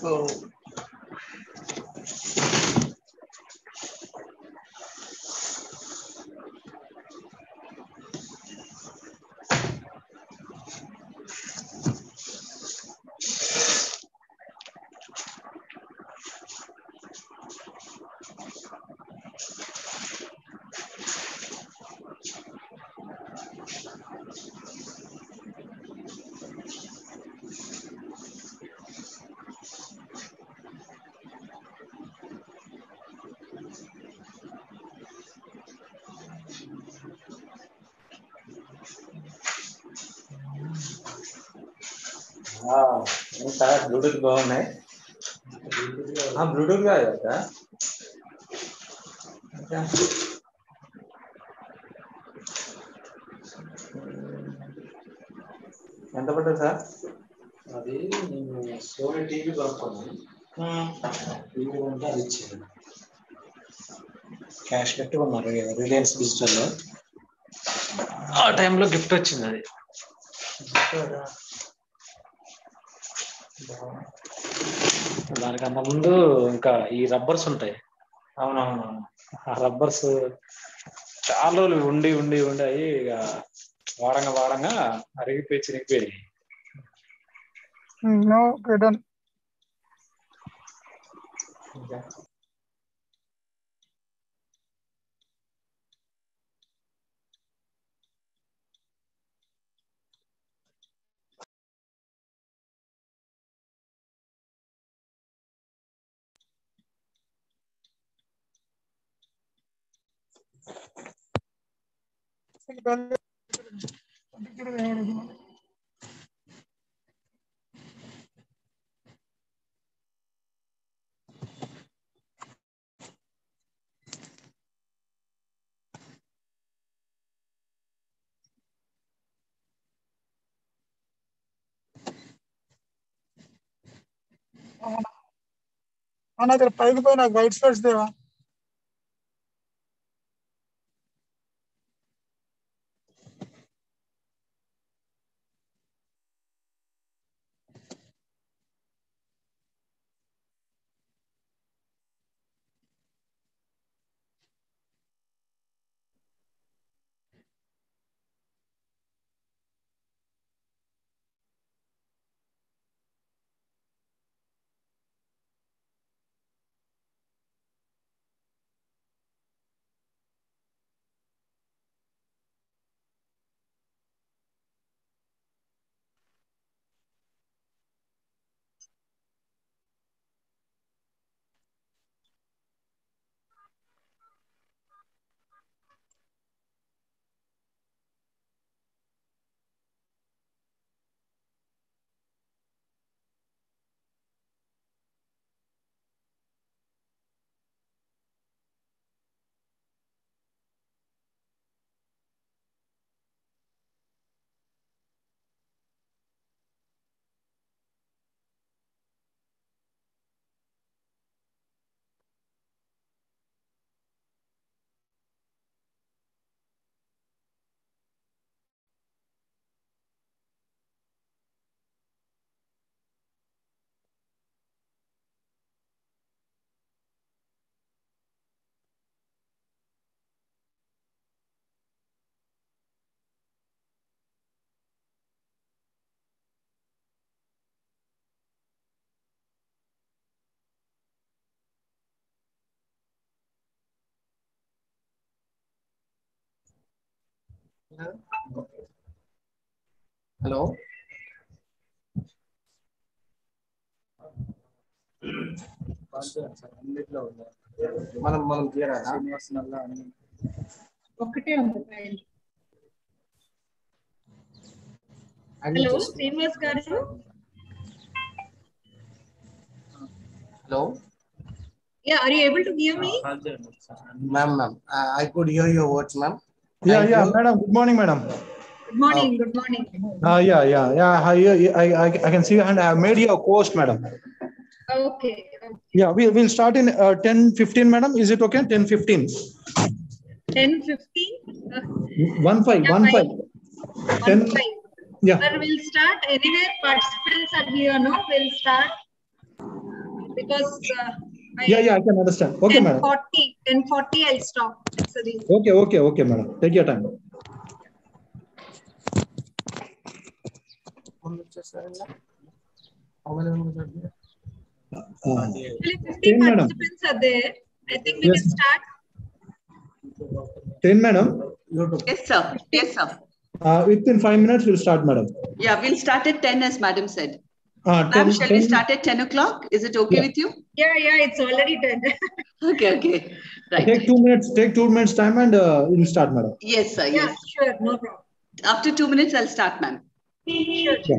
go. ఎంత Bluetooth బాగున్నాయి bluetooth కాదు కదా ఎంత పడుతుంది సార్? అది నేను సోనీ టీవీ కొనుక్కున్నాను. టీవీ కొంటే అది ఇచ్చింది క్యాష్ పెట్టి కొన్నారు రిలయన్స్ డిజిటల్లో ఆ టైంలో గిఫ్ట్ వచ్చింది అది. దానికన్నా ముందు ఇంకా ఈ రబ్బర్స్ ఉంటాయి. అవునవునవును. ఆ రబ్బర్స్ చాలా రోజులు ఉండి ఉండి ఉండి అయ్యి ఇక వాడంగా వాడంగా అరిగిపోయి చిరిగిపోయి No, okay, అన్న ఇక్కడ పైకి పోయి నాకు వైట్ స్పెట్స్ దేవా హలో మనం మనం క్లియర్ ఒక్కటే ఉంది ఫైల్ హలో శ్రీనివాస్ గారు hello yeah are you able to hear me ma'am ma'am I could hear your words ma'am Yeah, I yeah, do. madam. Good morning, madam. Good morning. Uh, good morning. Uh, yeah, yeah, yeah. I, I, I can see, and I made your post, madam. Okay. Yeah, we, we'll start in uh, 10 15, madam. Is it okay? 10 15. 10 15? One five, yeah, one five. five. 10, five. Yeah. Sir, we'll start anywhere participants are here, no? We'll start because. Uh, yeah, yeah, I can understand. Okay, madam. 1040, 1040 I'll stop. That's. Okay, okay, okay, madam. Take your time. How many members are there? Uh, Actually, 50 Ten, madam. participants are there. I think we Yes. can start. 10, madam. Yes, sir. Yes, sir. Uh, within five minutes, we'll start, madam. Yeah, we'll start at 10 as madam said. Uh, Ma'am, shall 10 we start at 10 o'clock? Is it okay Yeah. with you? Yeah, yeah, it's already 10. Okay, okay. Take two minutes, take two minutes time and uh, we'll start, madam. Yes, sir. yeah, Yes. sure, no problem. After two minutes, I'll start, ma'am. Sure. Yeah.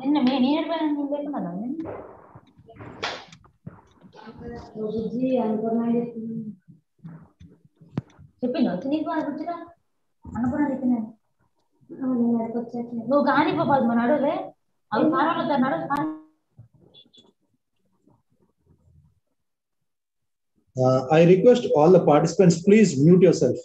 నిన్న మే near by నేను పెట్టుకున్నా బుజ్జి అనుకున్నా చెప్పింది వచ్చి నీకు అది గుర్తురా అనుకున్నా చెప్పినాను నువ్వు కానీ పాపాలి మన అడవులే అవి సారాలు నడు Uh, I request all the participants, please mute yourself.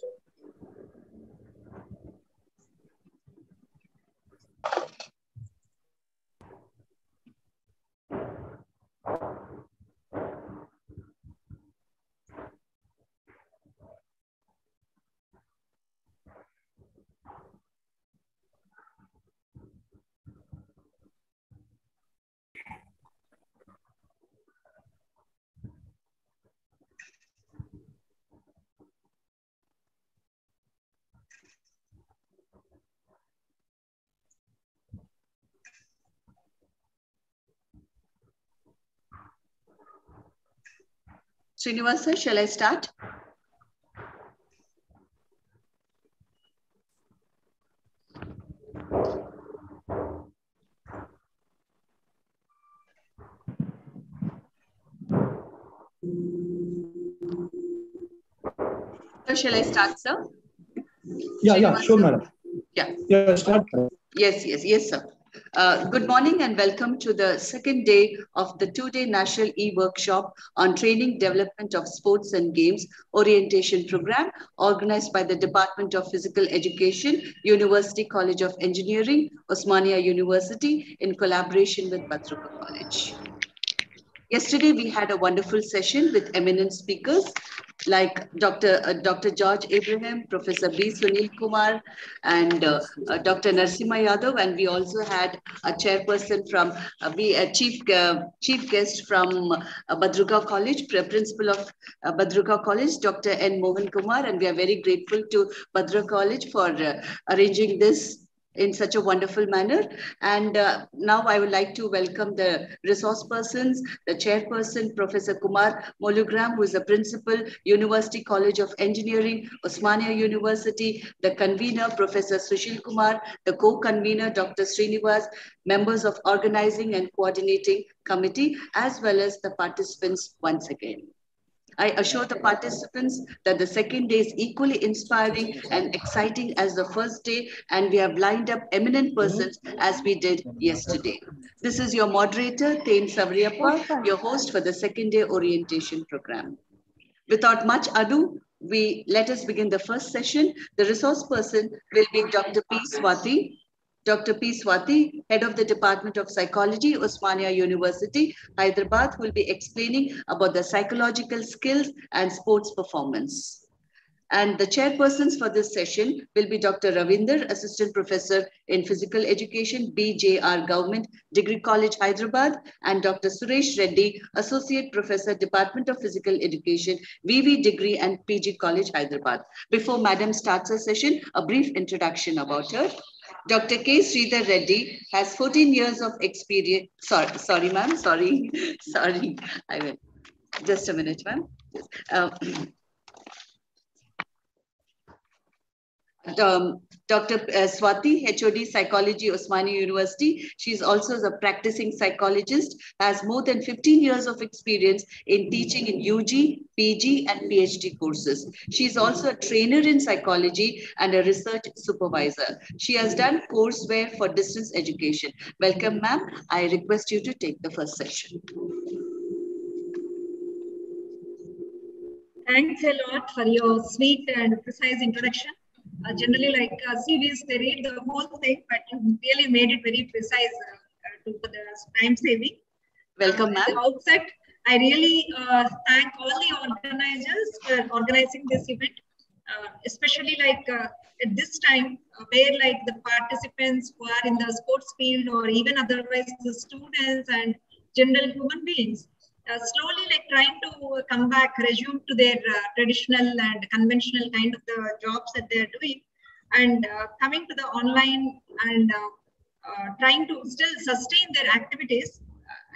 Srinivasa, shall I start? So Shall I start, sir? Yeah, yeah, sure, madam. Yeah. Yeah, start. Yes, yes, yes, sir. Uh, good morning and welcome to the second day of the two-day National E-Workshop on Training Development of Sports and Games Orientation Program organized by the Department of Physical Education, University College of Engineering, Osmania University in collaboration with Badruka College. Yesterday, we had a wonderful session with eminent speakers like Dr. Uh, Dr. George Abraham, Professor B. Sunil Kumar, and uh, uh, Dr. Narsimha Yadav. And we also had a chairperson from, uh, we, a chief, uh, chief guest from uh, Badruka College, principal of uh, Badruka College, Dr. N. Mohan Kumar. And we are very grateful to Badruka College for arranging this in such a wonderful manner. And uh, now I would like to welcome the resource persons, the chairperson, Professor Kumar Molugaram, who is the principal, University College of Engineering, Osmania University, the convener, Professor Sushil Kumar, the co-convener, Dr. Srinivas, members of organizing and coordinating committee, as well as the participants once again. I assure the participants that the second day is equally inspiring and exciting as the first day, and we have lined up eminent persons as we did yesterday. This is your moderator, Tain Savriappa, your host for the second day orientation program. Without much ado, we let us begin the first session. The resource person will be Dr. P. Swati. Dr. P. Swati, head of the Department of Psychology, Osmania University, Hyderabad, will be explaining about the psychological skills and sports performance. And the chairpersons for this session will be Dr. Ravinder, Assistant Professor in Physical Education, BJR Government Degree College, Hyderabad, and Dr. Suresh Reddy, Associate Professor, Department of Physical Education, VV Degree and PG College, Hyderabad. Before Madam starts her session, a brief introduction about her. Dr. K. Sridhar Reddy has 14 years of experience. Sorry, sorry, ma'am. Sorry, sorry. I will. Just a minute, ma'am. Uh, um, Dr. uh, Swati, HOD Psychology, Osmania University. She's also a practicing psychologist, has more than 15 years of experience in teaching in UG, PG, and PhD courses. She's also a trainer in psychology and a research supervisor. She has done courseware for distance education. Welcome, ma'am. I request you to take the first session. Thanks a lot for your sweet and precise introduction. Uh, generally, like uh, CVs, they read the whole thing, but you really made it very precise uh, uh, to for the time saving. Welcome, ma'am. outset, I really uh, thank all the organizers for organizing this event, uh, especially like uh, at this time where like the participants who are in the sports field or even otherwise the students and general human beings uh, slowly like trying to come back, resume to their uh, traditional and conventional kind of the jobs that they're doing and uh, coming to the online and uh, uh, trying to still sustain their activities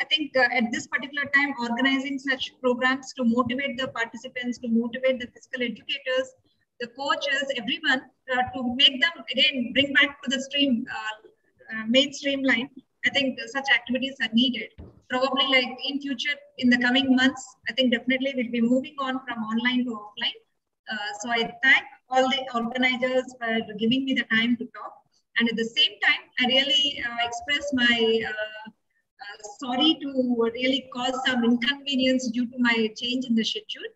I think uh, at this particular time, organizing such programs to motivate the participants, to motivate the physical educators, the coaches, everyone, to make them again bring back to the stream, mainstream line. I think such activities are needed. Probably like in future, in the coming months, I think definitely we'll be moving on from online to offline. Uh, so I thank all the organizers for giving me the time to talk. And at the same time, I really uh, express my uh, uh, sorry to really cause some inconvenience due to my change in the schedule.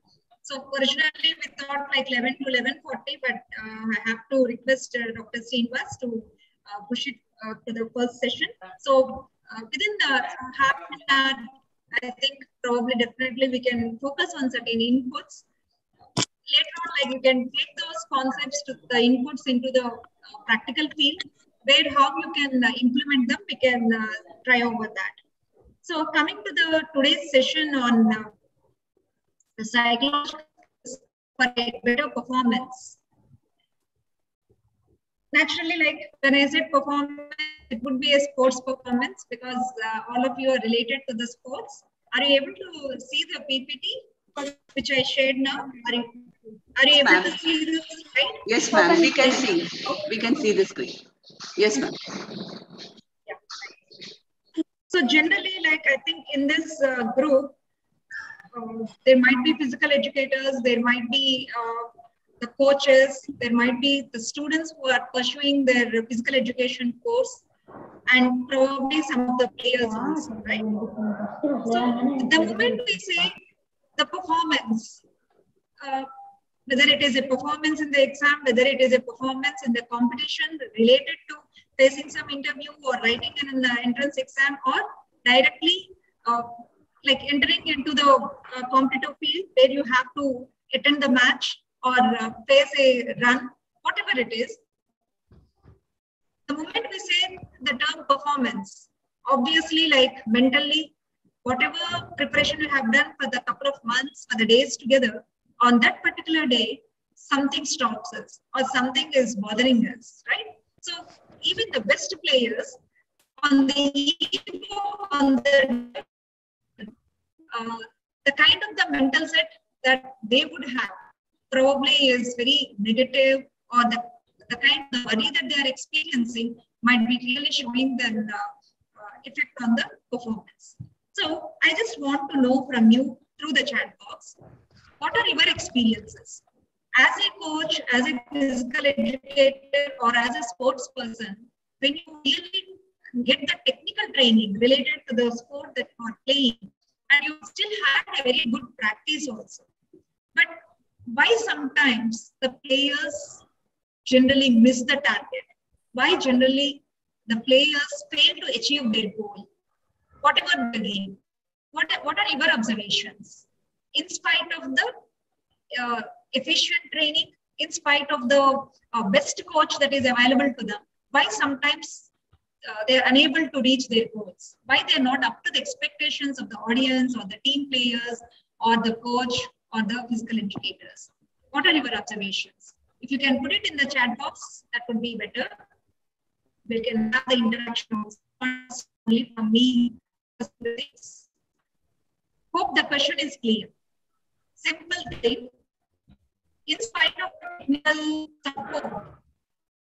So originally we thought like 11 to 11.40, but uh, I have to request uh, Dr. Srinivas to push it uh, the first session. So uh, within the half an hour, I think probably definitely we can focus on certain inputs. Later on, like you can take those concepts to the inputs into the uh, practical field where how you can uh, implement them, we can uh, try over that. So coming to the today's session on uh, the psychology for a better performance. Naturally, like when I said performance, it would be a sports performance because uh, all of you are related to the sports. Are you able to see the PPT which I shared now? Are you, are you able to see this right? Yes, ma'am. We can see. We can see the screen. Yes, ma'am. So generally, like I think in this uh, group, uh, there might be physical educators, there might be uh, the coaches, there might be the students who are pursuing their physical education course, and probably some of the players also, right? So the moment we say the performance, uh, whether it is a performance in the exam, whether it is a performance in the competition related to facing some interview or writing an entrance exam or directly uh, like entering into the uh, competitive field where you have to attend the match or uh, face a run, whatever it is. The moment we say the term performance, obviously like mentally, whatever preparation you have done for the couple of months, for the days together, on that particular day, something stops us or something is bothering us, right? So even the best players on the on the uh, the kind of the mental set that they would have probably is very negative or the, the kind of worry that they are experiencing might be really showing the uh, uh, effect on the performance. So I just want to know from you through the chat box, what are your experiences? As a coach, as a physical educator, or as a sports person, when you really get the technical training related to the sport that you are playing, and you still had a very good practice also. But why sometimes the players generally miss the target? Why generally the players fail to achieve their goal? Whatever the game, what, what are your observations? In spite of the uh, efficient training, in spite of the uh, best coach that is available to them, why sometimes uh, they're unable to reach their goals? Why they're not up to the expectations of the audience or the team players or the coach or the physical indicators. What are your observations? If you can put it in the chat box, that would be better. We can have the interaction only from me. Hope the question is clear. Simple thing. In spite of technical support,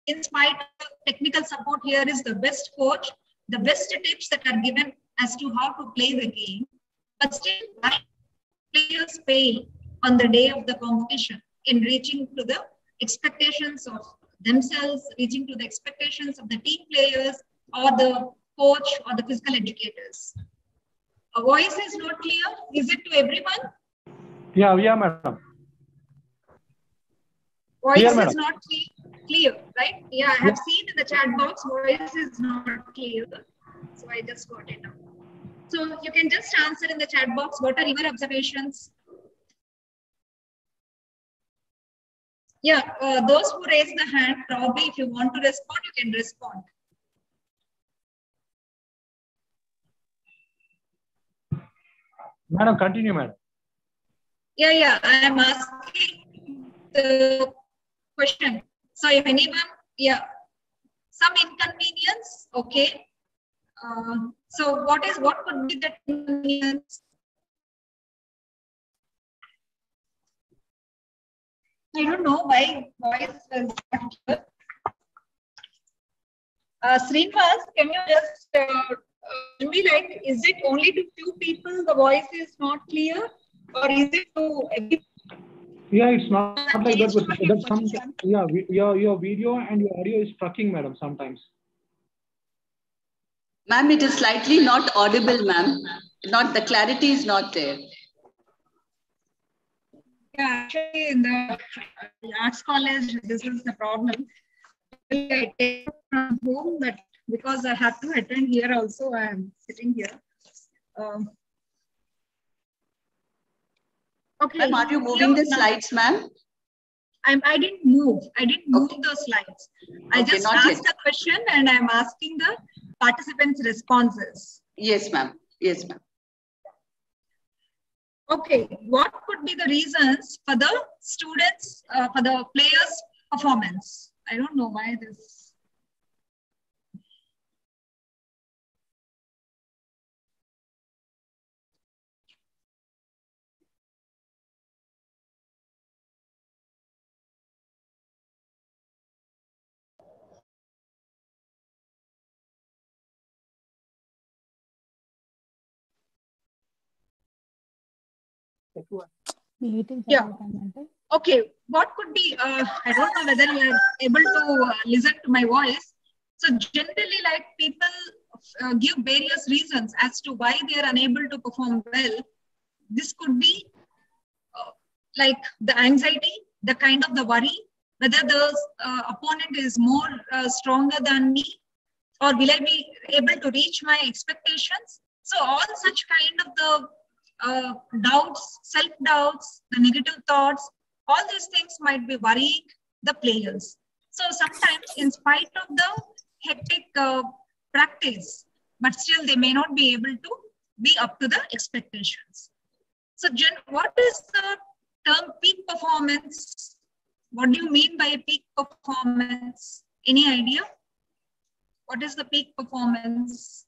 in spite of technical support, here is the best coach, the best tips that are given as to how to play the game. But still, players fail on the day of the competition in reaching to the expectations of themselves, reaching to the expectations of the team players or the coach or the physical educators. A voice is not clear. Is it to everyone? Yeah, yeah, madam. Voice Clear, is not cle- clear, right? Yeah, I have seen in the chat box, voice is not clear. So I just got it now. So you can just answer in the chat box. What are your observations? Yeah, uh, those who raise the hand, probably if you want to respond, you can respond. Madam, continue, madam. Yeah, yeah, I am asking the question. So if anyone, yeah, some inconvenience, okay. Uh, so what is, what could be the inconvenience? I don't know why voice is not here. Uh, Srinivas, can you just uh, uh, tell me like, is it only to few people the voice is not clear? Or is it to every Yeah, it's not, not like that, but that's some, yeah, we- your, your video and your audio is trucking, madam, sometimes. Ma'am, it is slightly not audible, ma'am. Not, the clarity is not there. Yeah, actually, in the arts college, this is the problem. I take from home that because I have to attend here also, I am sitting here. Um, okay. Ma'am, are you moving the slides, ma'am? I'm, I didn't move. I didn't move the slides. I Okay, just asked yet. the question and I'm asking the participants' responses. Yes, ma'am. Yes, ma'am. Okay, what could be the reasons for the students, uh, for the players' performance? I don't know why this. Yeah. Okay, what could be, uh, I don't know whether you are able to uh, listen to my voice. So generally like people uh, give various reasons as to why they are unable to perform well. This could be uh, like the anxiety, the kind of the worry, whether the uh, opponent is more uh, stronger than me or will I be able to reach my expectations? So all such kind of the uh, doubts, self-doubts, the negative thoughts, all these things might be worrying the players. So sometimes in spite of the hectic uh, practice, but still they may not be able to be up to the expectations. So Jen, what is the term peak performance? What do you mean by peak performance? Any idea? What is the peak performance?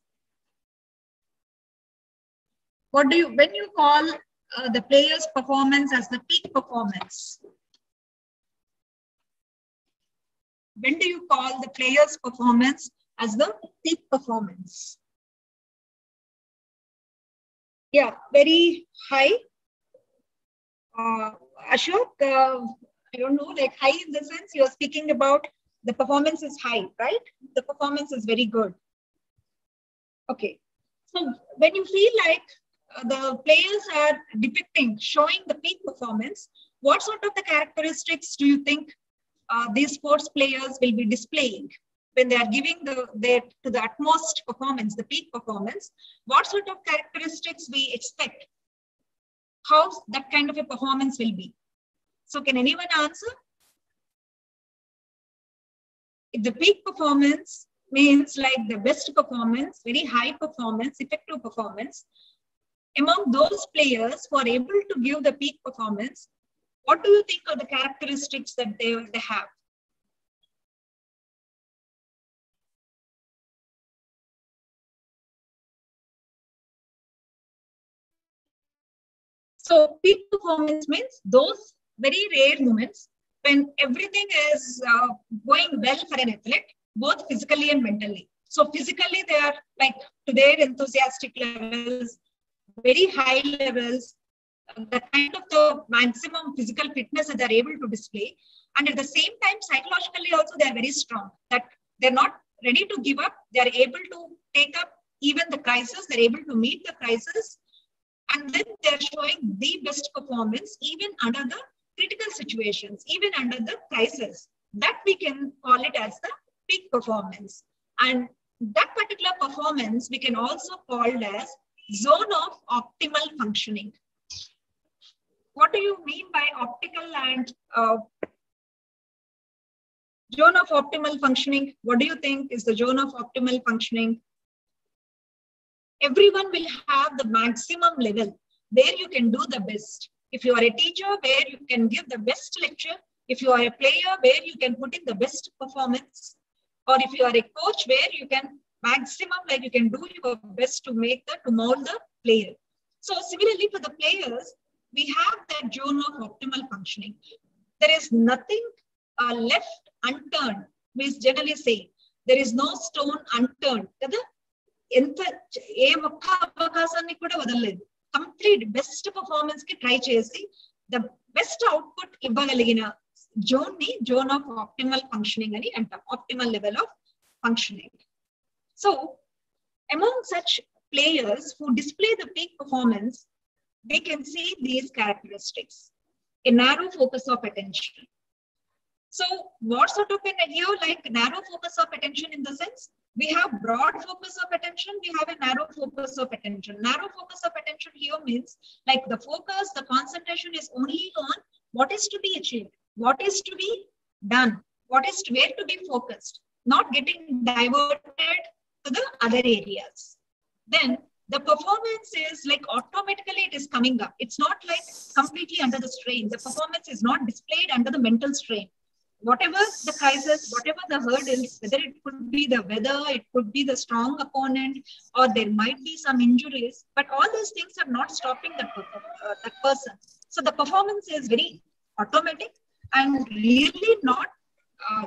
What do you, when you call uh, the player's performance as the peak performance? When do you call the player's performance as the peak performance? Yeah, very high. Uh, Ashok, uh, I don't know, like high in the sense you're speaking about the performance is high, right? The performance is very good. Okay. So when you feel like the players are depicting, showing the peak performance, what sort of the characteristics do you think uh, these sports players will be displaying when they are giving the their to the utmost performance, the peak performance? What sort of characteristics we expect? How that kind of a performance will be? So can anyone answer? If the peak performance means like the best performance, very high performance, effective performance, among those players who are able to give the peak performance, what do you think are the characteristics that they, they have? So peak performance means those very rare moments when everything is uh, going well for an athlete, both physically and mentally. So physically, they are like to their enthusiastic levels, very high levels, uh, the kind of the maximum physical fitness that they're able to display. And at the same time, psychologically also, they're very strong, that they're not ready to give up. They're able to take up even the crisis. They're able to meet the crisis. And then they're showing the best performance even under the critical situations, even under the crisis. That we can call it as the peak performance. And that particular performance we can also call as zone of optimal functioning. What do you mean by optical and uh, zone of optimal functioning? What do you think is the zone of optimal functioning? Everyone will have the maximum level where you can do the best. If you are a teacher, where you can give the best lecture. If you are a player, where you can put in the best performance. Or if you are a coach, where you can maximum, like you can do your best to make the, to mold the player. So similarly for the players, we have that zone of optimal functioning. There is nothing uh, left unturned. We generally say there is no stone unturned. కదా ఎంత ఏ ఒక్క అవకాశాన్ని కూడా వదలలేదు complete best performance కి try చేసి the best output ఇవ్వగలిగిన zone ని జోన్ ఆఫ్ ఆప్టిమల్ ఫంక్షనింగ్ అని అంటాం optimal level of functioning So among such players who display the peak performance, they can see these characteristics, a narrow focus of attention. So what sort of an idea like narrow focus of attention in the sense we have broad focus of attention, we have a narrow focus of attention. Narrow focus of attention here means like the focus, the concentration is only on what is to be achieved, what is to be done, what is to, where to be focused, not getting diverted to the other areas. Then the performance is like automatically it is coming up. It's not like completely under the strain. The performance is not displayed under the mental strain. Whatever the crisis, whatever the hurdles, whether it could be the weather, it could be the strong opponent, or there might be some injuries, but all these things are not stopping that, uh, that person. So the performance is very automatic and really not, uh,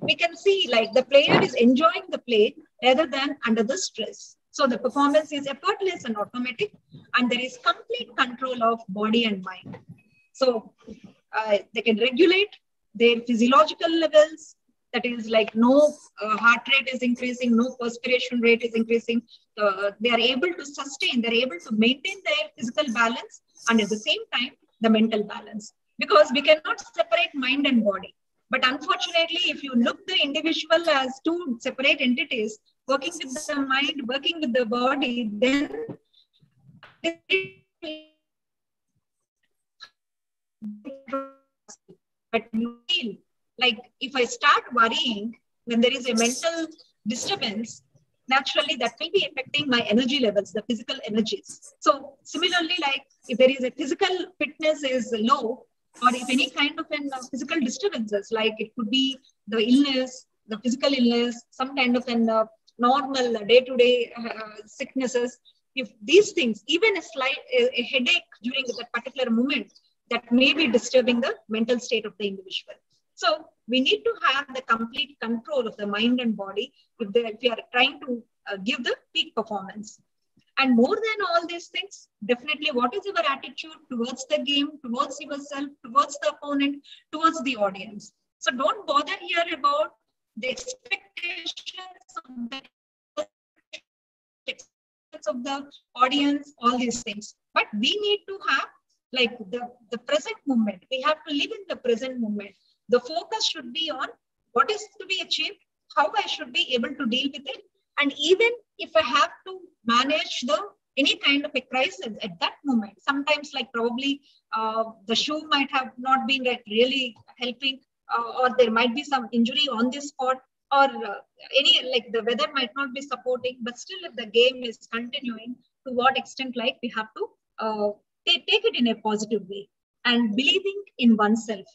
we can see like the player is enjoying the play rather than under the stress. So the performance is effortless and automatic, and there is complete control of body and mind. So uh, they can regulate their physiological levels that is like no uh, heart rate is increasing no perspiration rate is increasing uh, they are able to sustain they're able to maintain their physical balance and at the same time the mental balance because we cannot separate mind and body but unfortunately if you look the individual as two separate entities working with the mind working with the body then but you feel like if I start worrying when there is a mental disturbance, naturally that will be affecting my energy levels, the physical energies. So similarly, like if there is a physical fitness is low, or if any kind of an uh, physical disturbances, like it could be the illness, the physical illness, some kind of an uh, normal day-to-day uh, sicknesses, if these things, even a slight a, a headache during that particular moment, that may be disturbing the mental state of the individual. So we need to have the complete control of the mind and body if, they, if we are trying to uh, give the peak performance. And more than all these things, definitely what is your attitude towards the game, towards yourself, towards the opponent, towards the audience. So don't bother here about the expectations of the, of the audience, all these things. But we need to have like the, the present moment. We have to live in the present moment. The focus should be on what is to be achieved, how I should be able to deal with it. And even if I have to manage the any kind of a crisis at that moment, sometimes like probably uh, the shoe might have not been like really helping uh, or there might be some injury on the spot, or uh, any like the weather might not be supporting, but still, if the game is continuing, to what extent like we have to uh, take, take it in a positive way and believing in oneself.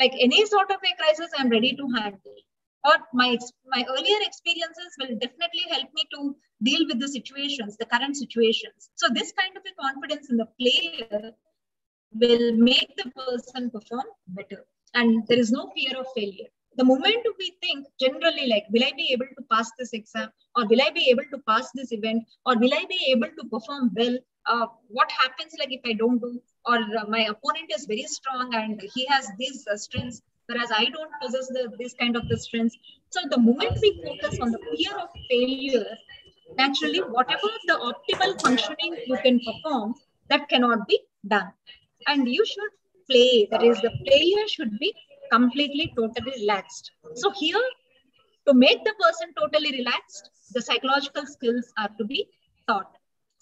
Like any sort of a crisis, I'm ready to handle. Or my my earlier experiences will definitely help me to deal with the situations, the current situations. So this kind of a confidence in the player will make the person perform better, and there is no fear of failure. The moment we think generally like, will I be able to pass this exam, or will I be able to pass this event, or will I be able to perform well? Uh, what happens like if I don't do, or uh, my opponent is very strong and he has these uh, strengths, whereas I don't possess the, this kind of the strengths. So the moment we focus on the fear of failure, naturally, whatever the optimal functioning you can perform, that cannot be done. And you should play. That is, the player should be completely, totally relaxed. So here, to make the person totally relaxed, the psychological skills are to be taught.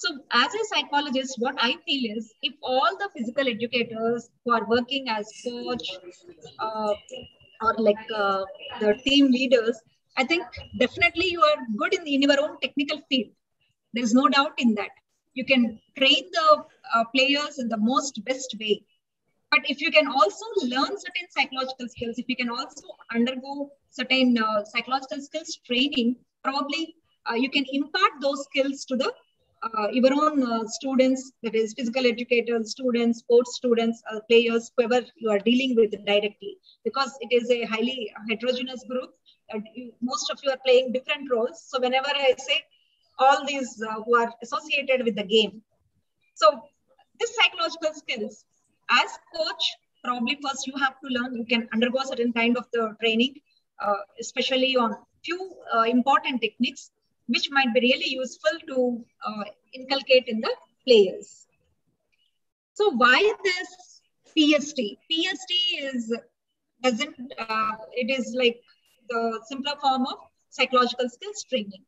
So as a psychologist, what I feel is if all the physical educators who are working as coach uh, or like uh, the team leaders, I think definitely you are good in, in your own technical field. There's no doubt in that. You can train the uh, players in the most best way. But if you can also learn certain psychological skills, if you can also undergo certain uh, psychological skills training, probably uh, you can impart those skills to the uh, your own uh, students, that is physical educators, students, sports students, uh, players, whoever you are dealing with directly, because it is a highly heterogeneous group. You, most of you are playing different roles. So whenever I say all these uh, who are associated with the game, so this psychological skills, as coach, probably first you have to learn. You can undergo certain kind of the training, uh, especially on few important techniques which might be really useful to uh, inculcate in the players. So why this PST? PST is doesn't uh, it is like the simpler form of psychological skills training.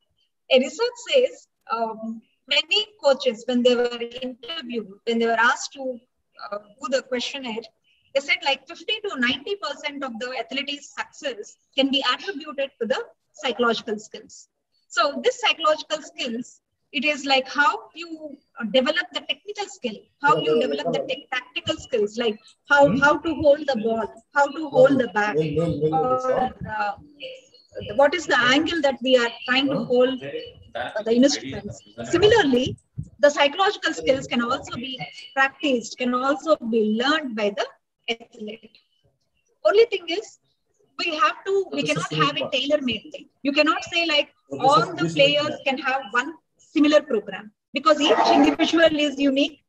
A research says um, many coaches when they were interviewed, when they were asked to uh, do the questionnaire, they said like 50 to 90 percent of the athlete's success can be attributed to the psychological skills. So this psychological skills, it is like how you develop the technical skill, how you develop the tactical skills, like how, how to hold the ball, how to hold the bat, or uh, what is the angle that we are trying to hold the instruments. Similarly, the psychological skills can also be practiced, can also be learned by the athlete. Only thing is, we have to, we cannot have a tailor-made thing. You cannot say like all the players can have one similar program because each individual is unique.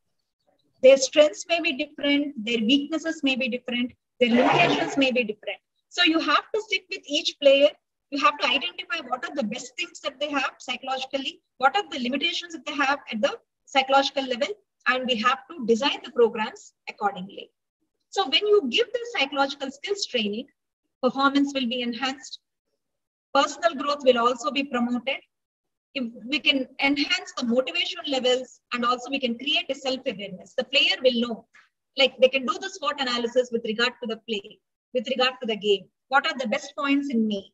Their strengths may be different, their weaknesses may be different, their limitations may be different. So you have to stick with each player. You have to identify what are the best things that they have psychologically, what are the limitations that they have at the psychological level, and we have to design the programs accordingly. So when you give the psychological skills training, performance will be enhanced. Personal growth will also be promoted. If we can enhance the motivation levels and also we can create a self-awareness. The player will know, like they can do the SWOT analysis with regard to the play, with regard to the game. What are the best points in me?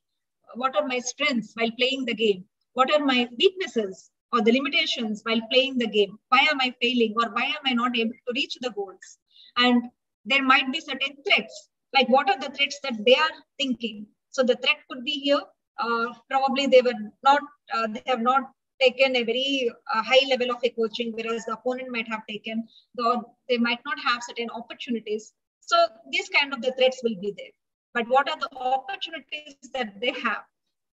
What are my strengths while playing the game? What are my weaknesses or the limitations while playing the game? Why am I failing or why am I not able to reach the goals? And there might be certain threats like what are the threats that they are thinking so the threat could be here probably they were not uh, they have not taken a very uh, high level of a coaching whereas the opponent might have taken though they might not have certain opportunities. So these kind of the threats will be there. But what are the opportunities that they have?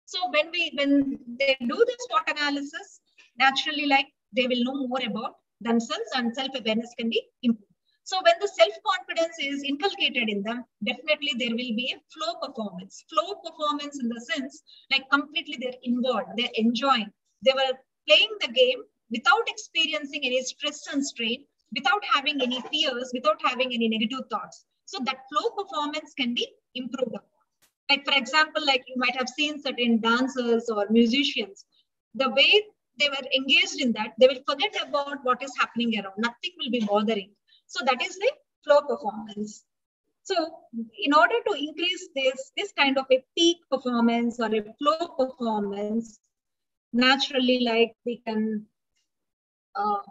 So when we when they do this SWOT analysis naturally like they will know more about themselves and self-awareness can be improved so when the self-confidence is inculcated in them, definitely there will be a flow performance. Flow performance in the sense like completely they're involved, they're enjoying. They were playing the game without experiencing any stress and strain, without having any fears, without having any negative thoughts. So that flow performance can be improved. Like for example, like you might have seen certain dancers or musicians, the way they were engaged in that, they will forget about what is happening around. Nothing will be bothering. So that is the flow performance. So in order to increase this, this kind of a peak performance or a flow performance, naturally like we can uh,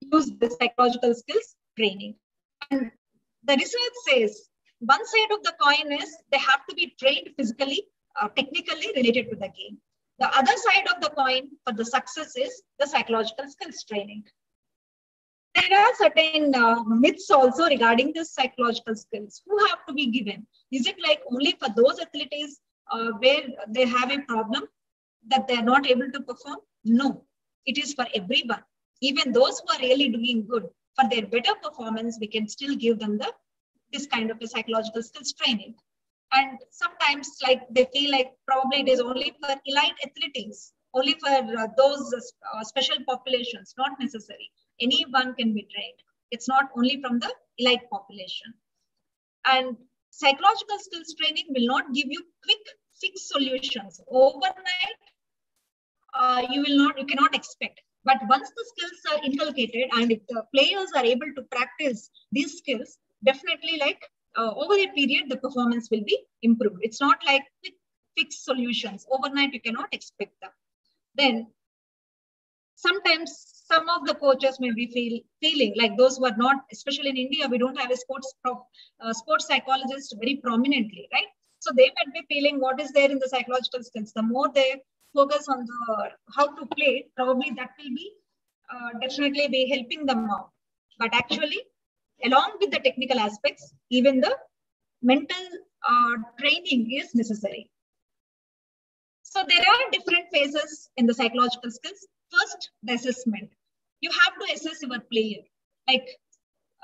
use the psychological skills training. And the research says one side of the coin is they have to be trained physically, technically related to the game. The other side of the coin for the success is the psychological skills training. There are certain uh, myths also regarding the psychological skills. Who have to be given? Is it like only for those athletes uh, where they have a problem that they are not able to perform? No, it is for everyone. Even those who are really doing good, for their better performance, we can still give them the this kind of a psychological skills training. And sometimes, like they feel like probably it is only for elite athletes, only for uh, those uh, special populations, not necessary. Anyone can be trained. It's not only from the elite population. And psychological skills training will not give you quick fix solutions overnight. Uh, you will not, you cannot expect. But once the skills are inculcated and if the players are able to practice these skills, definitely like uh, over a period, the performance will be improved. It's not like quick fix solutions. Overnight, you cannot expect them. Then sometimes some of the coaches may be feel, feeling like those who are not, especially in India, we don't have a sports uh, sports psychologist very prominently, right? So they might be feeling what is there in the psychological skills. The more they focus on the how to play, probably that will be uh, definitely be helping them out. But actually, along with the technical aspects, even the mental uh, training is necessary. So there are different phases in the psychological skills. First, the assessment. You have to assess your player. Like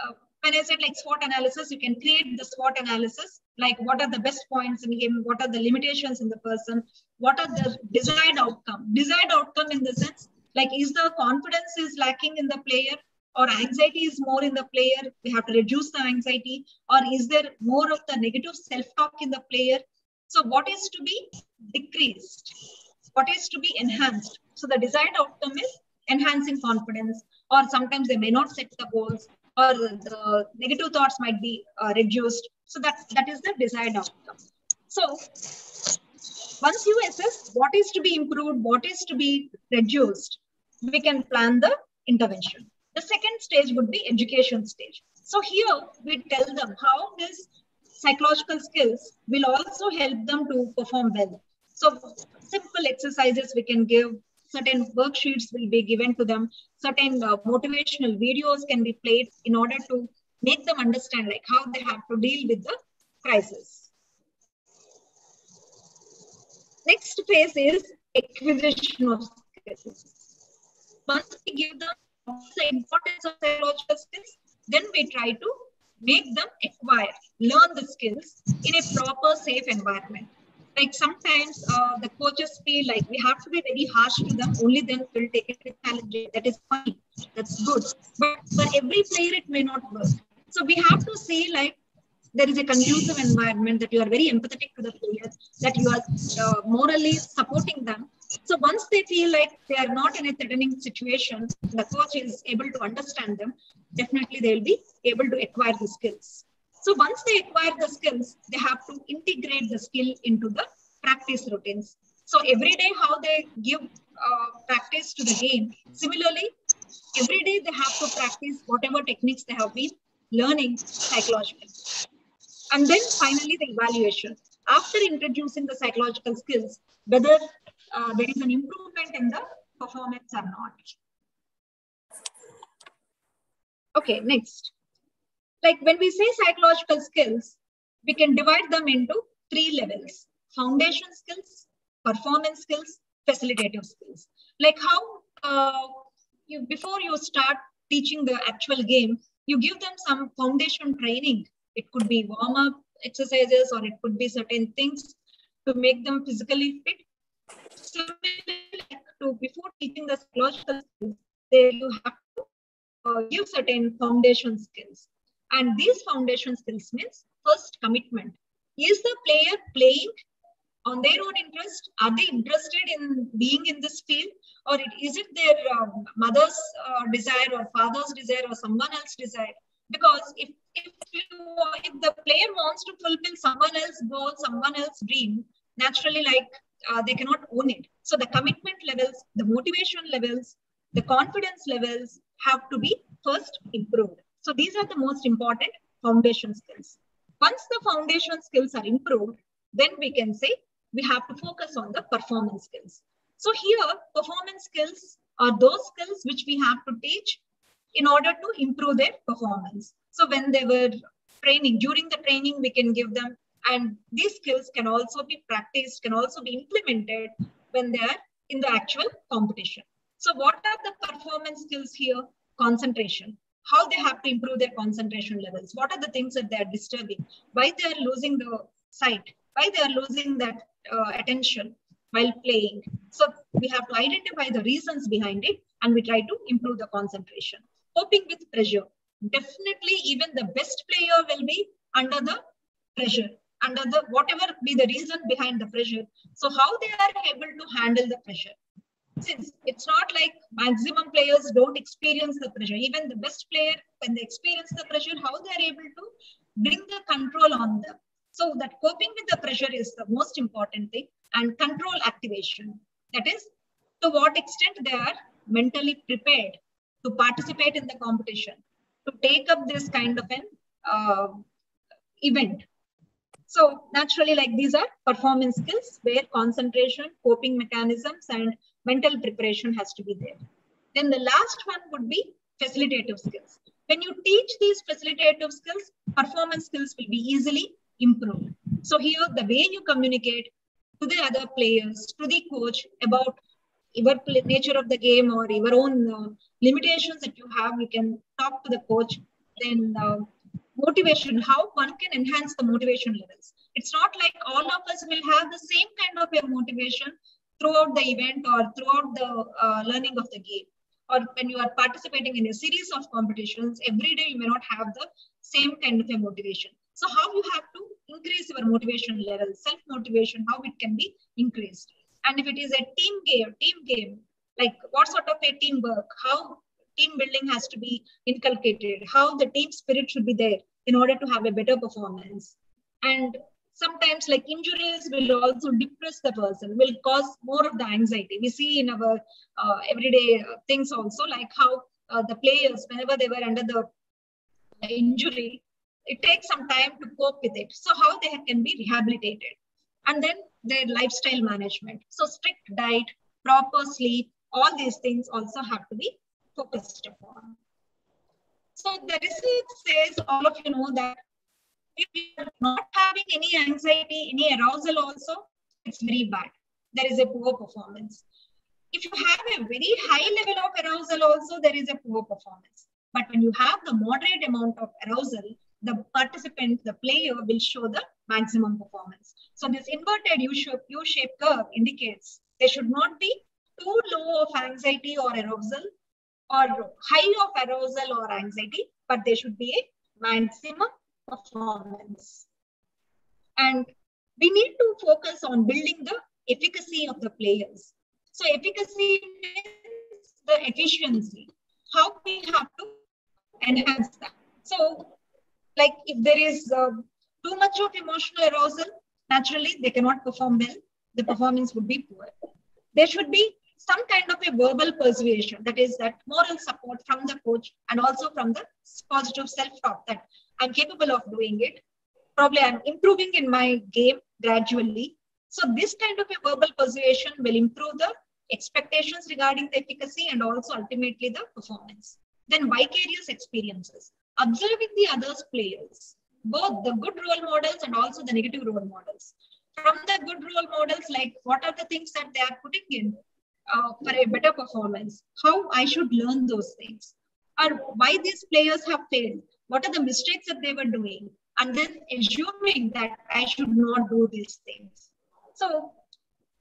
uh, when I said like SWOT analysis, you can create the SWOT analysis. Like what are the best points in game? What are the limitations in the person? What are the desired outcome? Desired outcome in the sense like is the confidence is lacking in the player or anxiety is more in the player, we have to reduce the anxiety, or is there more of the negative self-talk in the player? So what is to be decreased? What is to be enhanced? So the desired outcome is enhancing confidence, or sometimes they may not set the goals, or the negative thoughts might be uh, reduced. So that, that is the desired outcome. So once you assess what is to be improved, what is to be reduced, we can plan the intervention. The second stage would be education stage. So here we tell them how this psychological skills will also help them to perform well. So simple exercises we can give, certain worksheets will be given to them, certain uh, motivational videos can be played in order to make them understand like how they have to deal with the crisis. Next phase is acquisition of skills. Once we give them the importance of psychological skills, then we try to make them acquire, learn the skills in a proper, safe environment. Like sometimes uh, the coaches feel like we have to be very harsh to them, only then we'll take it with challenge. That is fine, that's good. But for every player, it may not work. So we have to see like there is a conducive environment that you are very empathetic to the players, that you are uh, morally supporting them. So once they feel like they are not in a threatening situation, the coach is able to understand them, definitely they will be able to acquire the skills. So once they acquire the skills, they have to integrate the skill into the practice routines. So every day how they give uh, practice to the game, similarly, every day they have to practice whatever techniques they have been learning psychologically. And then finally the evaluation. After introducing the psychological skills, whether uh, there is an improvement in the performance or not. Okay, next. Like when we say psychological skills, we can divide them into three levels. Foundation skills, performance skills, facilitative skills. Like how uh, you before you start teaching the actual game, you give them some foundation training. It could be warm-up exercises or it could be certain things to make them physically fit. So, to before teaching the psychological skills, there you have to uh, give certain foundation skills. And these foundation skills means first commitment. Is the player playing on their own interest? Are they interested in being in this field? Or it, is it their um, mother's uh, desire or father's desire or someone else's desire? Because if if you if the player wants to fulfill someone else's goal, someone else's dream, naturally, like uh, they cannot own it. So the commitment levels, the motivation levels, the confidence levels have to be first improved. So these are the most important foundation skills. Once the foundation skills are improved, then we can say we have to focus on the performance skills. So here, performance skills are those skills which we have to teach in order to improve their performance. So when they were training, during the training, we can give them, and these skills can also be practiced, can also be implemented when they are in the actual competition. So what are the performance skills here? Concentration, how they have to improve their concentration levels. What are the things that they are disturbing? Why they are losing the sight? Why they are losing that uh, attention while playing? So we have to identify the reasons behind it and we try to improve the concentration. Coping with pressure. Definitely even the best player will be under the pressure, under the whatever be the reason behind the pressure. So how they are able to handle the pressure since it's not like maximum players don't experience the pressure. Even the best player, when they experience the pressure, how they are able to bring the control on them. So that coping with the pressure is the most important thing and control activation. That is to what extent they are mentally prepared to participate in the competition, to take up this kind of an uh, event. So naturally, like these are performance skills where concentration, coping mechanisms, and mental preparation has to be there. Then the last one would be facilitative skills. When you teach these facilitative skills, performance skills will be easily improved. So here, the way you communicate to the other players, to the coach about your nature of the game or your own uh, limitations that you have, you can talk to the coach. Then uh, motivation, how one can enhance the motivation levels. It's not like all of us will have the same kind of a motivation throughout the event or throughout the uh, learning of the game. Or when you are participating in a series of competitions, every day you may not have the same kind of a motivation. So how you have to increase your motivation level, self-motivation, how it can be increased. And if it is a team game, team game, like what sort of a teamwork, how team building has to be inculcated, how the team spirit should be there in order to have a better performance. And sometimes like injuries will also depress the person, will cause more of the anxiety. We see in our uh, everyday things also, like how uh, the players, whenever they were under the injury, it takes some time to cope with it. So how they can be rehabilitated. And then their lifestyle management. So strict diet, proper sleep, all these things also have to be focused upon. So the research says, all of you know that if you are not having any anxiety, any arousal also, it's very bad. There is a poor performance. If you have a very high level of arousal also, there is a poor performance. But when you have the moderate amount of arousal, the participant, the player will show the maximum performance. So this inverted U-shaped curve indicates there should not be too low of anxiety or arousal or high of arousal or anxiety, but there should be a maximum performance. And we need to focus on building the efficacy of the players. So efficacy is the efficiency. How we have to enhance that. So like if there is uh, too much of emotional arousal, naturally they cannot perform well. The performance would be poor. There should be some kind of a verbal persuasion, that is that moral support from the coach and also from the positive self-talk that I'm capable of doing it. Probably I'm improving in my game gradually. So this kind of a verbal persuasion will improve the expectations regarding the efficacy and also ultimately the performance. Then vicarious experiences, observing the others players, both the good role models and also the negative role models. From the good role models, like what are the things that they are putting in uh, for a better performance, how I should learn those things, or why these players have failed, what are the mistakes that they were doing, and then assuming that I should not do these things. So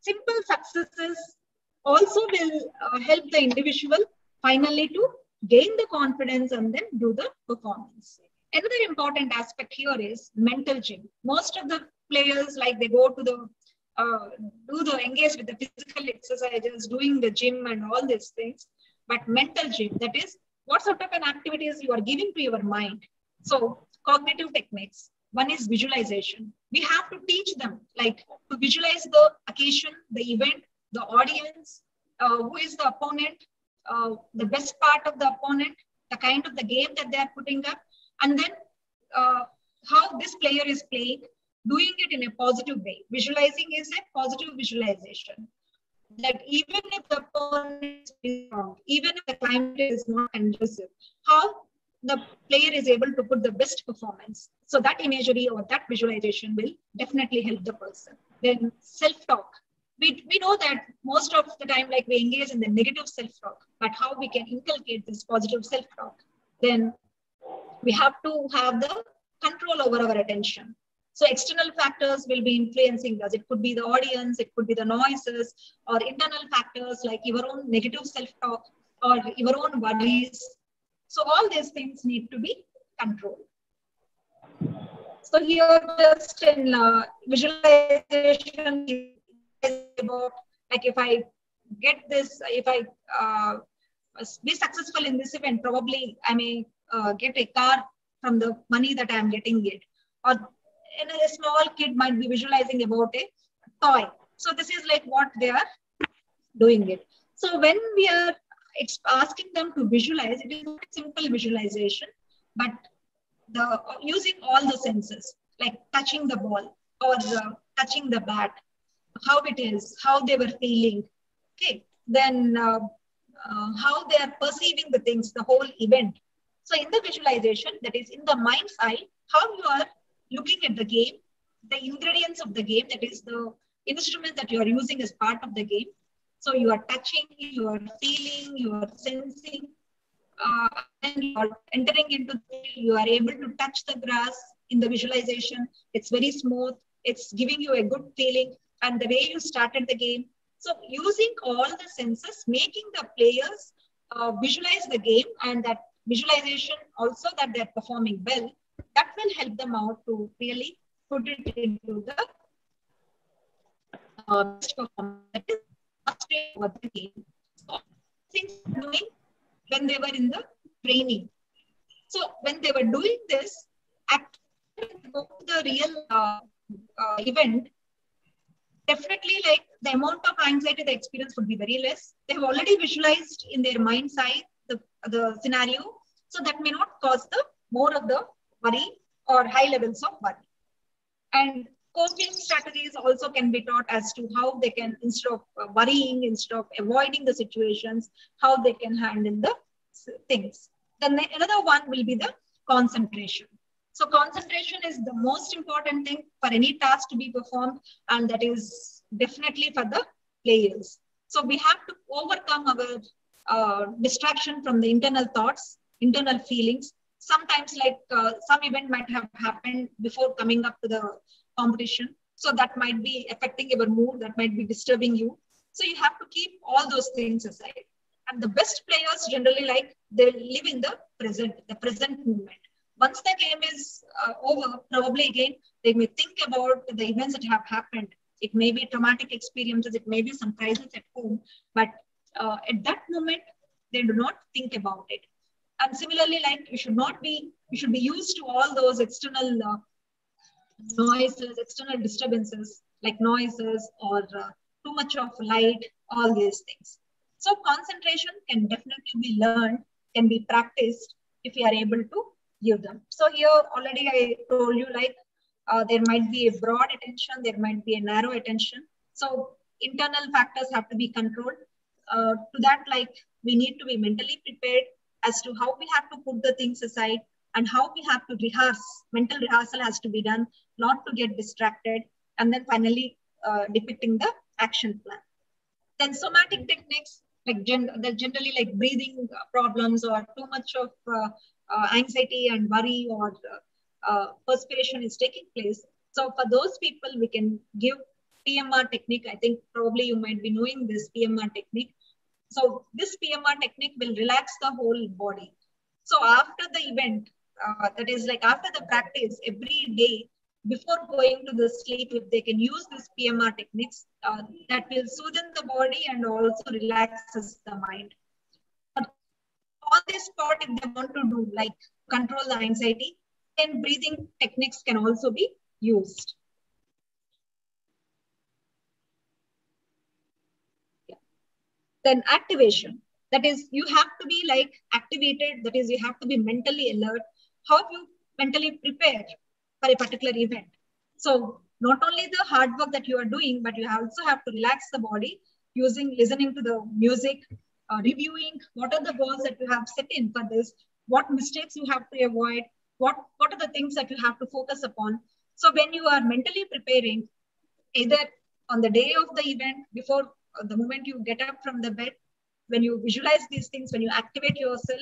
simple successes also will uh, help the individual finally to gain the confidence and then do the performance. Another important aspect here is mental gym. Most of the players, like they go to the uh, do the engage with the physical exercises, doing the gym and all these things. But mental gym, that is what sort of an activities you are giving to your mind. So cognitive techniques. One is visualization. We have to teach them like to visualize the occasion, the event, the audience, uh, who is the opponent, uh, the best part of the opponent, the kind of the game that they are putting up, and then uh, how this player is playing, doing it in a positive way. Visualizing is a positive visualization. That even if the opponent is wrong, even if the climate is not conducive, how the player is able to put the best performance. So that imagery or that visualization will definitely help the person. Then self-talk. We, we know that most of the time, like we engage in the negative self-talk, but how we can inculcate this positive self-talk. Then we have to have the control over our attention. So external factors will be influencing us. It could be the audience, it could be the noises, or internal factors like your own negative self-talk or your own worries. So all these things need to be controlled. So here just in uh, visualization about like if I get this, if I uh, be successful in this event, probably I may uh, get a car from the money that I'm getting it. Or in a small kid might be visualizing about a toy. So this is like what they are doing it. So when we are asking them to visualize, it is not a simple visualization, but the using all the senses, like touching the ball or uh, touching the bat, how it is, how they were feeling. Okay, then uh, uh, how they are perceiving the things, the whole event. So in the visualization, that is in the mind's eye, how you are looking at the game, the ingredients of the game, that is the instrument that you are using as part of the game. So you are touching, you are feeling, you are sensing, uh, and you are entering into, you are able to touch the grass in the visualization. It's very smooth. It's giving you a good feeling. And the way you started the game. So using all the senses, making the players uh, visualize the game and that visualization also that they're performing well, that will help them out to really put it into the uh, best performance. That is things doing when they were in the training. So when they were doing this, at the real uh, uh, event, definitely like the amount of anxiety they experience would be very less. They have already visualized in their mind's eye the, the scenario. So that may not cause the more of the worry or high levels of worry. And coping strategies also can be taught as to how they can, instead of worrying, instead of avoiding the situations, how they can handle the things. Then another one will be the concentration. So concentration is the most important thing for any task to be performed, and that is definitely for the players. So we have to overcome our uh, distraction from the internal thoughts, internal feelings. Sometimes, like uh, some event might have happened before coming up to the competition. So that might be affecting your mood, that might be disturbing you. So you have to keep all those things aside. And the best players generally like they live in the present, the present moment. Once the game is uh, over, probably again, they may think about the events that have happened. It may be traumatic experiences, it may be some crisis at home, but uh, at that moment, they do not think about it. And similarly, like you should not be, you should be used to all those external uh, noises, external disturbances like noises or uh, too much of light, all these things. So concentration can definitely be learned, can be practiced if you are able to give them. So here already I told you like uh, there might be a broad attention, there might be a narrow attention. So internal factors have to be controlled. Uh, to that, like we need to be mentally prepared as to how we have to put the things aside and how we have to rehearse. Mental rehearsal has to be done, not to get distracted, and then finally uh, depicting the action plan. Then somatic techniques, like gen- generally like breathing problems or too much of uh, uh, anxiety and worry or uh, perspiration is taking place. So for those people, we can give PMR technique. I think probably you might be knowing this PMR technique. So this PMR technique will relax the whole body. So after the event, uh, that is like after the practice every day before going to the sleep, if they can use this PMR techniques, uh, that will soothe the body and also relaxes the mind. These this part, if they want to do like control the anxiety, then breathing techniques can also be used. Then activation. That is, you have to be like activated. That is, you have to be mentally alert. How you mentally prepare for a particular event. So not only the hard work that you are doing, but you also have to relax the body using listening to the music, uh, reviewing what are the goals that you have set in for this, what mistakes you have to avoid, what, what are the things that you have to focus upon. So when you are mentally preparing, either on the day of the event, before the moment you get up from the bed, when you visualize these things, when you activate yourself,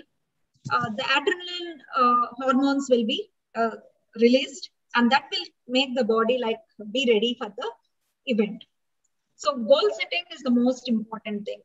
uh, the adrenaline uh, hormones will be uh, released and that will make the body like be ready for the event. So goal setting is the most important thing.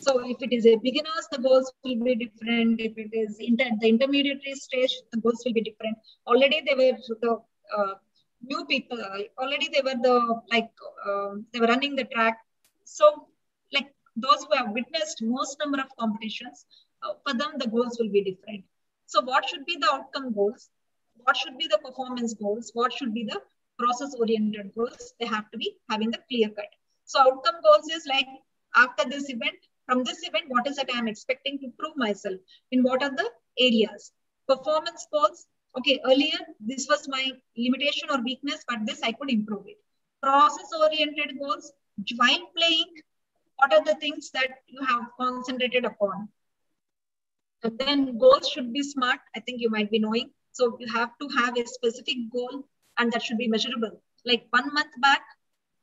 So if it is a beginners, the goals will be different. If it is inter the intermediary stage, the goals will be different. Already they were the uh, new people. Already they were the like uh, they were running the track. So like those who have witnessed most number of competitions, uh, for them the goals will be different. So what should be the outcome goals? What should be the performance goals? What should be the process oriented goals? They have to be having the clear cut. So outcome goals is like after this event, from this event, what is that I am expecting to prove myself in what are the areas? Performance goals. Okay, earlier this was my limitation or weakness, but this I could improve it. Process oriented goals. While playing, what are the things that you have concentrated upon? And then goals should be smart. I think you might be knowing. So you have to have a specific goal and that should be measurable. Like one month back,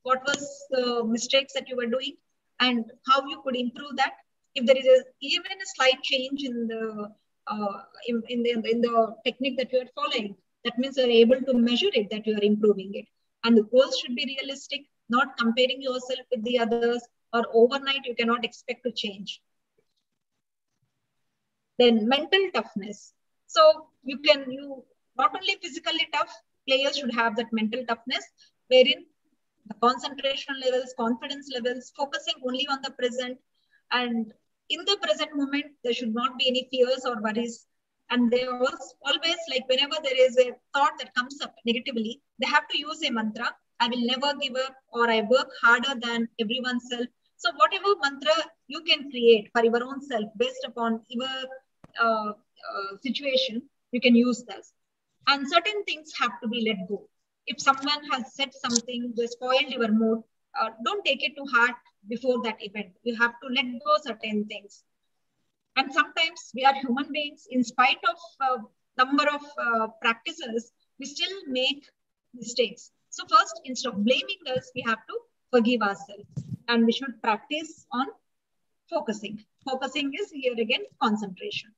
what was the mistakes that you were doing and how you could improve that. If there is a, even a slight change in the uh, in, in, the in the technique that you are following, that means you're able to measure it that you are improving it. And the goals should be realistic, not comparing yourself with the others, or overnight you cannot expect to change. Then mental toughness. So you can you not only physically tough, players should have that mental toughness, wherein the concentration levels, confidence levels, focusing only on the present. And in the present moment, there should not be any fears or worries. And they always, always like whenever there is a thought that comes up negatively, they have to use a mantra. I will never give up or I work harder than everyone's self. So whatever mantra you can create for your own self based upon your uh, uh, situation, you can use this. And certain things have to be let go if someone has said something that spoiled your mood, uh, don't take it to heart before that event. You have to let go certain things. And sometimes we are human beings, in spite of uh, number of uh, practices, we still make mistakes. So first, instead of blaming us, we have to forgive ourselves. And we should practice on focusing. Focusing is here again concentration.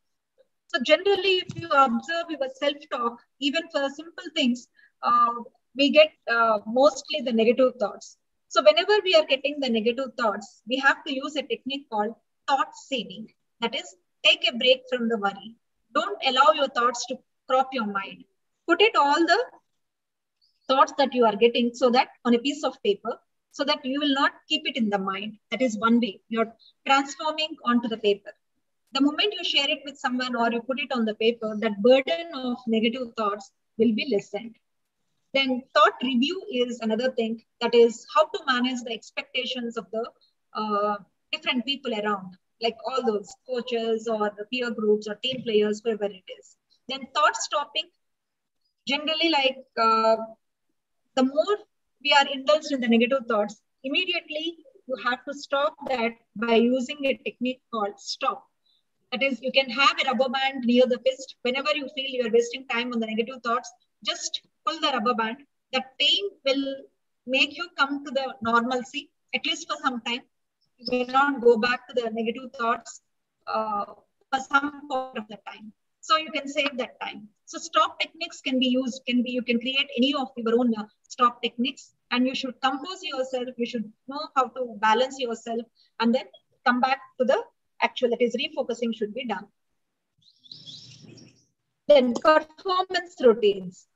So generally, if you observe your self-talk, even for simple things, uh, we get uh, mostly the negative thoughts. So whenever we are getting the negative thoughts, we have to use a technique called thought saving. That is, take a break from the worry. Don't allow your thoughts to crop your mind. Put it all the thoughts that you are getting so that on a piece of paper, so that you will not keep it in the mind. That is one way. You're transforming onto the paper. The moment you share it with someone or you put it on the paper, that burden of negative thoughts will be lessened. Then thought review is another thing that is how to manage the expectations of the uh, different people around, like all those coaches or the peer groups or team players, whoever it is. Then thought stopping, generally like uh, the more we are indulged in the negative thoughts, immediately you have to stop that by using a technique called stop. That is, you can have a rubber band near the fist. Whenever you feel you are wasting time on the negative thoughts, just pull the rubber band. That pain will make you come to the normalcy, at least for some time. You may not go back to the negative thoughts uh, for some part of the time. So you can save that time. So stop techniques can be used, can be, you can create any of your own uh, stop techniques and you should compose yourself. You should know how to balance yourself and then come back to the actual, that is refocusing should be done. Then performance routines.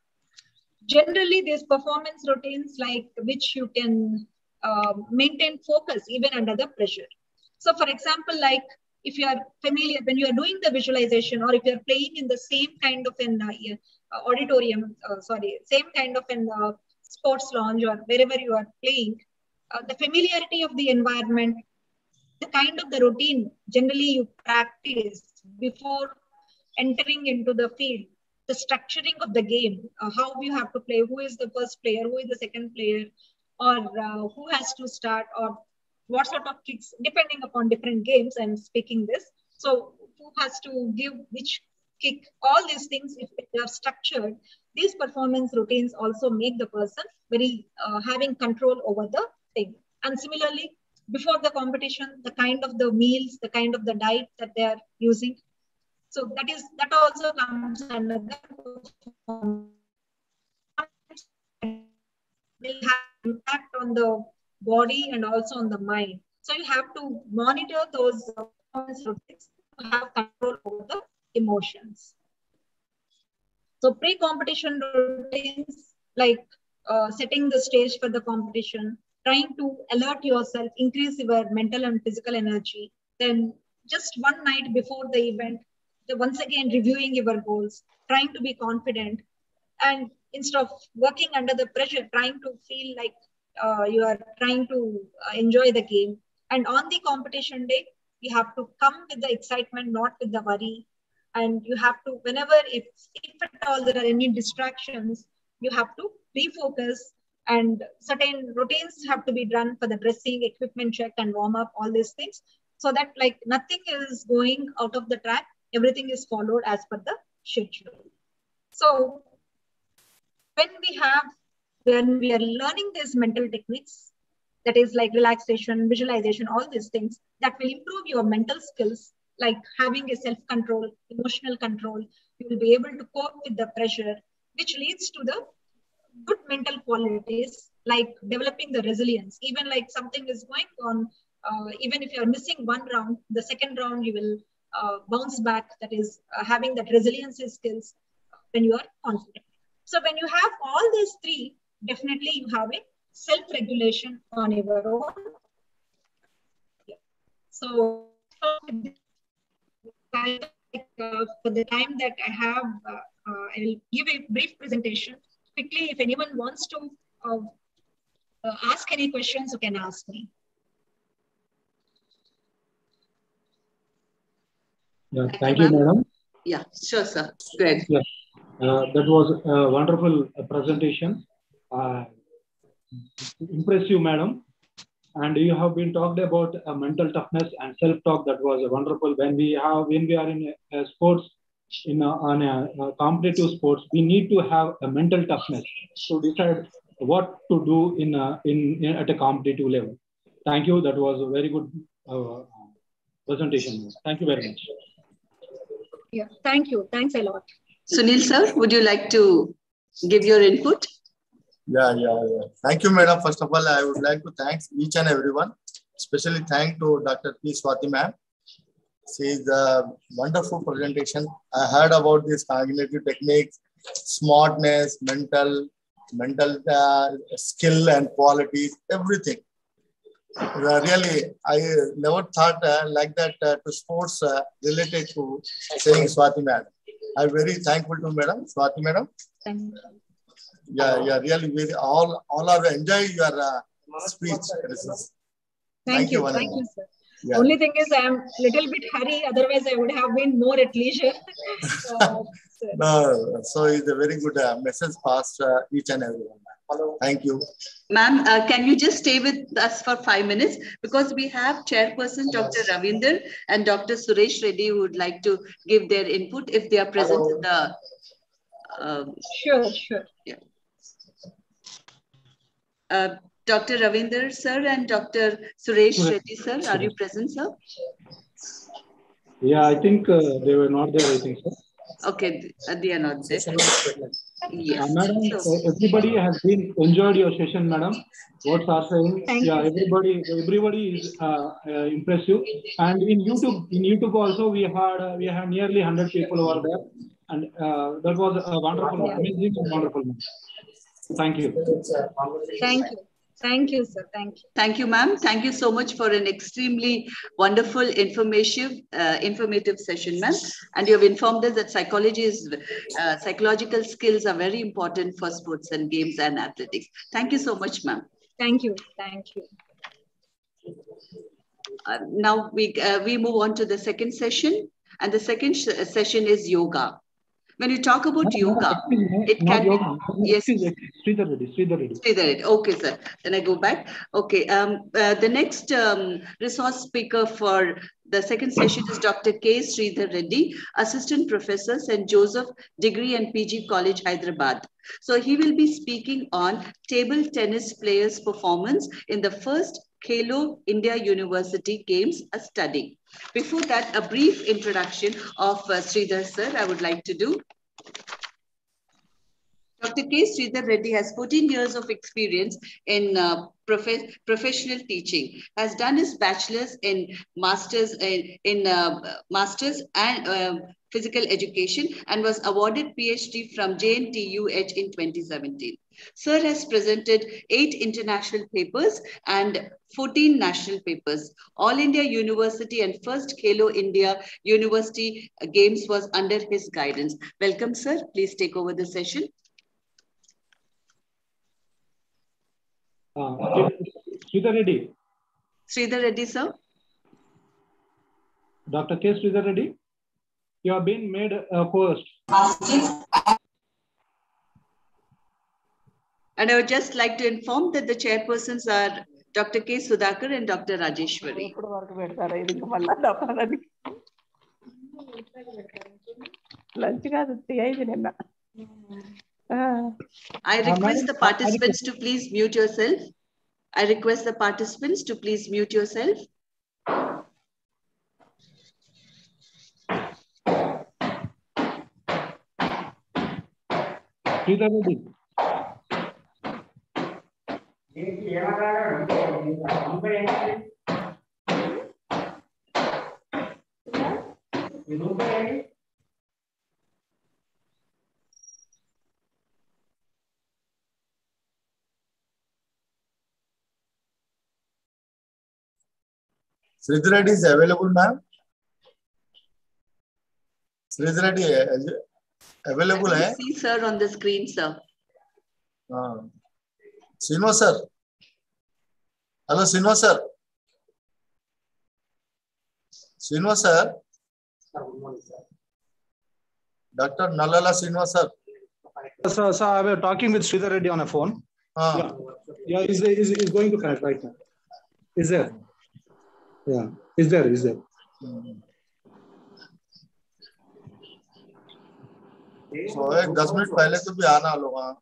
Generally, these performance routines like which you can uh, maintain focus even under the pressure. So for example, like if you are familiar when you are doing the visualization or if you are playing in the same kind of an uh, uh, auditorium, uh, sorry, same kind of an uh, sports lounge or wherever you are playing, uh, the familiarity of the environment, the kind of the routine generally you practice before entering into the field, the structuring of the game, uh, how you have to play, who is the first player, who is the second player, or who has to start, or what sort of kicks, depending upon different games. I'm speaking this. So who has to give which kick, all these things, if they are structured, these performance routines also make the person very uh, having control over the thing. And similarly, before the competition, the kind of the meals, the kind of the diet that they are using. So that is that also comes under will have impact on the body and also on the mind. So you have to monitor those routines to have control over the emotions. So pre-competition routines like uh, setting the stage for the competition, trying to alert yourself, increase your mental and physical energy. Then just one night before the event, once again reviewing your goals, trying to be confident, and instead of working under the pressure, trying to feel like uh, you are trying to uh, enjoy the game. And on the competition day, you have to come with the excitement, not with the worry. And you have to, whenever, if, if at all there are any distractions, you have to refocus and certain routines have to be done for the dressing, equipment check and warm up, all these things. So that like nothing is going out of the track, everything is followed as per the schedule. So when we have when we are learning these mental techniques, that is like relaxation, visualization, all these things that will improve your mental skills, like having a self-control, emotional control. You will be able to cope with the pressure, which leads to the good mental qualities, like developing the resilience. Even like something is going on, uh, even if you are missing one round, the second round you will uh, bounce back. That is uh, having that resiliency skills when you are confident. So when you have all these three, definitely you have a self-regulation on your own. So uh, for the time that I have, uh, uh, I will give a brief presentation. Quickly, if anyone wants to ask any questions, you can ask me. Yeah, thank you, madam. Yeah, sure, sir. Good. Yeah. Uh, that was a wonderful presentation. Uh, you, madam. And you have been talked about uh, mental toughness and self-talk. That was wonderful. When we have, when we are in a, a sports, in a, on a, a, competitive sports, we need to have a mental toughness to decide what to do in, a, in, in at a competitive level. Thank you. That was a very good uh, presentation. Thank you very much. Yeah, thank you. Thanks a lot. Sunil sir, would you like to give your input? Yeah, yeah, yeah. Thank you, madam. First of all, I would like to thank each and everyone, especially thank to Dr. P. Swati ma'am. She is a wonderful presentation. I heard about this cognitive techniques, smartness, mental, mental uh, skill and qualities, everything. Uh, really, I never thought uh, like that uh, to sports related to saying Swati madam. I'm very thankful to madam, Swati madam. Thank you. Yeah, yeah, really, very, all, all are enjoy your uh, speech. Thank, Thank you, you, thank you, sir. Yeah. Only thing is, I'm little bit hurry. Otherwise, I would have been more at leisure. so, No, so it's a very good uh, message passed uh, each and everyone. Thank you. Ma'am, uh, can you just stay with us for five minutes? Because we have Chairperson Dr. Ravinder and Dr. Suresh Reddy who would like to give their input if they are present in the. Um, sure, sure. Yeah. Uh, Dr. Ravinder sir and Dr. Suresh Reddy sir, are you present, sir? Yeah, I think uh, they were not there, I think, sir. Okay, they are not there. Yes. Uh, madam, So- uh, everybody has been enjoyed your session, madam. What's our saying? Thank yeah, you. everybody, everybody is uh, uh, impressive. And in YouTube, in YouTube also, we had uh, we had nearly hundred people over there, and uh, that was a wonderful, Yeah. amazing, and wonderful. Thank you. Thank you. Thank you, sir. Thank you. Thank you, ma'am. Thank you so much for an extremely wonderful, informative, uh, informative session, ma'am. And you have informed us that psychology is, uh, psychological skills are very important for sports and games and athletics. Thank you so much, ma'am. Thank you. Thank you. Uh, now we uh, we move on to the second session, and the second sh- session is yoga. When you talk about yoga, it can be- yes. Sridhar Reddy, Sridhar Reddy. Sridhar Reddy. Okay, sir. Then I go back. Okay. Um, uh, the next um, resource speaker for the second session is Dr. K. Sridhar Reddy, Assistant Professor, St. Joseph Degree and PG College, Hyderabad. So he will be speaking on table tennis players' performance in the first Khelo India University Games, a study. Before that, a brief introduction of uh, Sridhar sir, I would like to do. Dr. K. Sridhar Reddy has 14 years of experience in uh, prof- professional teaching. Has done his bachelor's in masters in, in uh, masters and um physical education and was awarded PhD from JNTUH in 2017. Sir has presented eight international papers and 14 national papers. All India University and first Khelo India University Games was under his guidance. Welcome, sir. Please take over the session. Uh, Sridhar Reddy, Sridhar Reddy, sir. Dr. K. Sridhar Reddy, you have been made a host. And I would just like to inform that the chairpersons are Dr. K. Sudhakar and Dr. Rajeshwari. I request the participants to please mute yourself. I request the participants to please mute yourself. Sridhar Reddy. Reddy, Sridhar Reddy is available, ma'am. Sridhar Reddy is available I है see sir on the screen, sir. हाँ सिनो sir hello सिनो sir सिनो sir doctor नलाला सिनो sir So, so I was talking with Sridhar Reddy on a phone. हाँ Yeah, yeah, is is is going to connect right now. Is there? Yeah, is there? Is there? So एक दस minute पहले तो भी आना लोग हाँ हाँ,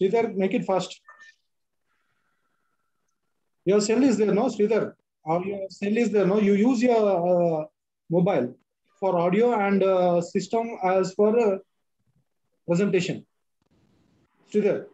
Sridhar, make it fast. Your cell is there, no, Sridhar? Or your cell is there, no? You use your uh, mobile for audio and uh, system as for uh, presentation. Sridhar.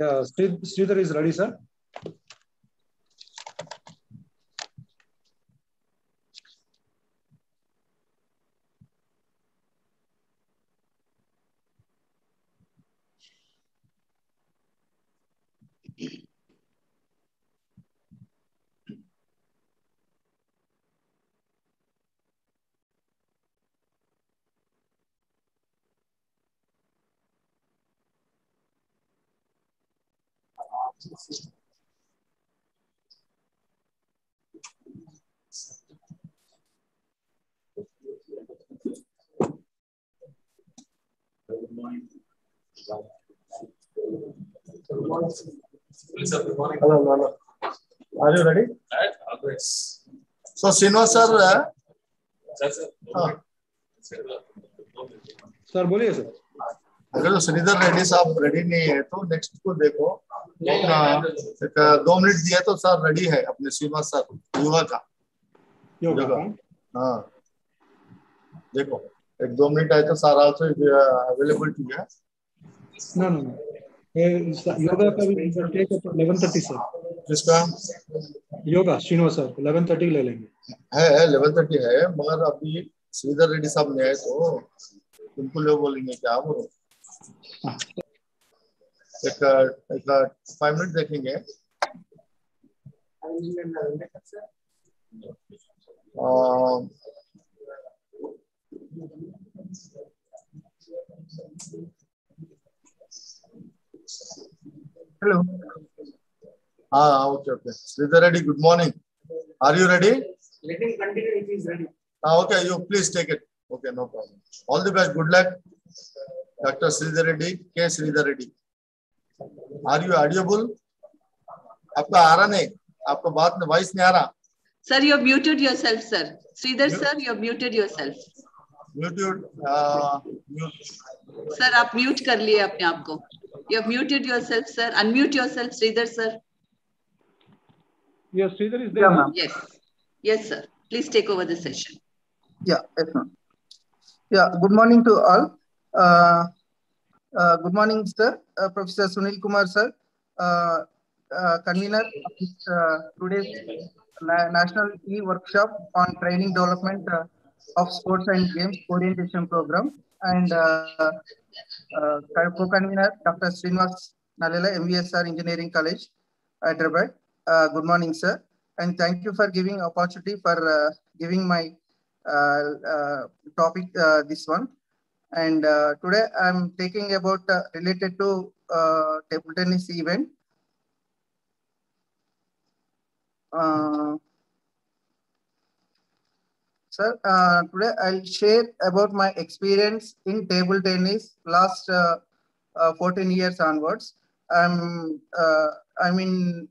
Uh, yeah, Srid- Sridhar is ready, sir. Hello, hello. Are you ready? So, Srinivas sir, uh, हाँ, sir बोलिए sir अगर तो श्रीधर रेड्डी साहब ready नहीं है तो next को देखो। एक दो मिनट दिया तो सर रेडी है अपने श्रीनिवास सर युवा का। योगा। हाँ। देखो एक दो मिनट आए तो सर आल्सो अवेलेबल टू है। नो नो योगा का भी टेक इलेवन थर्टी सर जिसका yoga Srinivas sir eleven thirty ले लेंगे। है लेवल थर्टी है मगर अभी श्रीधर रेड्डी साहब ने आए तो उनको लोग बोलेंगे क्या बोलो एक एक फाइव मिनट देखेंगे। हेलो हाँ okay okay Sridhar ready good morning are you ready let continue it is ready हाँ okay you please take it okay no problem all the best good luck doctor Sridhar Reddy K Sridhar Reddy are you audible आपका आ रहा नहीं? आपको बात नहीं voice नहीं आ रहा? Sir you muted yourself sir Sridhar sir you muted yourself muted sir आप म्यूट कर लिए अपने आप को. You muted yourself sir unmute yourself Sridhar sir yes Sridhar is there yes yes sir please take over the session yeah yes ma'am yeah good morning to all Uh, uh, good morning, sir. Uh, Professor Sunil Kumar, sir. Uh, uh, convener of this, today's National E-Workshop on Training Development of Sports and Games Orientation Program. And co-convener, Dr. Srinivas Nalela, MVSR Engineering College, Hyderabad. Good morning, sir. And thank you for giving opportunity for giving my topic this one. And uh, today I'm taking about uh, related to uh, table tennis event. Uh, sir, uh, today I'll share about my experience in table tennis last uh, uh, 14 years onwards. I'm I'm in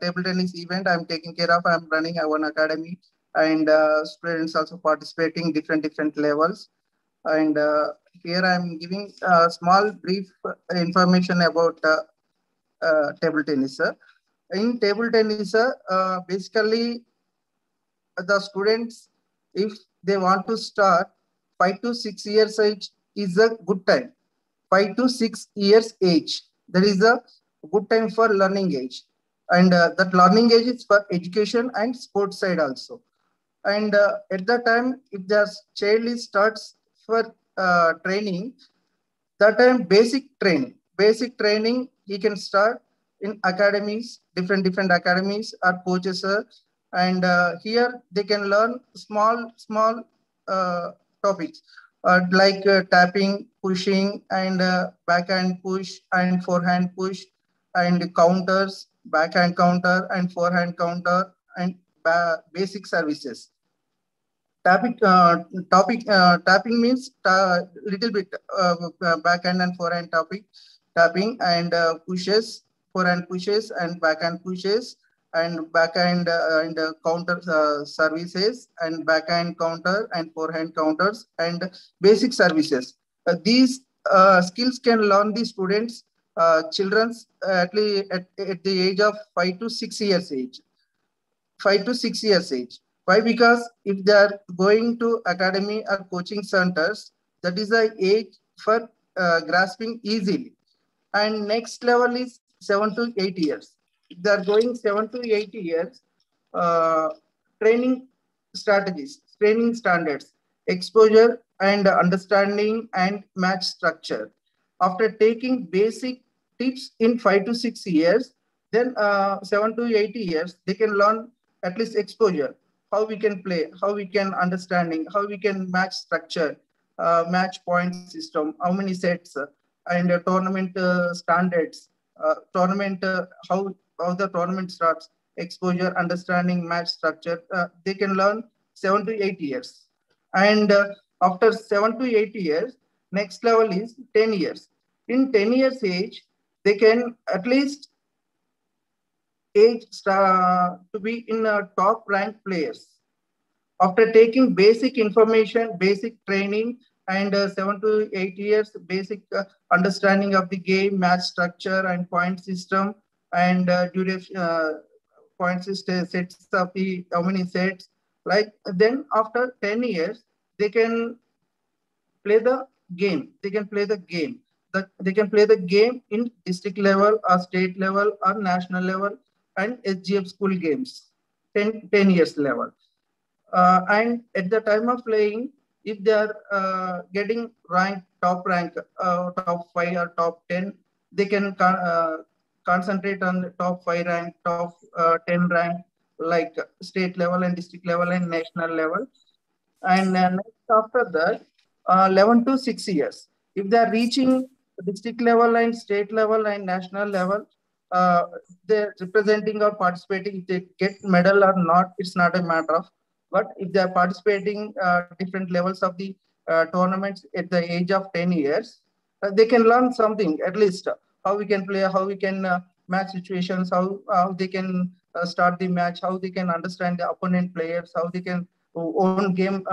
table tennis event. I'm taking care of. I'm running one academy, and students also participating different different levels. And uh, here I'm giving a small brief information about uh, uh, table tennis. In table tennis, uh, basically the students, if they want to start, five to six years age is a good time. Five to six years age, that is a good time for learning age and uh, that learning age is for education and sports side also and uh, at that time if the child starts uh, training that time basic training basic training he can start in academies different different academies or coaches and uh, here they can learn small small uh, topics uh, like uh, tapping pushing and uh, backhand push and forehand push and counters backhand counter and forehand counter and basic services. Tapping, uh, topic, uh, tapping means ta- little bit uh, uh, backhand and forehand topic, tapping and uh, pushes, forehand pushes and backhand pushes and backhand uh, and counter services and backhand counter and forehand counters and basic services. These skills can learn the students children's uh, at, at, at the age of five to six years age. Five to six years age. Why? Because if they are going to academy or coaching centers, that is the age for uh, grasping easily. And next level is seven to eight years. If they are going seven to eight years, uh, training strategies, training standards, exposure and understanding and match structure after taking basic tips in five to six years, then uh, seven to eight years, they can learn at least exposure, how we can play, how we can understanding, how we can match structure, uh, match point system, how many sets, uh, and uh, tournament uh, standards, uh, tournament, uh, how, how the tournament starts, exposure, understanding match structure, they can learn seven to eight years. And after seven to eight years, next level is 10 years. In 10 years age, they can at least age to be in uh, top ranked players. After taking basic information, basic training, and uh, seven to eight years basic uh, understanding of the game, match structure, and point system, and uh, duration, point system sets of the how many sets. Like then after 10 years, they can play the game. They can play the game. The, they can play the game in district level or state level or national level and SGF school games, 10, 10 years level. Uh, and at the time of playing, if they are uh, getting rank, top rank, uh, top five or top 10, they can uh, concentrate on the top five rank, top uh, 10 rank, like state level and district level and national level. And uh, next after that, 11 to 6 years. If they are reaching district level and state level and national level, uh, they're representing or participating, if they get medal or not, it's not a matter of, but if they are participating uh, different levels of the uh, tournaments at the age of 10 years, uh, they can learn something, at least how we can play, how we can uh, match situations, how, how they can uh, start the match, how they can understand the opponent players, how they can own game,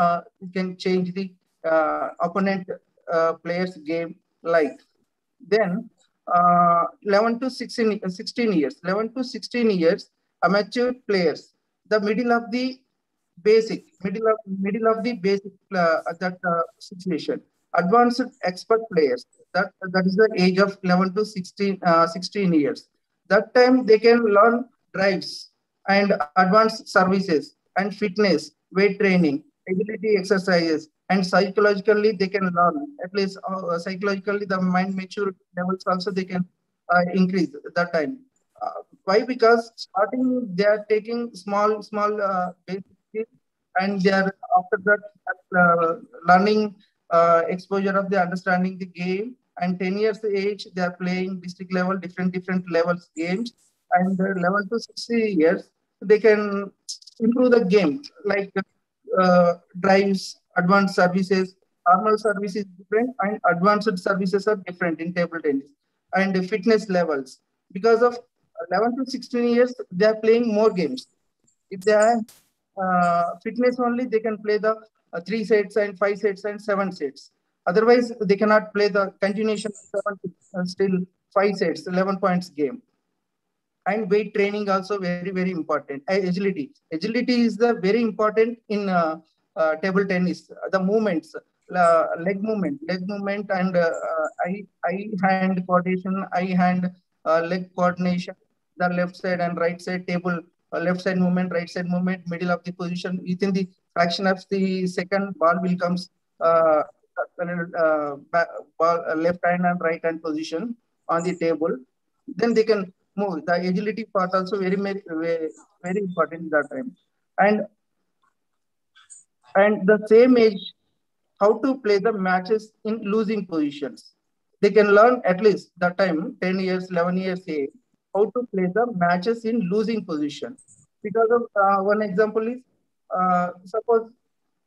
can change the opponent players game like. Then uh, 11 to 16, 16 years, 11 to 16 years, amateur players, the middle of the basic, middle of middle of the basic uh, that uh, situation. Advanced expert players, that that is the age of 11 to 16, uh, 16 years. That time they can learn drives and advanced services and fitness, weight training, agility exercises, and psychologically they can learn. At least uh, psychologically the mind maturity levels also they can uh, increase that time. Uh, why? Because starting they are taking small small uh, basic and they are after that uh, learning uh, exposure of the understanding the game. And 10 years age they are playing district level different different levels games. And 11 to 60 years they can improve the game. Like drives advanced services, normal service is different and advanced services are different in table tennis and the fitness levels. Because of 11 to 16 years, they are playing more games. If they are uh, fitness only, they can play the uh, three sets and five sets and seven sets. Otherwise, they cannot play the continuation seven, uh, still five sets, 11 points game. And weight training also very, very important. Agility. Agility is the very important in uh, uh, table tennis, the movements, uh, leg movement, leg movement and uh, eye, eye hand coordination, eye hand leg coordination, the left side and right side table, left side movement, right side movement, middle of the position. Within the fraction of the second, ball will comes uh, uh, ball, uh, left hand and right hand position on the table. Then they can move. The agility part also very, very, very important that time. And and the same age how to play the matches in losing positions. They can learn at least that time, 10 years, 11 years age, how to play the matches in losing position. Because of uh, one example is, uh, suppose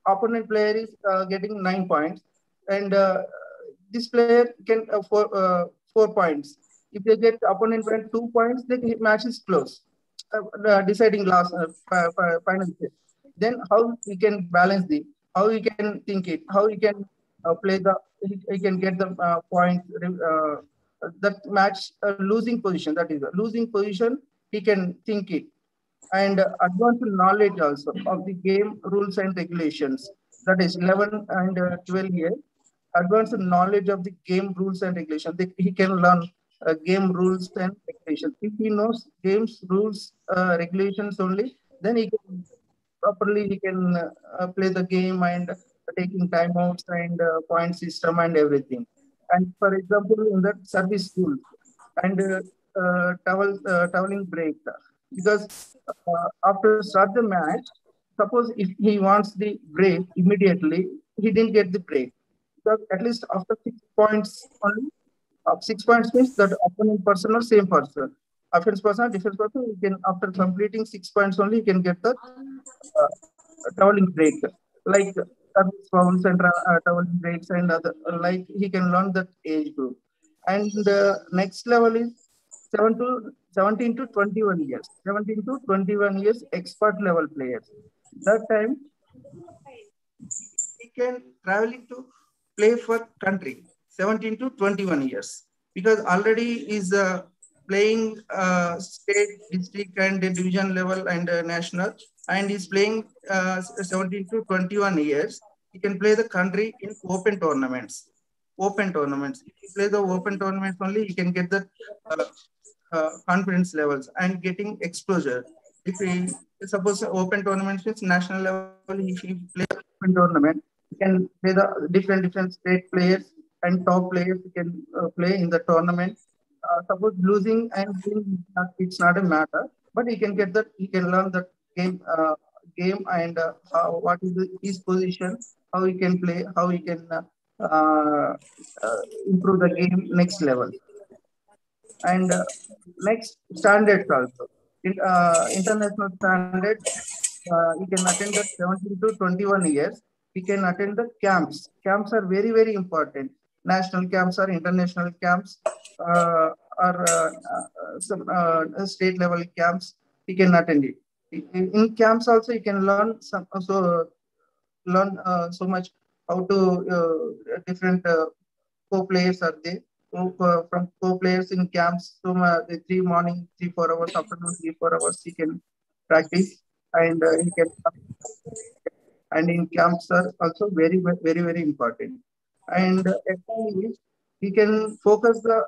opponent player is uh, getting nine points and uh, this player can uh, four, uh, four points. If they get opponent two points, the match is close, deciding last final then how we can balance the how we can think it how we can uh, play the he can get the uh, point uh, that match a losing position that is a losing position he can think it. And advanced knowledge also of the game rules and regulations that is 11 and uh, 12 years advanced knowledge of the game rules and regulations he can learn uh, game rules and regulations. If he knows games rules uh, regulations only then he can properly he can uh, play the game and taking timeouts and uh, point system and everything. And for example, in that service school and uh, towel, toweling break, because after start the match, suppose if he wants the break immediately, he didn't get the break. Because at least after six points only, six points means that opponent person or same person. Offense person defense person, you can after completing six points only, you can get the uh, toweling break. Like service fouls and uh, toweling breaks and other like he can learn that age group. And the next level is seven to 17 to 21 years. 17 to 21 years expert level players. That time he can traveling to play for country 17 to 21 years because already is uh, playing uh, state district and division level and uh, national and is playing uh, 17 to 21 years. He can play the country in open tournaments. Open tournaments. If you play the open tournaments only you can get the uh, uh, confidence levels and getting exposure. If we suppose open tournaments means national level if you play open tournament you can play the different different state players and top players can uh, play in the tournament uh, suppose losing and winning it's not a matter but you can get that you can learn the game uh, game and uh, how, what is the, his position how he can play how he can uh, uh, improve the game next level. And next standards also. In international standards you can attend the 17 to 21 years. You can attend the camps. Camps are very very important national camps or international camps uh, or uh, some uh, state level camps you can attend it. In, camps also you can learn some also learn uh, so much how to uh, different co-players are there. So, from co-players in camps so three morning three four hours afternoon three four hours you can practice. And you can and in camps are also very very very important and uh, actually we can focus the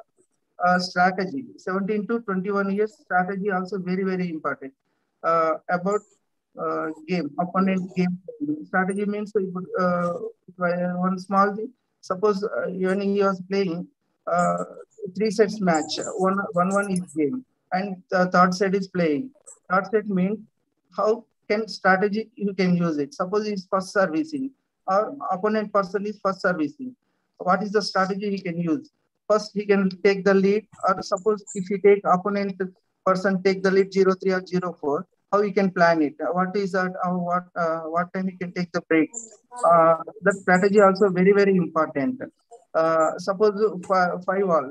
uh, strategy. 17 to 21 years strategy also very very important. Uh, about uh, game opponent game. Strategy means uh, one small thing. Suppose uh, when he was playing uh, three sets match one one one is game and the third set is playing. Third set means how can strategy you can use it. Suppose he's first servicing opponent person is first servicing what is the strategy he can use? First he can take the lead or suppose if he take opponent person take the lead 0-3 or 0-4 how he can plan it? What is that uh, what uh, what time he can take the break? Uh, the strategy also very very important. Uh, suppose five all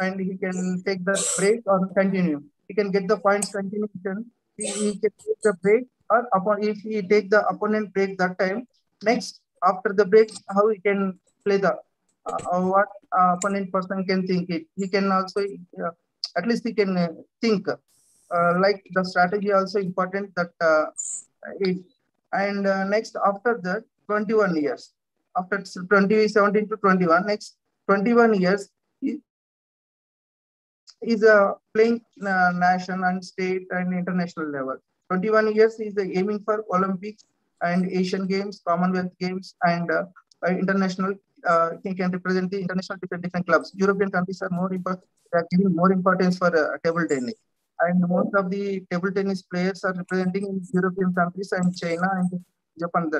and he can take the break or continue. He can get the points continuation. He, he can take the break or upon if he take the opponent break that time next after the break how he can play the uh, what uh, opponent person can think it. He can also uh, at least he can uh, think uh, like the strategy also important that it and next after that 21 years. After 2017 to 21 next 21 years is a playing uh, national and state and international level. 21 years is aiming for olympics and asian games commonwealth games and uh, international uh, he can represent the international different different clubs. European countries are more important they are giving more importance for uh, table tennis. And most of the table tennis players are representing european countries and china and japan.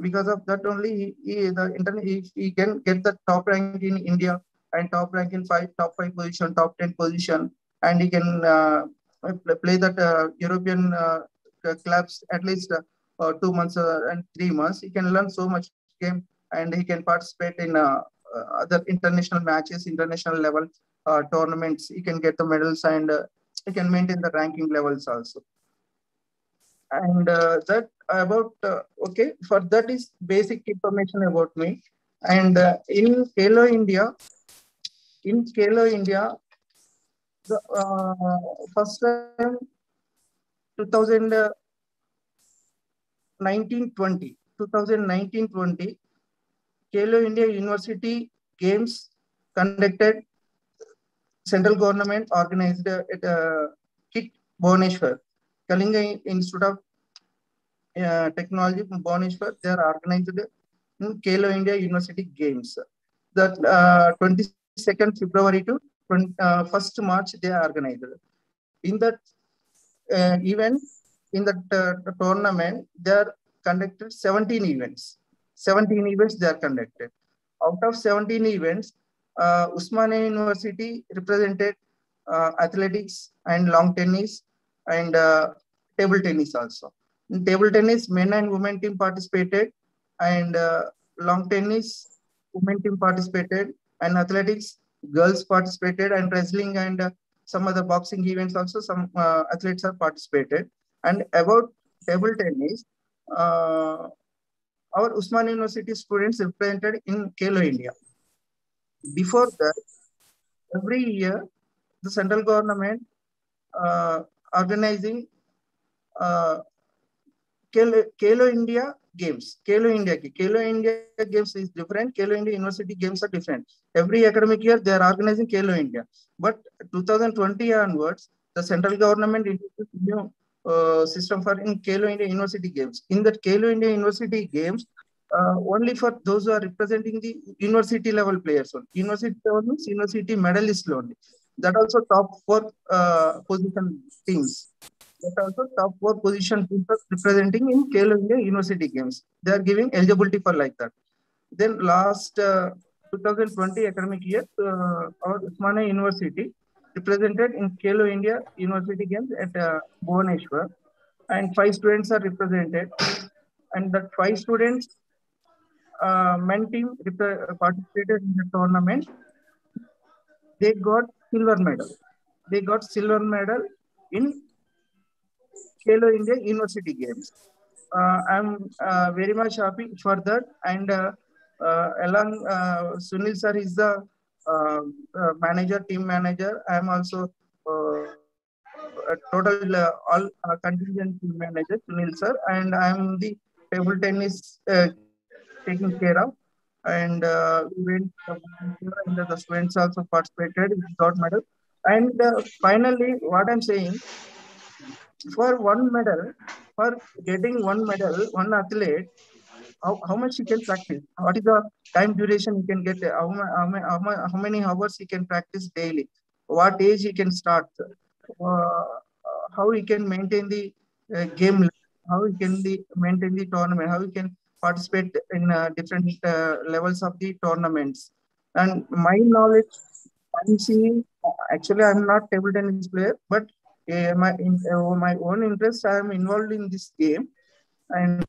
Because of that only he, he the internet he, he can get the top rank in india and top rank in five top five position top 10 position. And he can uh, play that uh, european uh, clubs at least uh, two months and three months. He can learn so much game and he can participate in other international matches international level tournaments. He can get the medals and he can maintain the ranking levels also. And uh, that about uh, okay for that is basic information about me. And uh, in Khelo India in Khelo India the first time 2019-20 2019-20 Kalo India University Games conducted central government organized at uh, KIT Bhubaneswar Kalinga Institute of uh, Technology from Bhubaneswar, they are organized in Kalo India University Games. That uh, 22nd February to 20, uh, 1st March, they are organized. In that uh, event, in that uh, tournament, they are conducted 17 events. 17 events they are conducted. Out of 17 events, uh, University represented uh, athletics and lawn tennis and uh, table tennis also. In table tennis, men and women team participated and uh, lawn tennis, women team participated and athletics, girls participated and wrestling and uh, some other boxing events also some uh, athletes have participated. And about table tennis, uh, our Osmania University students represented in Khelo India. Before that, every year, the central government uh, organizing uh, Khelo, Khelo India games. Khelo India, Khelo India games is different. Khelo India University games are different. Every academic year, they are organizing Khelo India. But 2020 onwards, the central government introduced new uh, system for in Khelo India University Games. In that Khelo India University Games, uh, only for those who are representing the university level players. Only. University level university medalists only. That also top four uh, position teams. That also top four position teams are representing in Khelo India University Games. They are giving eligibility for like that. Then last 2020 academic year, our Osmania University represented in Khelo India University Games at uh, Bhubaneswar, and five students are represented. And that five students, uh, men team participated in the tournament. They got silver medal. They got silver medal in Khelo India University Games. Uh, I'm very much happy for that. And along Sunil sir is the uh, uh, Uh, uh, manager, team manager. I am also uh, total uh, all contingent team manager, Sunil sir, and I am the table tennis taking care of. And we went and the students also participated, got medal. And finally, what I'm saying, for one medal, for getting one medal, one athlete, how, how much he can practice? What is the time duration he can get? How, how, how, how many hours he can practice daily? What age he can start? Uh, how he can maintain the uh, game? How he can the, maintain the tournament? How he can participate in uh, different levels of the tournaments? And my knowledge, I'm seeing. Actually, I'm not table tennis player, but my in, my own interest, I am involved in this game, and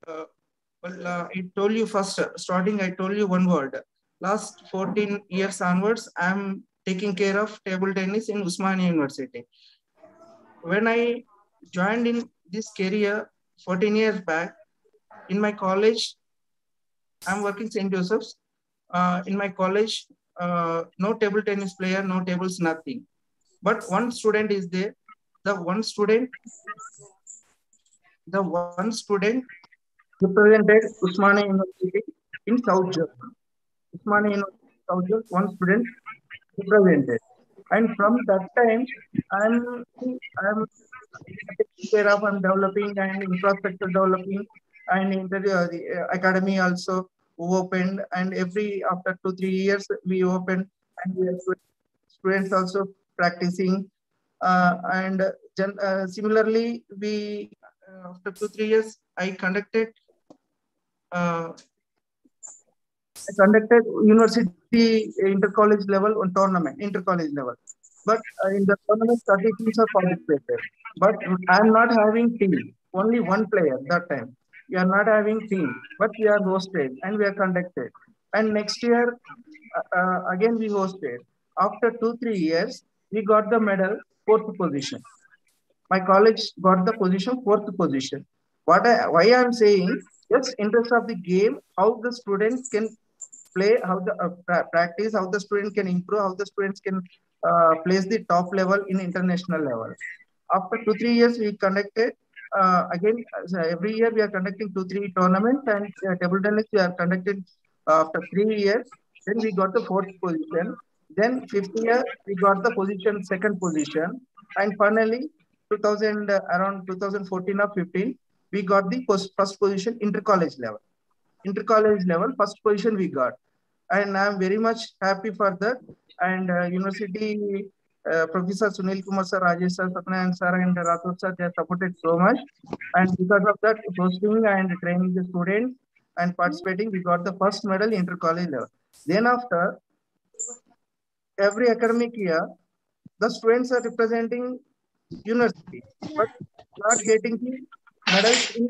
well, uh, I told you first, starting, I told you one word. Last 14 years onwards, I'm taking care of table tennis in Osmania University. When I joined in this career 14 years back, in my college, I'm working St. Joseph's. Uh, in my college, uh, no table tennis player, no tables, nothing. But one student is there. The one student, the one student represented Osmania University in South Germany. Osmania University, South Germany, one student represented. And from that time, I'm I'm taking care of I'm developing and infrastructure developing and inter, uh, the uh, academy also opened and every after two three years we opened and we have students also practicing uh, and uh, similarly we after two three years I conducted uh, I conducted university inter-college level on tournament, inter-college level. But uh, in the tournament, 30 teams are participated. But I'm not having team, only one player that time. We are not having team, but we are hosted and we are conducted. And next year, uh, uh, again we hosted. After two, three years, we got the medal, fourth position. My college got the position, fourth position. What I, why I'm saying, just interest of the game, how the students can play, how the uh, pra practice, how the student can improve, how the students can uh, place the top level in international level. After two, three years, we conducted, uh, again, every year we are conducting two, three tournaments and uh, table tennis we are conducted after three years. Then we got the fourth position. Then fifth year, we got the position, second position. And finally, 2000, uh, around 2014 or 15, we got the first, position inter-college level. Inter-college level, first position we got. And I'm very much happy for that. And uh, university, uh, Professor Sunil Kumar sir, Rajesh sir, Satyanarayan sir, and Rathod sir, they supported so much. And because of that, hosting and training the students and participating, we got the first medal inter-college level. Then after, every academic year, the students are representing university, but not getting the medals in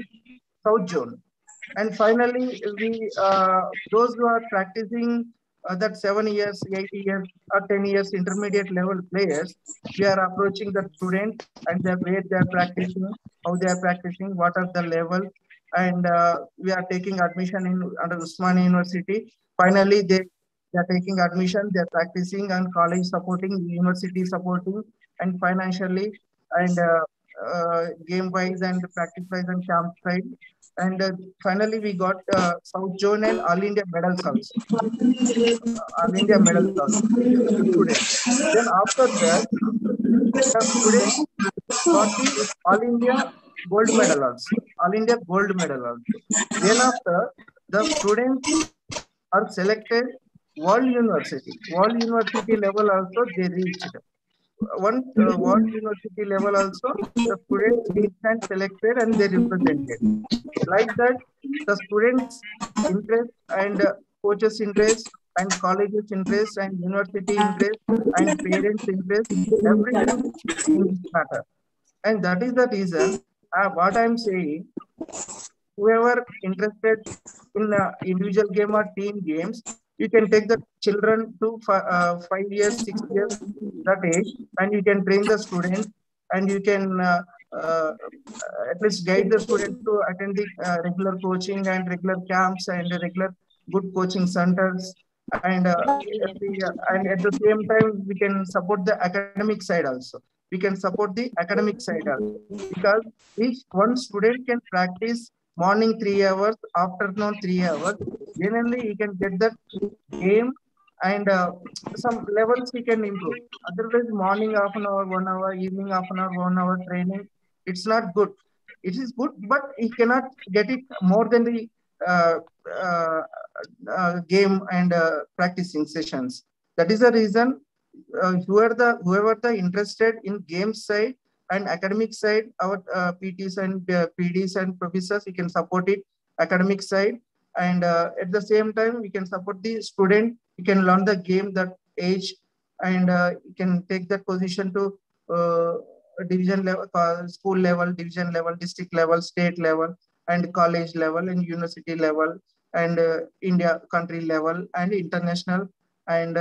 South Zone. And finally, we uh, those who are practicing uh, that seven years, eight years, or 10 years intermediate level players, we are approaching the students and the where they are practicing, how they are practicing, what are the level, and uh, we are taking admission in under Osmania University. Finally, they, they are taking admission, they are practicing and college supporting, university supporting, and financially and uh, game wise and practice wise and camp side. And uh, finally, we got uh, South Zone and All India medals also. Uh, All India medals also. Students. Then after that, the students got the All India gold medal also. All India gold medal also. Then after, the students are selected World University. World University level also they reached one uh, world university level also the students and selected and they represented. Like that the students interest and uh, coaches interest and colleges interest and university interest and parents interest everything in matter. And that is the reason uh, what i'm saying whoever interested in uh, individual game or team games you can take the children to uh, five years, six years, that age, and you can train the student, and you can uh, uh, at least guide the student to attend the uh, regular coaching and regular camps and regular good coaching centers. And, at the, and at the same time, we can support the academic side also. We can support the academic side also. Because each one student can practice morning three hours, afternoon three hours. Generally, he can get that game and uh, some levels he can improve. Otherwise, morning half an hour, one hour, evening half an hour, one hour training, it's not good. It is good, but he cannot get it more than the uh, uh, uh game and uh, practicing sessions. That is the reason uh, whoever the whoever the interested in game side and academic side, our uh, PTs and uh, PDs and professors, we can support it academic side. And uh, at the same time, we can support the student. You can learn the game that age and uh, you can take that position to uh, division level, uh, school level, division level, district level, state level, and college level and university level and India country level and international and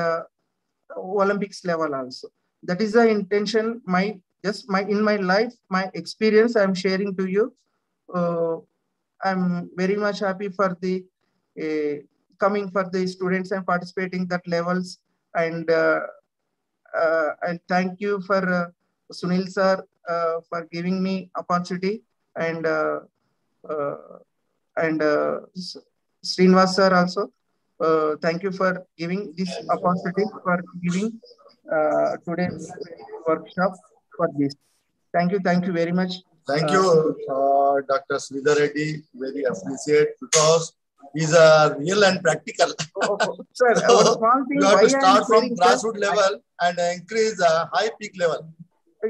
Olympics level also. That is the intention. My just my in my life, my experience I'm sharing to you. Uh, I'm very much happy for the uh, coming for the students and participating that levels. And uh, uh and thank you for uh, Sunil sir uh, for giving me opportunity and and Srinivas sir also. thank you for giving this opportunity for giving today's workshop for this. Thank you. Thank you very much. Thank you, uh, Dr. Sridhar Reddy. Very appreciate because he's a real and practical. Oh, oh, sir, so you have to start from grassroots level and increase a high peak level.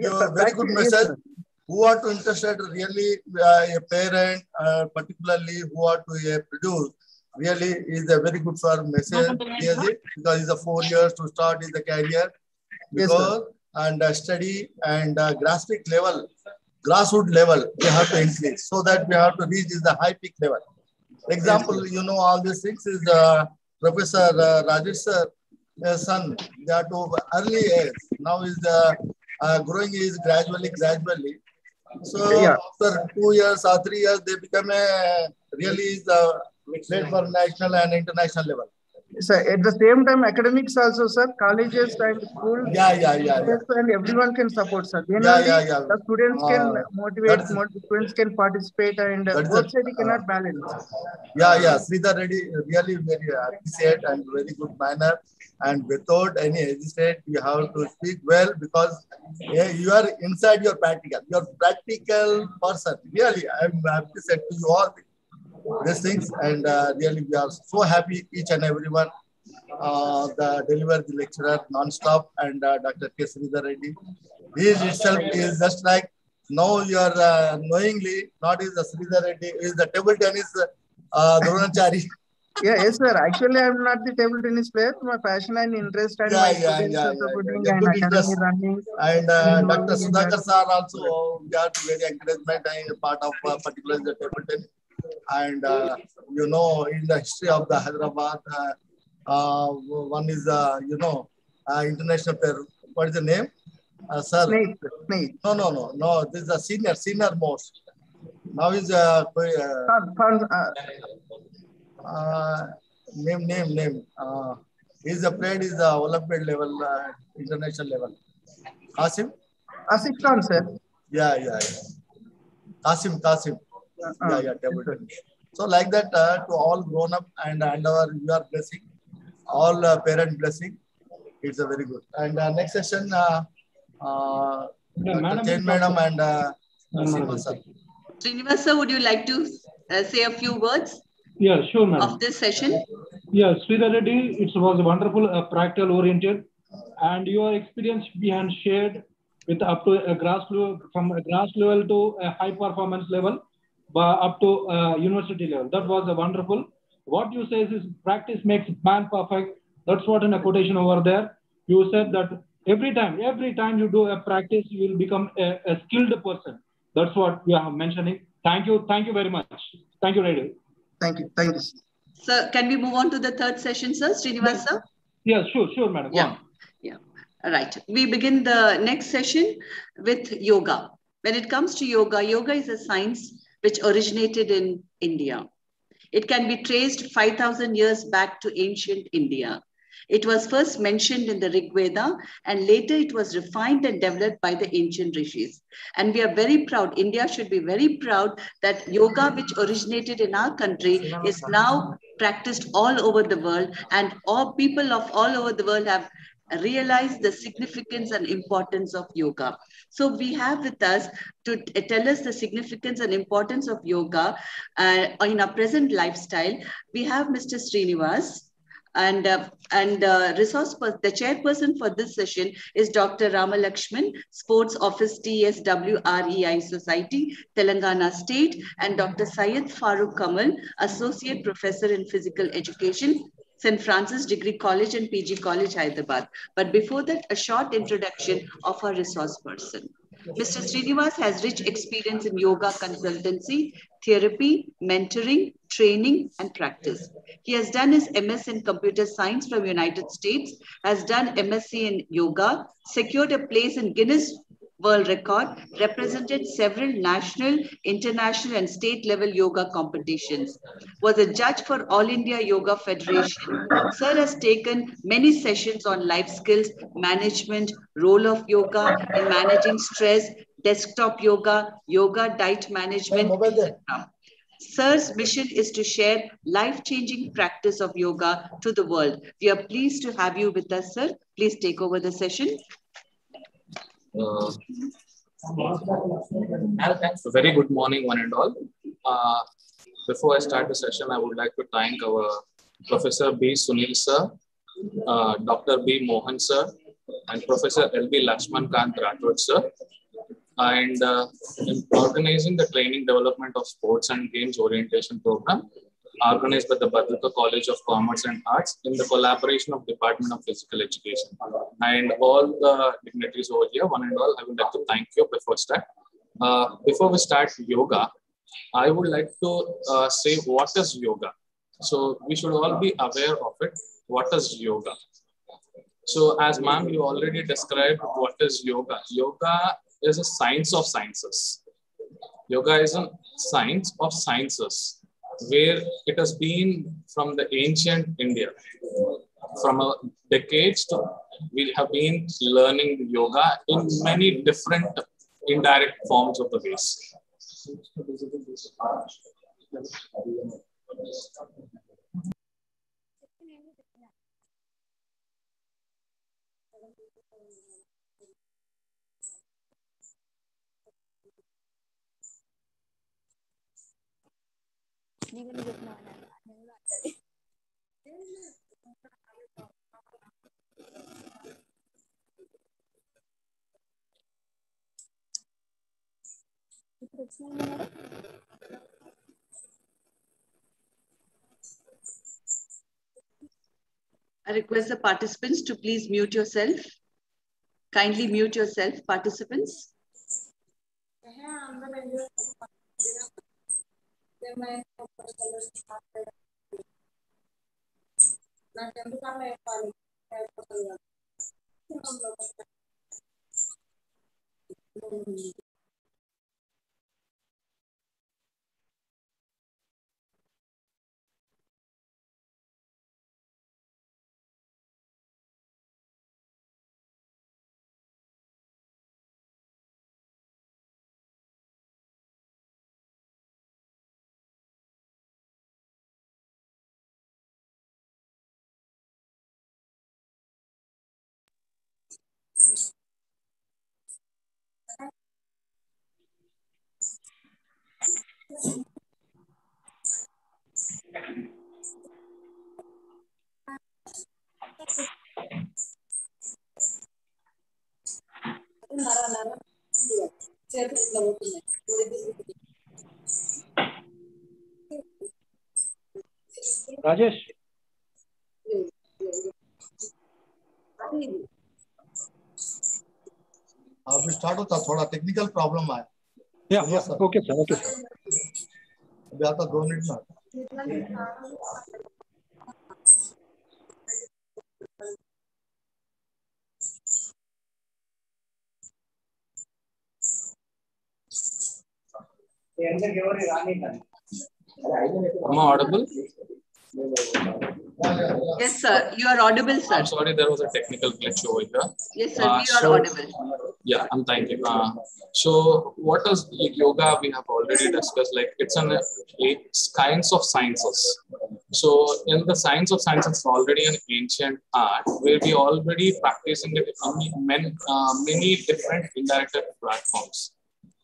Yes, sir, very good message. Yes, who are to interested really uh, a parent, uh, particularly who are to uh, produce, really is a very good for message. because it's a four years to start is the career. Because yes, and uh, study and uh, grassroots level, grassroots level, we have to increase so that we have to reach is the high peak level. Example, you know, all these things is uh, Professor uh, Rajesh sir, uh, son, they are to early age. Now is the uh, growing is gradually, gradually. So yeah. after two years or three years, they become a really the played for national and international level. So at the same time, academics also, sir, colleges and schools. Yeah, yeah, yeah. yeah. And everyone can support, sir. Then yeah, yeah, yeah. The students uh, can motivate, students can participate, and both side cannot uh, balance. Yeah, yeah. Sridhar Reddy really very appreciate and very good manner. And without any hesitate, you have to speak well because yeah, you are inside your practical. Your practical person. Really, I'm appreciate to you all these things. And uh, really, we are so happy, each and everyone, uh, the deliver the lecturer non-stop and uh, Dr. K. Sridhar Reddy. He itself is just like now you are uh, knowingly, not is the Sridhar Reddy, is the table tennis uh, Dronacharya. Yeah, yes, sir. Actually, I'm not the table tennis player. My passion and interest and Yeah, my yeah, yeah, yeah, yeah. and interest. running. And uh, Dr. Sudhakar sir also got very encouragement and part of uh, particularly the table tennis. And uh, you know, in the history of the Hyderabad, uh, uh, one is uh, you know uh, international player. What is the name? Uh, sir. Snake, snake. No, no, no, no. This is a senior, senior most. Now is uh, uh, uh, uh, name, name, name. Uh, he's a played is the Olympic level, uh, international level. Kasim? Asif Khan, sir. Yeah, yeah, yeah. Kasim, Kasim. Yeah, uh, yeah, table tennis. So like that, uh, to all grown up and and our your blessing, all uh, parent blessing, it's a very good. And uh, next session, uh, uh, Yeah, madam Jain madam and uh, Madam, Seema sir. Srinivasa, would you like to uh, say a few words Yeah, sure, madam. of this session? Yeah, Sridhar Reddy, it was wonderful, uh, practical oriented, and your experience behind shared with up to a grass level, from a grass level to a high performance level, but up to uh, university level. That was a wonderful. What you say is practice makes man perfect. That's what in a quotation over there. You said that every time, every time you do a practice, you will become a, a skilled person. That's what you are mentioning. Thank you. Thank you very much. Thank you, Reddy. Thank you. Thank you. Sir, can we move on to the third session, sir? Srinivasa? Yeah, sure, sure, madam. Go Yeah. on. Yeah. All right. We begin the next session with yoga. When it comes to yoga, yoga is a science which originated in India. It can be traced 5,000 years back to ancient India. It was first mentioned in the Rig Veda and later it was refined and developed by the ancient rishis. And we are very proud, India should be very proud that yoga, which originated in our country, is now practiced all over the world and all people of all over the world have realized the significance and importance of yoga. So we have with us to tell us the significance and importance of yoga uh, in our present lifestyle. We have Mr. Srinivas. And, uh, and uh, resource per- the chairperson for this session is Dr. Rama Lakshman, Sports Office TSWREI Society, Telangana State, and Dr. Syed Farooq Kamal, Associate Professor in Physical Education, St. Francis Degree College and PG College, Hyderabad. But before that, a short introduction of our resource person. Mr. Srinivas has rich experience in yoga consultancy, therapy, mentoring, training, and practice. He has done his MS in computer science from United States, has done MSc in yoga, secured a place in Guinness World Record, represented several national, international, and state level yoga competitions, was a judge for All India Yoga Federation. Sir has taken many sessions on life skills, management, role of yoga in managing stress, desktop yoga, yoga diet management, etc. Sir's mission is to share life-changing practice of yoga to the world. We are pleased to have you with us, sir. Please take over the session. Uh, very good morning, one and all. Uh, before I start the session, I would like to thank our Professor B. Sunil sir, uh, Dr. B. Mohan sir, and Professor L. B. Lakshman Kant Rathod sir, and uh, in organizing the training development of sports and games orientation program organized by the Badruka College of Commerce and Arts in the collaboration of Department of Physical Education. And all the dignitaries over here, one and all, I would like to thank you before start. Uh, before we start yoga, I would like to uh, say what is yoga. So we should all be aware of it. What is yoga? So as ma'am, you already described what is yoga. Yoga is a science of sciences. Yoga is a science of sciences where it has been from the ancient India. From a decades to, we have been learning yoga in many different indirect forms of the ways. I request the participants to please mute yourself. Kindly mute yourself, participants. tema yang Nah, tentukanlah yang paling Rajesh? अभी start होता थोड़ा technical problem आया या okay sir okay sir अभी आता दो minute में आता। Am I audible? Yes, sir. You are audible, sir. I'm sorry, there was a technical glitch over here. Yes, sir. Uh, You are so- audible. Yeah, I'm thank you. Uh, so, what is like, yoga? We have already discussed. Like, it's an it's kinds of sciences. So, in the science of science, it's already an ancient art where we already practicing it on many, uh, many different indirect platforms.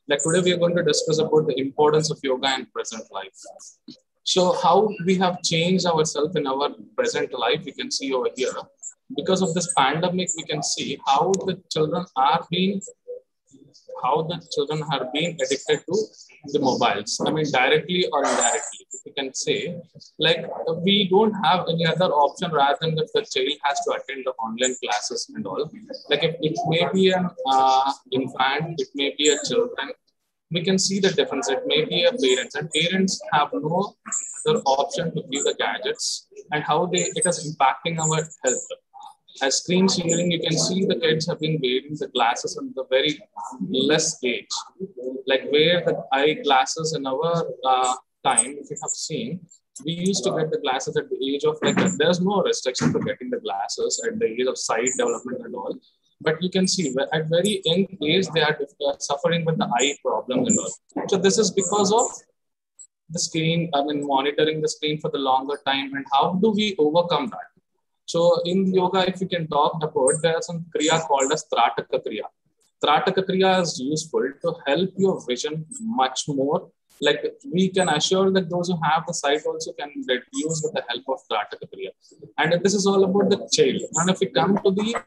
Like today, we are going to discuss about the importance of yoga in present life. So, how we have changed ourselves in our present life, we can see over here. Because of this pandemic, we can see how the children are being, how the children are being addicted to the mobiles. I mean, directly or indirectly, we can say, like we don't have any other option rather than that the child has to attend the online classes and all. Like if it may be an uh, infant, it may be a children, we can see the difference. It may be a parents, and parents have no other option to give the gadgets and how they it is impacting our health. As screen sharing, you can see the kids have been wearing the glasses at the very less age, like where the eye glasses in our uh, time, if you have seen, we used to get the glasses at the age of like there's no restriction for getting the glasses at the age of sight development and all. But you can see at very young age they are uh, suffering with the eye problem and all. So this is because of the screen, I mean, monitoring the screen for the longer time. And how do we overcome that? So in yoga, if you can talk about, there's some kriya called as Trataka Kriya. Trataka Kriya is useful to help your vision much more. Like we can assure that those who have the sight also can reduce with the help of Trataka Kriya. And this is all about the child. And if we come to the,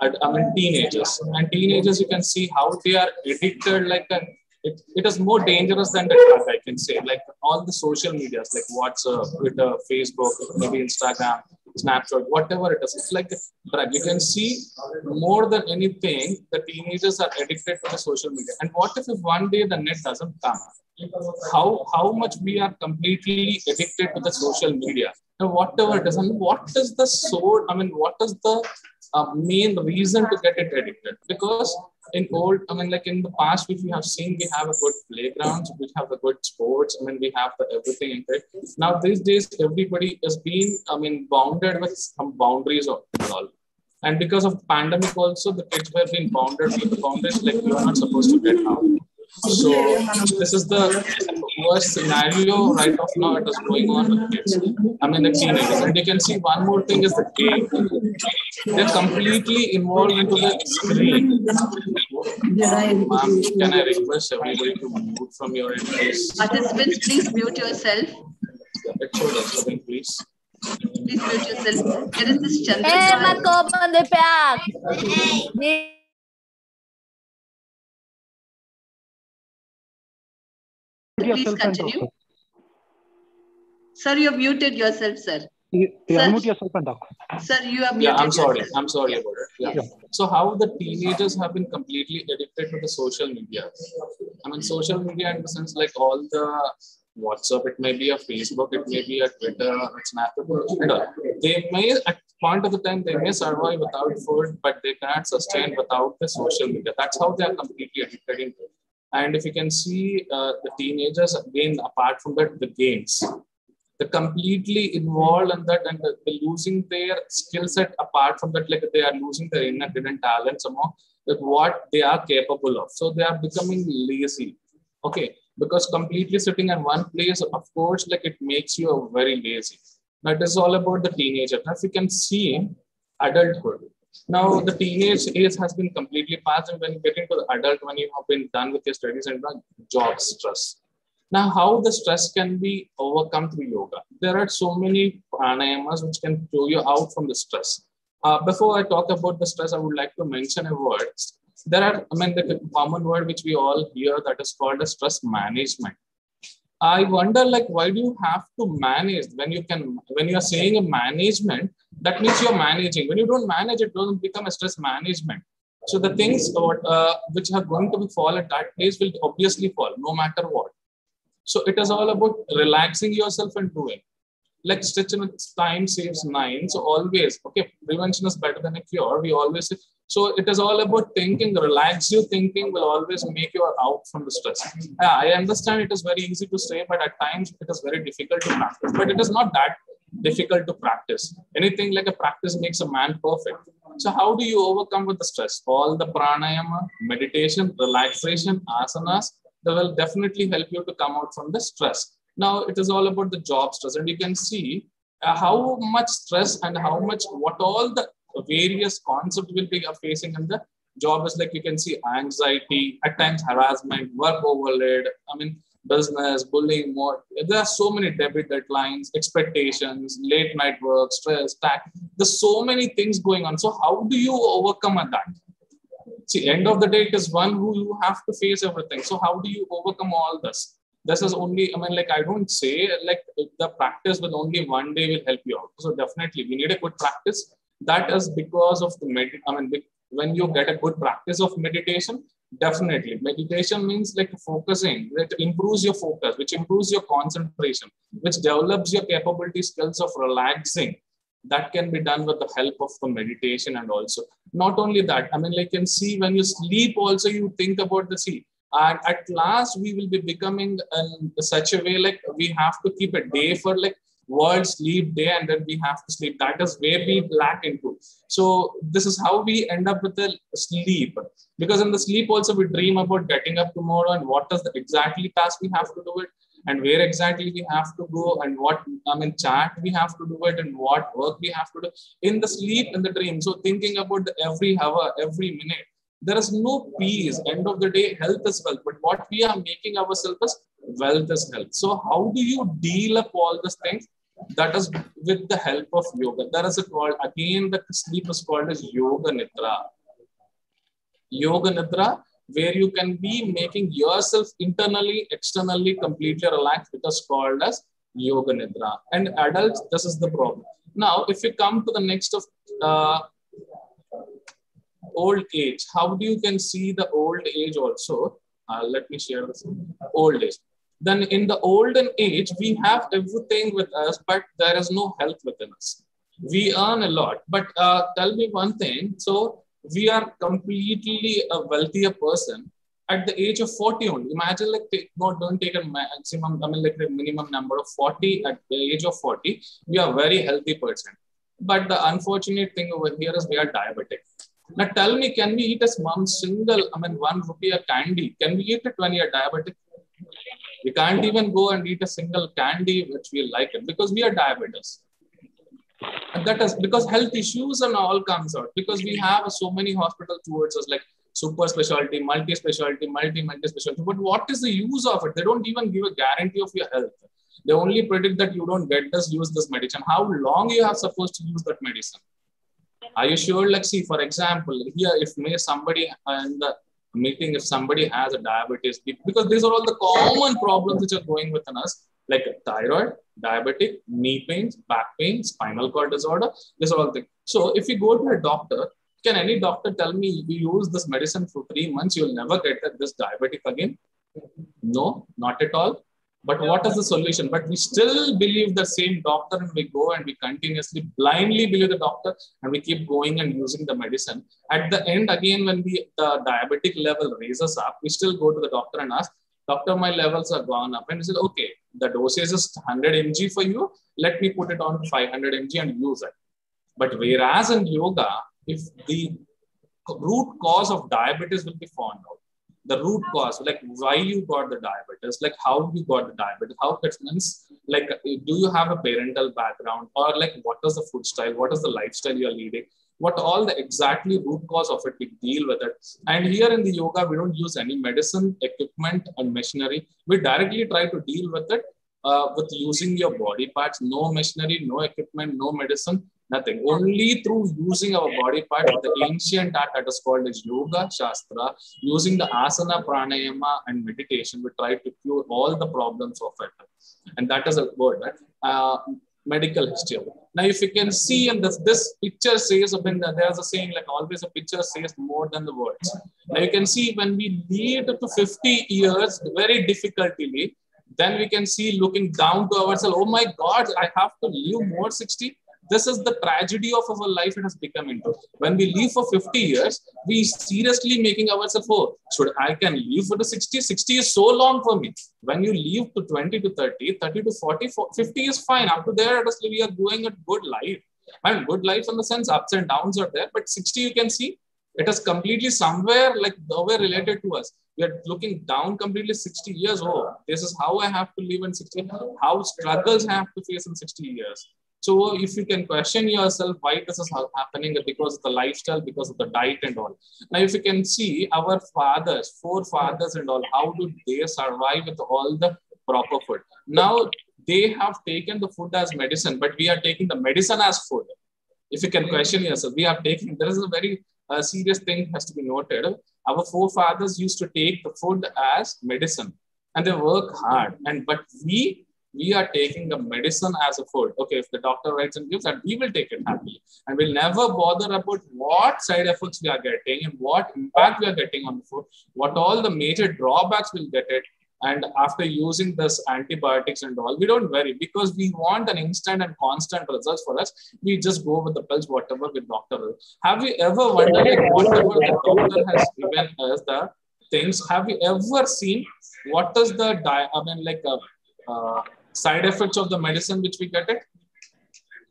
I mean, teenagers, and teenagers, you can see how they are addicted like a it, it is more dangerous than the drug, I can say. Like all the social medias, like WhatsApp, Twitter, Facebook, maybe Instagram, Snapchat, whatever it is. It's like a drug. You can see more than anything, the teenagers are addicted to the social media. And what if, one day the net doesn't come? How how much we are completely addicted to the social media whatever it is, and what is the source? I mean, what is the uh, main reason to get it addicted? Because in old, I mean, like in the past, which we have seen, we have a good playgrounds, we have the good sports. I mean, we have the everything in it. Now these days, everybody is being, I mean, bounded with some boundaries of all. And because of pandemic, also the kids were being bounded with the boundaries like you are not supposed to get out. So this is the worst scenario right off now. It is going on with kids. I mean the teenagers, and you can see one more thing is the game. They're completely involved into the screen. Ma'am, can I request everybody to mute from your end, please? Participants, please mute yourself. It showed us please. Please mute yourself. There is this Chandra. Marco, ¿dónde peas? Please continue. Sir, you have muted yourself, sir. You, you Sir. unmute yourself and talk. Sir, you are muted. Yeah, I'm sorry. yourself. I'm sorry about it. Yeah. Yes. So how the teenagers have been completely addicted to the social media. I mean, social media in the sense like all the WhatsApp, it may be a Facebook, it may be a Twitter, or Snapchat, and all. They may at point of the time they may survive without food, but they cannot sustain without the social media. That's how they are completely addicted into. it. And if you can see uh, the teenagers again, apart from that, the games, they're completely involved in that and they're losing their skill set apart from that like they are losing their inner hidden talent somehow with what they are capable of. So they are becoming lazy okay? Because completely sitting in one place of course like it makes you very lazy. It is all about the teenager. Now if you can see adulthood now the teenage age has been completely passed and when you get into the adult when you have been done with your studies and job stress now, how the stress can be overcome through yoga? There are so many pranayamas which can throw you out from the stress. Uh, before I talk about the stress, I would like to mention a word. There are, I mean, the common word which we all hear that is called a stress management. I wonder, like, why do you have to manage when you can, when you're saying a management, that means you're managing. When you don't manage, it doesn't become a stress management. So the things uh, which are going to fall at that place will obviously fall, no matter what. So it is all about relaxing yourself and doing. Like stitch in time saves nine. So always, okay, prevention is better than a cure. We always say. So it is all about thinking. Relax your thinking will always make you out from the stress. I understand it is very easy to say, but at times it is very difficult to practice. But it is not that difficult to practice. Anything like a practice makes a man perfect. So how do you overcome with the stress? All the pranayama, meditation, relaxation, asanas, they will definitely help you to come out from the stress. Now it is all about the job stress, and you can see uh, how much stress and how much what all the various concepts will be facing in the job is like you can see anxiety, at times harassment, work overload. I mean business, bullying, more. There are so many debit deadlines, expectations, late night work, stress, tax. There's so many things going on. So how do you overcome that? see end of the day it is one who you have to face everything so how do you overcome all this this is only i mean like i don't say like the practice with only one day will help you out so definitely we need a good practice that is because of the med i mean when you get a good practice of meditation definitely. Meditation means like focusing that improves your focus which improves your concentration which develops your capability skills of relaxing. That can be done with the help of the meditation and also. Not only that i mean like you can see when you sleep also you think about the sea. And at last we will be becoming in such a way like we have to keep a day for like world sleep day and then we have to sleep that is where we lack into so this is how we end up with the sleep because in the sleep also we dream about getting up tomorrow and what is the exactly task we have to do it and where exactly we have to go and what I mean chat we have to do it and what work we have to do in the sleep in the dream. So thinking about the every hour, every minute, there is no peace. End of the day, health is wealth. But what we are making ourselves is wealth is health. So how do you deal up all these things? That is with the help of yoga. That is called again. The sleep is called as yoga nidra. Yoga nidra where you can be making yourself internally, externally completely relaxed, it is called as yoga nidra. And adults, this is the problem. Now, if you come to the next of uh, old age, how do you can see the old age also? Uh, let me share this. Old age. Then in the olden age, we have everything with us, but there is no health within us. We earn a lot, but uh, tell me one thing. So we are completely a wealthier person at the age of 40 only. Imagine like take, no, don't take a maximum, I mean like the minimum number of 40 at the age of 40. We are very healthy person. But the unfortunate thing over here is we are diabetic. Now tell me, can we eat a one single, I mean one rupee a candy? Can we eat it when you are diabetic? We can't even go and eat a single candy which we like it because we are diabetes. And that is because health issues and all comes out because we have so many hospitals towards us like super specialty, multi specialty, multi multi specialty. But what is the use of it? They don't even give a guarantee of your health. They only predict that you don't get this, use this medicine. How long you are supposed to use that medicine? Are you sure? Like, see, for example, here, if may somebody in the meeting, if somebody has a diabetes, because these are all the common problems which are going within us. like thyroid, diabetic, knee pains, back pain, spinal cord disorder, this all thing. So if you go to a doctor, can any doctor tell me you use this medicine for three months, you'll never get this diabetic again? No, not at all. But what is the solution? But we still believe the same doctor and we go and we continuously blindly believe the doctor and we keep going and using the medicine. At the end, again, when the, diabetic level raises up, we still go to the doctor and ask, Doctor, my levels are gone up. And he said, okay, the dosage is 100 mg for you. Let me put it on 500 mg and use it. But whereas in yoga, if the root cause of diabetes will be found out, the root cause, like why you got the diabetes, like how you got the diabetes, how it means, like do you have a parental background, or like what is the food style, what is the lifestyle you are leading, what all the exactly root cause of it, we deal with it. And here in the yoga, we don't use any medicine, equipment, and machinery. We directly try to deal with it uh, with using your body parts, no machinery, no equipment, no medicine, nothing. Only through using our body part, of the ancient art that is called as Yoga Shastra, using the asana, pranayama, and meditation, we try to cure all the problems of it. And that is a word. Right? Uh, medical history. Now, if you can see in this, this picture says, there's a saying like always a picture says more than the words. Now, you can see when we lead to 50 years very difficultly, then we can see looking down to ourselves, oh my God, I have to live more 60 this is the tragedy of our life. It has become into. When we live for 50 years we seriously making ourselves oh should i can live for the 60 60 is so long for me. When you live to 20 to 30 30 to 40 50 is fine. Up to there we are going a good life. And good life in the sense ups and downs are there but 60 you can see it is completely somewhere like nowhere related to us. We are looking down completely 60 years. Oh this is how i have to live in 60 how struggles i have to face in 60 years so if you can question yourself why this is happening because of the lifestyle, because of the diet and all. Now, if you can see our fathers, forefathers and all, how do they survive with all the proper food? Now they have taken the food as medicine, but we are taking the medicine as food. If you can question yourself, we are taking, there is a very uh, serious thing has to be noted. Our forefathers used to take the food as medicine and they work hard. And but we we are taking the medicine as a food. Okay, if the doctor writes and gives that, we will take it happily. And we'll never bother about what side effects we are getting and what impact we are getting on the food, what all the major drawbacks we'll get it. And after using this antibiotics and all, we don't worry because we want an instant and constant results for us. We just go with the pills, whatever the doctor will. Have you ever wondered like, whatever the doctor has given us the things? Have you ever seen what is the diet? I mean, like a uh, side effects of the medicine which we get it?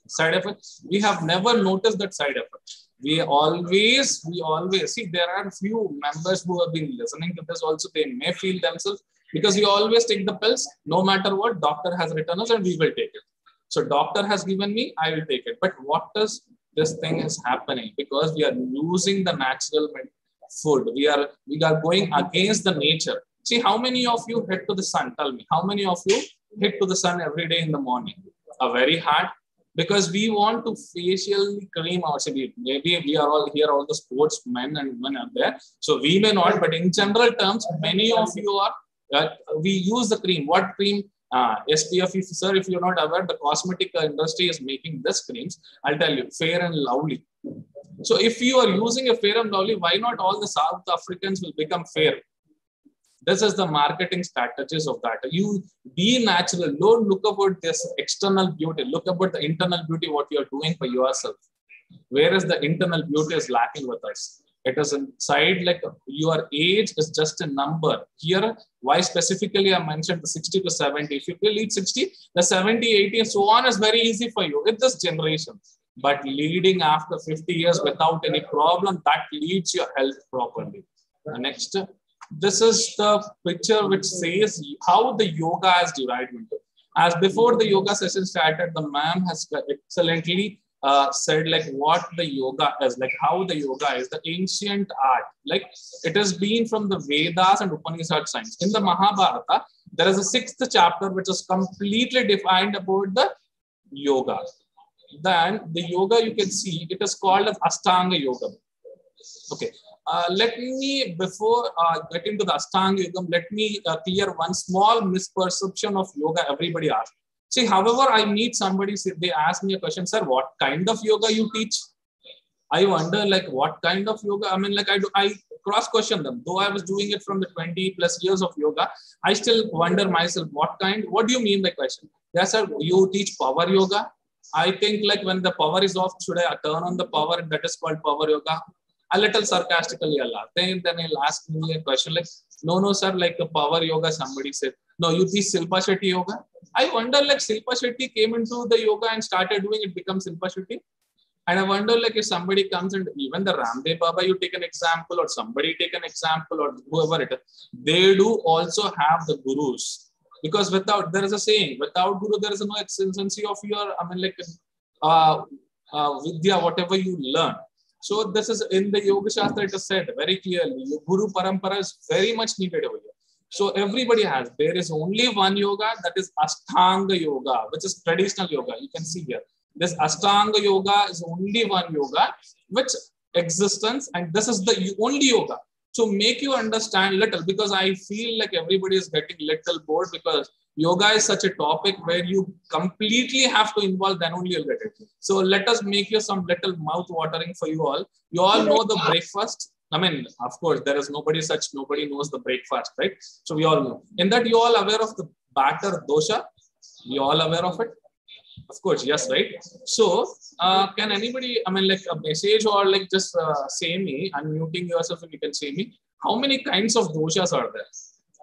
Side effects? We have never noticed that side effect we always we always see there are few members who have been listening to this also. They may feel themselves because we always take the pills. No matter what doctor has written us and we will take it. So doctor has given me i will take it. But what does this thing is happening? Because we are losing the natural food. We are we are going against the nature. See how many of you head to the sun? Tell me how many of you hit to the sun every day in the morning. A very hard because we want to facially cream ourselves. Maybe we are all here, all the sportsmen and women are there. So we may not, but in general terms, many of you are, uh, we use the cream. What cream? Uh, SPF, if, sir, if you're not aware, the cosmetic industry is making this creams. I'll tell you, fair and lovely. So if you are using a fair and lovely, why not all the South Africans will become fair? This is the marketing strategies of that. You be natural. Don't look about this external beauty. Look about the internal beauty, what you are doing for yourself. Whereas the internal beauty is lacking with us. It is inside like your age is just a number. Here, why specifically I mentioned the 60 to 70. If you reach 60, the 70, 80, and so on is very easy for you with this generation. But leading after 50 years without any problem, that leads your health properly. Next this is the picture which says how the yoga is derived into. As before the yoga session started, the ma'am has excellently uh, said like what the yoga is, like how the yoga is, the ancient art. Like it has been from the Vedas and Upanishad. In the Mahabharata, there is a sixth chapter which is completely defined about the yoga. Then the yoga you can see, it is called as Ashtanga Yoga. Okay, uh, let me, before uh, getting to the Ashtanga Yoga, let me uh, clear one small misperception of yoga everybody asks. See, however, I meet somebody, they ask me a question, sir, what kind of yoga you teach? I wonder, like, what kind of yoga? I mean, like, I do, I cross question them. Though I was doing it from the 20 plus years of yoga, I still wonder myself, what kind? What do you mean by question? Yes, sir, you teach power yoga. I think, like, when the power is off, should I turn on the power? That is called power yoga. A little sarcastically, a lot. Then, then he'll ask me a question like, no, no, sir, like the power yoga, somebody said, no, you teach Shilpa Shetty yoga. I wonder, like, Shilpa Shetty came into the yoga and started doing it, become Shilpa Shetty. And I wonder, like, if somebody comes and even the Ramdev Baba, you take an example, or somebody take an example, or whoever it is, they do also have the gurus. Because without, there is a saying, without guru, there is no excellency of your, I mean, like, uh, uh, vidya, whatever you learn. So this is in the Yoga Shastra, it is said very clearly, Guru Parampara is very much needed over here. So everybody has, there is only one yoga, that is Ashtanga Yoga, which is traditional yoga. You can see here. This Ashtanga Yoga is only one yoga, which existence, and this is the only yoga. So make you understand little, because I feel like everybody is getting little bored because yoga is such a topic where you completely have to involve, then only you'll get it. So let us make you some little mouth watering for you all. You all know the breakfast. I mean, of course, there is nobody such, nobody knows the breakfast, right? So we all know. In that, you all aware of the batter dosha? You all aware of it? Of course, yes, right? So, uh, can anybody, I mean, like a message or like just uh, say me, unmuting yourself and you can say me, how many kinds of doshas are there?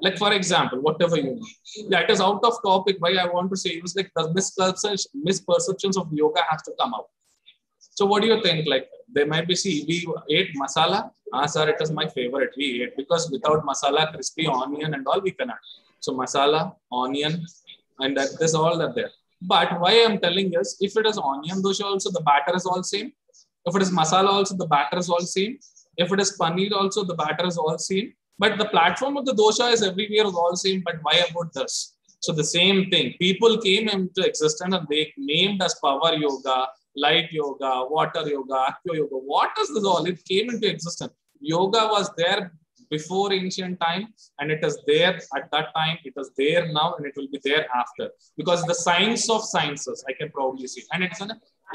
Like, for example, whatever you need. That is out of topic. Why I want to say is like the misperceptions, misperceptions of yoga has to come out. So, what do you think? Like, they might be, see, we ate masala. Ah, sir, it is my favorite. We ate because without masala, crispy onion and all, we cannot. So, masala, onion, and that this all that there. But why I'm telling is, if it is onion dosha also, the batter is all same. If it is masala also, the batter is all same. If it is paneer also, the batter is all same. But the platform of the dosha is everywhere is all same. But why about this? So the same thing. People came into existence and they named as power yoga, light yoga, water yoga, acro yoga. What is this all? It came into existence. Yoga was there before ancient time and it is there at that time it is there now and it will be there after because the science of sciences i can probably see and it's an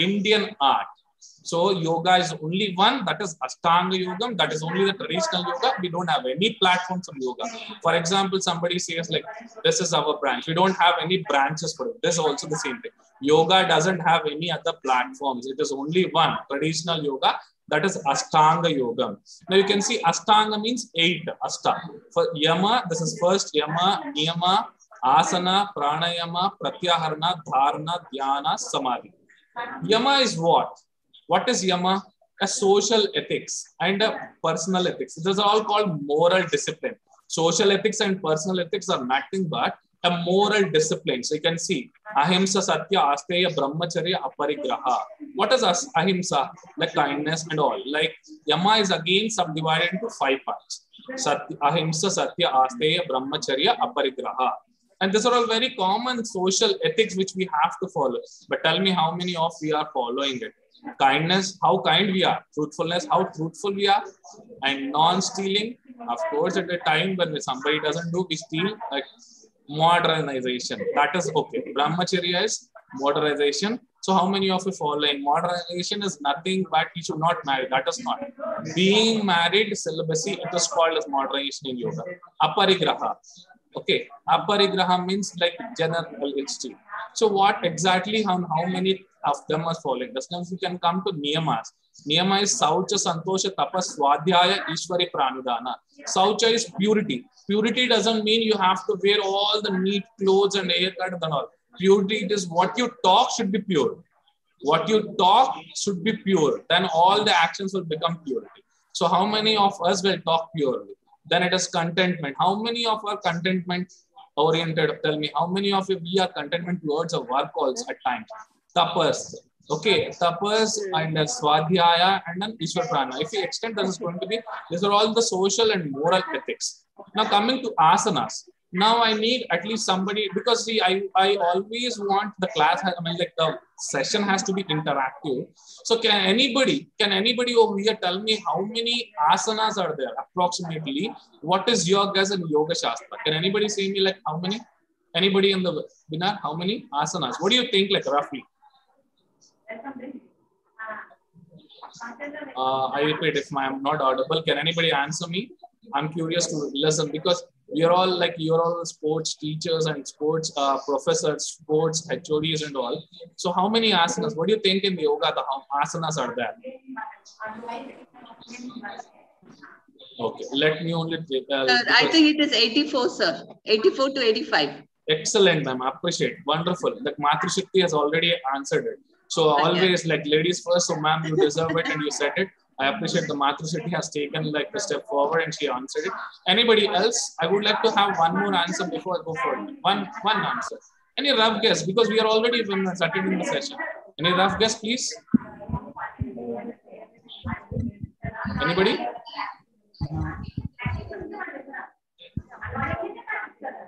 indian art so yoga is only one that is ashtanga yoga that is only the traditional yoga we don't have any platforms of yoga for example somebody says like this is our branch we don't have any branches for it this is also the same thing yoga doesn't have any other platforms it is only one traditional yoga that is Ashtanga Yoga. Now you can see Ashtanga means eight. Ashta. For Yama, this is first Yama, Niyama, Asana, Pranayama, Pratyaharana, Dharana, Dhyana, Samadhi. Yama is what? What is Yama? A social ethics and a personal ethics. These are all called moral discipline. Social ethics and personal ethics are nothing but a moral discipline. So you can see ahimsa, satya, asteya, brahmacharya, aparigraha. What is ahimsa? Like kindness and all. Like yama is again subdivided into five parts. Satya, ahimsa, satya, asteya, brahmacharya, aparigraha. And these are all very common social ethics which we have to follow. But tell me how many of we are following it. Kindness, how kind we are. Truthfulness, how truthful we are. And non-stealing, of course, at a time when somebody doesn't do, we steal. Like modernization. That is okay. Brahmacharya is modernization. So how many of you following? Modernization is nothing but you should not marry. That is not. Being married, celibacy, it is called as modernization in yoga. Aparigraha. Okay. Aparigraha means like general history. So what exactly, how, how many of them are following? This means we can come to niyamas. Niyama is Saucha, Santosha, Tapas, Swadhyaya, Ishwari, Pranidhana. Saucha is purity. Purity doesn't mean you have to wear all the neat clothes and haircut and all. Purity is what you talk should be pure. What you talk should be pure. Then all the actions will become purity. So how many of us will talk purely? Then it is contentment. How many of our contentment oriented? Tell me, how many of you we are contentment towards our work also at times? Tapas, Okay, tapas hmm. and then swadhyaya and then Ishwar prana. If you extend, this is going to be, these are all the social and moral ethics. Now coming to asanas. now I need at least somebody because see, I, I always want the class, I mean, like the session has to be interactive. So can anybody, can anybody over here tell me how many asanas are there approximately? What is your guess in Yoga Shastra? Can anybody say me like how many? Anybody in the webinar, how many asanas? What do you think like roughly? Uh, I repeat, if I'm not audible, can anybody answer me? I'm curious to listen because we are all like you're all sports teachers and sports uh, professors, sports HODs and all. So how many asanas? What do you think in the yoga? The how asanas are there? Okay, let me only. Uh, Sir, I think it is 84, sir. 84 to 85. Excellent, ma'am. Appreciate. Wonderful. Like Matri Shakti has already answered it. So always like ladies first. So ma'am, you deserve it and you said it. I appreciate the Matru Shakti has taken like a step forward and she answered it. Anybody else? I would like to have one more answer before I go forward. One one answer. Any rough guess? Because we are already started in the session. Any rough guess, please? Anybody?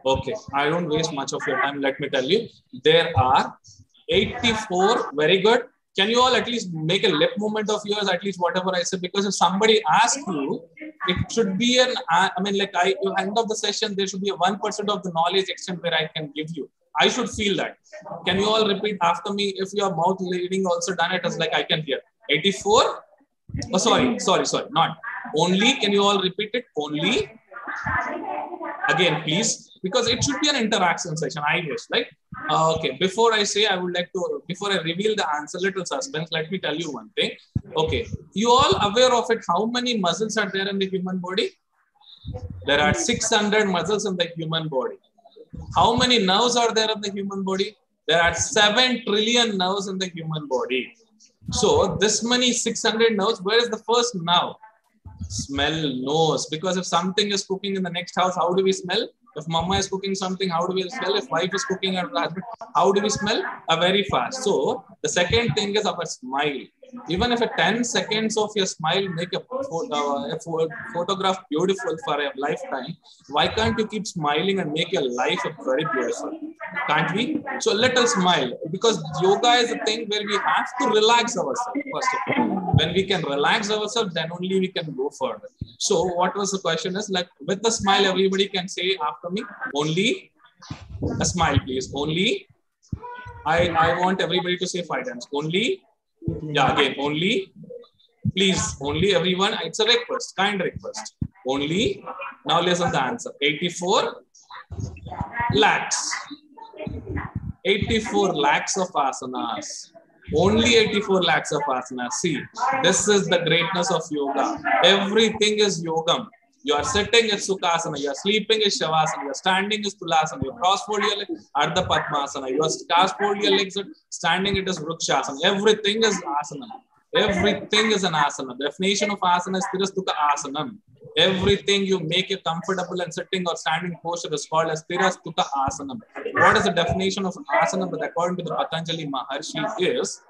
Okay, I don't waste much of your time. Let me tell you, there are 84. Very good. Can you all at least make a lip movement of yours at least whatever i said? Because if somebody asks you it should be an uh, i mean like i end of the session there should be a one percent of the knowledge extent where i can give you. I should feel that. Can you all repeat after me? If your mouth leading also done it as like i can hear. 84 oh sorry sorry sorry not. Only can you all repeat it? Only again please because it should be an interaction session i wish like uh, okay, before I say, I would like to, before I reveal the answer, little suspense, let me tell you one thing. Okay, you all aware of it, how many muscles are there in the human body? There are 600 muscles in the human body. How many nerves are there in the human body? There are 7 trillion nerves in the human body. So this many 600 nerves, where is the first nerve? Smell, nose. Because if something is cooking in the next house, how do we smell? If mama is cooking something, how do we smell? If wife is cooking husband, how do we smell? Uh, very fast. So the second thing is our smile. Even if a 10 seconds of your smile make a, uh, a photograph beautiful for a lifetime, why can't you keep smiling and make your life very beautiful? Can't we? So let us smile because yoga is a thing where we have to relax ourselves first of all. When we can relax ourselves, then only we can go further. So what was the question is like with the smile, everybody can say after me, only a smile, please. Only I, I want everybody to say five times. Only yeah, again, only, please, only everyone, it's a request, kind request. Only, now listen the answer. 84 lakhs. 84 lakhs of asanas. Only 84 lakhs of asanas. See, this is the greatness of yoga. Everything is yogam. You are sitting is Sukhasana, you are sleeping is Shavasana, you are standing is Tulasana, you cross fold your legs, Ardha Padmasana, you are cross fold your legs, standing it is Vrukshasana. Everything is Asana. Everything is an asana. The definition of asana is Tirasthuka Asanam. Everything you make it comfortable and sitting or standing posture is called as Tirasthuka Asanam. What is the definition of asana? But according to the Patanjali Maharshi is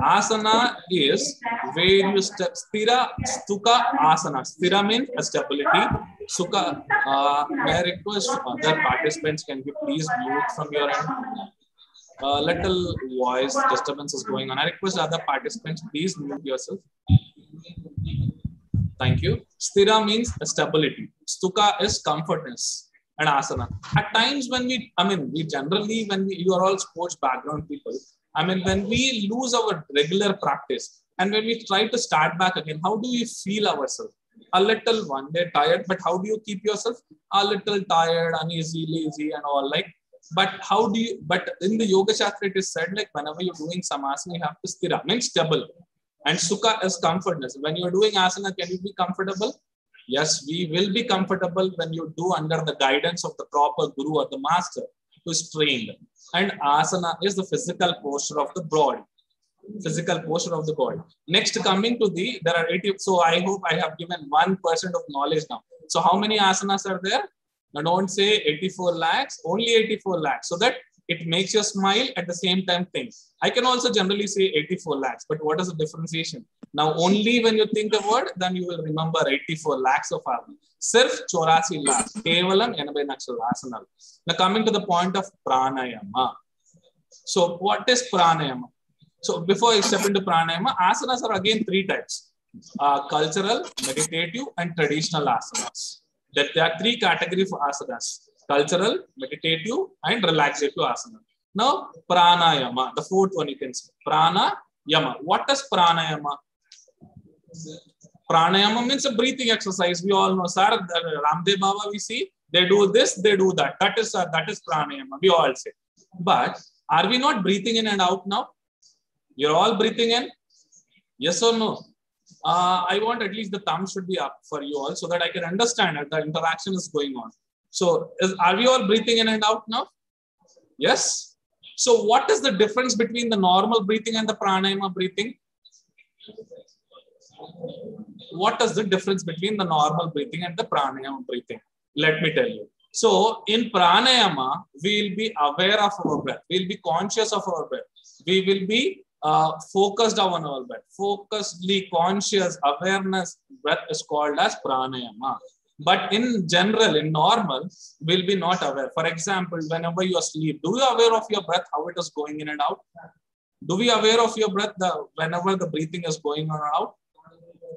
asana is where you step stira stuka asana. Stira means stability. Sukha, uh, may I request other participants, can you please mute from your end? Uh, little voice disturbance is going on. I request other participants, please mute yourself. Thank you. Stira means stability. Stuka is comfortness. And asana. At times when we, I mean, we generally, when we, you are all sports background people, I mean, when we lose our regular practice and when we try to start back again, how do we feel ourselves? A little one day tired, but how do you keep yourself? A little tired, uneasy, lazy, and all. Like but how do you, but in the Yoga Shastra, it is said like whenever you're doing samasana, you have to stira, means stable. And sukha is comfortness. When you're doing asana, can you be comfortable? Yes, we will be comfortable when you do under the guidance of the proper guru or the master who is trained. And asana is the physical posture of the body. Physical posture of the body. Next, coming to the, there are 80, so I hope I have given 1% of knowledge now. So how many asanas are there? Now don't say 84 lakhs, only 84 lakhs. So that it makes you smile at the same time think. I can also generally say 84 lakhs, but what is the differentiation? Now, only when you think the word, then you will remember 84 lakhs of army. Sirf 84 lakhs. Kevalam 80 lakhs. Now, coming to the point of pranayama. So, what is pranayama? So, before I step into pranayama, asanas are again three types uh, cultural, meditative, and traditional asanas. That there are three categories for asanas cultural, meditative, and relaxative asana. Now, pranayama, the fourth one you can see. Pranayama. What is pranayama? Pranayama means a breathing exercise. We all know, sir, Ramdev Baba, we see, they do this, they do that. That is, uh, that is pranayama. We all say. But are we not breathing in and out now? You're all breathing in? Yes or no? Uh, I want at least the thumb should be up for you all so that I can understand that the interaction is going on. So is, are we all breathing in and out now? Yes. So what is the difference between the normal breathing and the pranayama breathing? What is the difference between the normal breathing and the pranayama breathing? Let me tell you. So in pranayama, we will be aware of our breath. We will be conscious of our breath. We will be uh, focused on our breath. Focusedly conscious awareness breath is called as pranayama. But in general, in normal, we'll be not aware. For example, whenever you are asleep, do you aware of your breath, how it is going in and out? Do we aware of your breath the, whenever the breathing is going in and out?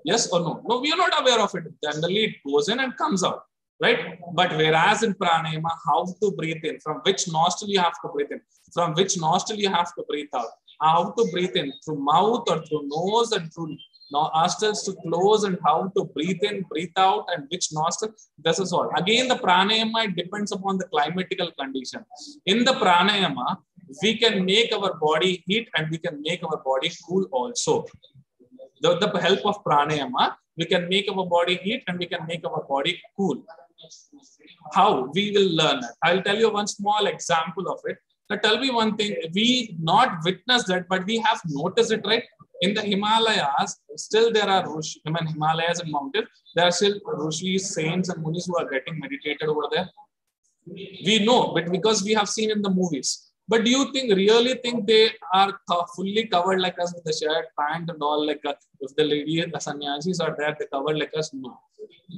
Yes or no? No, we are not aware of it. Generally, it goes in and comes out, right? But whereas in pranayama, how to breathe in, from which nostril you have to breathe in, from which nostril you have to breathe out, how to breathe in through mouth or through nose and through nostrils to close and how to breathe in, breathe out, and which nostril. This is all. Again, the pranayama depends upon the climatical condition. In the pranayama, we can make our body heat and we can make our body cool also. With the help of pranayama, we can make our body heat and we can make our body cool. How? We will learn it. I'll tell you one small example of it. Now tell me one thing, we not witnessed that, but we have noticed it, right? In the Himalayas, still there are Rush, I mean, Himalayas and mountains, there are still Rishis, saints, and munis who are getting meditated over there. We know, but because we have seen in the movies. But do you think, really think they are fully covered like us with the shirt, pant, and all? Like uh, if the lady, the sannyasis are there, they covered like us? No.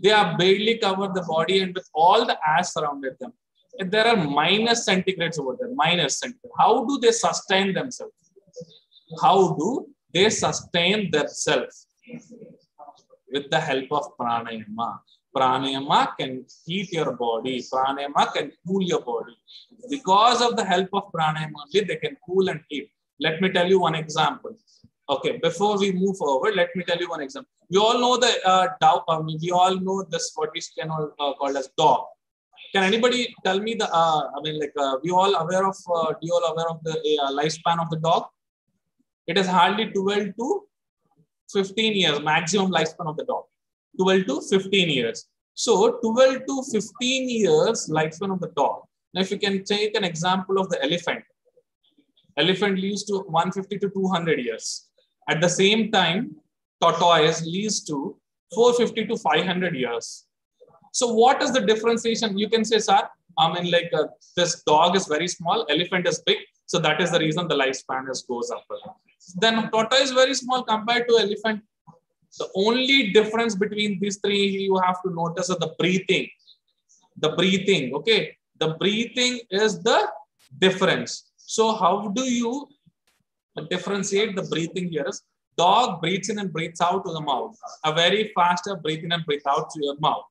They are barely covered the body and with all the ash surrounded them. There are minus centigrades over there, minus centigrade. How do they sustain themselves? How do they sustain themselves? With the help of pranayama. Pranayama can heat your body. Pranayama can cool your body. Because of the help of pranayama only, they can cool and heat. Let me tell you one example. Okay, before we move forward, let me tell you one example. We all know the uh, we all know this what we can uh, call as dog. Can anybody tell me the? Uh, I mean, like, uh, we all aware of? Uh, do you all aware of the uh, lifespan of the dog? It is hardly 12 to 15 years maximum lifespan of the dog. 12 to 15 years. So 12 to 15 years lifespan of the dog. Now, if you can take an example of the elephant, elephant lives to 150 to 200 years. At the same time, tortoise lives to 450 to 500 years. So what is the differentiation? You can say, sir, I mean, like uh, this dog is very small, elephant is big. So that is the reason the lifespan is goes up. Then tortoise is very small compared to elephant. The only difference between these three you have to notice is the breathing. The breathing, okay? The breathing is the difference. So how do you differentiate the breathing here? Is dog breathes in and breathes out to the mouth. A very faster breathe in and breathe out to your mouth.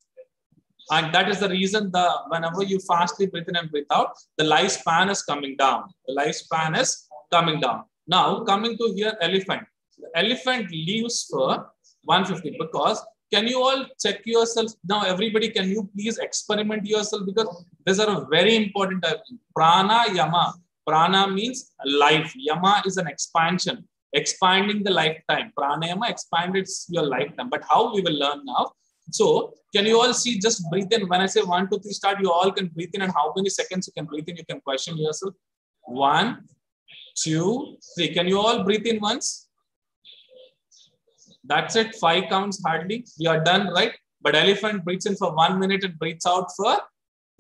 And that is the reason the whenever you fastly breathe in and breathe out, the lifespan is coming down. The lifespan is coming down. Now coming to here, elephant. The elephant lives for 150 because can you all check yourself now everybody can you please experiment yourself because these are a very important type. prana yama prana means life yama is an expansion expanding the lifetime pranayama expanded your lifetime but how we will learn now so can you all see just breathe in when i say one two three start you all can breathe in and how many seconds you can breathe in you can question yourself one two three can you all breathe in once that's it. Five counts hardly. We are done, right? But elephant breathes in for one minute and breathes out for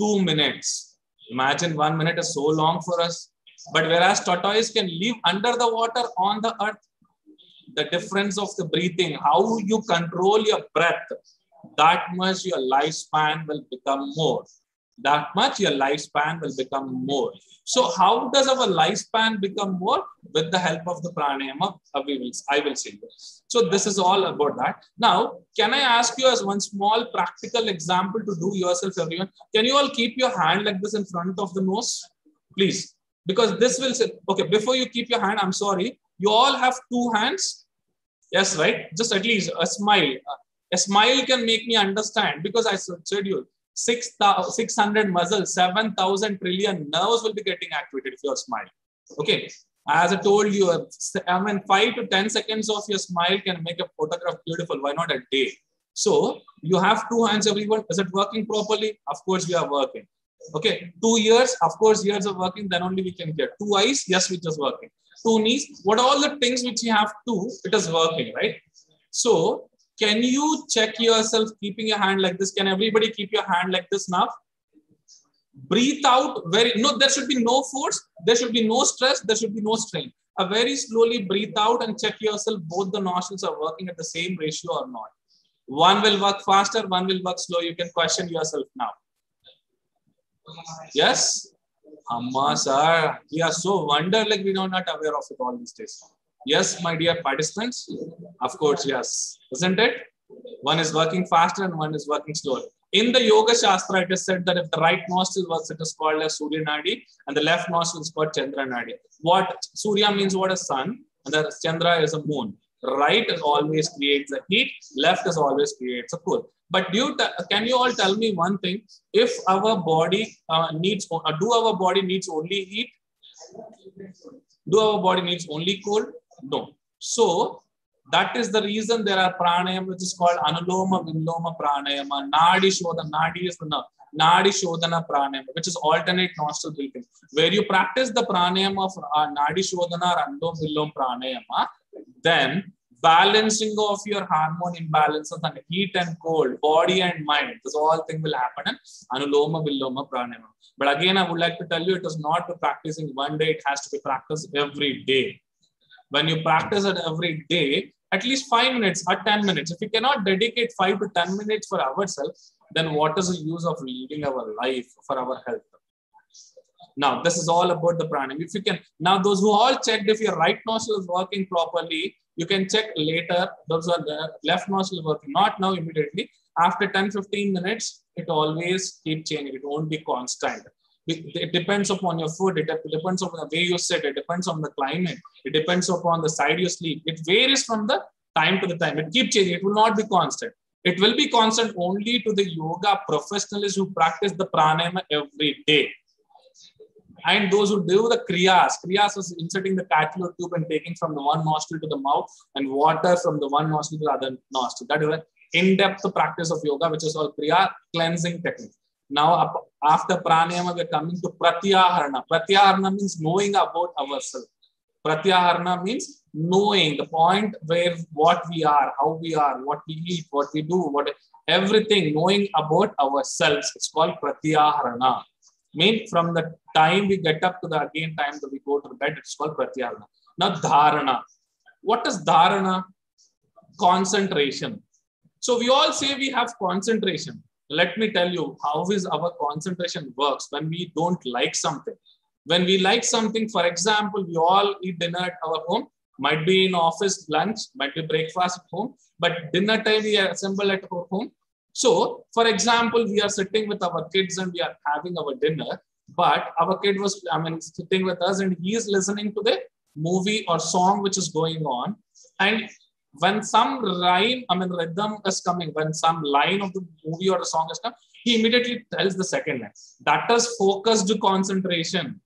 two minutes. Imagine one minute is so long for us. But whereas tortoise can live under the water on the earth, the difference of the breathing, how you control your breath, that much your lifespan will become more. That much your lifespan will become more. So, how does our lifespan become more? With the help of the pranayama, uh, we will, I will say this. So, this is all about that. Now, can I ask you as one small practical example to do yourself, everyone? Can you all keep your hand like this in front of the nose? Please. Because this will say, okay, before you keep your hand, I'm sorry, you all have two hands. Yes, right? Just at least a smile. A smile can make me understand because I said you 600 muscles, 7,000 trillion nerves will be getting activated if you smile. Okay. As I told you, I mean, five to 10 seconds of your smile can make a photograph beautiful. Why not a day? So you have two hands, everyone. Is it working properly? Of course, we are working. Okay. Two ears, of course, ears are working. Then only we can get Two eyes, yes, which is working. Two knees, what all the things which you have to, it is working, right? So can you check yourself keeping your hand like this? Can everybody keep your hand like this now? Breathe out very, no, there should be no force. There should be no stress. There should be no strain. A very slowly breathe out and check yourself. Both the nostrils are working at the same ratio or not. One will work faster. One will work slow. You can question yourself now. Yes? Amma sir, we are so wonder like we are not aware of it all these days. Yes, my dear participants. Of course, yes. Isn't it? One is working faster and one is working slower. In the Yoga Shastra, it is said that if the right nostril works, it is called as Surya Nadi, and the left nostril is called Chandra Nadi. What Surya means what a sun, and the Chandra is a moon. Right is always creates a heat, left is always creates a cool. But do you can you all tell me one thing? If our body uh, needs, uh, do our body needs only heat? Do our body needs only cold? No. So that is the reason there are pranayama, which is called anuloma viloma pranayama. Nadi shodhana. Nadi is the. Nadi shodhana pranayama, which is alternate nostril breathing. Where you practice the pranayama of uh, Nadi shodhana or anulom vilom pranayama, then balancing of your hormone imbalances and heat and cold, body and mind, this all thing will happen in anuloma viloma pranayama. But again, I would like to tell you, it is not practicing one day, it has to be practiced every day when you practice it every day, at least five minutes or 10 minutes. If you cannot dedicate five to 10 minutes for ourselves, then what is the use of leading our life for our health? Now, this is all about the pranayama. If you can, now those who all checked if your right nostril is working properly, you can check later. Those are the left nostril working, not now immediately. After 10, 15 minutes, it always keep changing. It won't be constant it depends upon your food it depends on the way you sit it depends on the climate it depends upon the side you sleep. It varies from the time to the time. It keeps changing it will not be constant. It will be constant only to the yoga professionals who practice the pranayama every day. And those who do the kriyas kriyas is inserting the catheter tube and taking from the one nostril to the mouth and water from the one nostril to the other nostril. That is an in-depth practice of yoga which is called kriya cleansing technique now, after pranayama, we're coming to pratyaharana. Pratyaharana means knowing about ourselves. Pratyaharana means knowing the point where what we are, how we are, what we eat, what we do, what everything, knowing about ourselves. It's called pratyaharana. Mean from the time we get up to the again time that we go to bed, it's called pratyaharana. Now, dharana. What is dharana? Concentration. So we all say we have concentration let me tell you how is our concentration works when we don't like something. When we like something for example we all eat dinner at our home. Might be in office lunch might be breakfast at home but dinner time we assemble at our home. So for example we are sitting with our kids and we are having our dinner but our kid was i mean sitting with us and he is listening to the movie or song which is going on. And when some rhyme, I mean rhythm is coming, when some line of the movie or the song is coming, he immediately tells the second line. That is focused to concentration.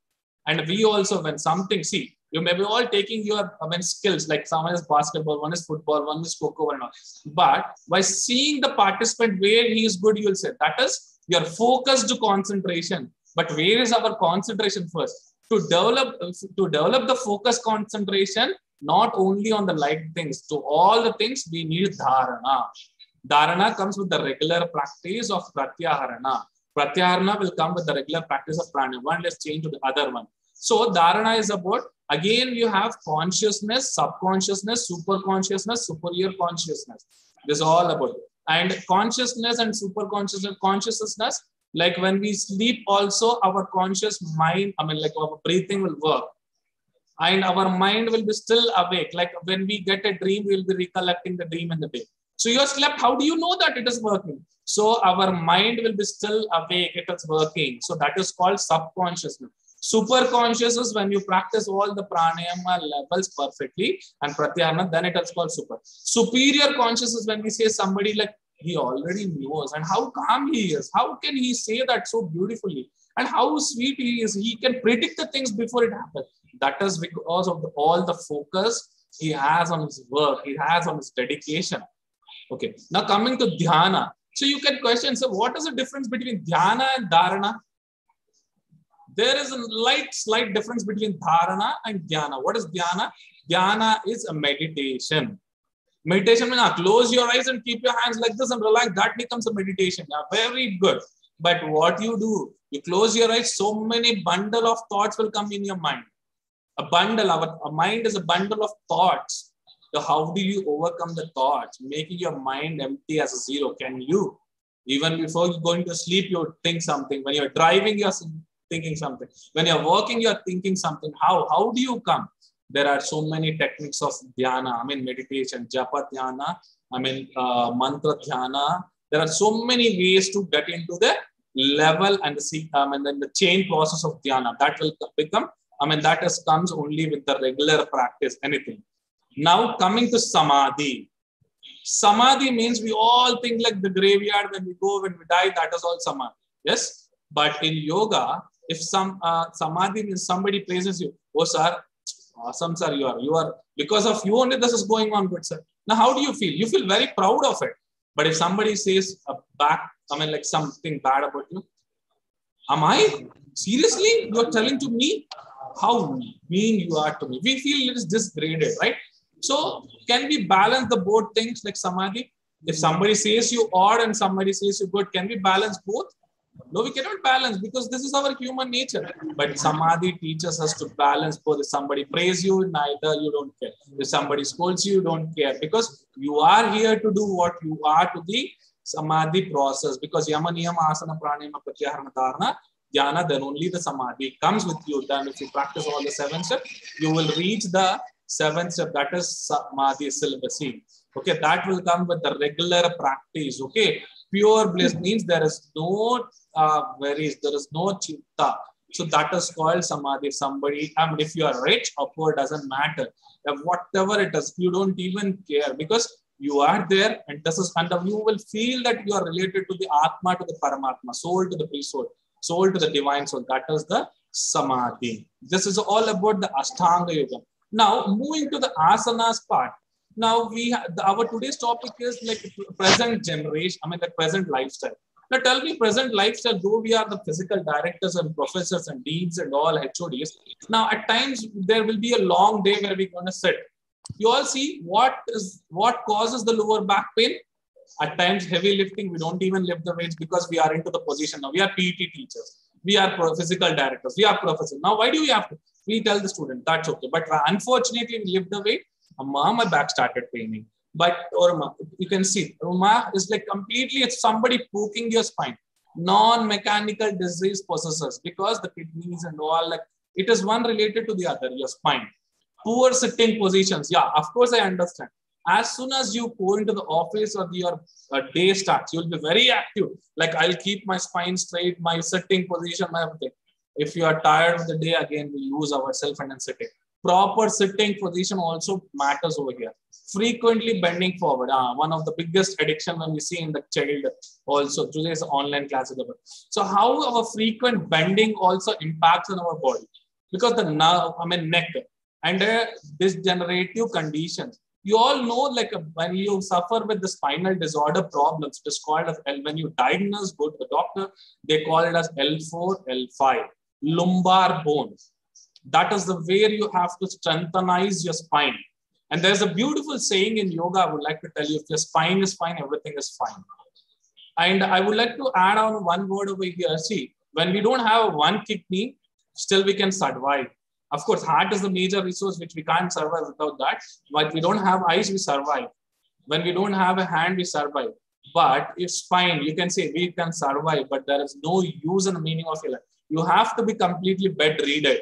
And we also, when something, see, you may be all taking your I mean, skills, like someone is basketball, one is football, one is kho kho and all. But by seeing the participant where he is good, you will say that is your focused concentration. But where is our concentration first? To develop to develop the focus concentration, not only on the light things, to all the things we need dharana. Dharana comes with the regular practice of pratyaharana. Pratyaharana will come with the regular practice of pranayama. One, let's change to the other one. So dharana is about again you have consciousness, subconsciousness, super consciousness, superior consciousness. This is all about it. And consciousness and super consciousness, consciousness, like when we sleep, also our conscious mind, I mean, like our breathing will work. And our mind will be still awake. Like when we get a dream, we'll be recollecting the dream in the day. So you are slept. How do you know that it is working? So our mind will be still awake. It is working. So that is called subconsciousness. Super conscious is when you practice all the pranayama levels perfectly and pratyahara, then it is called super. Superior conscious is when we say somebody like he already knows and how calm he is. How can he say that so beautifully? And how sweet he is. He can predict the things before it happens. That is because of the, all the focus he has on his work, he has on his dedication. Okay. Now coming to dhyana. So you can question, so what is the difference between dhyana and dharana? There is a light, slight difference between dharana and dhyana. What is dhyana? Dhyana is a meditation. Meditation means ah, close your eyes and keep your hands like this and relax. That becomes a meditation. Very good. But what you do, you close your eyes, so many bundle of thoughts will come in your mind. A bundle, our, our mind is a bundle of thoughts. So how do you overcome the thoughts? Making your mind empty as a zero. Can you? Even before you going to sleep, you think something. When you're driving, you're thinking something. When you're working, you're thinking something. How? How do you come? There are so many techniques of dhyana. I mean, meditation, japa dhyana. I mean, uh, mantra dhyana. There are so many ways to get into the level and the um, and then the chain process of dhyana. That will become. I mean, that is comes only with the regular practice. Anything. Now coming to samadhi. Samadhi means we all think like the graveyard when we go, when we die, that is all samadhi. Yes. But in yoga, if some uh, samadhi means somebody praises you, oh sir, awesome sir, you are, you are, because of you only this is going on good sir. Now how do you feel? You feel very proud of it. But if somebody says a back, I mean like something bad about you, am I seriously? You're telling to me how mean you are to me. We feel it is disgraded, right? So can we balance the both things like samadhi? If somebody says you odd and somebody says you good, can we balance both? No, we cannot balance because this is our human nature. But samadhi teaches us to balance both. If somebody praise you, neither you don't care. If somebody scolds you, you don't care because you are here to do what you are to the samadhi process. Because yama niyama asana pranayama pratyaharana dharana dhyana, then only the samadhi comes with you. Then if you practice all the seven steps, you will reach the seventh step. That is samadhi celibacy. Okay, that will come with the regular practice. Okay, pure bliss means there is no uh, worries, there is no chitta. So that is called samadhi. If somebody, I mean, if you are rich or poor, doesn't matter. If whatever it is, you don't even care because you are there and this is, and you will feel that you are related to the Atma, to the Paramatma, soul to the pre-soul, soul to the divine soul. That is the samadhi. This is all about the Ashtanga Yoga. Now, moving to the asanas part. Now, we have, our today's topic is like present generation, I mean, the present lifestyle. Now, tell me, present lifestyle, though we are the physical directors and professors and deans and all HODs, now at times there will be a long day where we're going to sit. You all see what is what causes the lower back pain? At times, heavy lifting, we don't even lift the weights because we are into the position now. We are PT teachers, we are physical directors, we are professors. Now, why do we have to? We tell the student that's okay. But uh, unfortunately, we lift the weight, my back started paining but or you can see Roma is like completely it's somebody poking your spine. Non-mechanical disease possesses because the kidneys and all like it is one related to the other, your spine. Poor sitting positions. Yeah, of course I understand. As soon as you go into the office or your uh, day starts, you'll be very active. Like I'll keep my spine straight, my sitting position, my everything. If you are tired of the day, again we use ourselves and then sitting proper sitting position also matters over here. Frequently bending forward, uh, one of the biggest addiction when we see in the child also today's online classes. So how our frequent bending also impacts on our body because the nerve, I mean neck and uh, degenerative conditions. You all know like uh, when you suffer with the spinal disorder problems, it is called as L, when you diagnose, go to the doctor, they call it as L4, L5, lumbar bones that is the way you have to strengthenize your spine. And there's a beautiful saying in yoga I would like to tell you if your spine is fine, everything is fine. And I would like to add on one word over here. See, when we don't have one kidney, Still, we can survive. Of course, heart is the major resource which we can't survive without that. But we don't have eyes, we survive. When we don't have a hand, we survive. But if spine, you can say we can survive, but there is no use and meaning of your life. You have to be completely bedridden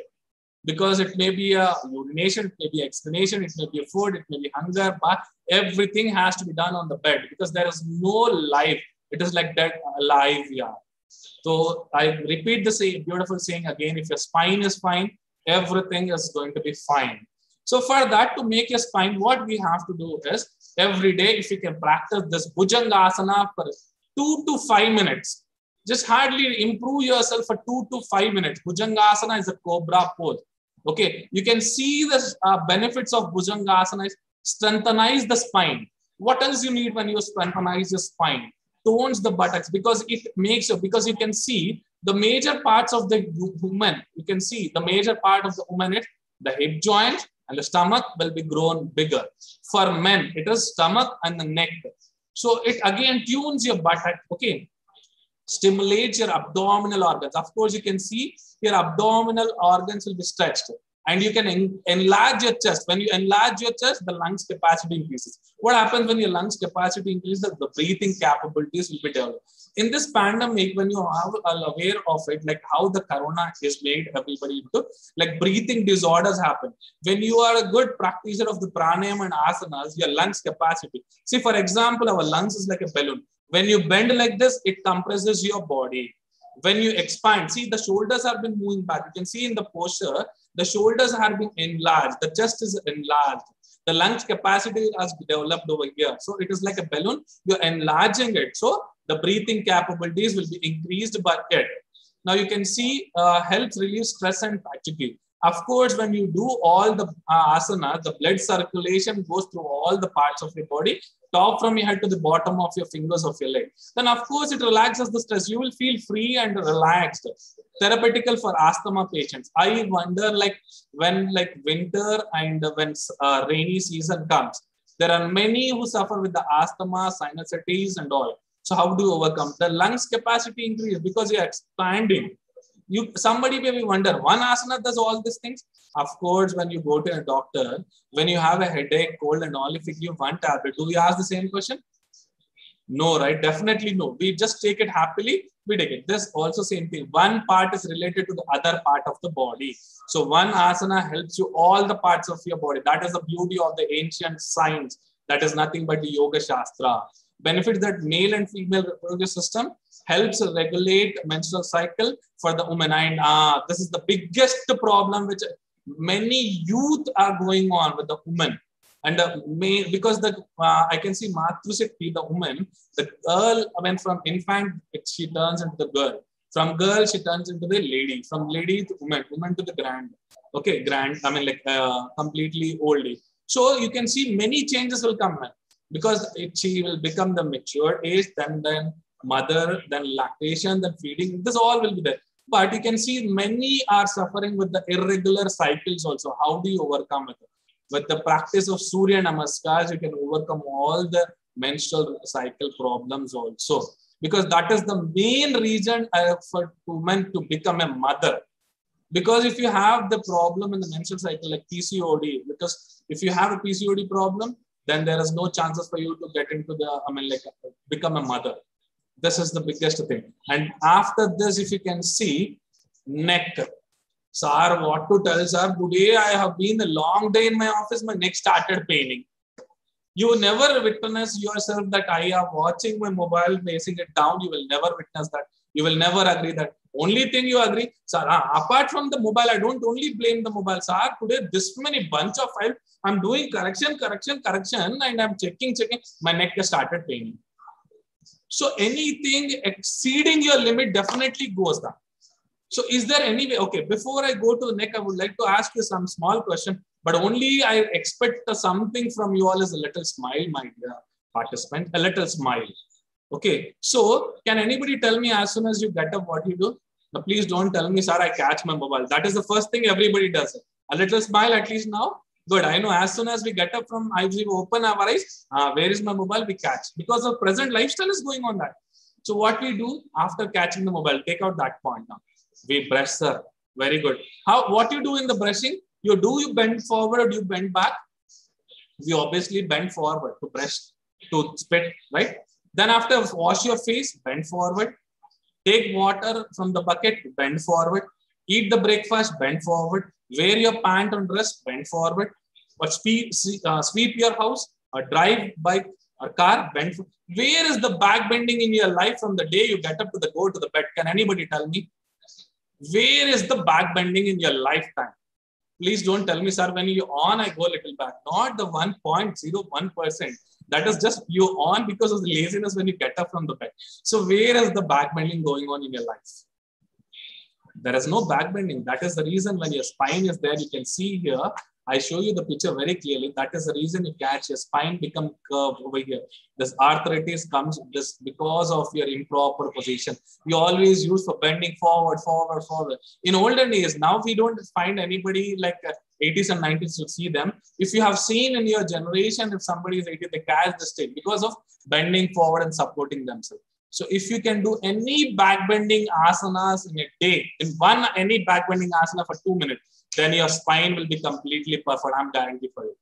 because it may be a urination, it may be explanation, it may be a food, it may be hunger, but everything has to be done on the bed because there is no life. It is like that alive, yeah. So I repeat the same beautiful saying again, if your spine is fine, everything is going to be fine. So for that to make your spine, what we have to do is every day, if you can practice this Bhujangasana for two to five minutes, just hardly improve yourself for two to five minutes. Bhujangasana is a cobra pose. Okay, you can see the uh, benefits of Bhujangasana is strengthenize the spine. What else you need when you strengthenize your spine? Tones the buttocks because it makes because you can see the major parts of the woman. You can see the major part of the woman is the hip joint and the stomach will be grown bigger. For men, it is stomach and the neck. So it again tunes your buttock. Okay, stimulates your abdominal organs. Of course, you can see your abdominal organs will be stretched and you can en enlarge your chest. When you enlarge your chest, the lungs capacity increases. What happens when your lungs capacity increases? The breathing capabilities will be developed. In this pandemic, when you are aware of it, like how the corona is made everybody into, like breathing disorders happen. When you are a good practitioner of the pranayama and asanas, your lungs capacity. See, for example, our lungs is like a balloon. When you bend like this, it compresses your body. When you expand, see the shoulders have been moving back. You can see in the posture, the shoulders have been enlarged. The chest is enlarged. The lungs capacity has developed over here. So it is like a balloon. You're enlarging it. So the breathing capabilities will be increased by it. Now you can see uh, helps relieve stress and fatigue. Of course, when you do all the uh, asana, the blood circulation goes through all the parts of your body, top from your head to the bottom of your fingers of your leg. Then, of course, it relaxes the stress. You will feel free and relaxed. Therapeutical for asthma patients. I wonder, like when like winter and when uh, rainy season comes, there are many who suffer with the asthma, sinusitis, and all. So how do you overcome? The lungs capacity increase because you're expanding you somebody may wonder one asana does all these things? Of course when you go to a doctor when you have a headache cold and all if you give one tablet do we ask the same question? No right? Definitely no. We just take it happily we take it. This also same thing. One part is related to the other part of the body. So one asana helps you all the parts of your body. That is the beauty of the ancient science. That is nothing but the yoga shastra benefits that male and female reproductive system helps regulate menstrual cycle for the woman. And uh, this is the biggest problem which many youth are going on with the woman. And the may, because the uh, I can see Matru Shakti, the woman, the girl I mean, from infant, she turns into the girl. From girl, she turns into the lady. From lady to woman, woman to the grand. Okay, grand. I mean, like uh, completely old. So you can see many changes will come because if she will become the mature age, then then mother, then lactation, then feeding. This all will be there. But you can see many are suffering with the irregular cycles also. How do you overcome it? With the practice of Surya Namaskars, you can overcome all the menstrual cycle problems also. Because that is the main reason uh, for women to become a mother. Because if you have the problem in the menstrual cycle, like PCOD, because if you have a PCOD problem, then there is no chances for you to get into the, I mean, like become a mother. This is the biggest thing. And after this, if you can see, neck. Sir, what to tell, sir? Today I have been a long day in my office. My neck started paining. You never witness yourself that I am watching my mobile, placing it down. You will never witness that. You will never agree that. Only thing you agree, sir, uh, apart from the mobile, I don't only blame the mobile. Sir, today this many bunch of files, I'm doing correction, correction, correction, and I'm checking, checking. My neck has started paining. So anything exceeding your limit definitely goes down. So is there any way? Okay, before I go to the neck, I would like to ask you some small question, but only I expect something from you all is a little smile, my dear participant, a little smile. Okay, so can anybody tell me as soon as you get up what you do? Now, please don't tell me, sir, I catch my mobile. That is the first thing everybody does. A little smile at least now. Good. I know as soon as we get up from eyes, we open our eyes. Uh, where is my mobile? We catch because the present lifestyle is going on that. So what we do after catching the mobile, take out that point now. We brush, sir. Very good. How what you do in the brushing? You do you bend forward you bend back? We obviously bend forward to brush, to spit, right? Then after wash your face, bend forward. Take water from the bucket, bend forward. Eat the breakfast, bend forward. Wear your pant and dress, bend forward. But sweep, uh, sweep your house, or drive bike or car, bend. Where is the back bending in your life from the day you get up to the go to the bed? Can anybody tell me? Where is the back bending in your lifetime? Please don't tell me, sir, when you on, I go a little back. Not the 1.01%. That is just you on because of the laziness when you get up from the bed. So where is the back bending going on in your life? There is no back bending. That is the reason when your spine is there, you can see here, I show you the picture very clearly. That is the reason you catch your spine become curved over here. This arthritis comes just because of your improper position. We always use for bending forward, forward, forward. In olden days, now we don't find anybody like uh, 80s and 90s to see them. If you have seen in your generation, if somebody is 80, they catch the state because of bending forward and supporting themselves. So if you can do any back bending asanas in a day, in one any back bending asana for two minutes, then your spine will be completely perfect. I'm guarantee for you.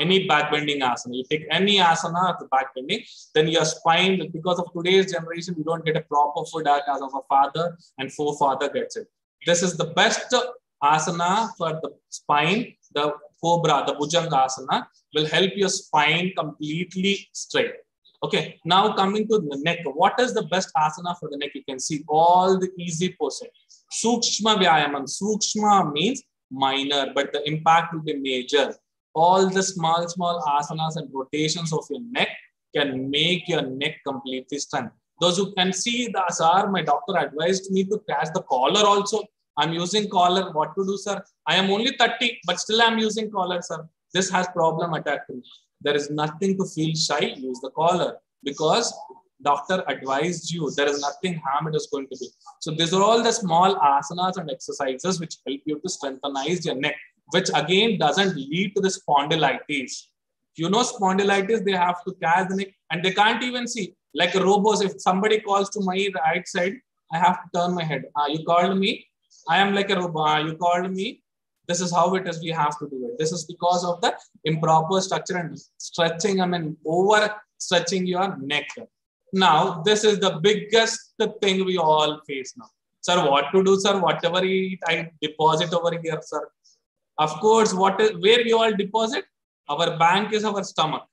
Any back bending asana, you take any asana of the back bending, then your spine, because of today's generation, you don't get a proper food as of a father and forefather gets it. This is the best asana for the spine, the cobra, the bhujanga asana will help your spine completely straight. Okay, now coming to the neck. What is the best asana for the neck? You can see all the easy poses. Sukshma Vyayamam. Sukshma means minor, but the impact will be major. All the small, small asanas and rotations of your neck can make your neck completely strength. Those who can see the asar, my doctor advised me to catch the collar also. I'm using collar. What to do, sir? I am only 30, but still I'm using collar, sir. This has problem attack to me there is nothing to feel shy, use the collar because doctor advised you. There is nothing harm it is going to be. So these are all the small asanas and exercises which help you to strengthenize your neck, which again doesn't lead to the spondylitis. You know spondylitis, they have to catch the neck and they can't even see. Like robos, if somebody calls to my right side, I have to turn my head. Uh, you called me. I am like a robot. You called me. This is how it is we have to do it. This is because of the improper structure and stretching, I mean, over stretching your neck. Now, this is the biggest thing we all face now. Sir, what to do, sir? Whatever I deposit over here, sir. Of course, what is where we all deposit? Our bank is our stomach.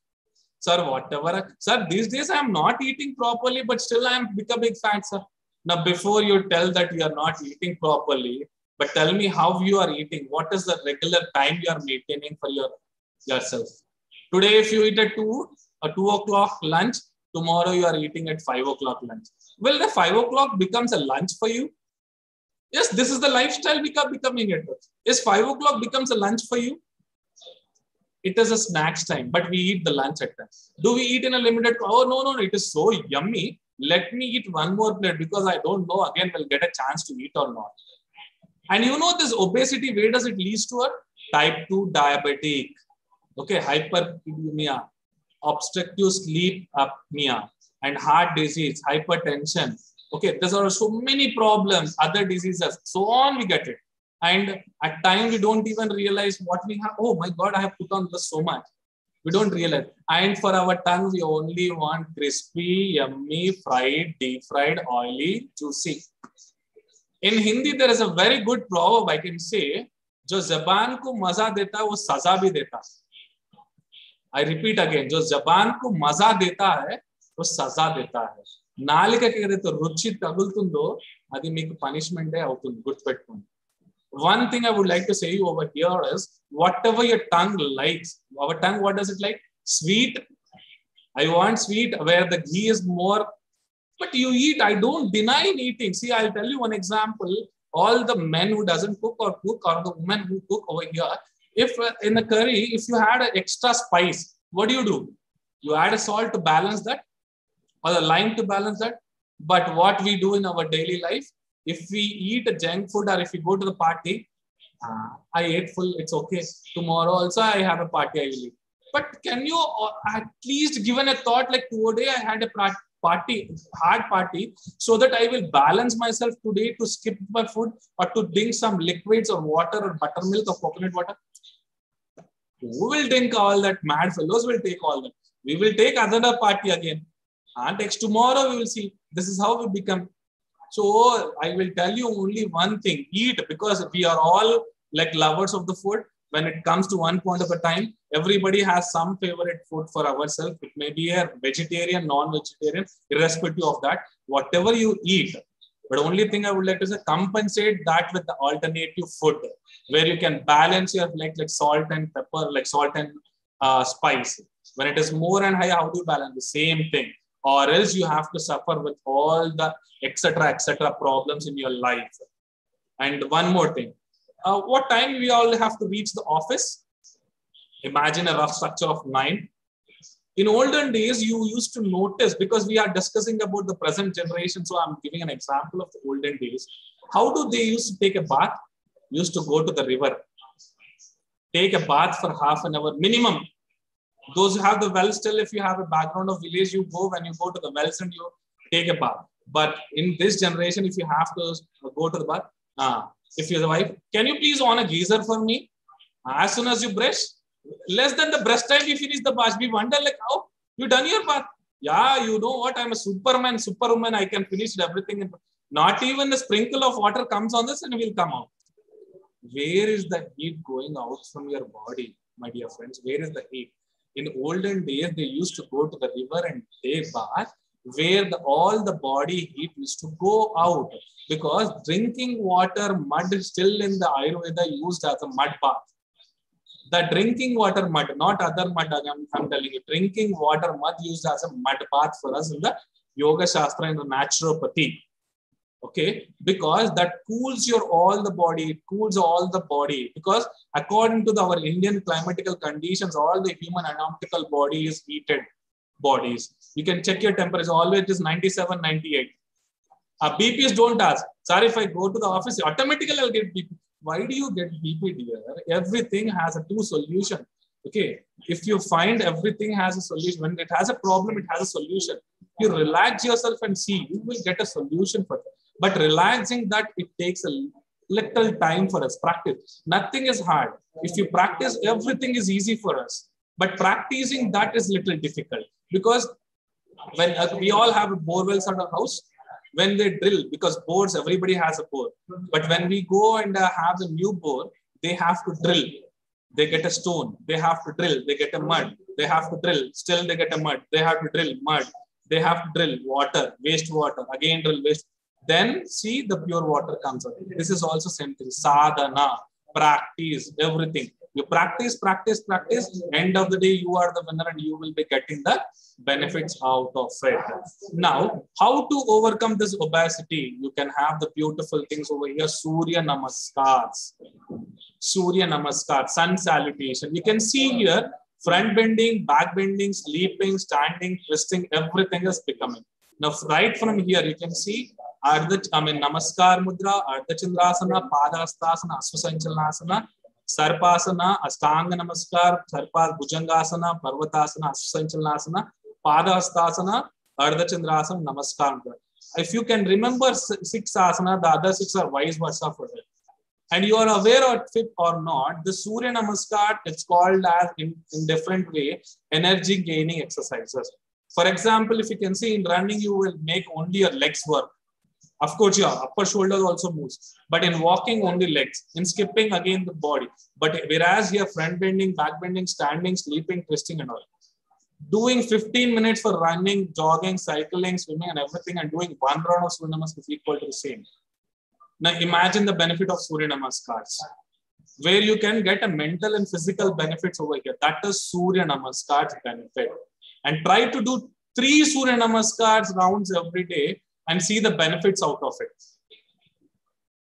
Sir, whatever. Sir, these days I am not eating properly, but still I am becoming fat, sir. Now, before you tell that you are not eating properly, but tell me how you are eating. What is the regular time you are maintaining for your yourself? Today, if you eat at two, a two o'clock lunch, tomorrow you are eating at five o'clock lunch. Will the five o'clock becomes a lunch for you? Yes, this is the lifestyle become becoming it. Is five o'clock becomes a lunch for you? It is a snacks time, but we eat the lunch at time. Do we eat in a limited? Oh no, no, it is so yummy. Let me eat one more plate because I don't know again will get a chance to eat or not. And you know this obesity, where does it lead to? A type 2 diabetic, okay, hyperlipidemia, obstructive sleep apnea, and heart disease, hypertension. Okay, there are so many problems, other diseases, so on we get it. And at times we don't even realize what we have. Oh my God, I have put on this so much. We don't realize. And for our tongue, we only want crispy, yummy, fried, deep fried, oily, juicy. In Hindi there is a very good proverb I can say जो जबान को मजा देता है वो सजा भी देता है आई रिपीट अगेन जो जबान को मजा देता है वो सजा देता है నాలుకకి ఏదైతే రుచి తగులుతుందో అది మీకు పనిష్మెంట్ అవుతుంది గుర్తుపెట్టుకోండి One thing I would like to say you over here is whatever your tongue likes, our tongue, what does it like? Sweet. I want sweet where the ghee is more, but you eat. I don't deny eating. See, I'll tell you one example. All the men who doesn't cook or cook or the women who cook over here, if uh, in a curry, if you had an extra spice, what do you do? You add a salt to balance that or the lime to balance that. But what we do in our daily life, if we eat a junk food or if we go to the party uh, i ate full it's okay tomorrow also i have a party i will eat but can you uh, at least given a thought like today i had a party, hard party, so that I will balance myself today to skip my food or to drink some liquids or water or buttermilk or coconut water? Who will drink all that? Mad fellows will take all that. We will take another party again. And next tomorrow we will see. This is how we become. So I will tell you only one thing: eat because we are all like lovers of the food. When it comes to one point of a time, everybody has some favorite food for ourselves. It may be a vegetarian, non-vegetarian, irrespective of that. Whatever you eat, but only thing I would like to say, compensate that with the alternative food, where you can balance your like like salt and pepper, like salt and uh, spice. When it is more and high, how do you balance the same thing? Or else you have to suffer with all the etc. etc. problems in your life. And one more thing, uh, what time we all have to reach the office? Imagine a rough structure of nine. In olden days, you used to notice because we are discussing about the present generation. So I'm giving an example of the olden days. How do they used to take a bath? Used to go to the river, take a bath for half an hour minimum. Those who have the wells still, if you have a background of village, you go when you go to the wells and you take a bath. But in this generation, if you have to go to the bath, uh, if you're the wife, can you please on a geyser for me? As soon as you brush, less than the brush time, you finish the bath. We wonder like, how you done your bath? Yeah, you know what? I'm a superman, superwoman. I can finish everything. Not even a sprinkle of water comes on this and will come out. Where is the heat going out from your body, my dear friends? Where is the heat? In olden days, they used to go to the river and take bath where the, all the body heat used to go out. Because drinking water mud still in the ayurveda used as a mud bath. The drinking water mud not other mud I'm, I'm telling you drinking water mud used as a mud bath for us in the yoga shastra and the naturopathy okay because that cools your all the body it cools all the body because according to the, our indian climatical conditions all the human anatomical body is heated bodies. You can check your temperature. Always it is 97, 98. Uh, BPs don't ask. Sorry, if I go to the office, automatically I'll get BP. Why do you get BP, dear? Everything has a two solution. Okay. If you find everything has a solution, when it has a problem, it has a solution. You relax yourself and see, you will get a solution for it. But relaxing that, it takes a little time for us. Practice. Nothing is hard. If you practice, everything is easy for us. But practicing that is little difficult because when uh, we all have borewells at our house when they drill because bores everybody has a bore but when we go and uh, have a new bore they have to drill they get a stone they have to drill they get a mud they have to drill still they get a mud they have to drill mud they have to drill water waste water again drill waste then see the pure water comes out this is also same thing sadhana practice everything you practice, practice, practice. End of the day, you are the winner and you will be getting the benefits out of it. Now, how to overcome this obesity? You can have the beautiful things over here. Surya Namaskars. Surya Namaskar, sun salutation. You can see here front bending, back bending, sleeping, standing, twisting, everything is becoming. Now, right from here, you can see Ardha, I mean, Namaskar Mudra, Ardha Chandrasana, Padastasana, Asvasanchalanasana, Sarpasana, Astanga Namaskar, Sarpa Bhujangasana, Parvatasana, Asvasanchalanasana, Padastasana, Ardha Chandrasana, Namaskar. If you can remember six asana, the other six are vice versa for. And you are aware of it or not, the Surya Namaskar, it's called as in, in different way, energy gaining exercises. For example, if you can see in running, you will make only your legs work. Of course, your upper shoulder also moves, but in walking, only legs. In skipping, again the body. But whereas here, front bending, back bending, standing, sleeping, twisting, and all. Doing 15 minutes for running, jogging, cycling, swimming, and everything, and doing one round of Surya Namaskar is equal to the same. Now imagine the benefit of Surya Namaskars, where you can get a mental and physical benefits over here. That is Surya Namaskars benefit. And try to do three Surya Namaskars rounds every day and see the benefits out of it.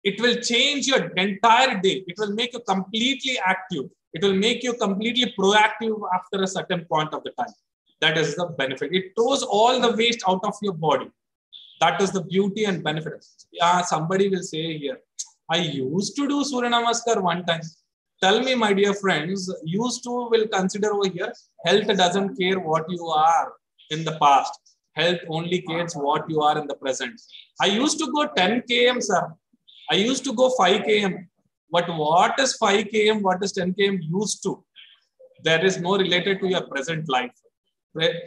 It will change your entire day. It will make you completely active. It will make you completely proactive after a certain point of the time. That is the benefit. It throws all the waste out of your body. That is the beauty and benefit. Yeah, somebody will say here, I used to do Surya Namaskar one time. Tell me, my dear friends, used to will consider over here, health doesn't care what you are in the past. Health only cares what you are in the present. I used to go 10 km, sir. I used to go 5 km. But what is 5 km? What is 10 km used to? There is no related to your present life.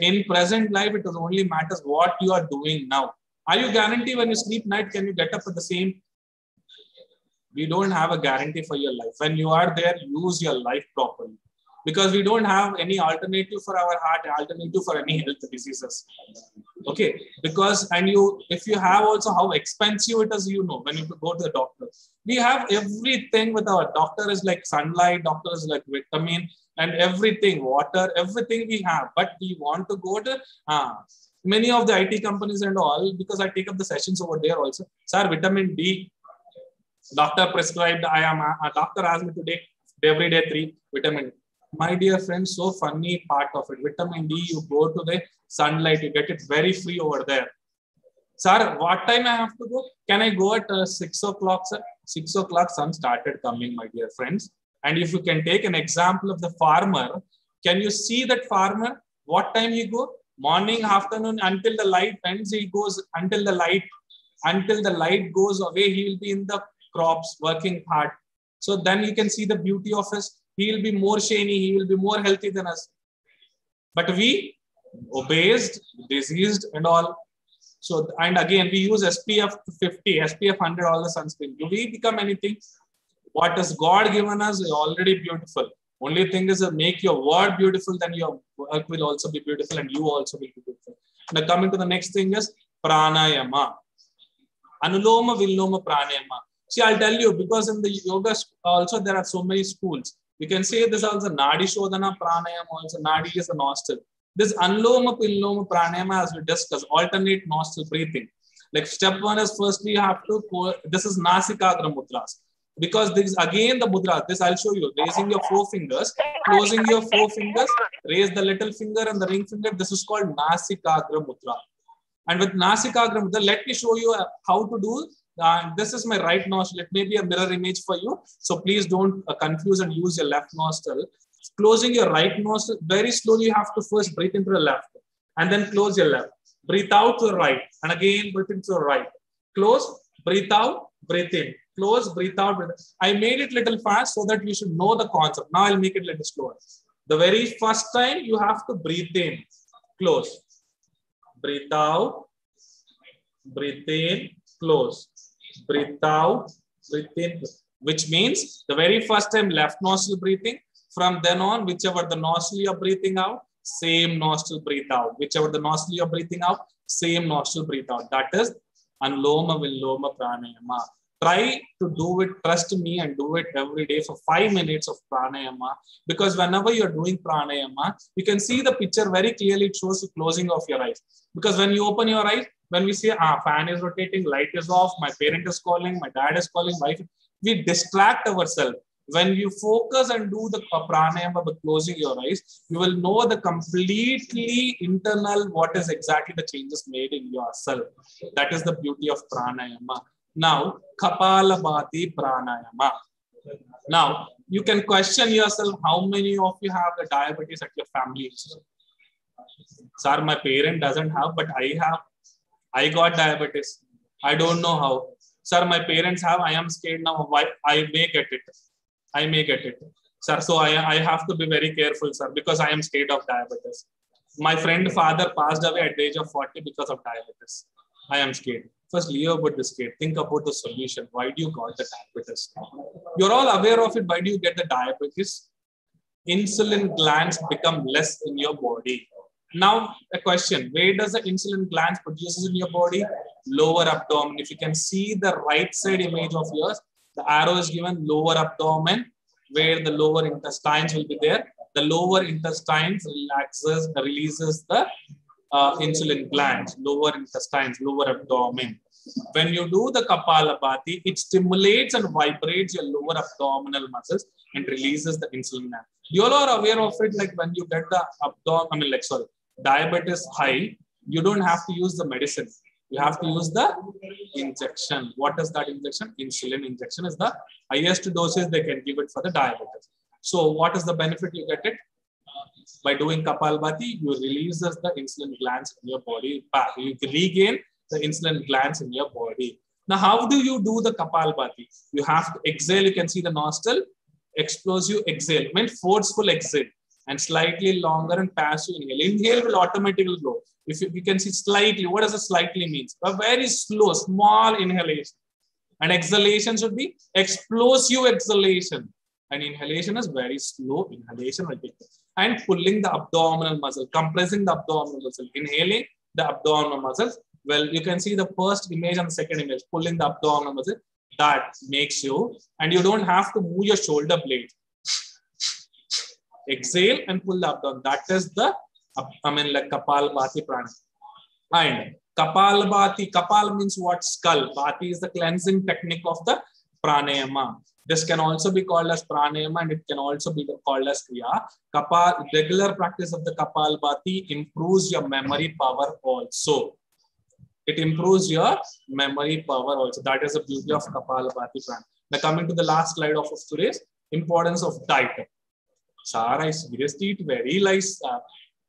In present life, it only matters what you are doing now. Are you guaranteed when you sleep night? Can you get up at the same? We don't have a guarantee for your life. When you are there, use your life properly because we don't have any alternative for our heart, alternative for any health diseases. Okay, because and you, if you have also how expensive it is, you know, when you go to the doctor, we have everything with our doctor is like sunlight, doctor is like vitamin and everything, water, everything we have, but we want to go to uh, many of the IT companies and all because I take up the sessions over there also. Sir, vitamin D, doctor prescribed. I am a doctor asked me today every day three vitamin my dear friends, so funny part of it. Vitamin D, you go to the sunlight, you get it very free over there. Sir, what time I have to go? Can I go at uh, 6 o'clock, sir? 6 o'clock, sun started coming, my dear friends. And if you can take an example of the farmer, can you see that farmer? What time he go? Morning, afternoon, until the light ends, he goes until the light, until the light goes away, he will be in the crops, working hard. So then you can see the beauty of his he will be more shiny, he will be more healthy than us. But we obeyed, diseased, and all. So, and again, we use SPF 50, SPF 100, all the sunscreen. Do we become anything? What has God given us is already beautiful. Only thing is, make your word beautiful, then your work will also be beautiful, and you also will be beautiful. Now, coming to the next thing is pranayama. Anuloma Viloma pranayama. See, I'll tell you because in the yoga also there are so many schools. You can say this also Nadi Shodhana Pranayama, also Nadi is a nostril. This Anuloma Viloma Pranayama, as we discussed, alternate nostril breathing. Like step one is firstly you have to, this is Nasikagra Mudras. Because this again the mudra, this I'll show you. Raising your four fingers, closing your four fingers, raise the little finger and the ring finger. This is called Nasikagra Mudra. And with Nasikagra Mudra, let me show you how to do uh, this is my right nostril. It may be a mirror image for you. So please don't uh, confuse and use your left nostril. Closing your right nostril, very slowly you have to first breathe into the left and then close your left. Breathe out to the right and again breathe into the right. Close, breathe out, breathe in. Close, breathe out. Breathe. I made it little fast so that you should know the concept. Now I'll make it a little slower. The very first time you have to breathe in, close. Breathe out, breathe in, close breathe out, breathe in, which means the very first time left nostril breathing, from then on, whichever the nostril you're breathing out, same nostril breathe out. Whichever the nostril you're breathing out, same nostril breathe out. That is Anuloma Viloma Pranayama. Try to do it, trust me, and do it every day for five minutes of pranayama. Because whenever you're doing pranayama, you can see the picture very clearly. It shows the closing of your eyes. Because when you open your eyes, when we say, ah, fan is rotating, light is off, my parent is calling, my dad is calling, wife, we distract ourselves. When you focus and do the pranayama by closing your eyes, you will know the completely internal what is exactly the changes made in yourself. That is the beauty of pranayama. Now, Kapalabhati pranayama. Now, you can question yourself how many of you have the diabetes at your family. Sir, my parent doesn't have, but I have. I got diabetes. I don't know how. Sir, my parents have. I am scared now. Why? I may get it. I may get it. Sir, so I, I have to be very careful, sir, because I am scared of diabetes. My friend father passed away at the age of 40 because of diabetes. I am scared. First, leave about the scared. Think about the solution. Why do you got the diabetes? You're all aware of it. Why do you get the diabetes? Insulin glands become less in your body now, a question, where does the insulin glands produces in your body? Lower abdomen. If you can see the right side image of yours, the arrow is given lower abdomen, where the lower intestines will be there. The lower intestines relaxes, releases the uh, insulin glands, lower intestines, lower abdomen. When you do the Kapalabhati, it stimulates and vibrates your lower abdominal muscles and releases the insulin. You all are aware of it, like when you get the abdomen, I mean, like, sorry, diabetes high, you don't have to use the medicine. You have to use the injection. What is that injection? Insulin injection is the highest doses they can give it for the diabetes. So what is the benefit you get it? By doing Kapalbhati, you release the insulin glands in your body. You regain the insulin glands in your body. Now, how do you do the Kapalbhati? You have to exhale. You can see the nostril, explosive exhale, mean forceful exhale, and slightly longer and passive inhale. Inhale will automatically go. If you, you can see slightly, what does a slightly means? A very slow, small inhalation. And exhalation should be explosive exhalation. And inhalation is very slow inhalation. And pulling the abdominal muscle, compressing the abdominal muscle, inhaling the abdominal muscles. Well, you can see the first image and the second image, pulling the abdominal muscle. That makes you, and you don't have to move your shoulder blade. Exhale and pull the abdomen. That is the, I mean, like Kapalbhati prana. And Kapalbhati, Kapal means what? Skull. Bhati is the cleansing technique of the pranayama. This can also be called as pranayama and it can also be called as kriya. Kapal, regular practice of the Kapalbhati improves your memory power also. It improves your memory power also. That is the beauty of Kapalbhati pranayama. Now coming to the last slide of today's importance of diet. Sir, I seriously eat very nice. Uh,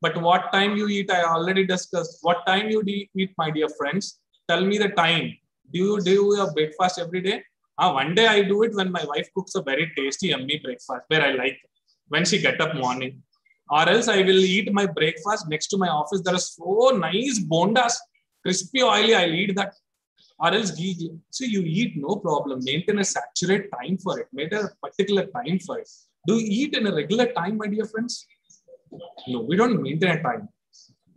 but what time you eat, I already discussed. What time you eat, my dear friends? Tell me the time. Do you do your breakfast every day? Ah, one day I do it when my wife cooks a very tasty, yummy breakfast where I like when she get up morning. Or else I will eat my breakfast next to my office. There are so nice bondas, crispy, oily. I'll eat that. Or else ghee. So you eat no problem. Maintain a saturate time for it. Maintain a particular time for it. Do you eat in a regular time, my dear friends? No, we don't maintain a time.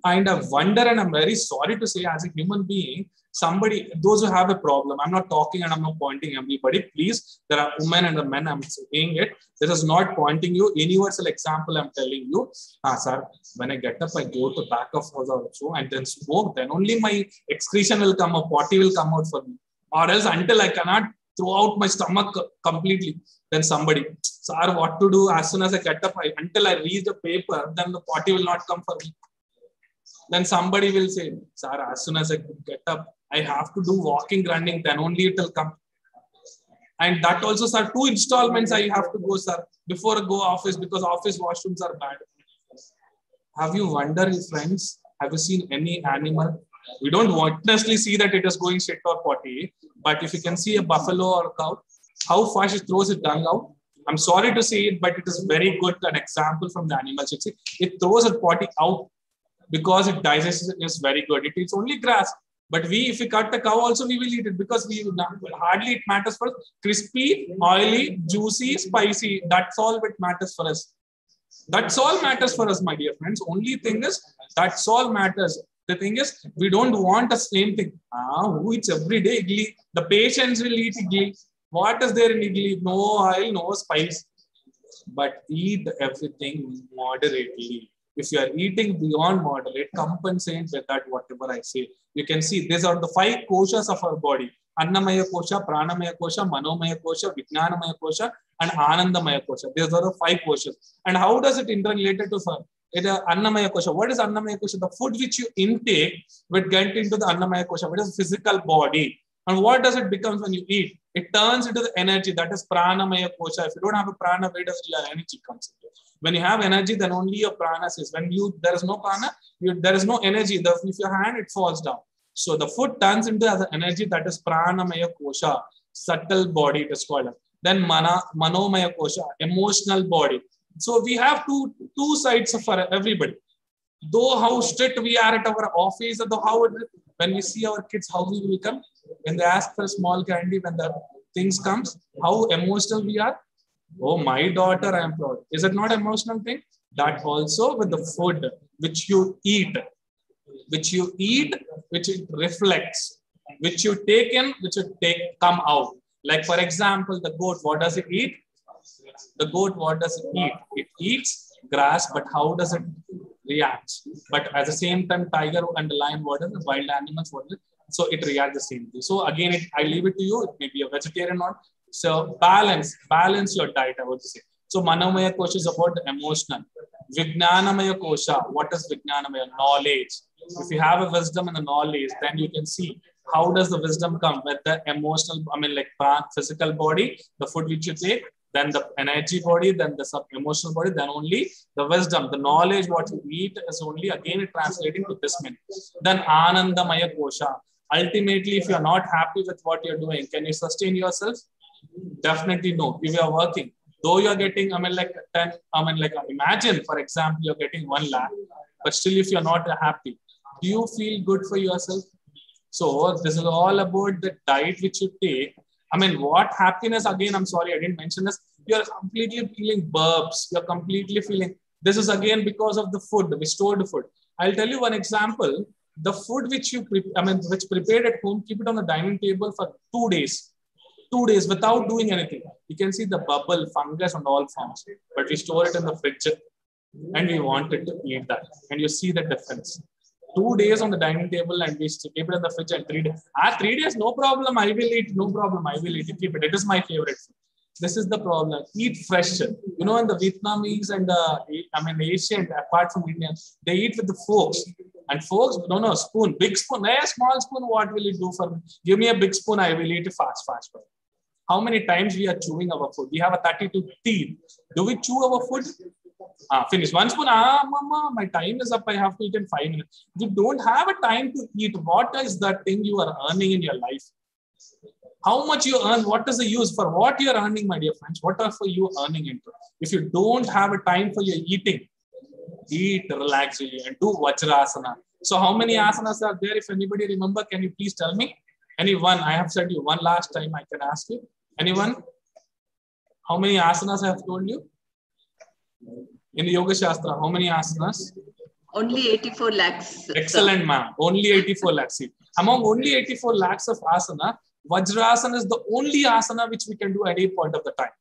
And I wonder, and I'm very sorry to say, as a human being, somebody, those who have a problem, I'm not talking and I'm not pointing everybody. Please, there are women and the men, I'm saying it. This is not pointing you. Universal example, I'm telling you. Ah, sir, when I get up, I go to back of house also and then smoke. Then only my excretion will come up, potty will come out for me. Or else until I cannot throw out my stomach completely, then somebody, sir, what to do as soon as I get up, I, until I read the paper, then the potty will not come for me. Then somebody will say, sir, as soon as I get up, I have to do walking, running, then only it will come. And that also, sir, two installments I have to go, sir, before I go office because office washrooms are bad. Have you wondered, friends, have you seen any animal? We don't witnessly see that it is going shit or potty, but if you can see a buffalo or a cow, how fast it throws its dung out. I'm sorry to say it, but it is very good an example from the animal. It throws a potty out because it digests is very good. It eats only grass. But we, if we cut the cow, also we will eat it because we hardly it matters for us. Crispy, oily, juicy, spicy. That's all what matters for us. That's all matters for us, my dear friends. Only thing is that's all matters. The thing is, we don't want the same thing. Ah, who eats every day idli? The patients will eat idli. What is there in idli? No oil, no spice. But eat everything moderately. If you are eating beyond moderate, compensate with that whatever I say. You can see these are the five koshas of our body. Annamaya kosha, Pranamaya kosha, Manomaya kosha, Vijnanamaya kosha, and Anandamaya kosha. These are the five koshas. And how does it interrelate to? It is Annamaya kosha. What is Annamaya kosha? The food which you intake will get into the Annamaya kosha. What is physical body? And what does it become when you eat? It turns into the energy that is pranamaya kosha. If you don't have a prana, where does your energy comes into? When you have energy, then only your prana is. When you there is no prana, you, there is no energy. The, if your hand, it falls down. So the food turns into as energy that is pranamaya kosha, subtle body it is called. Then mana, manomaya kosha, emotional body. So we have two two sides for everybody. Though how strict we are at our office, though how when we see our kids, how we will come when they ask for a small candy, when the things comes, how emotional we are. Oh, my daughter, I am proud. Is it not emotional thing? That also with the food which you eat, which you eat, which it reflects, which you take in, which you take come out. Like for example, the goat, what does it eat? The goat, what does it eat? It eats grass, but how does it react? But at the same time, tiger and lion, what is the wild animals? What is? So it reacts the same way. So again, it, I leave it to you. It may be a vegetarian or not. so balance, balance your diet, I would say. So Manomaya Kosha is about the emotional. Vijnanamaya Kosha, what is Vijnanamaya? Knowledge. If you have a wisdom and a knowledge, then you can see how does the wisdom come with the emotional, I mean like physical body, the food which you take, then the energy body, then the sub emotional body, then only the wisdom, the knowledge, what you eat is only again translating to this many. Then Anandamaya Kosha. Ultimately, if you're not happy with what you're doing, can you sustain yourself? Definitely no. If you are working, though you're getting, I mean, like 10, I mean, like imagine, for example, you're getting one lakh, but still, if you're not happy, do you feel good for yourself? So this is all about the diet which you take. I mean, what happiness again? I'm sorry, I didn't mention this. You're completely feeling burps. You're completely feeling. This is again because of the food, the stored food. I'll tell you one example. The food which you, pre- I mean, which prepared at home, keep it on the dining table for two days two days without doing anything. You can see the bubble, fungus, and all forms. But we store it in the fridge and we wanted to eat that. And you see the difference. Two days on the dining table and we keep it in the fridge and three days. Ah, three days, no problem. I will eat. No problem. I will eat. it. Keep it. It is my favorite. This is the problem. Eat fresh. You know, in the Vietnamese and the, I mean, Asian, apart from Indian, they eat with the forks. And forks, no, no, spoon, big spoon. Hey, small spoon, what will it do for me? Give me a big spoon, I will eat it fast, fast, fast. How many times we are chewing our food? We have a 32 teeth. Do we chew our food? Ah, finish. One spoon. Ah, mama, my time is up. I have to eat in five minutes. You don't have a time to eat. What is that thing you are earning in your life? How much you earn? What is the use for what you are earning, my dear friends? What are for you earning into? If you don't have a time for your eating, eat, relax, and do Vajrasana. So, how many asanas are there? If anybody remember, can you please tell me? Anyone? I have said you one last time. I can ask you. Anyone? How many asanas I have told you? In the Yoga Shastra, how many asanas? Only 84 lakhs. Excellent, ma'am. Only 84 lakhs. Among only 84 lakhs of asana, Vajrasana is the only asana which we can do at any point of the time,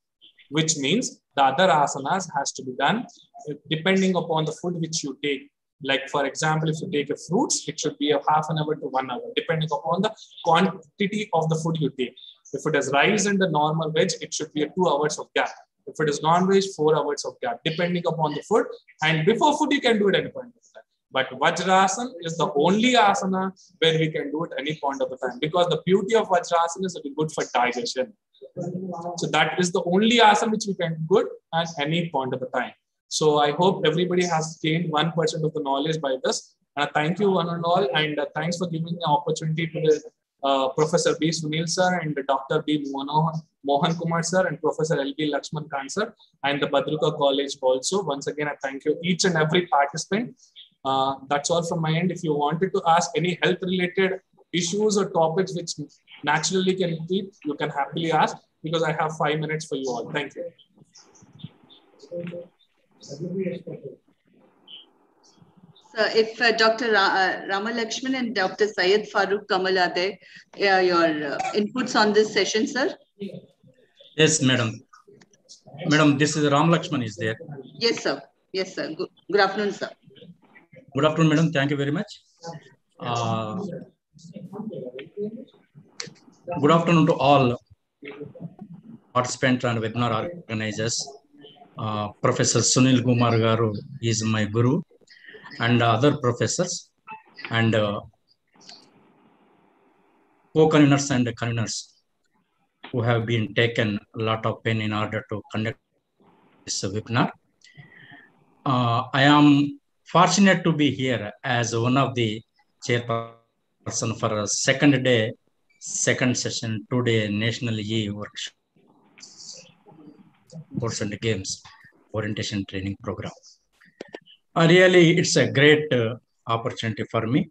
which means the other asanas has to be done uh, depending upon the food which you take. Like for example, if you take a fruits, it should be a half an hour to one hour, depending upon the quantity of the food you take. If it is rice and the normal veg, it should be a two hours of gap. If it is non-veg, four hours of gap, depending upon the food. And before food, you can do it any point of time. But Vajrasana is the only asana where we can do it any point of the time because the beauty of Vajrasana is it is good for digestion. So that is the only asana which we can do it at any point of the time. So I hope everybody has gained 1% of the knowledge by this. Uh, thank you one and all. And uh, thanks for giving me the opportunity to the uh, Professor B. Sunil sir and Dr. B. Monohan, Mohan Kumar sir and Professor L.B. Lakshmikant sir and the Badruka College also. Once again, I thank you each and every participant. Uh, that's all from my end. If you wanted to ask any health related issues or topics which naturally can be, you can happily ask because I have five minutes for you all. Thank you. So if uh, Dr. Ra- uh, Ramalakshman and Dr. Syed Farooq Kamal are there, uh, your uh, inputs on this session, sir? Yes, madam. Madam, this is Ram Lakshman is there. Yes, sir. Yes, sir. Good, good afternoon, sir. Good afternoon, madam. Thank you very much. Uh, good afternoon to all participants and webinar organizers. Uh, Professor Sunil Kumar Garu is my guru and other professors and uh, co-conveners and conveners who have been taken a lot of pain in order to conduct this webinar. Uh, I am fortunate to be here as one of the chairperson for a second day, second session, two-day National E workshop, sports and games orientation training program. Uh, really, it's a great uh, opportunity for me.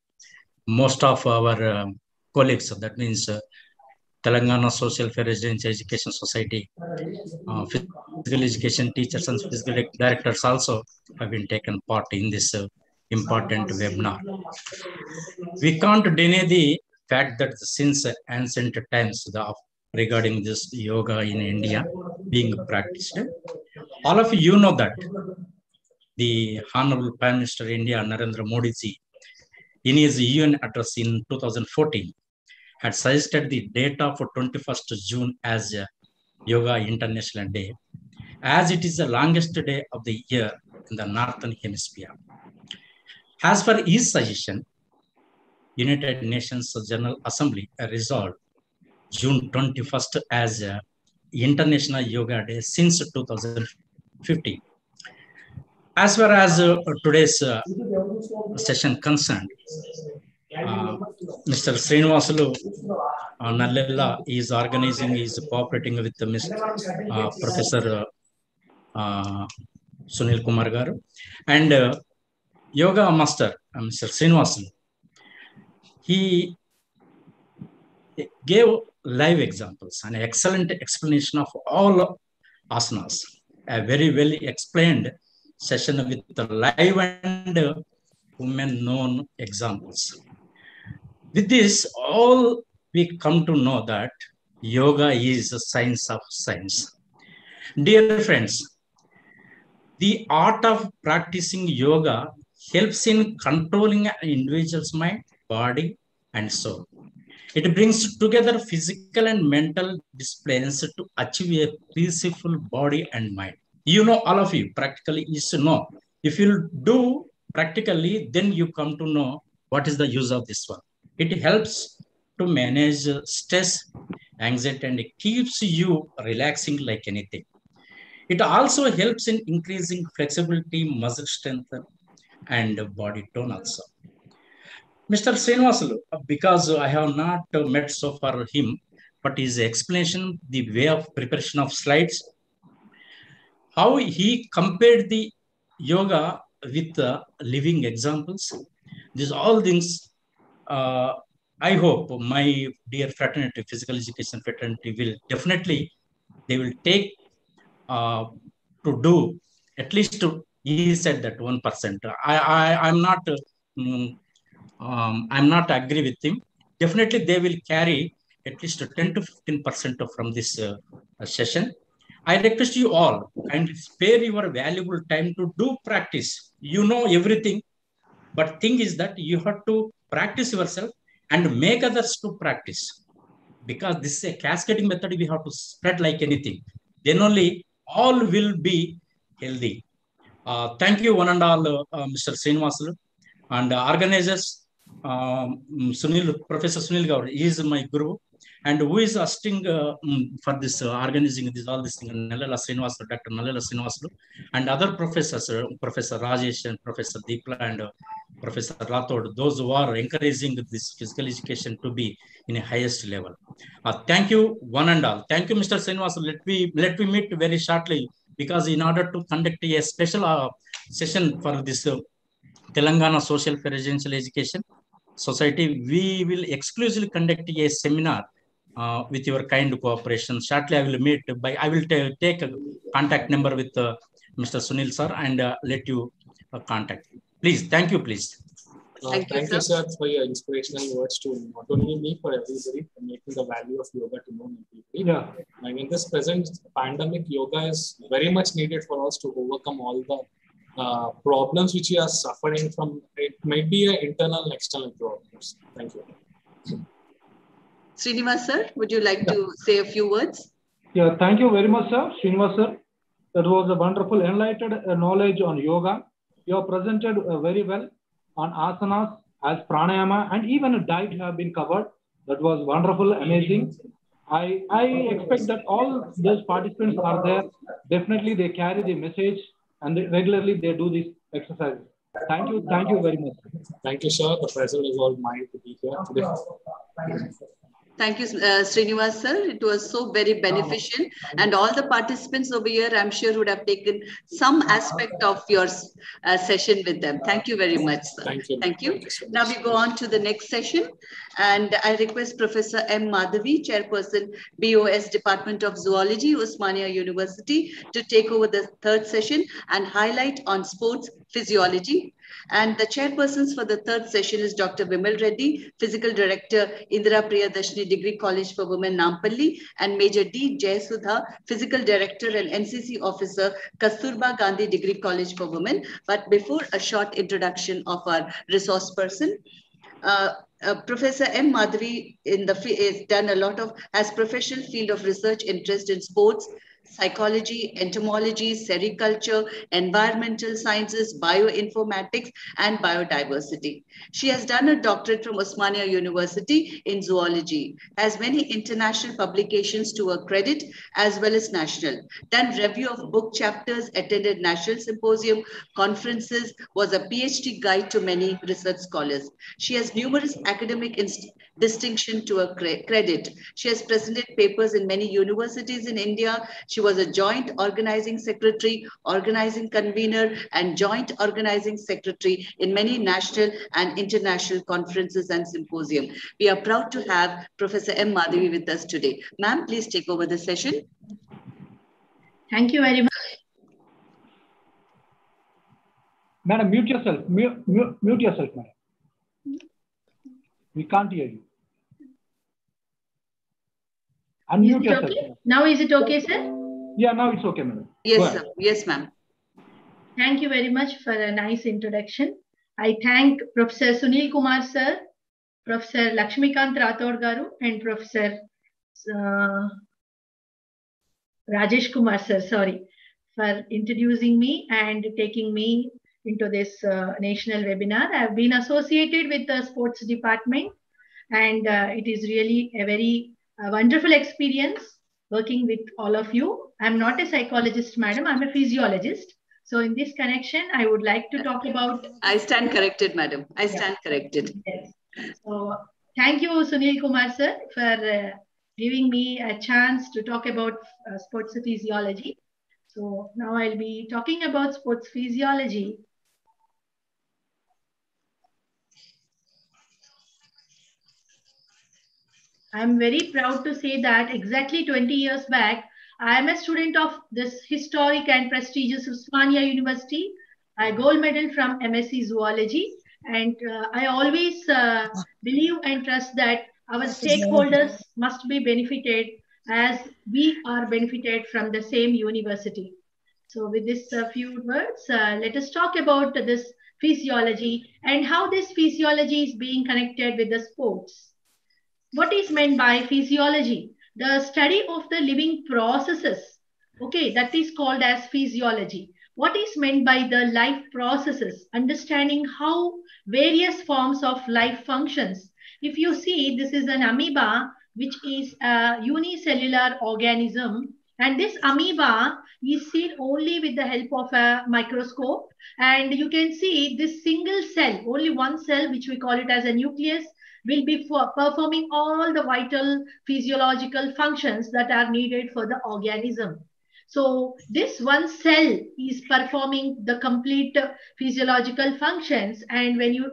Most of our uh, colleagues, that means uh, Telangana Social Welfare Residential Education Society, uh, physical education teachers and physical directors also have been taken part in this uh, important webinar. We can't deny the fact that since ancient times, the, regarding this yoga in India being practiced, all of you know that the Honorable Prime Minister India, Narendra Modi ji, in his UN address in 2014, had suggested the date of 21st June as Yoga International Day, as it is the longest day of the year in the Northern Hemisphere. As per his suggestion, United Nations General Assembly resolved June 21st as International Yoga Day since 2015. As far as uh, today's uh, session concerned, uh, Mr. Srinivasalu uh, Nallella is organizing, is cooperating with the Mr. Uh, Professor uh, Sunil Kumar Garu and uh, Yoga Master, uh, Mr. Srinivasalu. He gave live examples, an excellent explanation of all asanas, a very well explained session with the live and uh, women known examples. With this, all we come to know that yoga is a science of science. Dear friends, the art of practicing yoga helps in controlling an individual's mind, body, and soul. It brings together physical and mental disciplines to achieve a peaceful body and mind. You know, all of you practically is to know. If you do practically, then you come to know what is the use of this one. It helps to manage stress, anxiety, and it keeps you relaxing like anything. It also helps in increasing flexibility, muscle strength, and body tone also. Mr. Srinivasalu, because I have not met so far him, but his explanation, the way of preparation of slides, how he compared the yoga with uh, living examples, these all things, uh, I hope my dear fraternity, physical education fraternity will definitely, they will take uh, to do at least to, he said that 1%. I, I, I'm not, mm, um, I'm not agree with him. Definitely they will carry at least 10 to 15% from this uh, session. I request you all and spare your valuable time to do practice. You know everything, but thing is that you have to practice yourself and make others to practice. Because this is a cascading method, we have to spread like anything. Then only all will be healthy. Uh, thank you, one and all, uh, Mr. Srinivasalu. And organizers, um, Sunil, Professor Sunil Garu, is my guru. And who is assisting uh, um, for this, uh, organizing this, all this thing, Nalala Srinivasalu, Dr. Nalala Srinivasalu, and other professors, uh, Professor Rajesh and Professor Deepla and Professor Rathod, those who are encouraging this physical education to be in a highest level. thank you, one and all. Thank you, Mr. Srinivasalu. Let me, let me meet very shortly because in order to conduct a special uh, session for this uh, Telangana Social Residential Education Society, we will exclusively conduct a seminar uh, with your kind cooperation. Shortly, I will meet by, I will take a contact number with uh, Mr. Sunil sir and uh, let you contact. Please, thank you, please. Thank, you, thank you, sir, for your inspirational words to not only me, for everybody, for making the value of yoga to know people. Yeah. I mean, this present pandemic, yoga is very much needed for us to overcome all the uh, problems which we are suffering from. It might be an internal and external problems. Thank you. Srinivas sir, would you like to say a few words? Yeah, thank you very much, sir. Srinivas sir. That was a wonderful enlightened uh, knowledge on yoga. You have presented uh, very well on asanas as pranayama and even diet have been covered. That was wonderful, amazing. I, I expect that all those participants are there. Definitely they carry the message and they, regularly they do this exercise. Thank you. Thank you very much. Thank you, sir. The pleasure is all mine to be here today. Thank you, uh, Srinivas sir. It was so very beneficial. And all the participants over here, I'm sure would have taken some aspect of your uh, session with them. Thank you very much, sir. Thank you. Thank you. Now we go on to the next session. And I request Professor M. Madhavi, Chairperson, BOS Department of Zoology, Osmania University, to take over the third session and highlight on sports physiology. And the chairpersons for the third session is Dr. Vimal Reddy, Physical Director, Indira Priyadarshini Degree College for Women, Nampalli, and Major D. Jayasudha, Physical Director and NCC Officer, Kasturba Gandhi Degree College for Women. But before a short introduction of our resource person, uh, uh, Professor M. Madhavi in the has done a lot of has professional field of research interest in sports, psychology, entomology, sericulture, environmental sciences, bioinformatics, and biodiversity. She has done a doctorate from Osmania University in zoology, has many international publications to her credit as well as national, done review of book chapters, attended national symposium, conferences, was a PhD guide to many research scholars. She has numerous academic distinction to her cre credit. She has presented papers in many universities in India. She was a joint organizing secretary, organizing convener, and joint organizing secretary in many national and international conferences and symposium. We are proud to have Professor M. Madhavi with us today. Ma'am, please take over the session. Thank you very much. Madam, mute yourself. Mute, mute, mute yourself, madam. We can't hear you. Unmute yourself. Okay? Now is it okay, sir? Yeah, now it's okay, madam. Yes, sir. Yes, ma'am. Thank you very much for a nice introduction. I thank Professor Sunil Kumar, sir, Professor Lakshmikant Rathod Garu, and Professor uh, Rajesh Kumar, sir, sorry, for introducing me and taking me into this uh, national webinar. I've been associated with the sports department and uh, it is really a very uh, wonderful experience working with all of you. I'm not a psychologist, madam, I'm a physiologist. So in this connection, I would like to talk about... I stand corrected, madam. I stand corrected. Yes. So thank you, Sunil Kumar, sir, for uh, giving me a chance to talk about uh, sports physiology. So now I'll be talking about sports physiology I'm very proud to say that exactly 20 years back, I am a student of this historic and prestigious Osmania University, a gold medal from MSc Zoology. And uh, I always uh, believe and trust that our stakeholders must be benefited as we are benefited from the same university. So with this uh, few words, uh, let us talk about this physiology and how this physiology is being connected with the sports what is meant by physiology? The study of the living processes. Okay, that is called as physiology. What is meant by the life processes? Understanding how various forms of life functions. If you see, this is an amoeba, which is a unicellular organism. And this amoeba is seen only with the help of a microscope. And you can see this single cell, only one cell, which we call it as a nucleus, will be for performing all the vital physiological functions that are needed for the organism. So this one cell is performing the complete physiological functions. And when you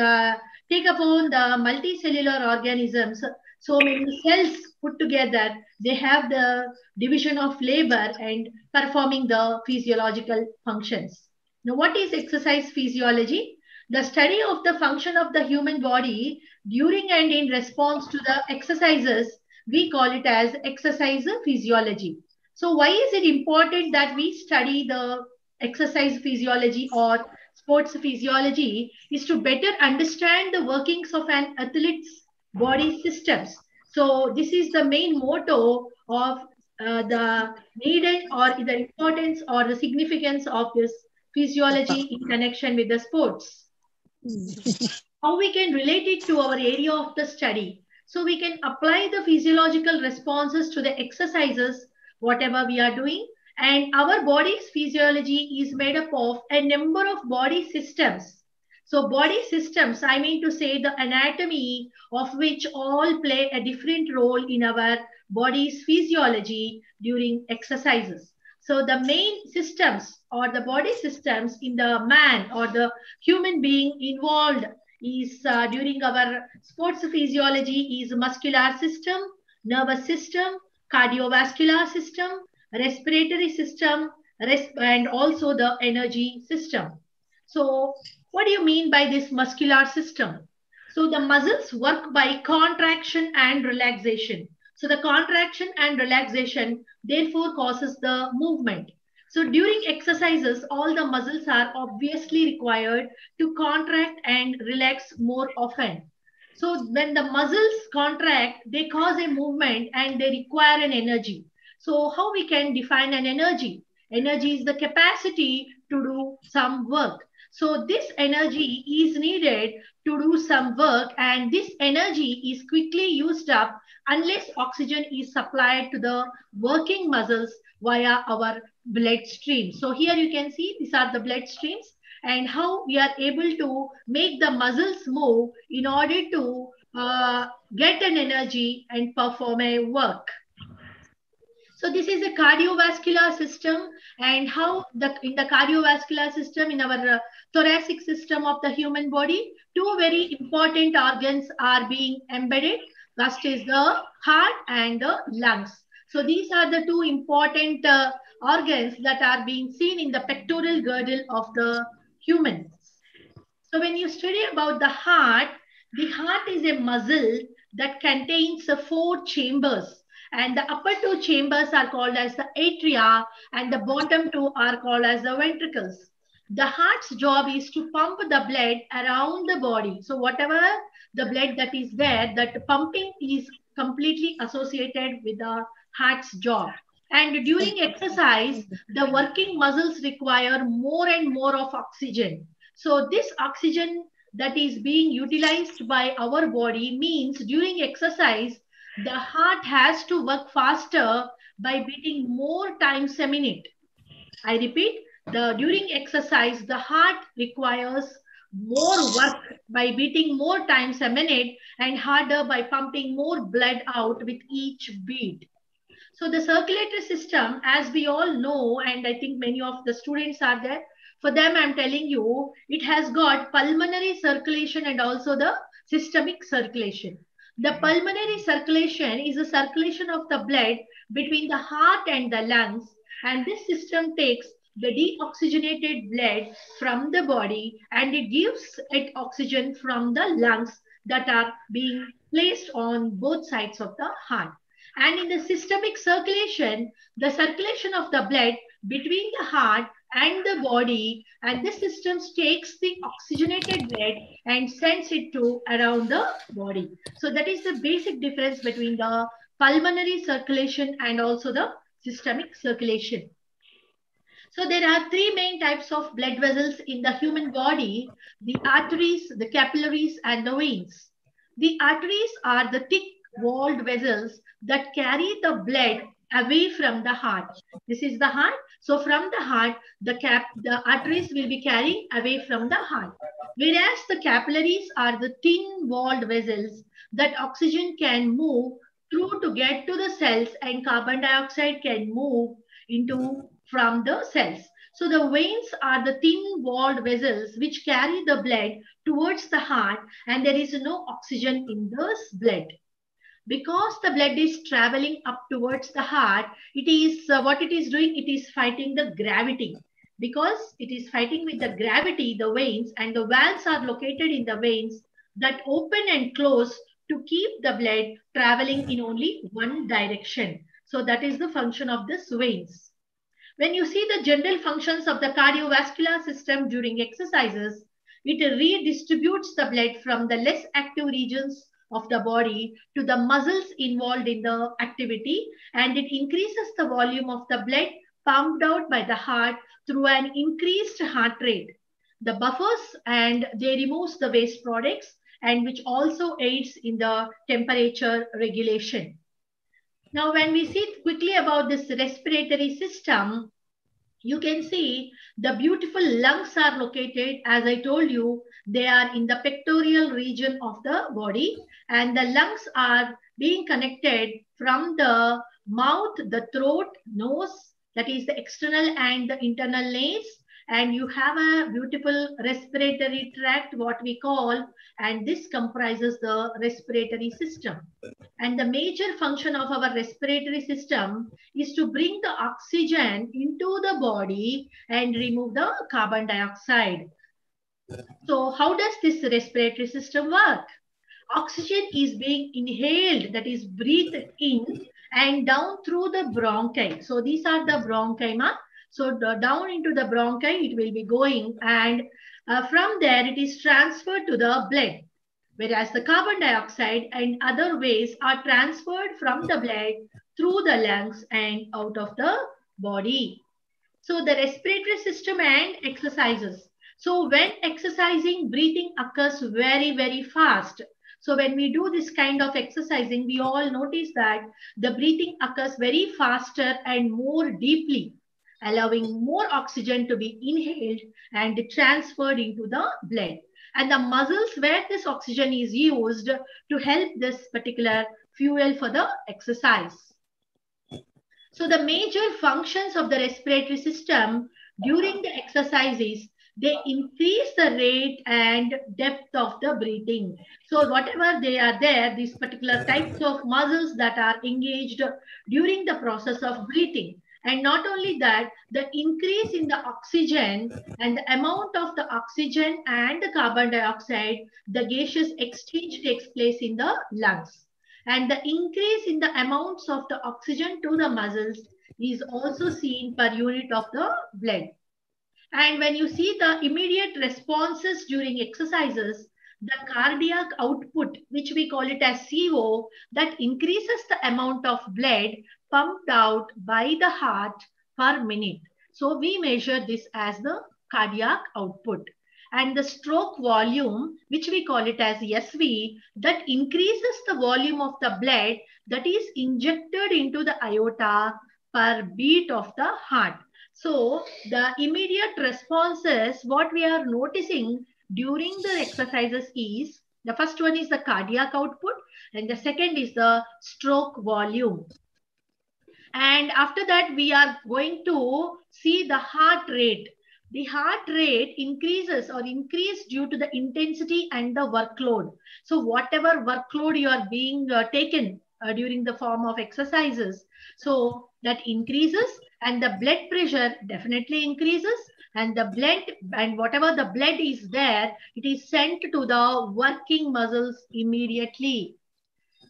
uh, take upon the multicellular organisms, so many cells put together, they have the division of labor and performing the physiological functions. Now, what is exercise physiology? The study of the function of the human body during and in response to the exercises, we call it as exercise physiology. So why is it important that we study the exercise physiology or sports physiology is to better understand the workings of an athlete's body systems. So this is the main motto of uh, the needed or the importance or the significance of this physiology in connection with the sports how we can relate it to our area of the study. So we can apply the physiological responses to the exercises, whatever we are doing. And our body's physiology is made up of a number of body systems. So body systems, I mean to say the anatomy of which all play a different role in our body's physiology during exercises. So the main systems or the body systems in the man or the human being involved is uh, during our sports physiology is muscular system, nervous system, cardiovascular system, respiratory system, res and also the energy system. So what do you mean by this muscular system? So the muscles work by contraction and relaxation. So the contraction and relaxation therefore causes the movement. So during exercises, all the muscles are obviously required to contract and relax more often. So when the muscles contract, they cause a movement and they require an energy. So how we can define an energy? Energy is the capacity to do some work. So this energy is needed to do some work and this energy is quickly used up unless oxygen is supplied to the working muscles via our bloodstream. So here you can see these are the blood streams and how we are able to make the muscles move in order to uh, get an energy and perform a work. So this is a cardiovascular system and how the in the cardiovascular system in our uh, thoracic system of the human body, two very important organs are being embedded. First is the heart and the lungs. So these are the two important uh, organs that are being seen in the pectoral girdle of the human. So when you study about the heart, the heart is a muscle that contains uh, four chambers and the upper two chambers are called as the atria and the bottom two are called as the ventricles. The heart's job is to pump the blood around the body. So whatever the blood that is there, that pumping is completely associated with the heart's job. And during exercise, the working muscles require more and more of oxygen. So this oxygen that is being utilized by our body means during exercise, the heart has to work faster by beating more times a minute. I repeat, the during exercise, the heart requires more work by beating more times a minute and harder by pumping more blood out with each beat. So the circulatory system, as we all know, and I think many of the students are there, for them, I'm telling you, it has got pulmonary circulation and also the systemic circulation. The pulmonary circulation is a circulation of the blood between the heart and the lungs. And this system takes the deoxygenated blood from the body and it gives it oxygen from the lungs that are being placed on both sides of the heart. And in the systemic circulation, the circulation of the blood between the heart and the body and this system takes the oxygenated blood and sends it to around the body. So that is the basic difference between the pulmonary circulation and also the systemic circulation. So there are three main types of blood vessels in the human body, the arteries, the capillaries and the veins. The arteries are the thick walled vessels that carry the blood away from the heart. This is the heart. So from the heart, the cap, the arteries will be carrying away from the heart. Whereas the capillaries are the thin walled vessels that oxygen can move through to get to the cells and carbon dioxide can move into from the cells. So the veins are the thin walled vessels which carry the blood towards the heart and there is no oxygen in this blood. Because the blood is traveling up towards the heart it is uh, what it is doing it is fighting the gravity. Because it is fighting with the gravity the veins and the valves are located in the veins that open and close to keep the blood traveling in only one direction. So that is the function of this veins when you see the general functions of the cardiovascular system during exercises it redistributes the blood from the less active regions of the body to the muscles involved in the activity and it increases the volume of the blood pumped out by the heart through an increased heart rate. The buffers and they removes the waste products and which also aids in the temperature regulation. Now, when we see quickly about this respiratory system, you can see the beautiful lungs are located, as I told you, they are in the pectoral region of the body and the lungs are being connected from the mouth, the throat, nose, that is the external and the internal nares. And you have a beautiful respiratory tract, what we call, and this comprises the respiratory system. And the major function of our respiratory system is to bring the oxygen into the body and remove the carbon dioxide. So how does this respiratory system work? Oxygen is being inhaled, that is breathed in and down through the bronchi. So these are the bronchi. So down into the bronchi, it will be going and uh, from there it is transferred to the blood. Whereas the carbon dioxide and other waste are transferred from the blood through the lungs and out of the body. So the respiratory system and exercises. So when exercising, breathing occurs very, very fast. So when we do this kind of exercising, we all notice that the breathing occurs very faster and more deeply, allowing more oxygen to be inhaled and transferred into the blood. And the muscles where this oxygen is used to help this particular fuel for the exercise. So the major functions of the respiratory system during the exercises, they increase the rate and depth of the breathing. So whatever they are there, these particular types of muscles that are engaged during the process of breathing. And not only that, the increase in the oxygen and the amount of the oxygen and the carbon dioxide, the gaseous exchange takes place in the lungs. And the increase in the amounts of the oxygen to the muscles is also seen per unit of the blood. And when you see the immediate responses during exercises, the cardiac output, which we call it as CO, that increases the amount of blood pumped out by the heart per minute. So we measure this as the cardiac output. And the stroke volume, which we call it as SV, that increases the volume of the blood that is injected into the aorta per beat of the heart. So the immediate responses, what we are noticing during the exercises is, the first one is the cardiac output and the second is the stroke volume. And after that, we are going to see the heart rate. The heart rate increases or increase due to the intensity and the workload. So whatever workload you are being uh, taken uh, during the form of exercises, so that increases and the blood pressure definitely increases and the blood and whatever the blood is there, it is sent to the working muscles immediately.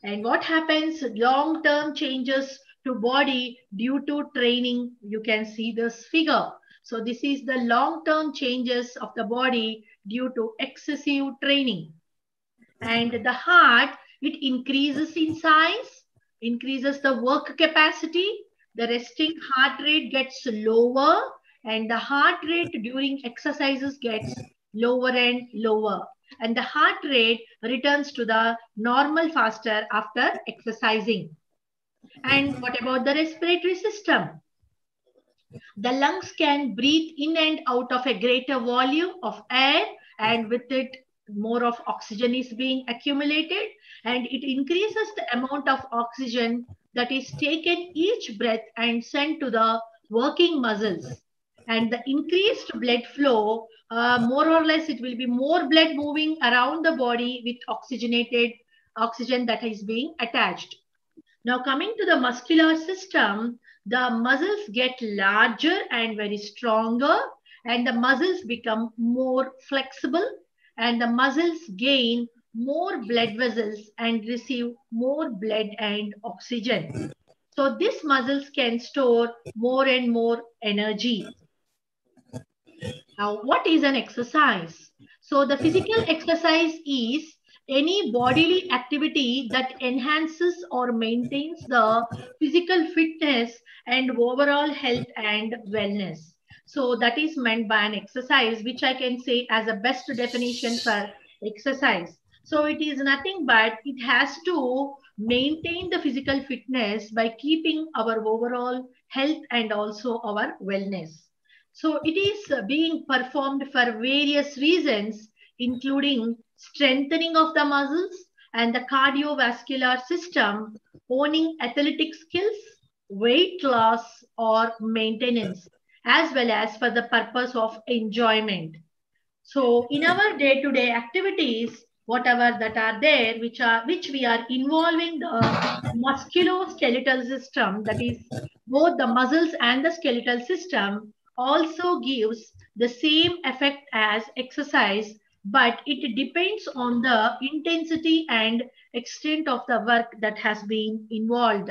And what happens, long-term changes to body due to training, you can see this figure. So this is the long-term changes of the body due to excessive training. And the heart, it increases in size, increases the work capacity, the resting heart rate gets lower and the heart rate during exercises gets lower and lower and the heart rate returns to the normal faster after exercising. And what about the respiratory system? The lungs can breathe in and out of a greater volume of air and with it more of oxygen is being accumulated and it increases the amount of oxygen that is taken each breath and sent to the working muscles. And the increased blood flow, uh, more or less, it will be more blood moving around the body with oxygenated oxygen that is being attached. Now coming to the muscular system, the muscles get larger and very stronger and the muscles become more flexible and the muscles gain more blood vessels and receive more blood and oxygen. So these muscles can store more and more energy. Now, what is an exercise? So the physical exercise is any bodily activity that enhances or maintains the physical fitness and overall health and wellness. So that is meant by an exercise, which I can say as a best definition for exercise. So it is nothing but it has to maintain the physical fitness by keeping our overall health and also our wellness. So it is being performed for various reasons, including strengthening of the muscles and the cardiovascular system, owning athletic skills, weight loss or maintenance, as well as for the purpose of enjoyment. So in our day-to-day -day activities, whatever that are there, which are which we are involving the musculoskeletal system, that is both the muscles and the skeletal system, also gives the same effect as exercise, but it depends on the intensity and extent of the work that has been involved.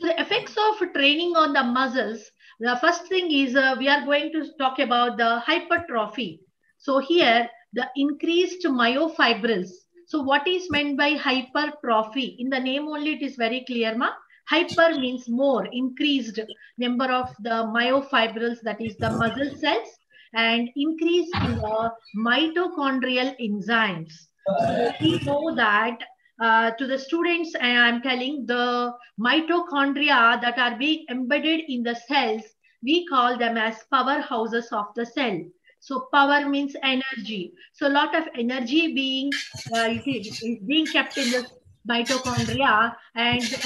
So the effects of training on the muscles, the first thing is uh, we are going to talk about the hypertrophy. So here, the increased myofibrils. So what is meant by hypertrophy? In the name only, it is very clear, ma. Hyper means more, increased number of the myofibrils, that is the muscle cells, and increase in the mitochondrial enzymes. So we know that uh, to the students, and I'm telling the mitochondria that are being embedded in the cells, we call them as powerhouses of the cell. So power means energy. So a lot of energy being uh, is being kept in the mitochondria and the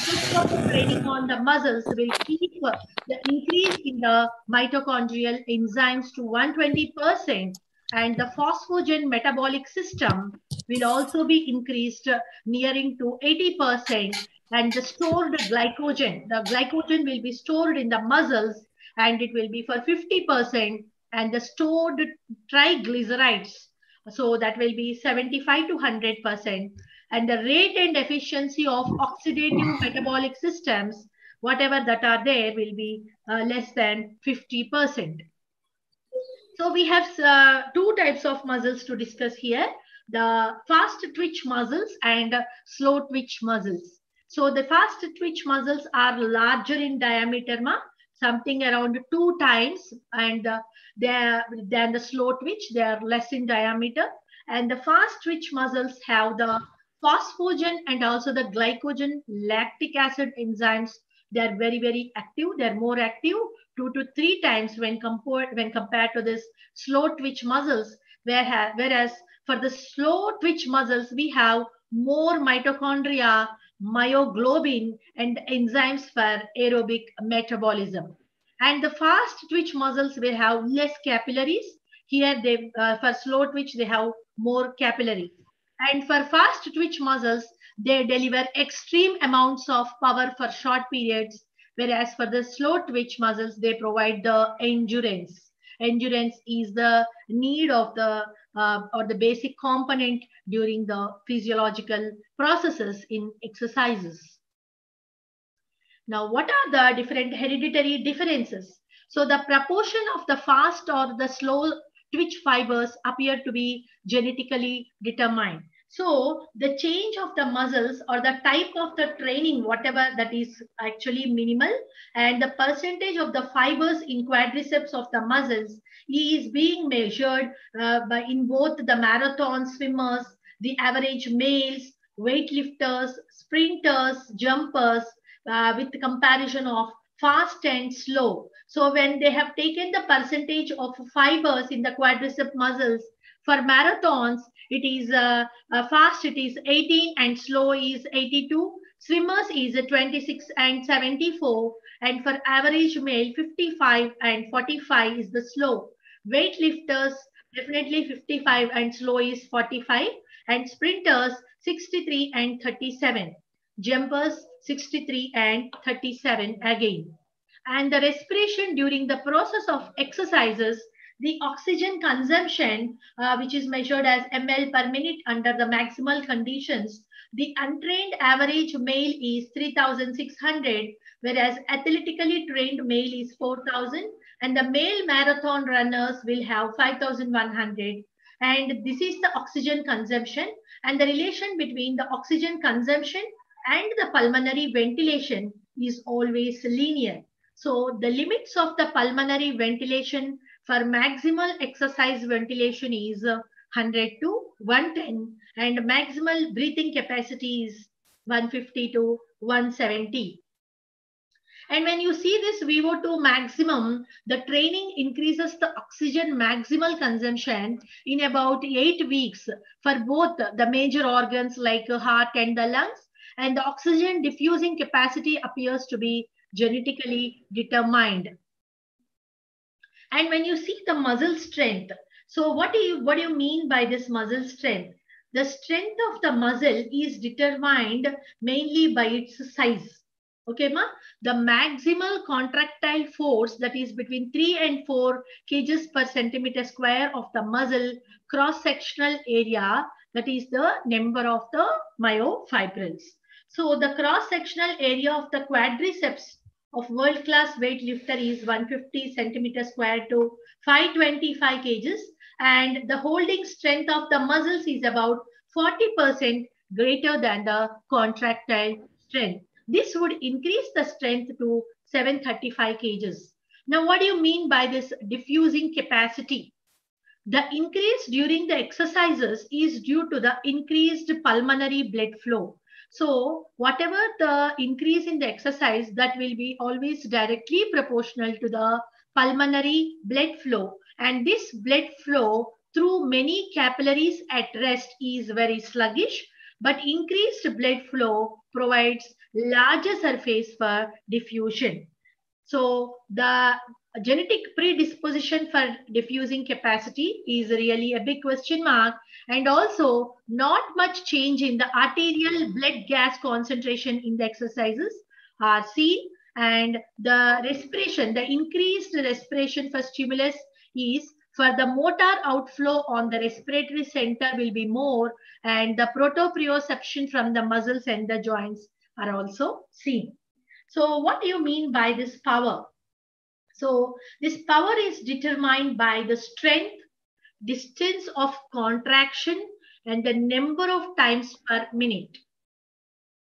the training on the muscles will keep the increase in the mitochondrial enzymes to 120% and the phosphogen metabolic system will also be increased nearing to 80% and the stored glycogen, the glycogen will be stored in the muscles and it will be for 50% and the stored triglycerides. So that will be 75 to 100%. And the rate and efficiency of oxidative metabolic systems, whatever that are there, will be uh, less than 50%. So we have uh, two types of muscles to discuss here. The fast twitch muscles and slow twitch muscles. So the fast twitch muscles are larger in diameter, ma, something around two times and uh, they're, than the slow twitch, they are less in diameter. And the fast twitch muscles have the phosphagen and also the glycogen lactic acid enzymes. They are very, very active. They're more active two to three times when compared, when compared to this slow twitch muscles. Whereas for the slow twitch muscles, we have more mitochondria, myoglobin, and enzymes for aerobic metabolism. And the fast twitch muscles will have less capillaries. Here, they uh, for slow twitch, they have more capillaries. And for fast twitch muscles, they deliver extreme amounts of power for short periods. Whereas for the slow twitch muscles, they provide the endurance. Endurance is the need of the uh, or the basic component during the physiological processes in exercises. Now, what are the different hereditary differences? So the proportion of the fast or the slow twitch fibers appear to be genetically determined. So the change of the muscles or the type of the training, whatever that is actually minimal, and the percentage of the fibers in quadriceps of the muscles is being measured uh, by in both the marathon swimmers, the average males, weightlifters, sprinters, jumpers, uh, with comparison of fast and slow. So when they have taken the percentage of fibers in the quadricep muscles for marathons, it is uh, uh, fast, it is 18 and slow is 82. Swimmers is 26 and 74. And for average male, 55 and 45 is the slow. Weightlifters, definitely 55 and slow is 45. And sprinters, 63 and 37. Jumpers, 63 and 37 again. And the respiration during the process of exercises the oxygen consumption, uh, which is measured as ml per minute under the maximal conditions, the untrained average male is 3,600, whereas athletically trained male is 4,000, and the male marathon runners will have 5,100. And this is the oxygen consumption, and the relation between the oxygen consumption and the pulmonary ventilation is always linear. So the limits of the pulmonary ventilation for maximal exercise ventilation is 100 to 110 and maximal breathing capacity is 150 to 170. And when you see this VO2 maximum, the training increases the oxygen maximal consumption in about eight weeks for both the major organs like heart and the lungs. And the oxygen diffusing capacity appears to be genetically determined. And when you see the muscle strength, so what do you what do you mean by this muscle strength? The strength of the muscle is determined mainly by its size. Okay, ma? The maximal contractile force that is between 3 and 4 kgs per centimeter square of the muscle cross-sectional area, that is the number of the myofibrils. So the cross-sectional area of the quadriceps of world-class weightlifter is 150 centimeter square to 525 kgs and the holding strength of the muscles is about 40% greater than the contractile strength. This would increase the strength to 735 kgs. Now, what do you mean by this diffusing capacity? The increase during the exercises is due to the increased pulmonary blood flow. So whatever the increase in the exercise, that will be always directly proportional to the pulmonary blood flow. And this blood flow through many capillaries at rest is very sluggish, but increased blood flow provides larger surface for diffusion. So the genetic predisposition for diffusing capacity is really a big question mark and also not much change in the arterial blood gas concentration in the exercises are seen and the respiration. The increased respiration for stimulus is for the motor outflow on the respiratory center will be more and the proprioception from the muscles and the joints are also seen. So what do you mean by this power so this power is determined by the strength, distance of contraction, and the number of times per minute.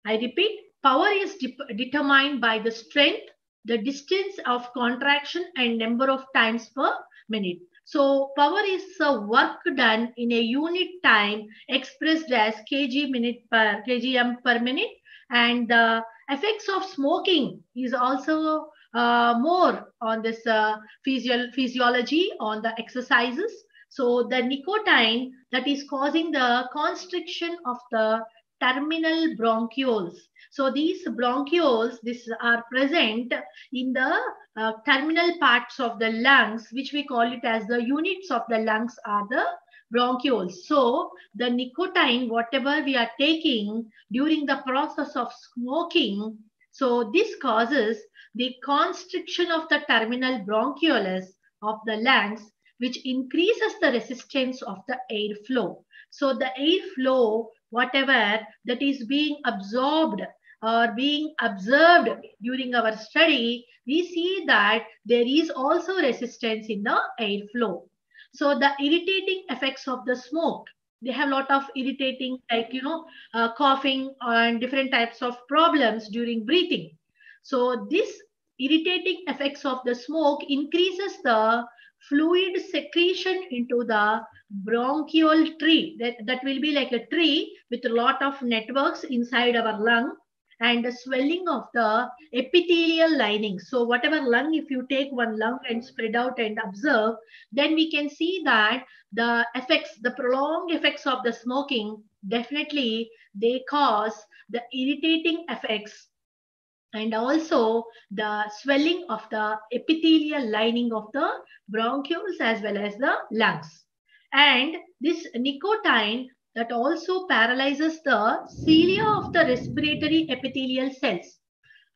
I repeat, power is de determined by the strength, the distance of contraction, and number of times per minute. So power is the work done in a unit time expressed as kg minute per kgm per minute. And the effects of smoking is also more on this uh, physio physiology on the exercises. So the nicotine that is causing the constriction of the terminal bronchioles. So these bronchioles, these are present in the uh, terminal parts of the lungs, which we call it as the units of the lungs are the bronchioles. So the nicotine, whatever we are taking during the process of smoking, so this causes the constriction of the terminal bronchioles of the lungs, which increases the resistance of the airflow. So the airflow, whatever that is being absorbed or being observed during our study, we see that there is also resistance in the airflow. So the irritating effects of the smoke, they have a lot of irritating like, you know, uh, coughing and different types of problems during breathing. So this irritating effects of the smoke increases the fluid secretion into the bronchial tree. That, that will be like a tree with a lot of networks inside our lung and the swelling of the epithelial lining. So whatever lung, if you take one lung and spread out and observe, then we can see that the effects, the prolonged effects of the smoking, definitely they cause the irritating effects and also the swelling of the epithelial lining of the bronchioles as well as the lungs. And this nicotine that also paralyzes the cilia of the respiratory epithelial cells.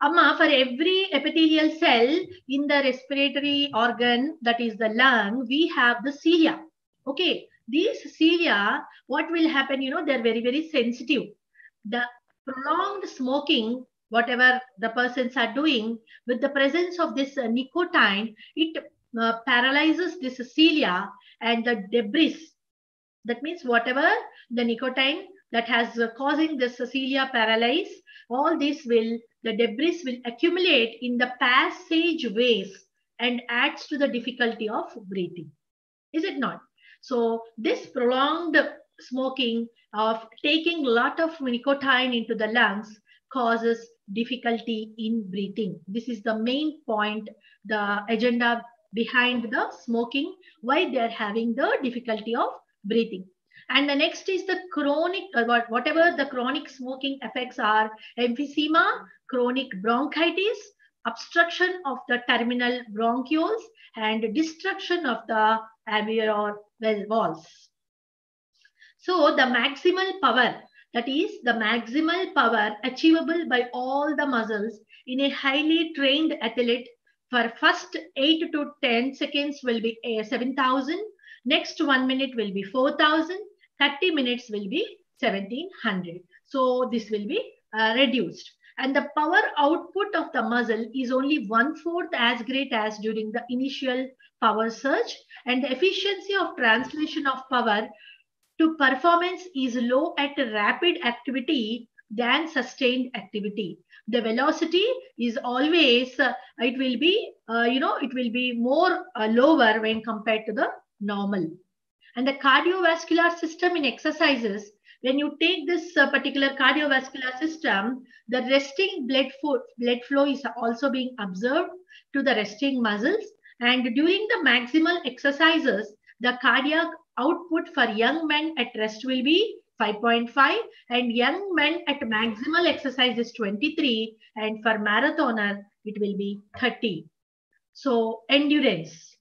Amma, for every epithelial cell in the respiratory organ, that is the lung, we have the cilia. Okay, these cilia, what will happen, you know, they're very, very sensitive. The prolonged smoking whatever the persons are doing, with the presence of this uh, nicotine, it uh, paralyzes this cilia and the debris. That means whatever the nicotine that has uh, causing this cilia paralyze, all this will, the debris will accumulate in the passageways and adds to the difficulty of breathing. Is it not? So this prolonged smoking of taking a lot of nicotine into the lungs causes difficulty in breathing. This is the main point, the agenda behind the smoking, why they're having the difficulty of breathing. And the next is the chronic, uh, whatever the chronic smoking effects are, emphysema, chronic bronchitis, obstruction of the terminal bronchioles, and destruction of the alveolar valves. So the maximal power that is the maximal power achievable by all the muscles in a highly trained athlete for first 8 to 10 seconds will be 7,000. Next one minute will be 4,000. 30 minutes will be 1700. So this will be uh, reduced. And the power output of the muscle is only one fourth as great as during the initial power surge. And the efficiency of translation of power to performance is low at rapid activity than sustained activity. The velocity is always, uh, it will be, uh, you know, it will be more uh, lower when compared to the normal. And the cardiovascular system in exercises, when you take this uh, particular cardiovascular system, the resting blood, blood flow is also being observed to the resting muscles. And during the maximal exercises, the cardiac output for young men at rest will be 5.5 and young men at maximal exercise is 23 and for marathoner it will be 30. So endurance.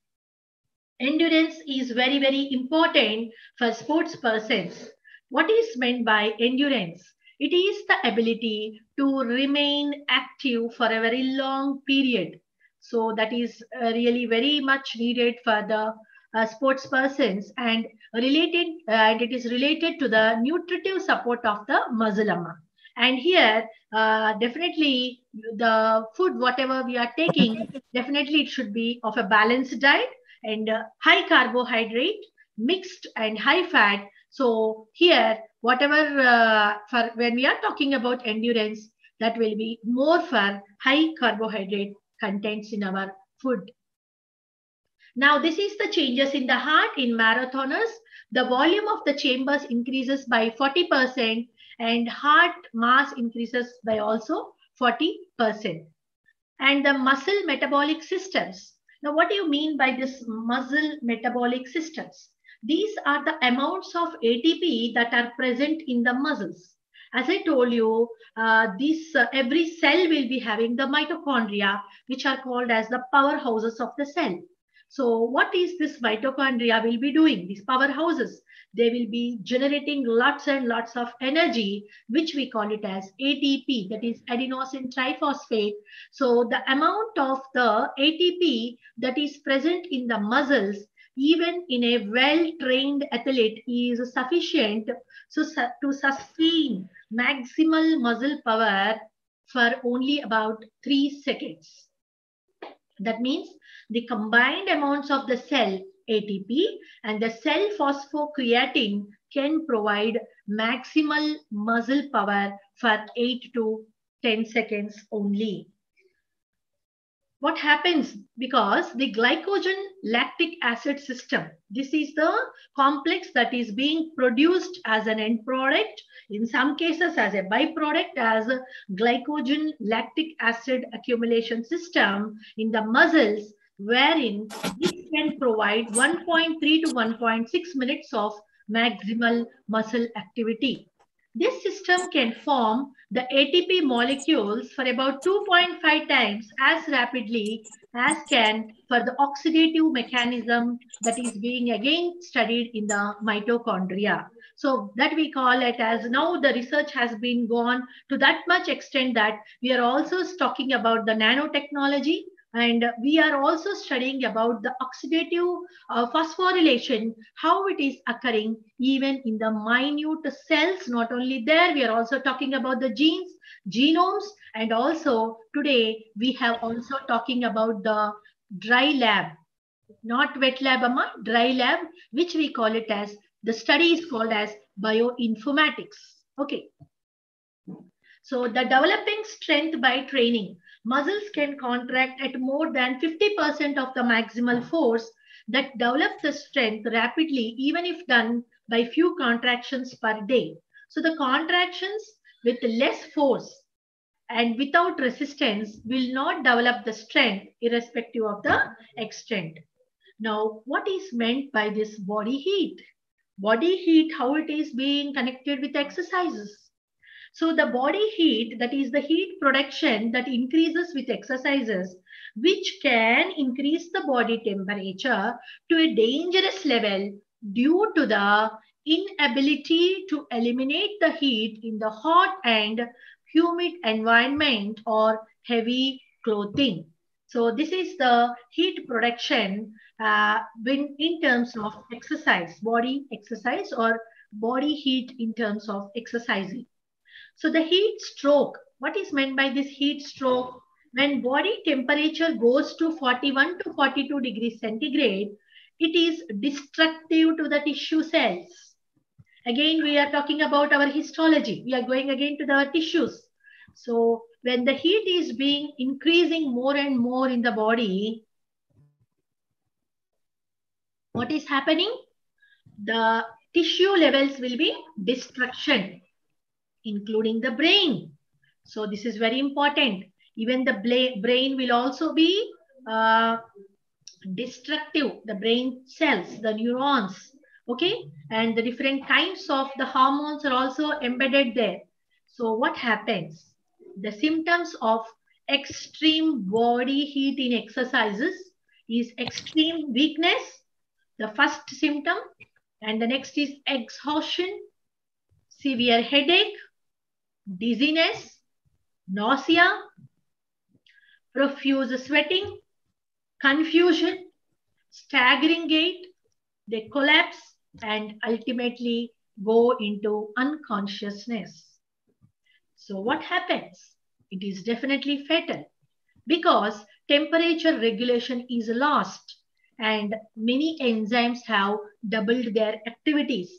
Endurance is very, very important for sports persons. What is meant by endurance? It is the ability to remain active for a very long period. So that is uh, really very much needed for the uh, sports persons and related uh, and it is related to the nutritive support of the muscle and here uh, definitely the food whatever we are taking definitely it should be of a balanced diet and uh, high carbohydrate mixed and high fat so here whatever uh, for when we are talking about endurance that will be more for high carbohydrate contents in our food now, this is the changes in the heart in marathoners. The volume of the chambers increases by 40% and heart mass increases by also 40%. And the muscle metabolic systems. Now, what do you mean by this muscle metabolic systems? These are the amounts of ATP that are present in the muscles. As I told you, uh, this uh, every cell will be having the mitochondria, which are called as the powerhouses of the cell. So what is this mitochondria will be doing? These powerhouses, they will be generating lots and lots of energy, which we call it as ATP, that is adenosine triphosphate. So the amount of the ATP that is present in the muscles, even in a well-trained athlete is sufficient so, to sustain maximal muscle power for only about three seconds. That means the combined amounts of the cell ATP and the cell phosphocreatine can provide maximal muscle power for 8 to 10 seconds only. What happens? Because the glycogen lactic acid system, this is the complex that is being produced as an end product, in some cases as a byproduct as a glycogen lactic acid accumulation system in the muscles wherein this can provide 1.3 to 1.6 minutes of maximal muscle activity. This system can form the ATP molecules for about 2.5 times as rapidly as can for the oxidative mechanism that is being again studied in the mitochondria. So that we call it as now the research has been gone to that much extent that we are also talking about the nanotechnology and we are also studying about the oxidative uh, phosphorylation, how it is occurring even in the minute cells. Not only there, we are also talking about the genes, genomes, and also today we have also talking about the dry lab, not wet lab, amma, dry lab, which we call it as, the study is called as bioinformatics. Okay. So the developing strength by training muscles can contract at more than 50% of the maximal force that develops the strength rapidly, even if done by few contractions per day. So the contractions with less force and without resistance will not develop the strength irrespective of the extent. Now, what is meant by this body heat? Body heat, how it is being connected with exercises. So the body heat, that is the heat production that increases with exercises, which can increase the body temperature to a dangerous level due to the inability to eliminate the heat in the hot and humid environment or heavy clothing. So this is the heat production uh, when in terms of exercise, body exercise or body heat in terms of exercising. So the heat stroke, what is meant by this heat stroke? When body temperature goes to 41 to 42 degrees centigrade, it is destructive to the tissue cells. Again, we are talking about our histology. We are going again to the tissues. So when the heat is being increasing more and more in the body, what is happening? The tissue levels will be destruction, including the brain. So this is very important. Even the brain will also be uh, destructive, the brain cells, the neurons, okay? And the different kinds of the hormones are also embedded there. So what happens? The symptoms of extreme body heat in exercises is extreme weakness, the first symptom, and the next is exhaustion, severe headache, dizziness, nausea, profuse sweating, confusion, staggering gait, they collapse and ultimately go into unconsciousness. So what happens? It is definitely fatal because temperature regulation is lost and many enzymes have doubled their activities.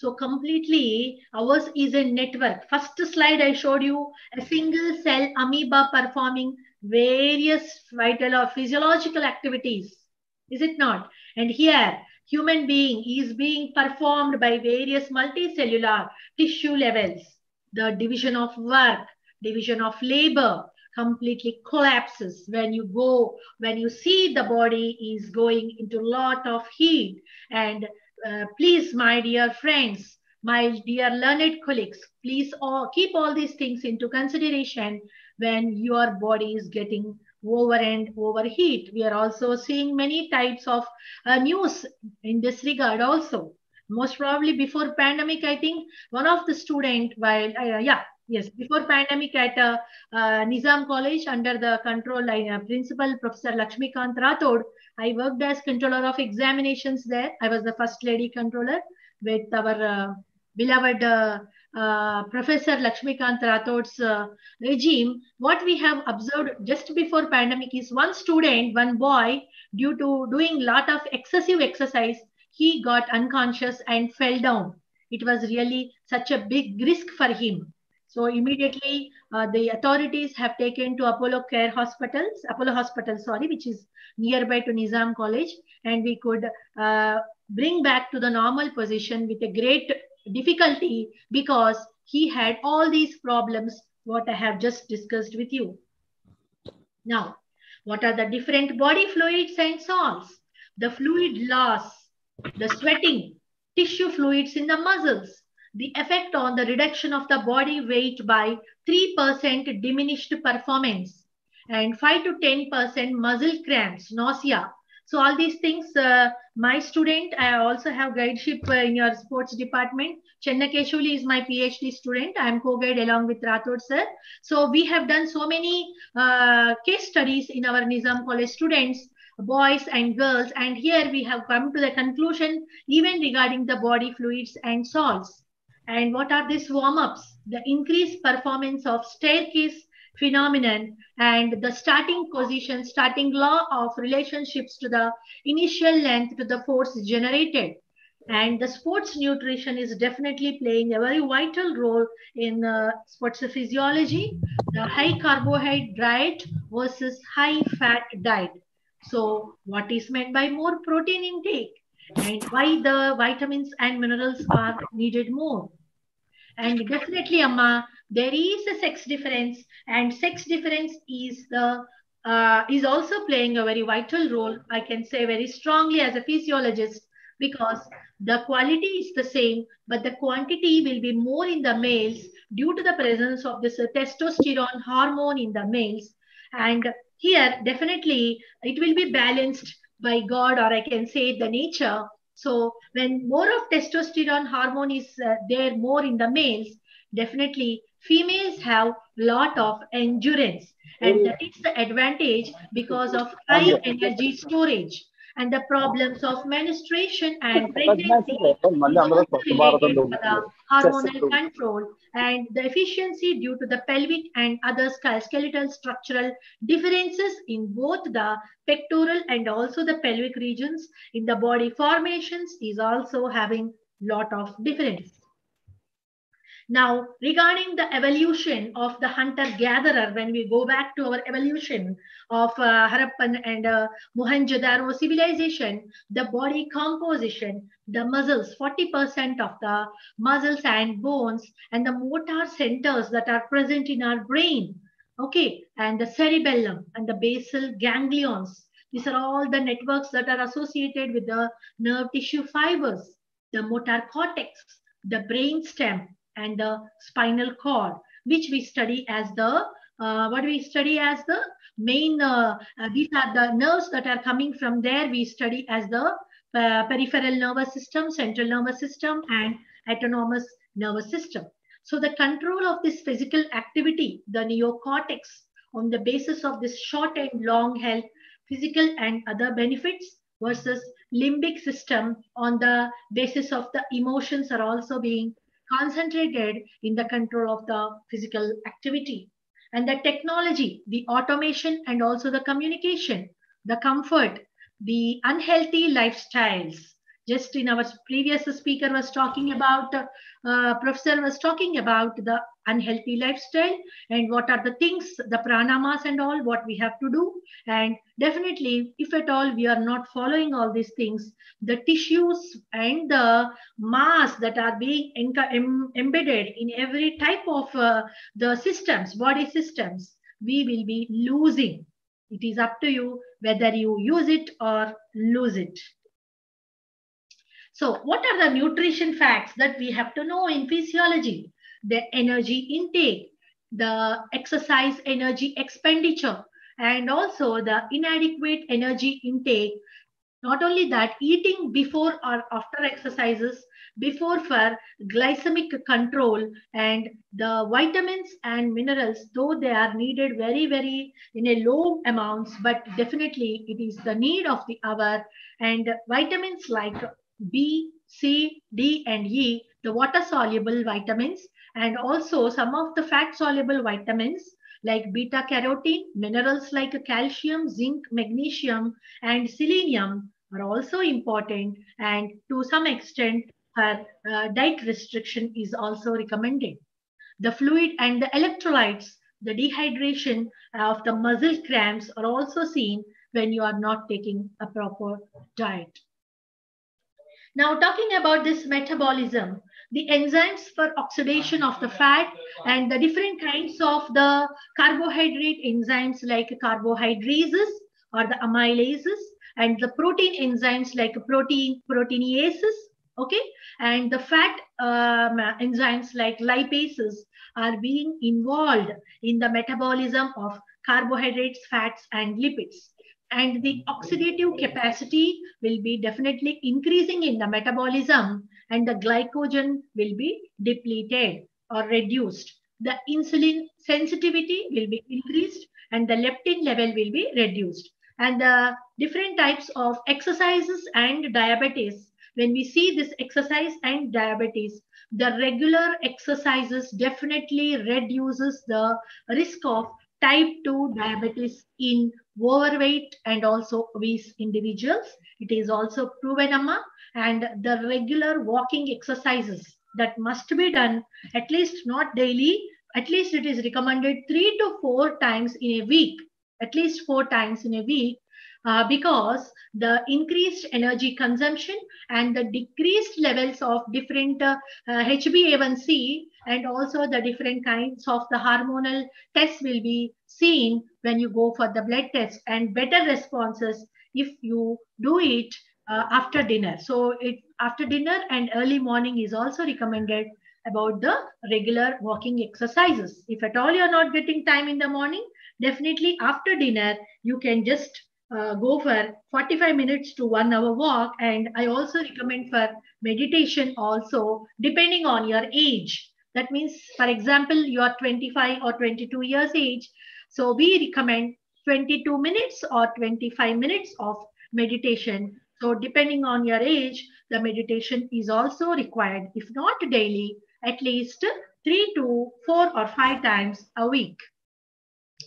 So completely ours is a network. First slide I showed you a single cell amoeba performing various vital or physiological activities. Is it not? And here human being is being performed by various multicellular tissue levels. The division of work, division of labor completely collapses when you go, when you see the body is going into a lot of heat. And uh, please, my dear friends, my dear learned colleagues, please all, keep all these things into consideration when your body is getting over and overheat. We are also seeing many types of uh, news in this regard also. Most probably before pandemic, I think one of the student, while, uh, yeah, yes, before pandemic at uh, uh, Nizam College under the control uh, principal Professor Lakshmikant Rathod, I worked as controller of examinations there. I was the first lady controller with our uh, beloved uh, uh, Professor Lakshmikant Rathod's uh, regime, what we have observed just before pandemic is one student, one boy, due to doing lot of excessive exercise, he got unconscious and fell down. It was really such a big risk for him. So immediately uh, the authorities have taken to Apollo Care Hospitals, Apollo Hospital, sorry, which is nearby to Nizam College, and we could uh, bring back to the normal position with a great difficulty because he had all these problems what I have just discussed with you. Now, what are the different body fluids and salts? The fluid loss, the sweating, tissue fluids in the muscles, the effect on the reduction of the body weight by 3% diminished performance and 5 to 10% muscle cramps, nausea. So all these things, uh, my student, I also have guideship uh, in your sports department. Chenna Keshuli is my PhD student. I am co-guide along with Rathod sir. So we have done so many uh, case studies in our Nizam College students boys and girls and here we have come to the conclusion even regarding the body fluids and salts and what are these warm-ups? The increased performance of staircase phenomenon and the starting position, Starling law of relationships to the initial length to the force generated. And the sports nutrition is definitely playing a very vital role in uh, sports physiology, the high carbohydrate diet versus high fat diet. So what is meant by more protein intake and why the vitamins and minerals are needed more? And definitely, Amma, there is a sex difference, and sex difference is the uh, is also playing a very vital role. I can say very strongly as a physiologist because the quality is the same, but the quantity will be more in the males due to the presence of this testosterone hormone in the males. And here, definitely, it will be balanced by God, or I can say the nature so when more of testosterone hormone is uh, there more in the males, definitely females have lot of endurance. And that is the advantage because of high energy storage and the problems of menstruation and pregnancy related to the hormonal control and the efficiency due to the pelvic and other skeletal structural differences in both the pectoral and also the pelvic regions in the body formations is also having lot of difference. Now, regarding the evolution of the hunter-gatherer, when we go back to our evolution of uh, Harappan and uh, Mohenjo-daro civilization, the body composition, the muscles, 40% of the muscles and bones, and the motor centers that are present in our brain, okay, and the cerebellum and the basal ganglions. These are all the networks that are associated with the nerve tissue fibers, the motor cortex, the brain stem, and the spinal cord, which we study as the, uh, what we study as the main, uh, uh, these are the nerves that are coming from there. We study as the uh, peripheral nervous system, central nervous system, and autonomous nervous system. So the control of this physical activity, the neocortex, on the basis of this short and long health, physical and other benefits versus limbic system on the basis of the emotions are also being concentrated in the control of the physical activity. And the technology, the automation, and also the communication, the comfort, the unhealthy lifestyles. Just in our previous speaker was talking about, uh, professor was talking about the unhealthy lifestyle and what are the things, the pranayamas and all, what we have to do. And definitely, if at all we are not following all these things, the tissues and the mass that are being em embedded in every type of uh, the systems, body systems, we will be losing. It is up to you whether you use it or lose it. So what are the nutrition facts that we have to know in physiology? The energy intake, the exercise energy expenditure, and also the inadequate energy intake. Not only that, eating before or after exercises, before for glycemic control and the vitamins and minerals, though they are needed very, very in a low amounts, but definitely it is the need of the hour. And vitamins like B, C, D, and E, the water soluble vitamins, and also some of the fat soluble vitamins like beta carotene, minerals like calcium, zinc, magnesium, and selenium are also important. And to some extent, her uh, diet restriction is also recommended. The fluid and the electrolytes, the dehydration of the muscle cramps are also seen when you are not taking a proper diet. Now talking about this metabolism, the enzymes for oxidation of the fat and the different kinds of the carbohydrate enzymes like carbohydrases or the amylases and the protein enzymes like protein proteinases okay? And the fat um, enzymes like lipases are being involved in the metabolism of carbohydrates fats and lipids and the oxidative capacity will be definitely increasing in the metabolism and the glycogen will be depleted or reduced. The insulin sensitivity will be increased and the leptin level will be reduced. And the different types of exercises and diabetes, when we see this exercise and diabetes, the regular exercises definitely reduces the risk of type 2 diabetes in overweight and also obese individuals. It is also proven and the regular walking exercises that must be done at least not daily, at least it is recommended three to four times in a week, at least four times in a week uh, because the increased energy consumption and the decreased levels of different uh, uh, HbA1c and also the different kinds of the hormonal tests will be seen when you go for the blood test and better responses if you do it uh, after dinner. So it after dinner and early morning is also recommended about the regular walking exercises. If at all you're not getting time in the morning, definitely after dinner, you can just uh, go for 45 minutes to one hour walk. And I also recommend for meditation also, depending on your age. That means, for example, you are 25 or 22 years age. So we recommend 22 minutes or 25 minutes of meditation. So depending on your age, the meditation is also required. If not daily, at least three to four or five times a week.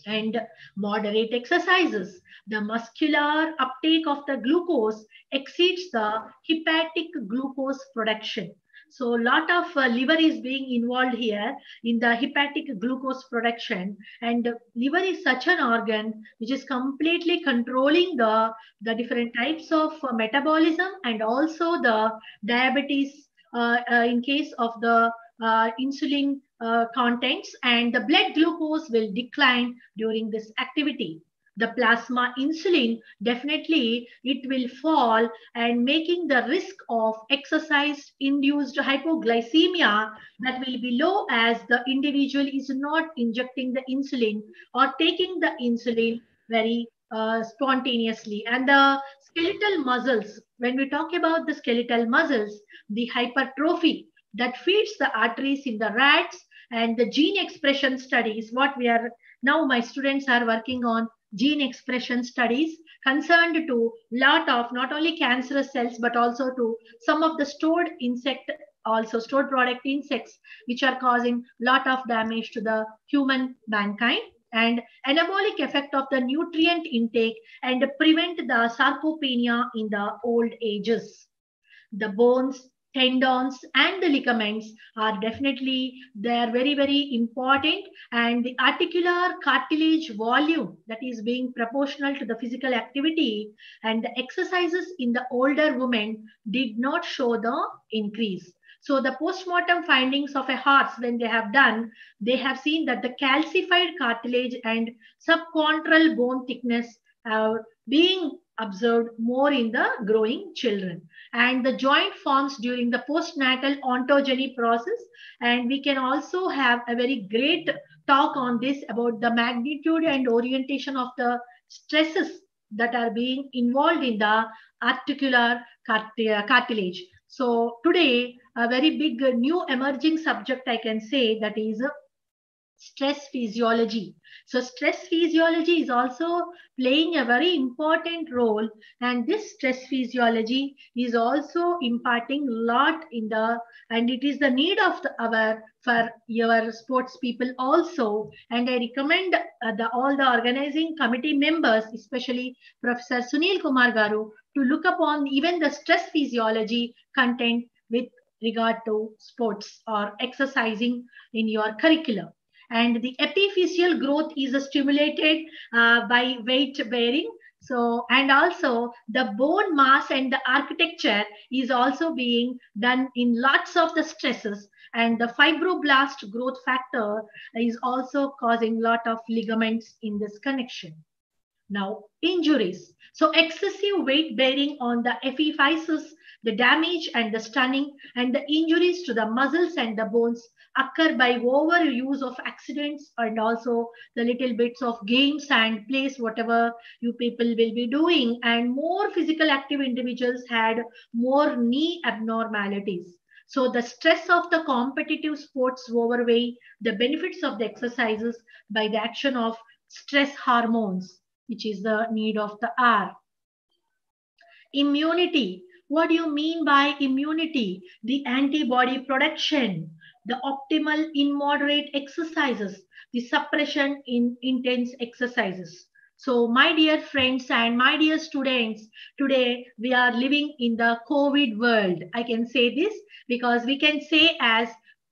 And moderate exercises. The muscular uptake of the glucose exceeds the hepatic glucose production. So a lot of uh, liver is being involved here in the hepatic glucose production. And liver is such an organ which is completely controlling the, the different types of uh, metabolism and also the diabetes uh, uh, in case of the uh, insulin uh, contents and the blood glucose will decline during this activity. The plasma insulin definitely it will fall and making the risk of exercise induced hypoglycemia that will be low as the individual is not injecting the insulin or taking the insulin very uh, spontaneously. And the skeletal muscles when we talk about the skeletal muscles the hypertrophy that feeds the arteries in the rats and the gene expression studies what we are now my students are working on gene expression studies concerned to lot of not only cancerous cells but also to some of the stored insect also stored product insects which are causing lot of damage to the human mankind. And anabolic effect of the nutrient intake and prevent the sarcopenia in the old ages. The bones tendons and the ligaments are definitely they are very very important. And the articular cartilage volume that is being proportional to the physical activity and the exercises in the older women did not show the increase. So the postmortem findings of a horse when they have done they have seen that the calcified cartilage and subchondral bone thickness are being observed more in the growing children. And the joint forms during the postnatal ontogeny process. And we can also have a very great talk on this about the magnitude and orientation of the stresses that are being involved in the articular uh, cartilage. So today a very big new emerging subject i can say that is stress physiology. So stress physiology is also playing a very important role and this stress physiology is also imparting lot in the and it is the need of the, hour for your sports people also and I recommend uh, the all the organizing committee members especially Professor Sunil Kumar Garu to look upon even the stress physiology content with regard to sports or exercising in your curriculum and the epiphyseal growth is stimulated uh, by weight bearing. So and also the bone mass and the architecture is also being done in lots of the stresses. And the fibroblast growth factor is also causing lot of ligaments in this connection. Now injuries. So excessive weight bearing on the epiphysis the damage and the stunning and the injuries to the muscles and the bones occur by overuse of accidents and also the little bits of games and plays whatever you people will be doing. And more physical active individuals had more knee abnormalities. So the stress of the competitive sports overweigh the benefits of the exercises by the action of stress hormones which is the need of the r immunity what do you mean by immunity the antibody production the optimal in moderate exercises, the suppression in intense exercises. So my dear friends and my dear students, today we are living in the COVID world. I can say this because we can say as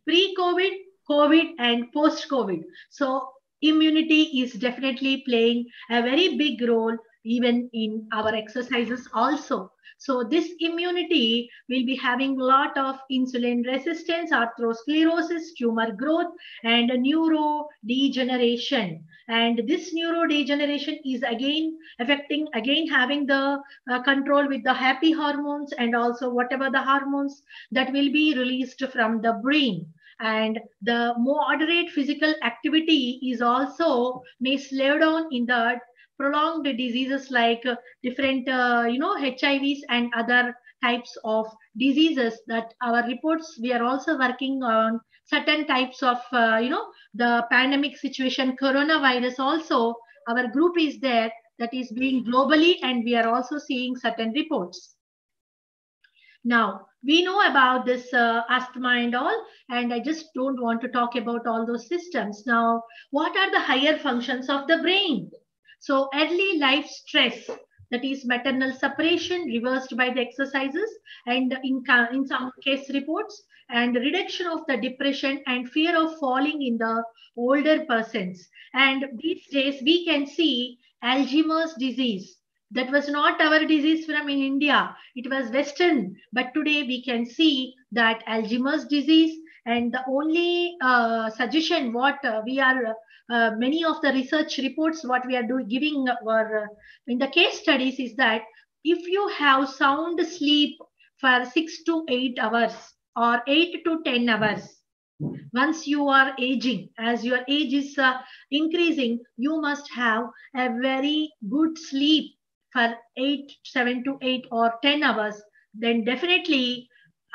pre-COVID, COVID and post-COVID. So immunity is definitely playing a very big role even in our exercises also. So this immunity will be having a lot of insulin resistance, atherosclerosis, tumor growth, and neurodegeneration. And this neurodegeneration is again affecting, again having the uh, control with the happy hormones and also whatever the hormones that will be released from the brain and the moderate physical activity is also may slow down in the prolonged diseases like uh, different, uh, you know, HIVs and other types of diseases that our reports, we are also working on certain types of, uh, you know, the pandemic situation, coronavirus also, our group is there that is being globally and we are also seeing certain reports. Now, we know about this uh, asthma and all, and I just don't want to talk about all those systems. Now, what are the higher functions of the brain? So early life stress, that is maternal separation reversed by the exercises and in, in some case reports and reduction of the depression and fear of falling in the older persons. And these days we can see Alzheimer's disease. That was not our disease from in India. It was Western. But today we can see that Alzheimer's disease and the only uh, suggestion what uh, we are uh, many of the research reports what we are doing giving or in the case studies is that if you have sound sleep for 6 to 8 hours or 8 to 10 hours once you are aging as your age is uh, increasing you must have a very good sleep for 8 7 to 8 or 10 hours then definitely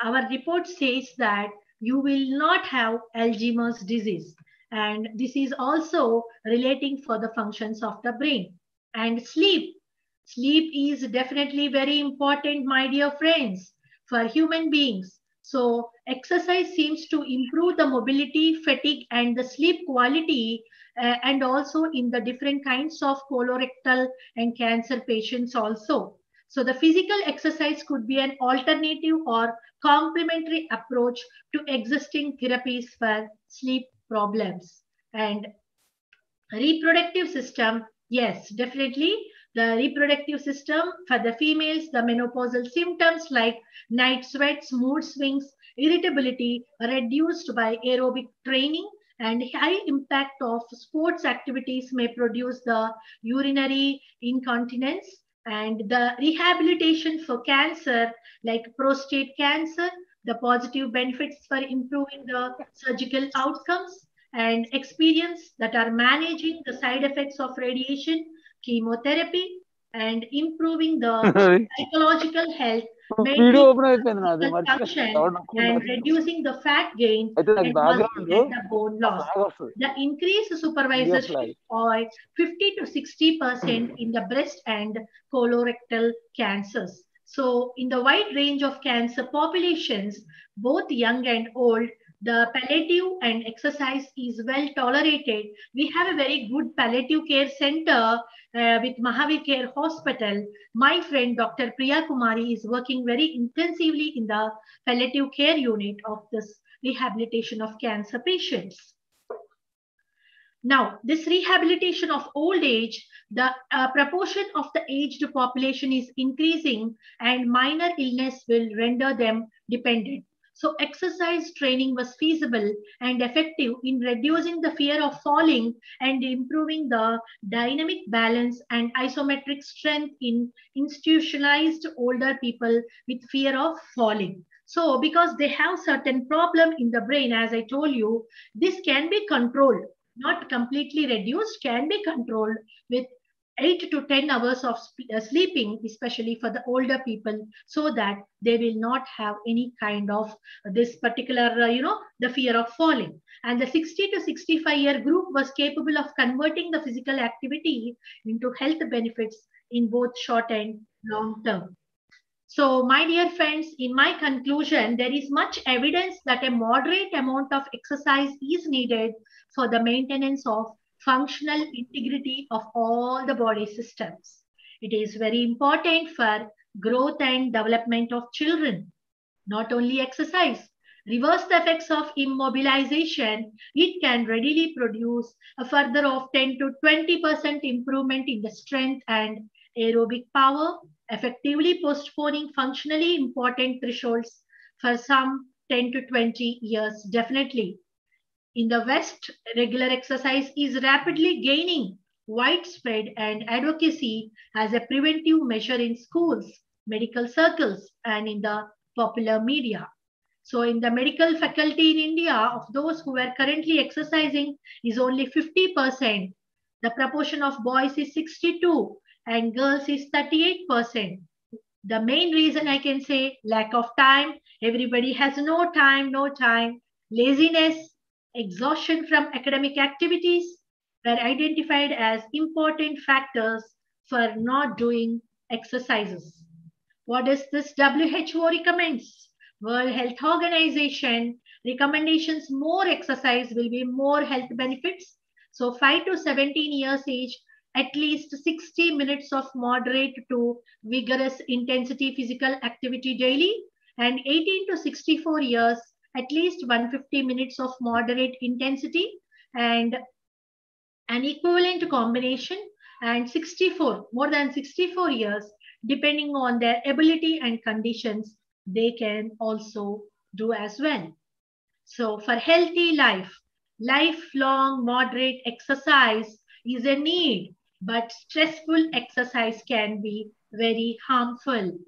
our report says that you will not have Alzheimer's disease. And this is also relating for the functions of the brain. And sleep. Sleep is definitely very important, my dear friends, for human beings. So exercise seems to improve the mobility, fatigue, and the sleep quality, uh, and also in the different kinds of colorectal and cancer patients also. So the physical exercise could be an alternative or complementary approach to existing therapies for sleep problems. And reproductive system, yes, definitely the reproductive system for the females, the menopausal symptoms like night sweats, mood swings, irritability reduced by aerobic training and high impact of sports activities may produce the urinary incontinence and the rehabilitation for cancer like prostate cancer the positive benefits for improving the surgical outcomes and experience that are managing the side effects of radiation, chemotherapy, and improving the psychological health and reducing the fat gain and the bone loss. the increased survivorship or 50 to 60% in the breast and colorectal cancers. So in the wide range of cancer populations, both young and old, the palliative and exercise is well tolerated. We have a very good palliative care center uh, with Mahavir Care Hospital. My friend Dr. Priya Kumari is working very intensively in the palliative care unit of this rehabilitation of cancer patients. Now, this rehabilitation of old age, the uh, proportion of the aged population is increasing and minor illness will render them dependent. So exercise training was feasible and effective in reducing the fear of falling and improving the dynamic balance and isometric strength in institutionalized older people with fear of falling. So because they have certain problem in the brain, as I told you, this can be controlled, not completely reduced, can be controlled with 8 to 10 hours of uh, sleeping, especially for the older people, so that they will not have any kind of this particular, uh, you know, the fear of falling. And the 60 to 65 year group was capable of converting the physical activity into health benefits in both short and long term. So, my dear friends, in my conclusion, there is much evidence that a moderate amount of exercise is needed for the maintenance of functional integrity of all the body systems. It is very important for growth and development of children. Not only exercise, reverse the effects of immobilization, it can readily produce a further of 10 to 20% improvement in the strength and aerobic power, effectively postponing functionally important thresholds for some 10 to 20 years, definitely. In the West, regular exercise is rapidly gaining widespread and advocacy as a preventive measure in schools, medical circles, and in the popular media. So in the medical faculty in India, of those who are currently exercising is only 50%. The proportion of boys is 62 and girls is 38%. The main reason I can say lack of time. Everybody has no time, no time. Laziness, exhaustion from academic activities were identified as important factors for not doing exercises. What does this WHO recommends? World Health Organization recommendations more exercise will be more health benefits. So 5 to 17 years age, at least 60 minutes of moderate to vigorous intensity physical activity daily and 18 to 64 years, at least 150 minutes of moderate intensity and an equivalent combination and 64, more than 64 years, depending on their ability and conditions, they can also do as well. So for healthy life, lifelong moderate exercise is a need, but stressful exercise can be very harmful.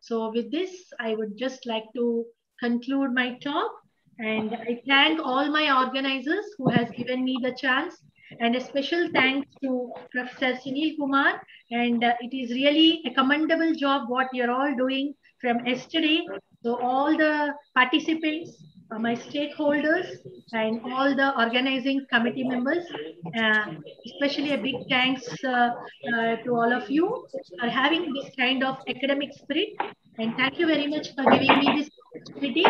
So with this, I would just like to conclude my talk. And I thank all my organizers who has given me the chance and a special thanks to Professor Sunil Kumar. And uh, it is really a commendable job what you're all doing from yesterday. So all the participants, uh, my stakeholders, and all the organizing committee members, uh, especially a big thanks uh, uh, to all of you for having this kind of academic spirit. And thank you very much for giving me this opportunity.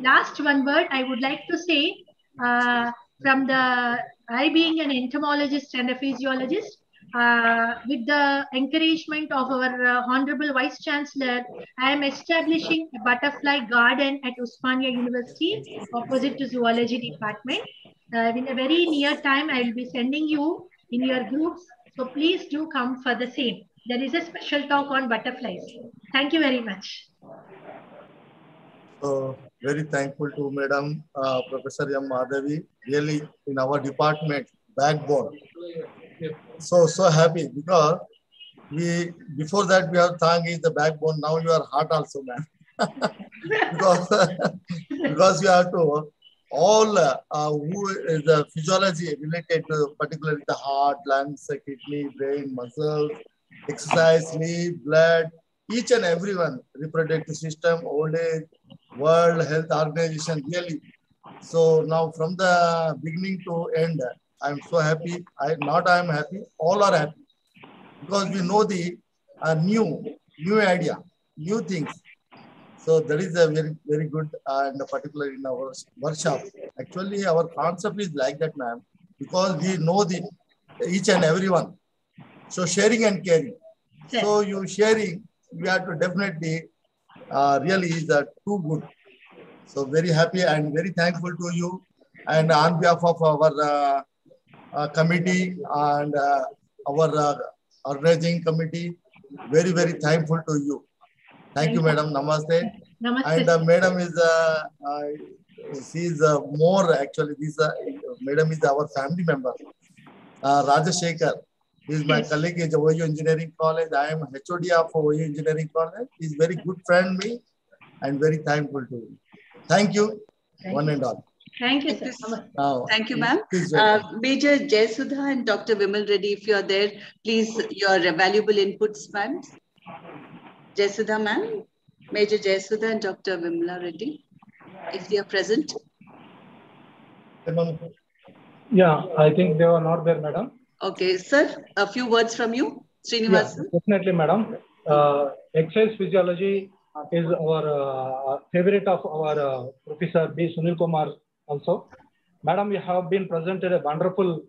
Last one word I would like to say uh, from the I being an entomologist and a physiologist, uh, with the encouragement of our uh, Honorable Vice Chancellor, I am establishing a butterfly garden at Osmania University opposite to Zoology Department. Uh, in a very near time, I will be sending you in your groups. So please do come for the same. There is a special talk on butterflies. Thank you very much. Very thankful to Madam uh, Professor M. Madhavi. Really, in our department, backbone. So so happy because we before that we have tongue is the backbone. Now you are heart also, man. because because you have to all uh, who is the physiology related to particularly the heart, lungs, kidney, brain, muscles, exercise, sleep, blood, each and everyone, reproductive system, old age, World Health Organization, really. So now from the beginning to end, I'm so happy. I not I'm happy, all are happy because we know the uh, new, new idea, new things. So that is a very, very good uh, and particularly in our workshop. Actually, our concept is like that, ma'am, because we know the each and everyone. So sharing and caring. So you sharing, we have to definitely uh, really is uh, too good. So very happy and very thankful to you. And on behalf of our uh, committee and uh, our uh, organizing committee, very, very thankful to you. Thank, Thank you, you. madam. Namaste. Namaste. And uh, madam is, uh, uh, she is uh, more actually, this uh, madam is our family member. Uh, Rajashekar. He is my Yes. colleague in OU Engineering College. I am HOD of OU Engineering College. He is very good friend me and very thankful to him. Thank you, Thank one you. and all. Thank you, sir. Namaste. Thank you, ma'am. please Uh, welcome. Major Jayasudha and Dr. Vimal Reddy, if you're there, please, your valuable inputs, ma'am. Jayasudha, ma'am. Major Jay Jayasudha and Dr. Vimla Reddy, if they are present. Yeah, I think they were not there, madam. Okay, sir, a few words from you, Yeah, definitely, madam. Uh, exercise physiology is our uh, favorite of our uh, Professor B. Sunil Kumar also. Madam, you have been presented a wonderful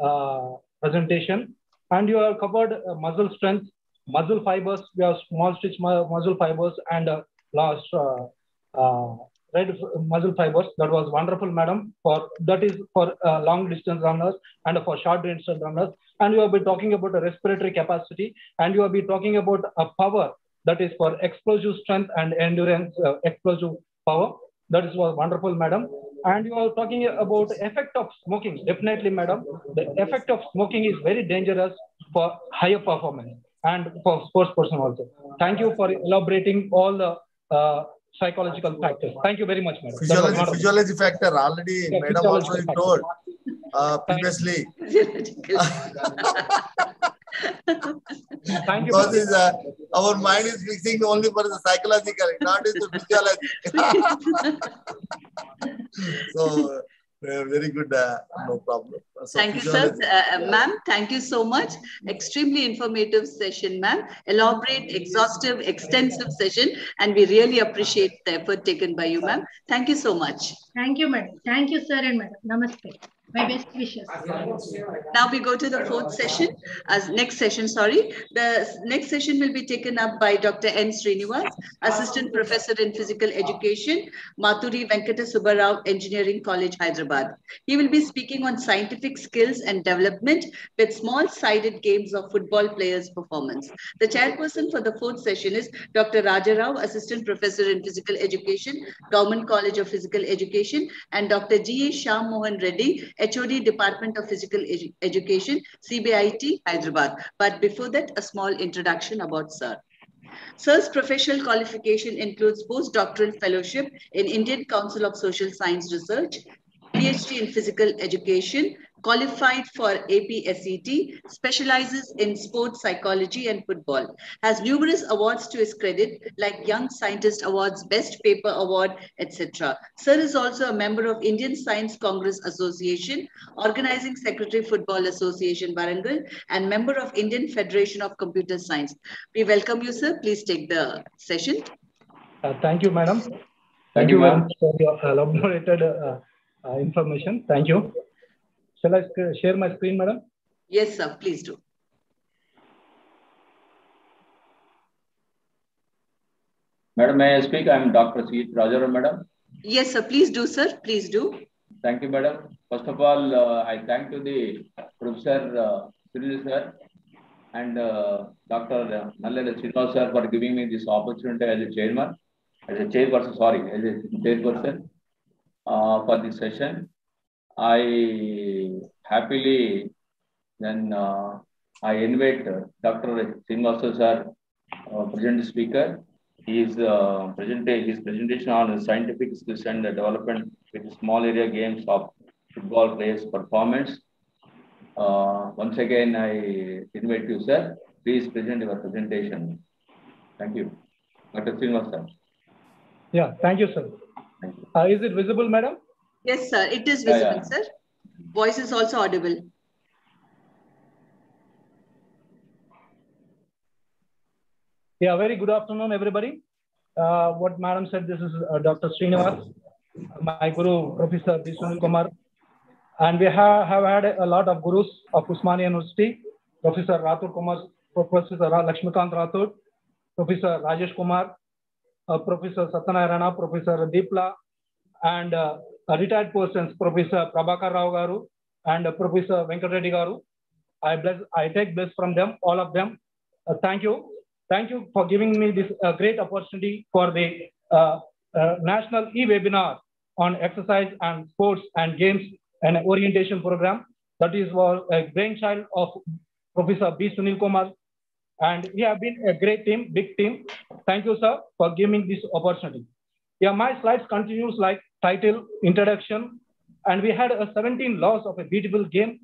uh, presentation and you have covered uh, muscle strength, muscle fibers, we have slow twitch mu- muscle fibers and uh, last uh, uh, red muscle fibers. That was wonderful, madam. For that is for uh, long distance runners and for short distance runners. And you have been talking about the respiratory capacity, and you have been talking about a power that is for explosive strength and endurance, explosive power. That is was wonderful, madam. And you are talking about the effect of smoking. Definitely, madam. The effect of smoking is very dangerous for higher performance and for sports person also. Thank you for elaborating all the uh, psychological factors. Thank you very much, madam. That Physiology, wonderful. physiology factor already, Yeah, madam also told uh, previously. Thank you. Because is, uh, our mind is fixing only for the psychological, not in the physiology. so, uh, very good, uh, no problem. So Thank you, sir. physiology- Uh, uh, ma'am, thank you so much. Extremely informative session, ma'am. Elaborate, exhaustive, extensive session. And we really appreciate the effort taken by you, ma'am. Thank you so much. Thank you, madam. Thank you, sir and madam. Namaste. My best wishes. Now we go to the fourth session, as next session, sorry. The next session will be taken up by Dr. N. Srinivas, Assistant Professor in Physical Education, Maturi Venkata Subbarao Engineering College, Hyderabad. He will be speaking on scientific skills and development with small-sided games of football players' performance. The chairperson for the fourth session is Dr. Rajarao, Assistant Professor in Physical Education, Government College of Physical Education, and Dr. G. A. Shyam Mohan Reddy, HOD Department of Physical Edu Education, CBIT, Hyderabad. But before that, a small introduction about Sir. Sir's professional qualification includes postdoctoral fellowship in Indian Council of Social Science Research, PhD in physical education, qualified for APSET, specializes in sports psychology and football, has numerous awards to his credit like Young Scientist Awards, Best Paper Award, etc. Sir is also a member of Indian Science Congress Association, Organizing Secretary Football Association Warangal, and member of Indian Federation of Computer Science. We welcome you, sir. Please take the session. Uh, thank you, madam. Thank, Thank you you, very ma'am. much for your elaborated uh, uh, information. Thank you. Shall I share my screen, madam? Yes, sir. Please do. Madam, may I speak? I am Dr. C. Rajaram, madam. Yes, sir. Please do, sir. Please do. Thank you, madam. First of all, uh, I thank to the Professor uh, Sunil sir and uh, Dr. Nallala Srinivas sir for giving me this opportunity as a chairman, as a chairperson, sorry, as a chairperson uh, for this session. I happily then uh, I invite uh, Dr. Srinivas sir, uh, present speaker. He is uh, present his presentation on scientific skills and development with small area games of football players' performance. Uh, once again, I invite you, sir. Please present your presentation. Thank you. Dr. Srinivas, sir. Yeah, thank you, sir. Thank Uh, is it visible, madam? Yes, sir. It is visible, yeah. sir. Voice is also audible. Yeah, very good afternoon, everybody. Uh, what madam said, this is uh, Dr. Srinivas, my guru, Professor B. Kumar. And we have, have had a lot of gurus of Osmania University, Professor Rathur Kumar, Professor Ra- Lakshmikant Rathur, Professor Rajesh Kumar, uh, Professor Satyanarayana, Professor Deepla, and uh, retired persons, Professor Prabhakar Rao Garu and Professor Venkat Reddy Garu. I bless, I take bless from them, all of them. Uh, thank you. Thank you for giving me this uh, great opportunity for the uh, national e-webinar on exercise and sports and games and orientation program. That is a brainchild of Professor B. Sunil Kumar. And we have been a great team, big team. Thank you, sir, for giving this opportunity. Yeah, my slides continues like title, introduction, and we had a 17 laws of a beautiful game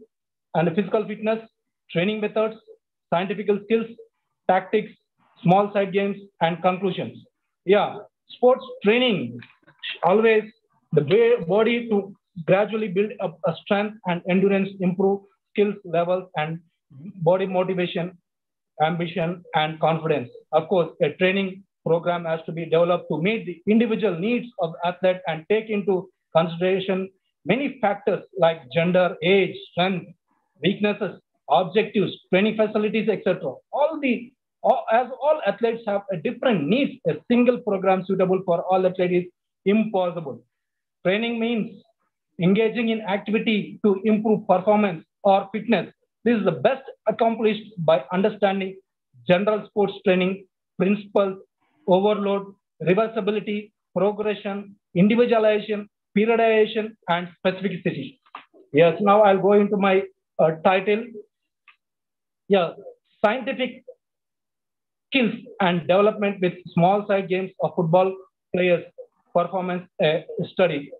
and physical fitness, training methods, scientific skills, tactics, small side games, and conclusions. Yeah, sports training always the way body to gradually build up a strength and endurance, improve skills levels and body motivation, ambition, and confidence. Of course, a training program has to be developed to meet the individual needs of the athlete and take into consideration many factors like gender, age, strength, weaknesses, objectives, training facilities, etc. All the all, as all athletes have a different needs, a single program suitable for all athletes is impossible. Training means engaging in activity to improve performance or fitness. This is the best accomplished by understanding general sports training principles, overload, reversibility, progression, individualization, periodization, and specificity. Yes, now I'll go into my uh, title. Yeah, scientific skills and development with small side games of football players performance uh, study.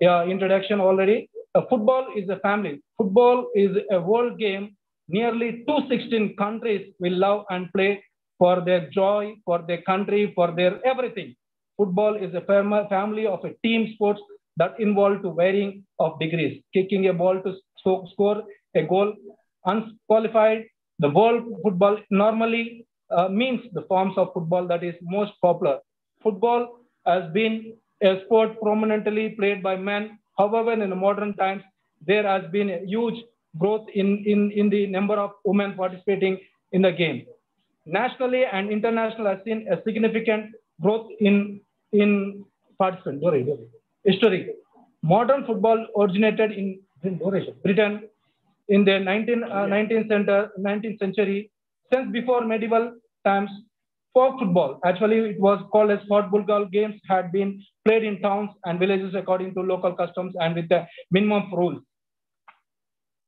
Yeah, introduction already. Uh, football is a family. Football is a world game. Nearly 216 countries will love and play for their joy, for their country, for their everything. Football is a family of a team sports that involve to varying of degrees. Kicking a ball to score a goal, unqualified. The world football normally uh, means the forms of football that is most popular. Football has been a sport prominently played by men However, in the modern times, there has been a huge growth in, in, in the number of women participating in the game. Nationally and international has seen a significant growth in, in sorry. History. Modern football originated in Britain in the 19, uh, 19th, center, 19th century. Since before medieval times, folk football, actually it was called as football games, had been played in towns and villages according to local customs and with the minimum rules.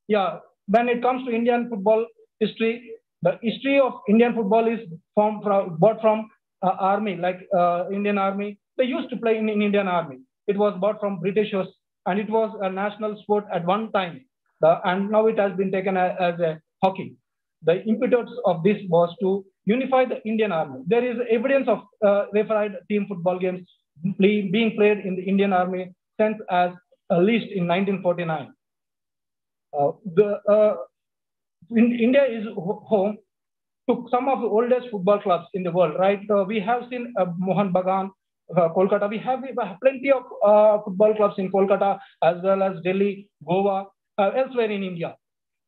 Yeah, when it comes to Indian football history, the history of Indian football is from, from bought from uh, army, like uh, Indian army. They used to play in, in Indian army. It was bought from Britishers and it was a national sport at one time. The, and now it has been taken as, as a hockey. The impetus of this was to unify the Indian army. There is evidence of uh, refereed team football games play, being played in the Indian army since as a least in 1949. Uh, the, uh, in, India is home to some of the oldest football clubs in the world, right? Uh, we have seen uh, Mohan Bagan, uh, Kolkata. We have, we have plenty of uh, football clubs in Kolkata as well as Delhi, Goa, elsewhere in India.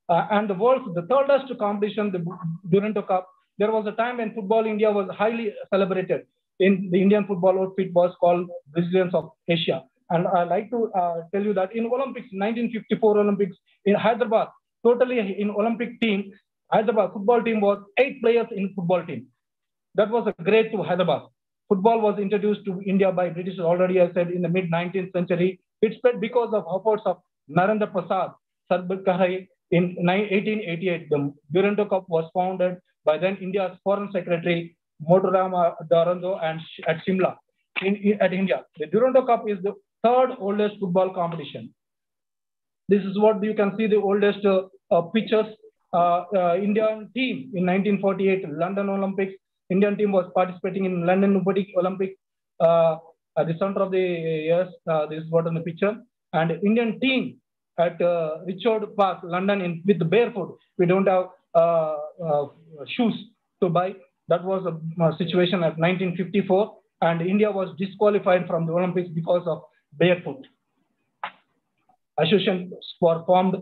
and the world's the thirdest competition, the Durand Cup. There was a time when football in India was highly celebrated. In the Indian football outfit was called Brazilians of Asia. And I like to uh, tell you that in Olympics, 1954 Olympics in Hyderabad, totally in Olympic team, Hyderabad football team was eight players in football team. That was a great to Hyderabad. Football was introduced to India by British already, I said, in the mid 19th century. It spread because of efforts of Nagendra Prasad Sarbadhikari in 1888. The Durand Cup was founded by then India's Foreign Secretary Mortimer Durand and at Shimla in, in, at India. The Durand Cup is the third oldest football competition. This is what you can see the oldest uh, uh, pictures. Uh, uh Indian team in 1948 London Olympics. Indian team was participating in London Olympics. Uh, at the center of the yes, uh, this is what on the picture. And Indian team at Richard Park, London, in with barefoot. We don't have shoes to buy. That was a situation at 1954, and India was disqualified from the Olympics because of barefoot. Associations were formed.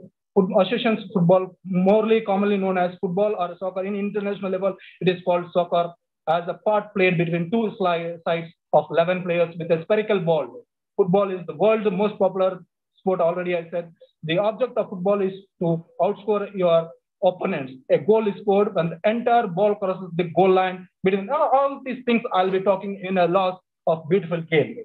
Associations football, morely commonly known as football or soccer. In international level, it is called soccer as a part played between two sides of 11 players with a spherical ball. Football is the world's most popular sport already I said. The object of football is to outscore your opponents. A goal is scored when the entire ball crosses the goal line. Between all, all these things, I'll be talking in a lot of beautiful game.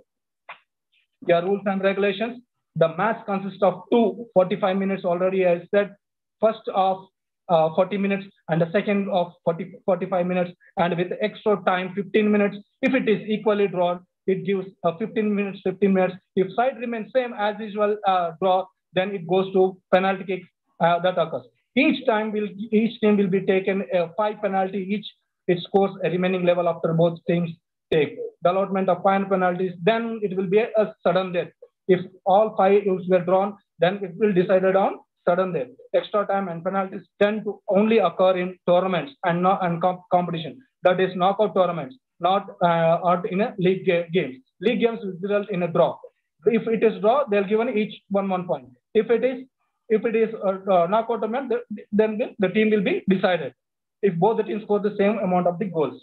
Your rules and regulations. The match consists of two 45 minutes already, I said. First of uh, 40 minutes and the second of 40, 45 minutes. And with extra time, 15 minutes. If it is equally drawn, it gives uh, 15 minutes, 15 minutes. If side remains same as usual uh, draw, then it goes to penalty kicks uh, that occurs. Each time will each team will be taken a five penalty each. It scores a remaining level after both teams take the allotment of five penalties. Then it will be a, a sudden death. If all five were drawn, then it will decided on sudden death. Extra time and penalties tend to only occur in tournaments and not and comp competition. That is knockout tournaments, not uh, in a league ga games. League games result in a draw. If it is draw, they'll given each one one point. If it is if it is a, a knockout tournament, then the, the team will be decided. If both the teams score the same amount of the goals.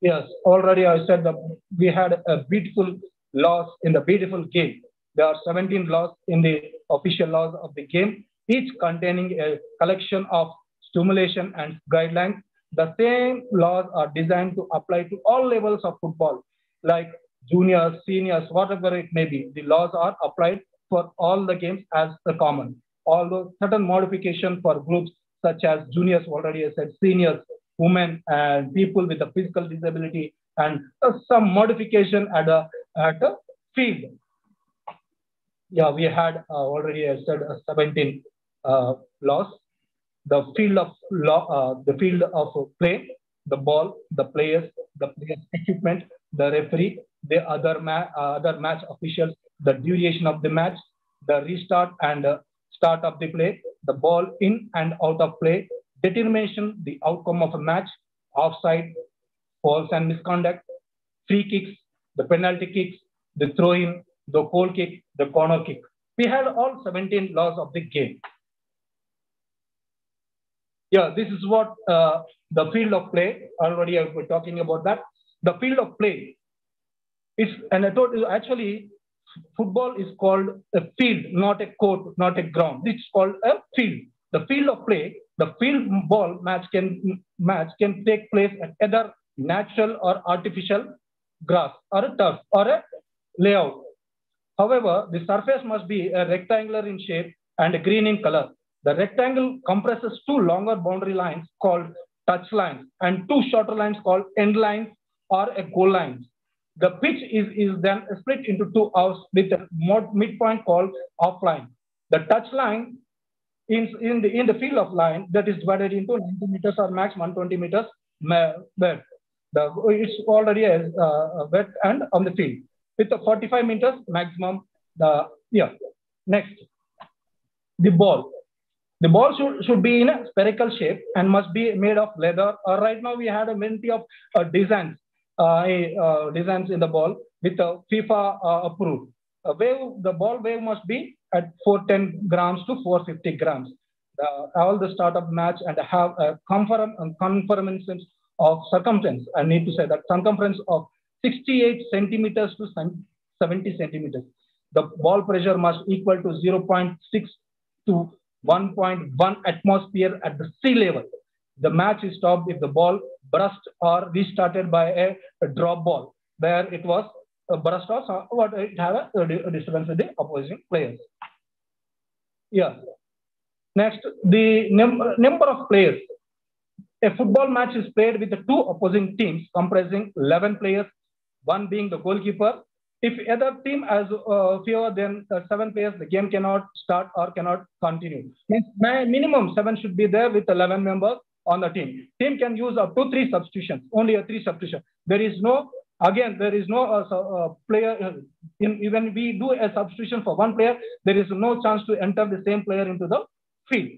Yes, already I said that we had a beautiful laws in the beautiful game. There are 17 laws in the official laws of the game, each containing a collection of stimulation and guidelines. The same laws are designed to apply to all levels of football, like juniors, seniors, whatever it may be. The laws are applied for all the games as the common. Although certain modification for groups such as juniors, already I said, seniors, women, and people with a physical disability, and some modification at a, at a field. Yeah, we had uh, already I said uh, 17 uh, laws. The field of law, uh, the field of play, the ball, the players, the players' equipment, the referee, the other, ma other match officials, the duration of the match, the restart and uh, start of the play, the ball in and out of play, determination, the outcome of a match, offside, false and misconduct, free kicks, the penalty kicks, the throw-in, the goal kick, the corner kick. We had all 17 laws of the game. Yeah, this is what uh, the field of play, already I was talking about that. The field of play is, and I told you, actually, football is called a field, not a court, not a ground. It's called a field. The field of play, the field ball match can match can take place at either natural or artificial grass or a turf or a layout. However, the surface must be a rectangular in shape and green in color. The rectangle compresses two longer boundary lines called touch lines and two shorter lines called end lines or a goal lines. The pitch is, is then split into two halves with a midpoint called off line. The touch line in, in, the, in the field of line that is divided into 90 meters or max 120 meters. The, it's already uh, wet and on the field with the 45 meters maximum. The yeah. Next, the ball. The ball should, should be in a spherical shape and must be made of leather. Uh, right now, we had a plenty of uh, designs, uh, uh, designs in the ball with the FIFA uh, approved. A wave, the ball wave must be at 410 grams to 450 grams. all the startup match and have a conform, of circumference. I need to say that circumference of 68 centimeters to 70 centimeters. The ball pressure must equal to 0.6 to 1.1 atmosphere at the sea level. The match is stopped if the ball burst or restarted by a, a drop ball, where it was a burst or what it have a, a disturbance with the opposing players. Yeah. Next, the num number of players. A football match is played with two opposing teams comprising 11 players, one being the goalkeeper. If either team has uh, fewer than uh, seven players, the game cannot start or cannot continue. Minimum seven should be there with 11 members on the team. Team can use up to three substitutions, only a three substitution. There is no, again, there is no uh, uh, player, in, even we do a substitution for one player, there is no chance to enter the same player into the field.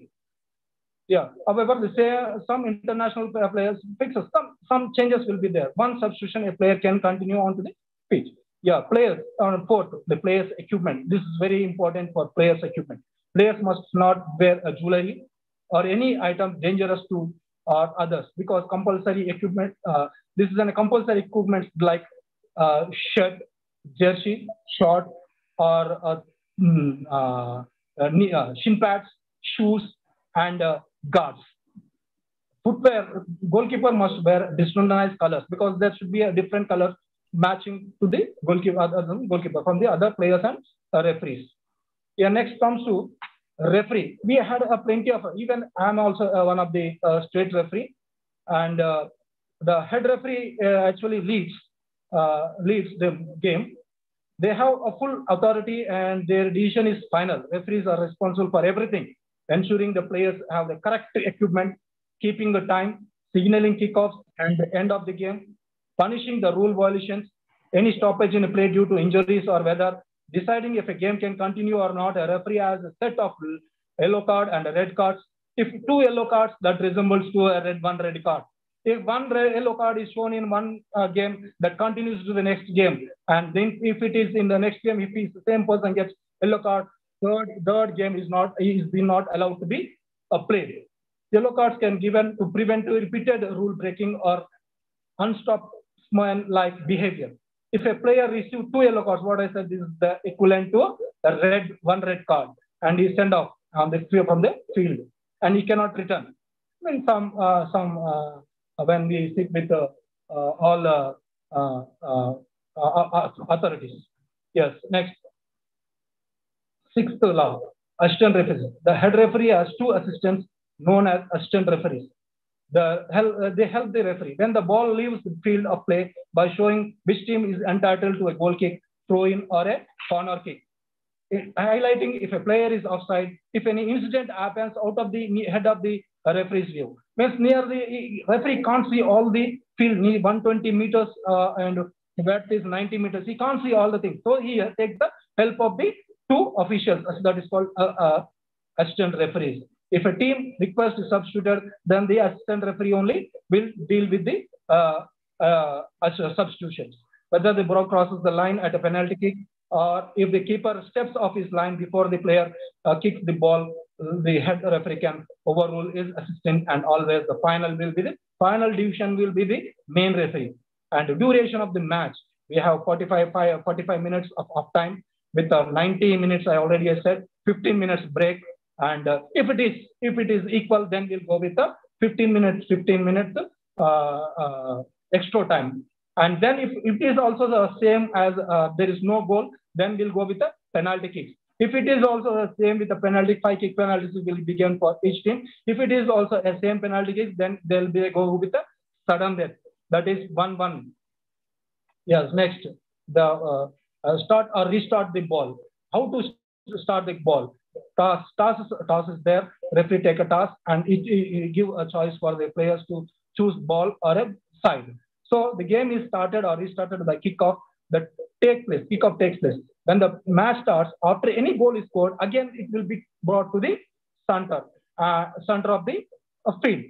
Yeah. However, the say some international players fixes some some changes will be there. One substitution, a player can continue on to the pitch. Yeah, players on fourth, the players' equipment. This is very important for players' equipment. Players must not wear a jewelry or any item dangerous to uh, others because compulsory equipment. Uh, this is a compulsory equipment like uh, shirt, jersey, short, or uh, mm, uh, uh, shin pads, shoes, and guards. Footwear, goalkeeper must wear disorganized colors because there should be a different color matching to the goalkeeper, other goalkeeper from the other players and referees. Yeah, next comes to referee. We had a plenty of, even I'm also uh, one of the uh, state referee and uh, the head referee actually leads, leads the game. They have a full authority and their decision is final. Referees are responsible for everything ensuring the players have the correct equipment, keeping the time, signaling kickoffs and the end of the game, punishing the rule violations, any stoppage in a play due to injuries or whether deciding if a game can continue or not. A referee has a set of yellow card and red cards. If two yellow cards, that resembles to a red one red card. If one yellow card is shown in one uh, game, that continues to the next game. And then if it is in the next game, if the same person gets yellow card, third, third game is not is not allowed to be uh, played. Yellow cards can given to prevent repeated rule breaking or unsportsmanlike behavior. If a player receives two yellow cards, what I said is the equivalent to a red one red card, and he sent off on the from the field, and he cannot return. I mean, some uh, some uh, when we sit with uh, uh all uh, uh, authorities. Yes, next. Sixth law, assistant referee. The head referee has two assistants known as assistant referees. The help, uh, they help the referee. When the ball leaves the field of play by showing which team is entitled to a goal kick, throw in, or a corner kick. It, highlighting if a player is offside, if any incident happens out of the head of the referee's view. Means near the referee can't see all the field, 120 meters uh, and that is 90 meters. He can't see all the things. So he takes the help of the two officials, that is called uh, uh, assistant referees. If a team requests a substitute, then the assistant referee only will deal with the uh, uh, substitutions. Whether the ball crosses the line at a penalty kick or if the keeper steps off his line before the player kicks the ball, the head referee can overrule his assistant and always the final will be the final division will be the main referee. And the duration of the match, we have 45, 45 minutes of, of time with uh, 90 minutes, I already said, 15 minutes break. And uh, if it is if it is equal, then we'll go with the 15 minutes, 15 minutes uh, uh, extra time. And then if, if it is also the same as uh, there is no goal, then we'll go with the penalty kicks. If it is also the same with the penalty, five kick penalties will be given for each team. If it is also a same penalty kick, then they'll be go with the sudden death. That is one one. Yes, next the uh, start or restart the ball. How to start the ball? Toss, toss is there. Referee take a toss and it, it, it give a choice for the players to choose ball or a side. So the game is started or restarted by kickoff that take place. Kickoff takes place. When the match starts, after any goal is scored, again it will be brought to the center, uh, center of the uh, field.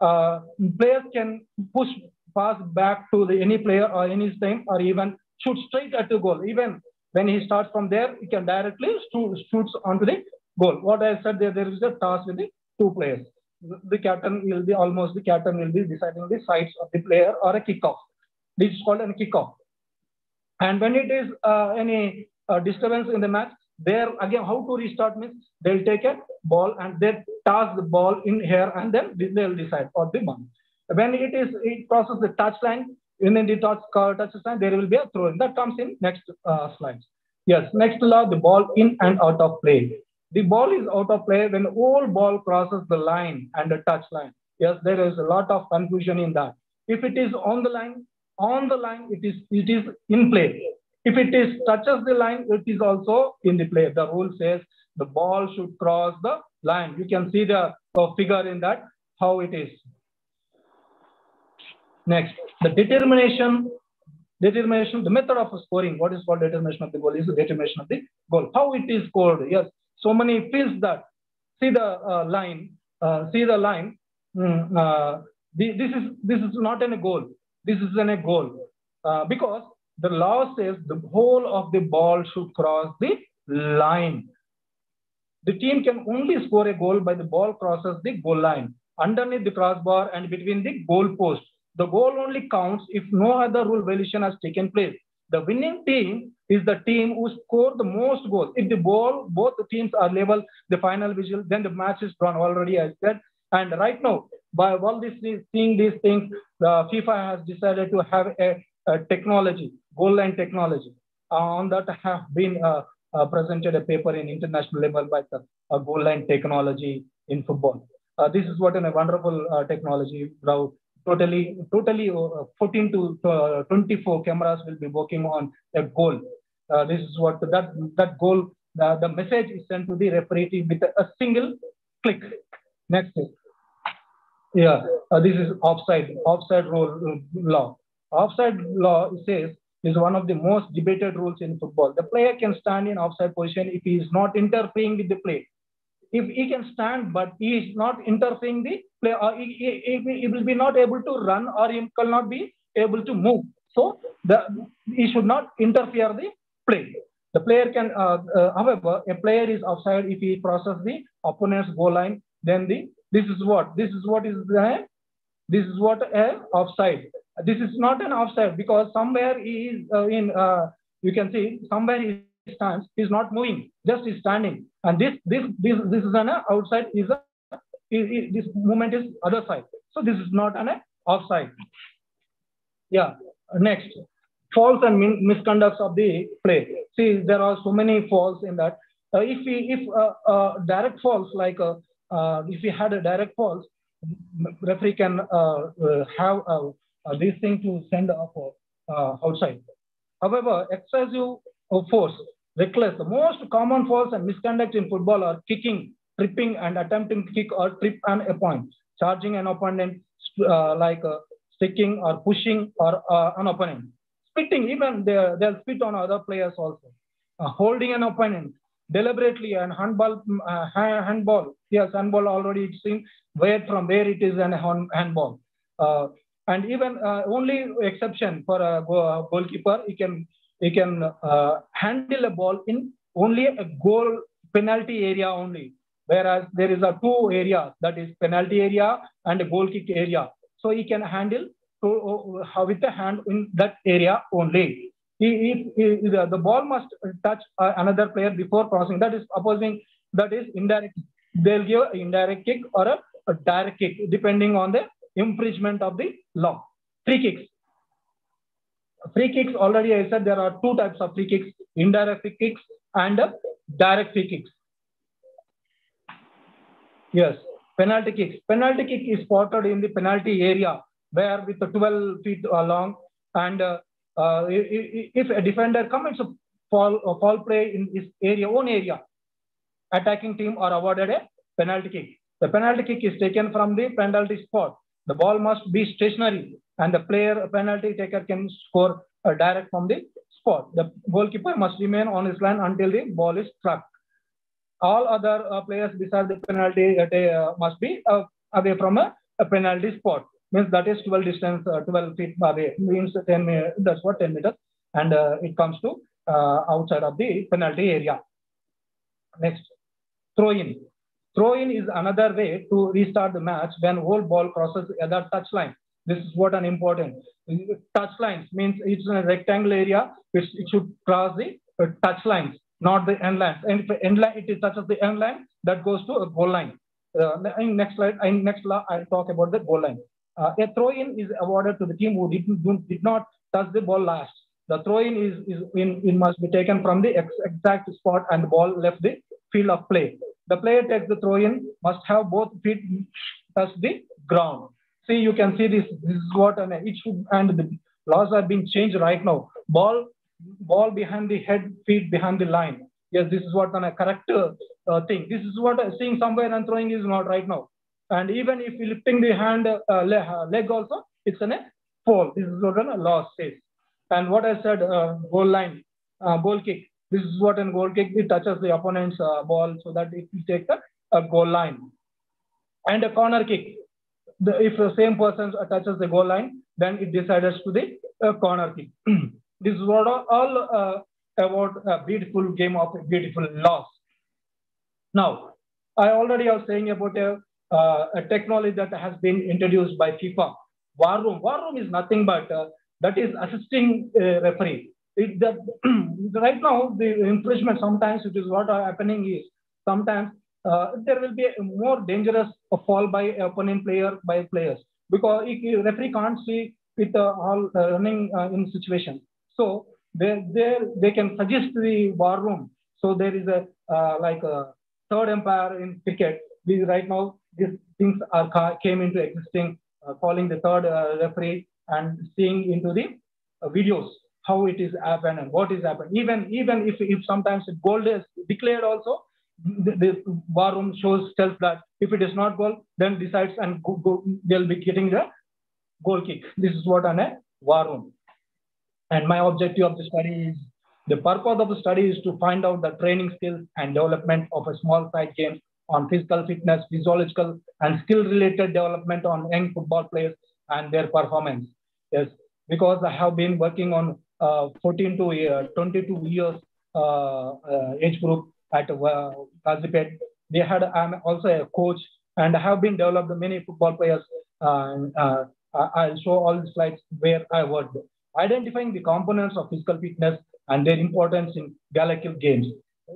Uh, players can push pass back to the any player or any team or even shoot straight at the goal. Even when he starts from there, he can directly shoot, shoots onto the goal. What I said there, there is a toss with the two players. The captain will be almost the captain will be deciding the sides of the player or a kickoff. This is called a kickoff. And when it is uh, any uh, disturbance in the match, there again, how to restart means they'll take a ball and they toss the ball in here and then they'll decide for the one. When it is, it crosses the touch line, in the touch, touch line, there will be a throw. in. That comes in next uh, slides. Yes, next law, the ball in and out of play. The ball is out of play when all ball crosses the line and the touch line. Yes, there is a lot of confusion in that. If it is on the line, on the line, it is it is in play. If it is touches the line, it is also in the play. The rule says the ball should cross the line. You can see the figure in that, how it is. Next, the determination, determination, the method of scoring, what is called determination of the goal is the determination of the goal. How it is scored, yes. So many feels that, see the uh, line, uh, see the line, mm, uh, the, this is this is not a goal. This is a goal. Uh, because the law says the whole of the ball should cross the line. The team can only score a goal by the ball crosses the goal line underneath the crossbar and between the goal posts. The goal only counts if no other rule violation has taken place. The winning team is the team who scored the most goals. If the ball, both the teams are level, the final visual, then the match is drawn already, I said. And right now, by all this, seeing these things, the FIFA has decided to have a, a technology, goal line technology. Uh, on that have been uh, uh, presented a paper in international level by the uh, goal line technology in football. Uh, this is what a wonderful uh, technology route totally totally uh, 14 to uh, 24 cameras will be working on a goal. Uh, this is what that that goal the, message is sent to the referee with a, a single click. Next yeah this is offside offside rule law. Offside law says is one of the most debated rules in football. The player can stand in offside position if he is not interfering with the play if he can stand but he is not interfering the play or he, he, he, will be not able to run or he cannot be able to move. So the he should not interfere the play. The player can uh, uh, however a player is offside if he crosses the opponent's goal line then the this is what this is what is the this is what a offside. This is not an offside because somewhere he is uh, in uh, you can see somewhere he stands is not moving just is standing. And this this this this is an outside is a is, is, this movement is other side. So this is not an offside. Yeah next. Faults and misconducts of the play. See there are so many faults in that. Uh, if we if uh, uh, direct faults like uh, uh, if we had a direct faults referee can uh, have this thing to send up outside. However excessive force reckless. The most common faults and misconduct in football are kicking, tripping, and attempting to kick or trip an opponent, charging an opponent uh, like uh, sticking or pushing or uh, an opponent, spitting. Even they they'll spit on other players also, holding an opponent deliberately and handball handball. Yes, handball already seen where from where it is an handball. and even only exception for a goalkeeper, he can he can uh, handle a ball in only a goal penalty area only. Whereas there is a two areas that is penalty area and a goal kick area. So he can handle to, uh, with the hand in that area only. He, he, he, the, ball must touch uh, another player before crossing. That is opposing. That is indirect. They'll give indirect kick or a, a direct kick depending on the infringement of the law. Free kicks. Free kicks. Already I said there are two types of free kicks: indirect free kicks and direct free kicks. Yes, penalty kicks. Penalty kick is spotted in the penalty area where with the 12 feet long and uh, uh, if a defender commits a fall, a fall play in his area, own area, attacking team are awarded a penalty kick. The penalty kick is taken from the penalty spot. The ball must be stationary and the player penalty taker can score a direct from the spot. The goalkeeper must remain on his line until the ball is struck. All other uh, players beside the penalty uh, must be uh, away from a, a, penalty spot. Means that is 12 distance, 12 feet away. Means 10 meters, that's what 10 meters. And it comes to outside of the penalty area. Next, throw in. Throw in is another way to restart the match when whole ball crosses other touch line. This is what an important touch lines means it's a rectangle area which it should cross the uh, touch lines, not the end lines. And if end line it is touches the end line, that goes to a goal line. Uh, in next slide, in next law, I'll talk about the goal line. Uh, a throw in is awarded to the team who did, did not touch the ball last. The throw in is, is in, it must be taken from the ex exact spot and the ball left the field of play. The player takes the throw in must have both feet touch the ground. See, you can see this. This is what an should and the laws are being changed right now. Ball, ball behind the head, feet behind the line. Yes, this is what an, a correct uh, thing. This is what uh, seeing somewhere and throwing is not right now. And even if lifting the hand, uh, leg also, it's an, a fall. This is what a law says. And what I said, uh, goal line, uh, goal kick. This is what a goal kick, it touches the opponent's uh, ball so that it will take the goal line. And a corner kick. The, if the same person touches the goal line, then it decides to the uh, corner kick. this is what all uh, about a beautiful game of beautiful laws. Now, I already was saying about a, uh, a technology that has been introduced by FIFA. War room. War room is nothing but uh, that is assisting referee. It, that, right now, the infringement sometimes, which is what are happening is sometimes uh, there will be a more dangerous fall by opponent player by players because if referee can't see with uh, all uh, running in situation. So they, they, they can suggest the war room. So there is a like a third umpire in cricket. We, right now, these things are came into existing, calling the third referee and seeing into the videos how it is happened and what is happened. Even even if, if sometimes goal is declared also, the, the war room shows tells that if it is not goal, then decides and go, go, they'll be getting the goal kick. This is what on a war room. And my objective of the study is the purpose of the study is to find out the training skills and development of a small side game on physical fitness, physiological, and skill related development on young football players and their performance. Yes, because I have been working on uh, 14 to uh, 22 years uh, uh age group at uh, They had I'm also a coach and have been developed many football players. Uh, I'll show all the slides where I worked. Identifying the components of physical fitness and their importance in galactic games.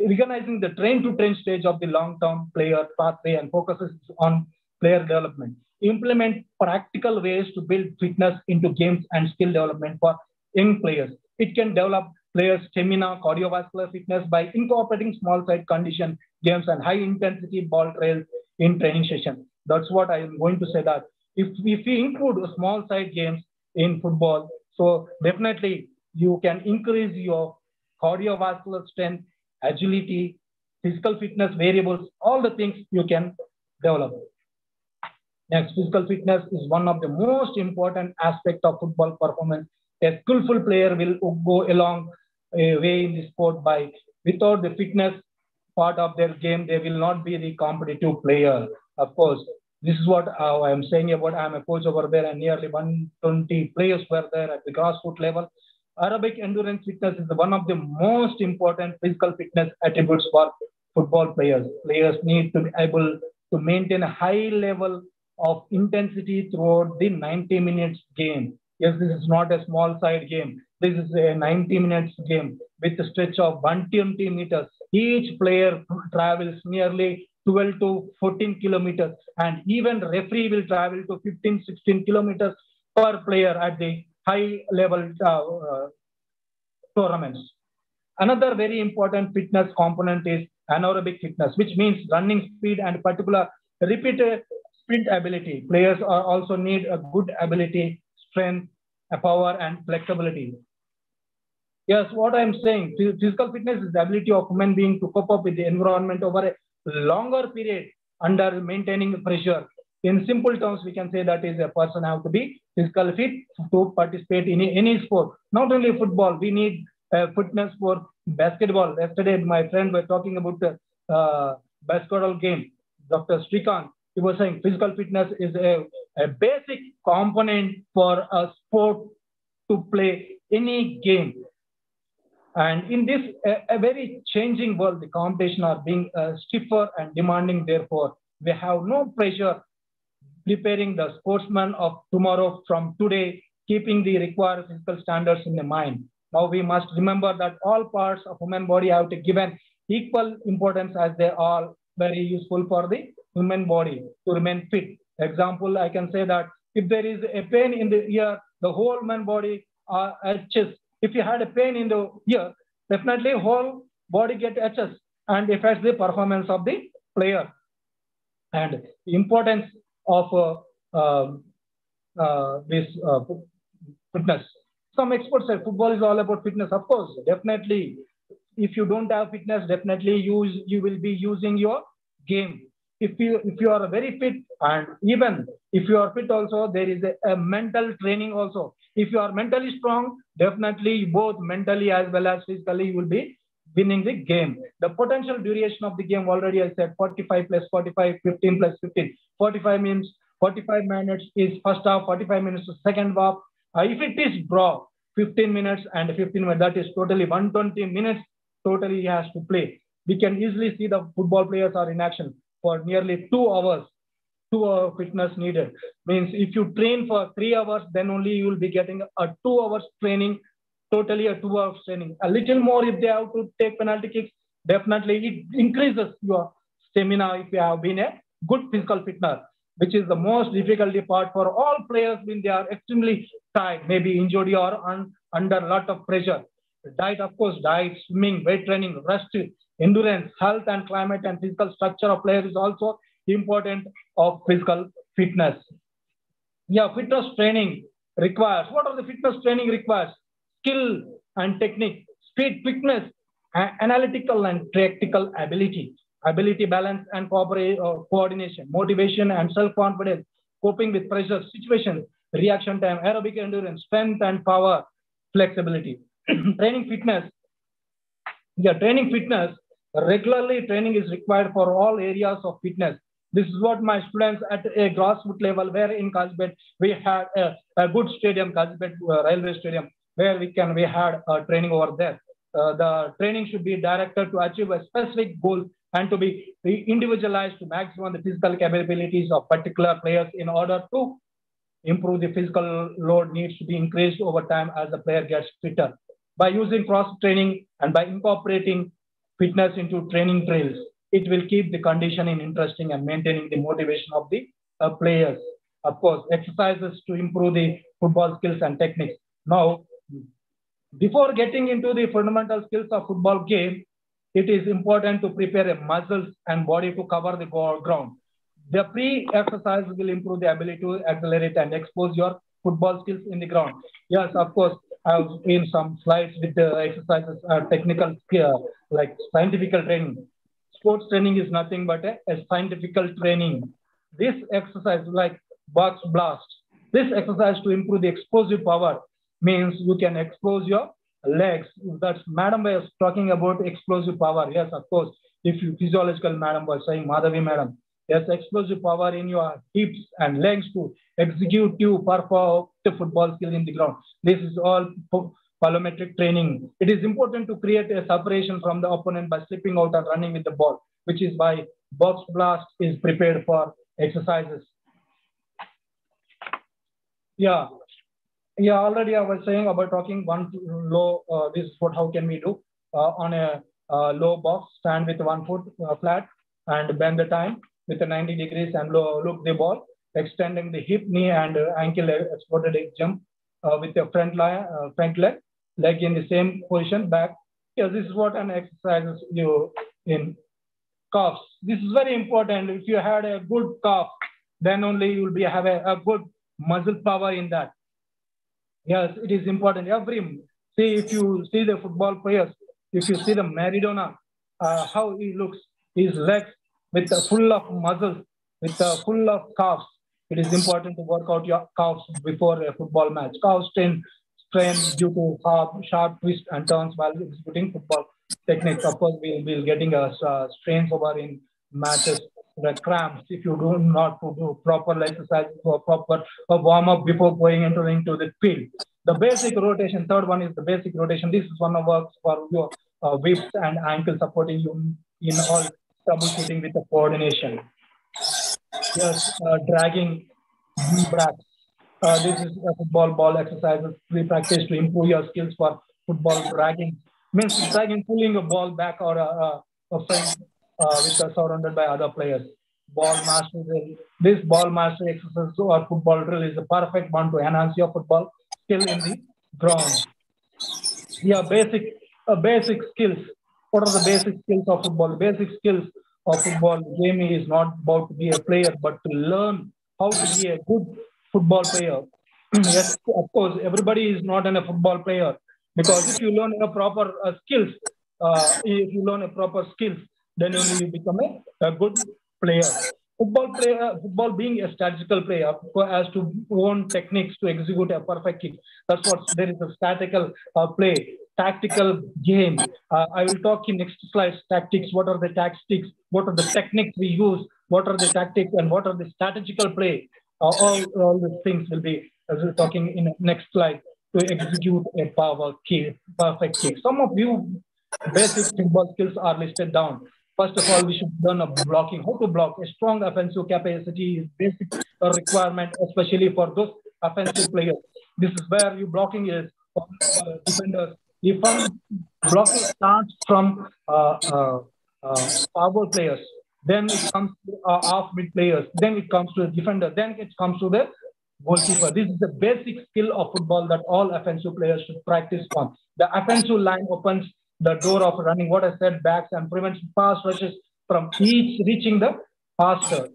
Recognizing the train to train stage of the long term player pathway and focuses on player development. Implement practical ways to build fitness into games and skill development for young players. It can develop players' stamina, cardiovascular fitness by incorporating small side condition games and high intensity ball trails in training sessions. That's what I am going to say that if, if we include small side games in football, so definitely you can increase your cardiovascular strength, agility, physical fitness variables, all the things you can develop. Next, physical fitness is one of the most important aspect of football performance. A skillful player will go along way in the sport by without the fitness part of their game, they will not be the competitive player. Of course, this is what I am saying about I'm a coach over there, and nearly 120 players were there at the grassroots level. Aerobic endurance fitness is one of the most important physical fitness attributes for football players. Players need to be able to maintain a high level of intensity throughout the 90 minutes game. Yes, this is not a small side game. This is a 90 minutes game with a stretch of 120 meters. Each player travels nearly 12 to 14 kilometers and even referee will travel to 15, 16 kilometers per player at the high level uh, uh, tournaments. Another very important fitness component is anaerobic fitness, which means running speed and particular repeated sprint ability. Players are also need a good ability, strength, power, and flexibility. Yes, what I'm saying, physical fitness is the ability of human being to cope up with the environment over a longer period under maintaining pressure. In simple terms, we can say that is a person have to be physical fit to participate in any sport. Not only football, we need uh, fitness for basketball. Yesterday, my friend were talking about the uh, basketball game. Dr. Srikant, he was saying physical fitness is a, a basic component for a sport to play any game. And in this a, a very changing world, the competition are being uh, stiffer and demanding. Therefore, we have no pressure preparing the sportsman of tomorrow from today, keeping the required physical standards in the mind. Now we must remember that all parts of human body have to given equal importance as they are very useful for the human body to remain fit. Example, I can say that if there is a pain in the ear, the whole human body uh, itches. If you had a pain in the ear, definitely whole body get itches and affects the performance of the player. And importance of uh, uh, uh, this uh, fitness. Some experts say football is all about fitness. Of course, definitely. If you don't have fitness, definitely use you will be using your game. If you if you are very fit and even if you are fit also, there is a, a mental training also. If you are mentally strong, definitely both mentally as well as physically you will be winning the game. The potential duration of the game already I said 45 plus 45, 15 plus 15. 45 means 45 minutes is first half, 45 minutes is second half. Uh, if it is draw, 15 minutes and 15 minutes, that is totally 120 minutes totally he has to play. We can easily see the football players are in action for nearly two hours. Two hour fitness needed means if you train for three hours, then only you will be getting a two hours training totally a two hours training. A little more if they have to take penalty kicks, definitely it increases your stamina if you have been a good physical fitness, which is the most difficult part for all players when they are extremely tired, maybe injured or un, under a lot of pressure. Diet, of course, diet, swimming, weight training, rest, endurance, health and climate and physical structure of players is also important of physical fitness. Yeah, fitness training requires, what are the fitness training requires? skill and technique, speed, quickness, analytical and tactical ability, ability, balance and uh, coordination, motivation and self-confidence, coping with pressure situations, reaction time, aerobic endurance, strength and power, flexibility. training fitness. Yeah, training fitness. Regularly training is required for all areas of fitness. This is what my students at a grassroots level, where in Kazipet, we had a, a good stadium, Kazipet uh, Railway Stadium, where we can we had uh, training over there. Uh, the training should be directed to achieve a specific goal and to be individualized to maximum the physical capabilities of particular players in order to improve the physical load needs to be increased over time as the player gets fitter. By using cross training and by incorporating fitness into training drills, it will keep the conditioning interesting and maintaining the motivation of the uh, players. Of course, exercises to improve the football skills and techniques. Now, before getting into the fundamental skills of football game, it is important to prepare a muscles and body to cover the ground. The pre-exercise will improve the ability to accelerate and expose your football skills in the ground. Yes, of course, I've seen some slides with the exercises, uh, technical skill, like scientific training. Sports training is nothing but a, a scientific training. This exercise, like box blast, this exercise to improve the explosive power means you can expose your legs. That's Madam was talking about explosive power. Yes, of course. If you physiological Madam was saying, Madhavi Madam, yes, explosive power in your hips and legs to execute you perform the football skill in the ground. This is all plyometric training. It is important to create a separation from the opponent by slipping out and running with the ball, which is why box blast is prepared for exercises. Yeah, yeah. Already I was saying about talking one low. Uh, this is what how can we do uh, on a uh, low box stand with one foot uh, flat and bend the time with a 90 degrees and low, look the ball, extending the hip, knee, and uh, ankle exploded jump uh, with the front line, uh, front leg, leg in the same position back. Yes, this is what an exercise you in calves. This is very important. If you had a good calf, then only you will be have a, a good muscle power in that. Yes, it is important. Every see if you see the football players, if you see the Maradona, uh, how he looks, his legs with uh, full of muscles, with uh, full of calves. It is important to work out your calves before a football match. Calves strain, strain due to sharp, sharp twists and turns while executing football techniques. Of course, we will be getting a uh, strains over in matches, the cramps if you do not do proper exercise or proper warm up before going into, into the field. The basic rotation, third one is the basic rotation. This is one of works for your uh, whips and ankle supporting you in all troubleshooting with the coordination. Yes, uh, dragging back. Uh, this is a football ball exercise we practice to improve your skills for football dragging. Means dragging, pulling a ball back or a, a, a front uh, which are surrounded by other players. Ball mastery drill. This ball mastery exercise or football drill is a perfect one to enhance your football skill in the ground. Yeah, basic uh, basic skills. What are the basic skills of football? Basic skills of football game is not about to be a player, but to learn how to be a good football player. yes, of course, everybody is not an, a football player because if you learn a proper uh, skills, uh, if you learn a proper skills, then only you become a, a good player. Football player, football being a statistical player has to own techniques to execute a perfect kick. That's what there is a statical uh, play, tactical game. Uh, I will talk in next slide. Tactics. What are the tactics? What are the techniques we use? What are the tactics and what are the statistical play? All all these things will be as we're talking in the next slide to execute a power kick, perfect kick. Some of you basic football skills are listed down. First of all, we should learn a blocking, how to block. A strong offensive capacity is basic requirement, especially for those offensive players. This is where you blocking is for uh, defenders. If blocking starts from uh, uh, uh, power players, then it comes to uh, off mid players, then it comes to the defender, then it comes to the goalkeeper. This is the basic skill of football that all offensive players should practice on. The offensive line opens the door of running, what I said, backs and prevents pass rushes from each reaching the passer.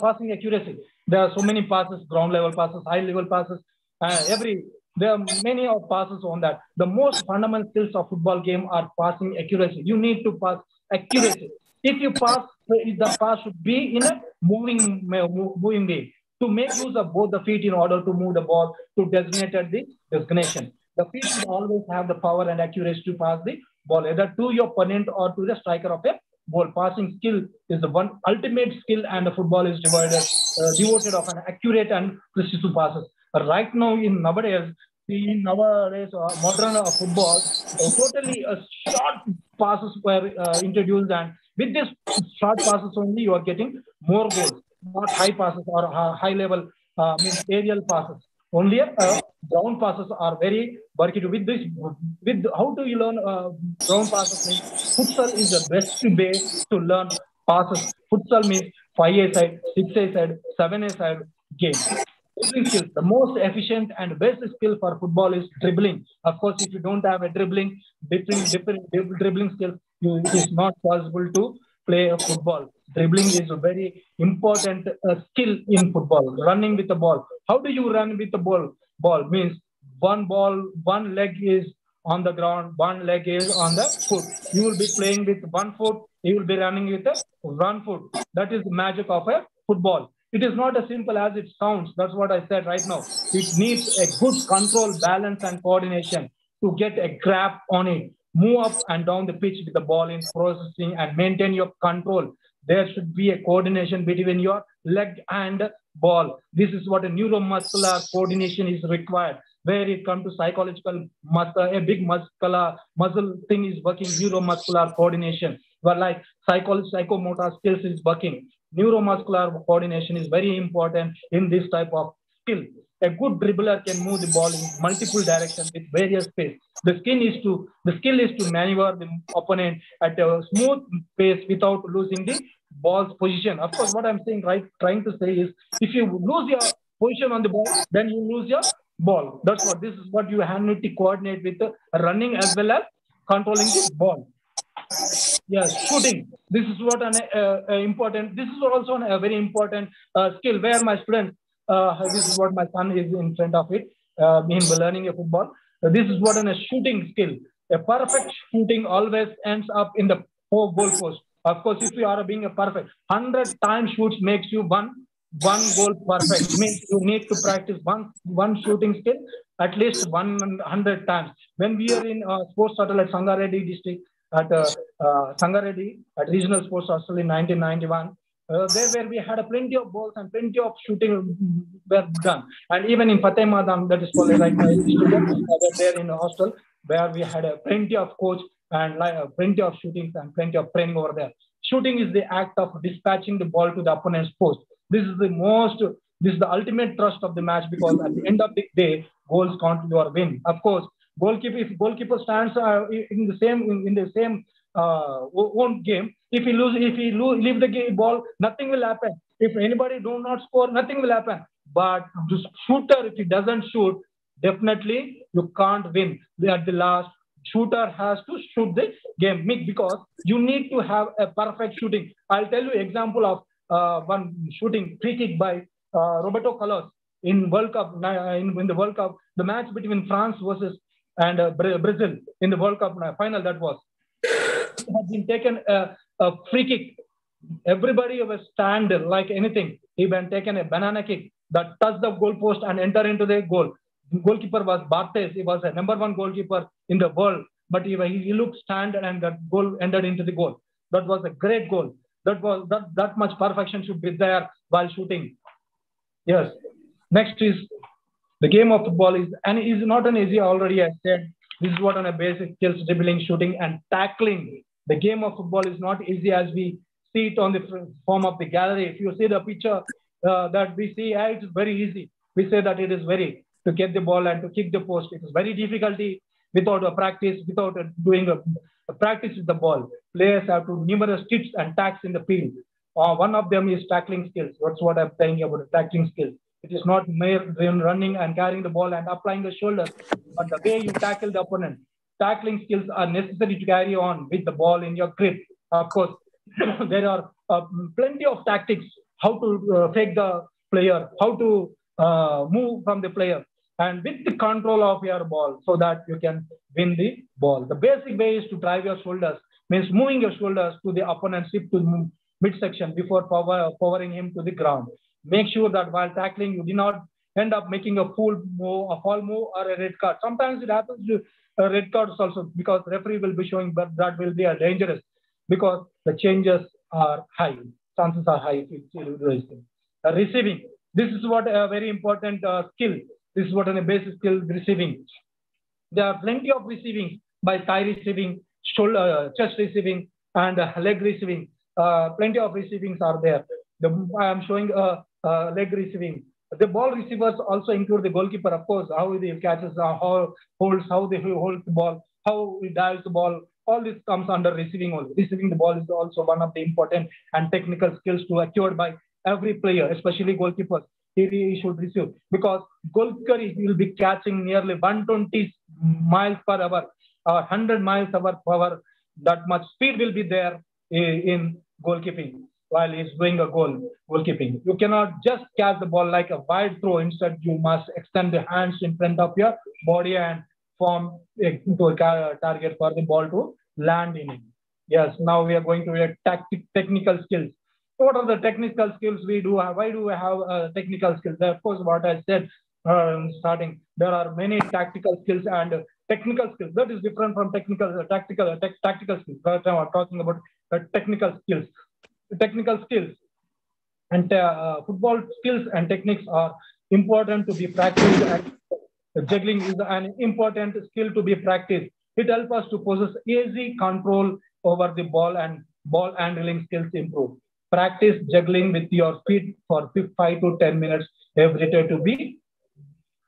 Passing accuracy. There are so many passes, ground level passes, high level passes, uh, every there are many of passes on that. The most fundamental skills of football game are passing accuracy. You need to pass accuracy. If you pass, the pass should be in a moving moving way to make use of both the feet in order to move the ball to designated the destination. The feet should always have the power and accuracy to pass the ball either to your opponent or to the striker of a ball. Passing skill is the one ultimate skill, and the football is divided, uh, devoted of an accurate and precise passes. Right now, in nowadays, in nowadays uh, modern uh, football, uh, totally uh, short passes were uh, introduced, and with this short passes only, you are getting more goals, not high passes or high level means aerial passes. Only uh, ground passes are very working with this. With how do you learn uh, ground passes? Means futsal is the best way to learn passes. Futsal means five a side, six a side, seven a side game. The most efficient and best skill for football is dribbling. Of course, if you don't have a dribbling, different, different dribbling skill, you, it is not possible to play a football. Dribbling is a very important uh, skill in football. Running with the ball. How do you run with the ball? Ball means one ball, one leg is on the ground, one leg is on the foot. You will be playing with one foot. You will be running with a one foot. That is the magic of a football. It is not as simple as it sounds. That's what I said right now. It needs a good control, balance, and coordination to get a grab on it. Move up and down the pitch with the ball in processing and maintain your control. There should be a coordination between your leg and ball. This is what a neuromuscular coordination is required. where it comes to psychological muscle, a big muscular muscle thing is working, neuromuscular coordination, but like psycho, psychomotor skills is working. Neuromuscular coordination is very important in this type of skill. A good dribbler can move the ball in multiple directions with various pace. The skill is to the skill is to maneuver the opponent at a smooth pace without losing the ball's position. Of course, what I'm saying, right, trying to say is if you lose your position on the ball, then you lose your ball. That's what this is what you have to coordinate with running as well as controlling the ball. Yes, shooting. This is what an uh, uh, important. This is also an, a very important uh, skill where my students. Uh, this is what my son is in front of it. Uh, him learning a football. this is what an, a shooting skill. A perfect shooting always ends up in the goal post. Of course, if you are being a perfect, hundred times shoots makes you one one goal perfect. means you need to practice one one shooting skill at least 100 times. When we are in uh, sports at Sangareddy district, at uh, uh, Sangareddy at regional sports hostel in 1991. Uh, there where we had a plenty of balls and plenty of shooting were done. And even in Fateh Madam, that is called right now, were there in the hostel where we had a plenty of coach and uh, plenty of shootings and plenty of training over there. Shooting is the act of dispatching the ball to the opponent's post. This is the most, this is the ultimate thrust of the match because at the end of the day, goals count your win. Of course, goalkeeper if goalkeeper stands uh, in the same in, in the same uh, own game if he lose if he lose, leave the game ball nothing will happen. If anybody do not score nothing will happen. But the shooter if he doesn't shoot definitely you can't win. At the last shooter has to shoot the game. Because you need to have a perfect shooting. I'll tell you example of uh, one shooting free kick by uh, roberto carlos in world cup in, in the world cup the match between france versus and uh, Brazil in the World Cup final that was had been taken a, a free kick. Everybody was stand like anything. He been taken a banana kick that touched the goalpost and enter into the goal. Goalkeeper was Barthez. He was a number one goalkeeper in the world, but he, he looked stand and that goal entered into the goal. That was a great goal. That was that that much perfection should be there while shooting. Yes. Next is the game of football is and is not an easy already I said. This is what on a basic skills dribbling, shooting, and tackling. The game of football is not easy as we see it on the form of the gallery. If you see the picture uh, that we see, uh, it's very easy. We say that it is very to get the ball and to kick the post. It is very difficulty without a practice, without a, doing a, a, practice with the ball. Players have to numerous tips and tacks in the field. Uh, one of them is tackling skills. That's what I'm saying about tackling skills. It is not mere running and carrying the ball and applying the shoulder, but the way you tackle the opponent. Tackling skills are necessary to carry on with the ball in your grip. Of course, there are uh, plenty of tactics how to uh, fake the player, how to uh, move from the player, and with the control of your ball so that you can win the ball. The basic way is to drive your shoulders, means moving your shoulders to the opponent's hip to midsection before power, powering him to the ground make sure that while tackling, you do not end up making a full move, a fall move, or a red card. Sometimes it happens to uh, red cards also because referee will be showing, but that will be a dangerous because the changes are high. Chances are high. Uh, receiving. This is what a very important uh, skill. This is what a basic skill receiving. There are plenty of receiving by thigh receiving, shoulder, uh, chest receiving, and uh, leg receiving. Uh, plenty of receivings are there. The, I am showing a uh, leg receiving. The ball receivers also include the goalkeeper, of course, how he catches, uh, how holds, how they hold the ball, how he dives the ball. All this comes under receiving only. Receiving the ball is also one of the important and technical skills to acquired by every player, especially goalkeepers. He, he should receive because goalkeeper will be catching nearly 120 miles per hour or 100 miles per hour. That much speed will be there in goalkeeping while he's doing a goal, goalkeeping. You cannot just catch the ball like a wide throw. Instead, you must extend the hands in front of your body and form into a target for the ball to land in it. Yes, now we are going to a tactic, technical skills. What are the technical skills we do have? Why do we have uh, technical skills? Of course, what I said uh, starting, there are many tactical skills and uh, technical skills. That is different from technical, uh, tactical, uh, tactical skills. Right now, I'm talking about uh, technical skills technical skills. And uh, football skills and techniques are important to be practiced. And juggling is an important skill to be practiced. It helps us to possess easy control over the ball and ball handling skills improve. Practice juggling with your feet for five to 10 minutes every day to be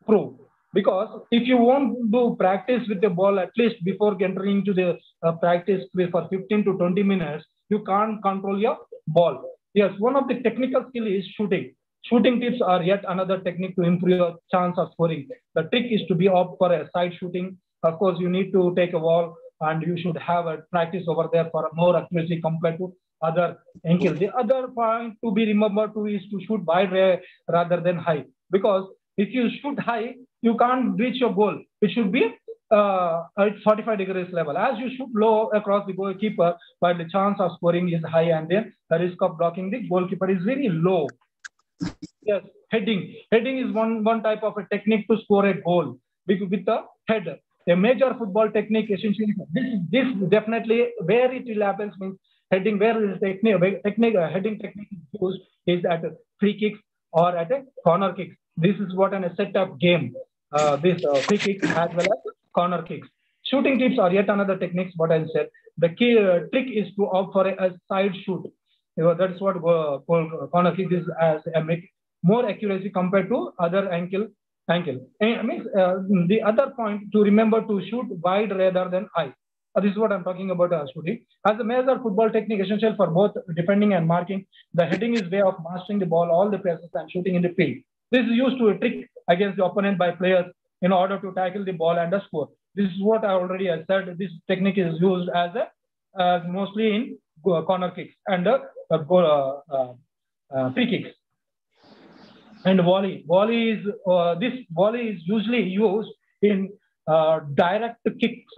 proved. Because if you won't do practice with the ball at least before entering into the uh, practice for 15 to 20 minutes, you can't control your ball. Yes, one of the technical skill is shooting. Shooting tips are yet another technique to improve your chance of scoring. The trick is to be opt for a side shooting. Of course, you need to take a ball and you should have a practice over there for more accuracy compared to other ankle. The other point to be remembered to is to shoot wide rather than high. Because if you shoot high, you can't reach your goal. It should be uh, at 45 degrees level. As you shoot low across the goalkeeper, but the chance of scoring is high and then the risk of blocking the goalkeeper is very low. Yes, heading. Heading is one, one type of a technique to score a goal with, with the head. A major football technique essentially, this, this definitely where it will happen means heading, where the technique, technique uh, heading technique is used is at free kicks or at a corner kicks. This is what an, a setup game. Uh, this uh, free kicks as well as corner kicks. Shooting tips are yet another techniques, what I said. The key uh, trick is to opt for a, a side shoot. You know, that's what uh, corner kick is as a make more accuracy compared to other ankle ankle. And I mean, uh, the other point to remember to shoot wide rather than high. Uh, this is what I'm talking about uh, shooting. As a major football technique essential for both defending and marking, the heading is way of mastering the ball, all the passes and shooting in the field. This is used to a trick against the opponent by players in order to tackle the ball and score. This is what I already said. This technique is used as a uh, mostly in corner kicks and uh, goal, uh, uh, free kicks. And volley. Volley is uh, this volley is usually used in uh, direct kicks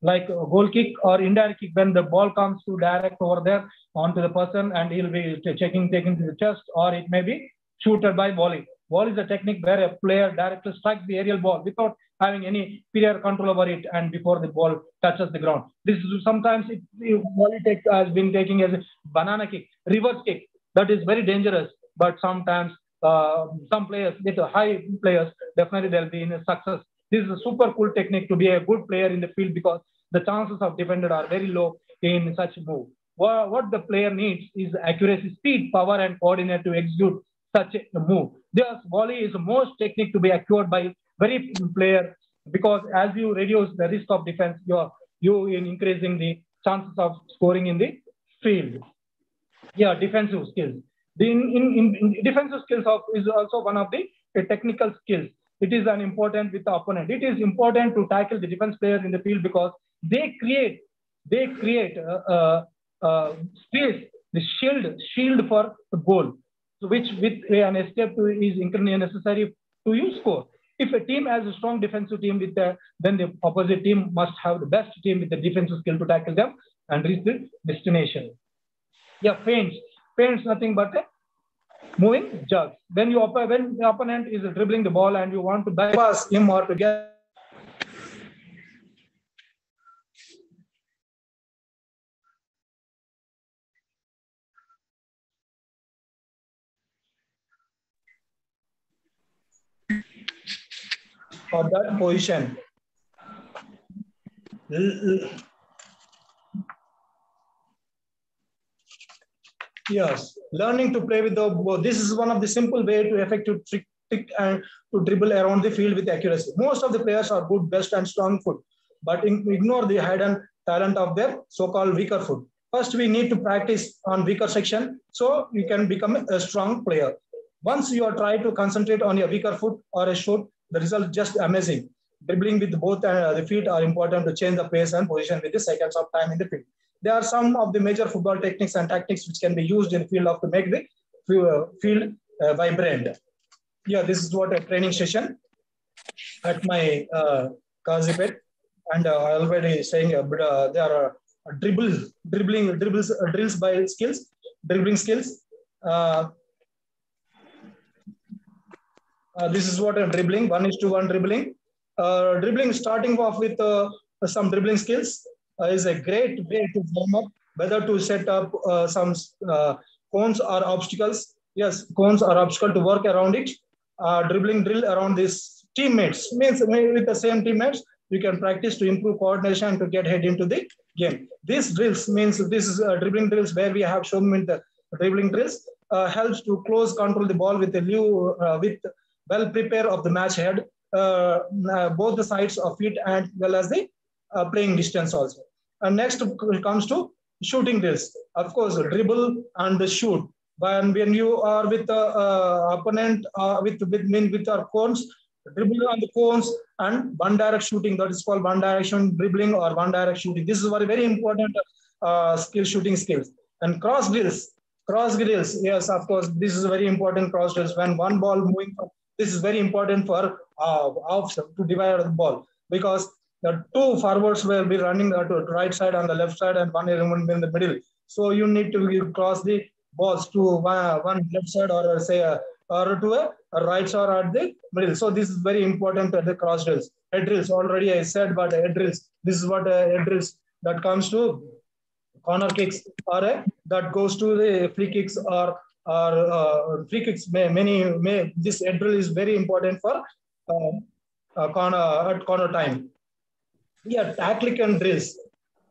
like goal kick or indirect kick when the ball comes to direct over there onto the person and he'll be checking taking to the chest or it may be shooted by volley. Volley is a technique where a player directly strikes the aerial ball without having any prior control over it and before the ball touches the ground. This is sometimes it, volley take, has been taking as a banana kick, reverse kick. That is very dangerous, but sometimes uh, some players, with high players, definitely they'll be in a success. This is a super cool technique to be a good player in the field because the chances of defender are very low in such a move. What, what the player needs is accuracy, speed, power, and coordinate to execute such a move. This volley is the most technique to be acquired by very player because as you reduce the risk of defense, you're you in increasing the chances of scoring in the field. Yeah, defensive skills. The in, in, in defensive skills of is also one of the, technical skills. It is an important with the opponent. It is important to tackle the defense players in the field because they create they create uh, uh, uh, space, the shield shield for the goal, which with an escape is incredibly necessary to use score. If a team has a strong defensive team with the, then the opposite team must have the best team with the defensive skill to tackle them and reach the destination. Yeah, feints. Feints nothing but a moving jug. When you when the opponent is dribbling the ball and you want to bypass him or to get for that position. Yes, learning to play with the ball. This is one of the simple way to effective trick, trick and to dribble around the field with accuracy. Most of the players are good, best and strong foot, but ignore the hidden talent of their so-called weaker foot. First, we need to practice on weaker section so you can become a strong player. Once you are trying to concentrate on your weaker foot or a shoot, the result just amazing. Dribbling with both uh, the feet are important to change the pace and position with the seconds of time in the field. There are some of the major football techniques and tactics which can be used in the field of to make the field uh, vibrant. Yeah, this is what a training session at my uh. And uh, I already saying uh, uh, there are uh, dribble, dribbling, dribbles, uh, drills by skills, dribbling skills. Uh, uh, this is what a dribbling, one is to one dribbling. Uh, dribbling starting off with uh, some dribbling skills uh, is a great way to warm up, whether to set up uh, some cones or obstacles. Yes, cones are obstacle to work around it. dribbling drill around this teammates. Means with the same teammates, you can practice to improve coordination to get head into the game. These drills means this is dribbling drills where we have shown in the dribbling drills helps to close control the ball with the new with well prepare of the match head, uh, uh, both the sides of it and well as the uh, playing distance also. And next comes to shooting drills. Of course, dribble and the shoot. When, when you are with the opponent, with with mean with our cones, dribbling on the cones and one direct shooting that is called one direction dribbling or one direct shooting this is very very important uh, skill shooting skills and cross drills cross drills yes of course this is very important cross drills when one ball moving from, this is very important for uh, off to divide the ball because the two forwards will be running to the right side and the left side and one will in the middle so you need to cross the balls to one, one left side or say a or to a, a right or at the middle. So this is very important at the cross drills. Head drills, already I said, but head drills, this is what uh, head drills that comes to corner kicks or uh, that goes to the free kicks or or uh, free kicks. May, many may this head drill is very important for uh, corner at corner time. Yeah, tackling drills.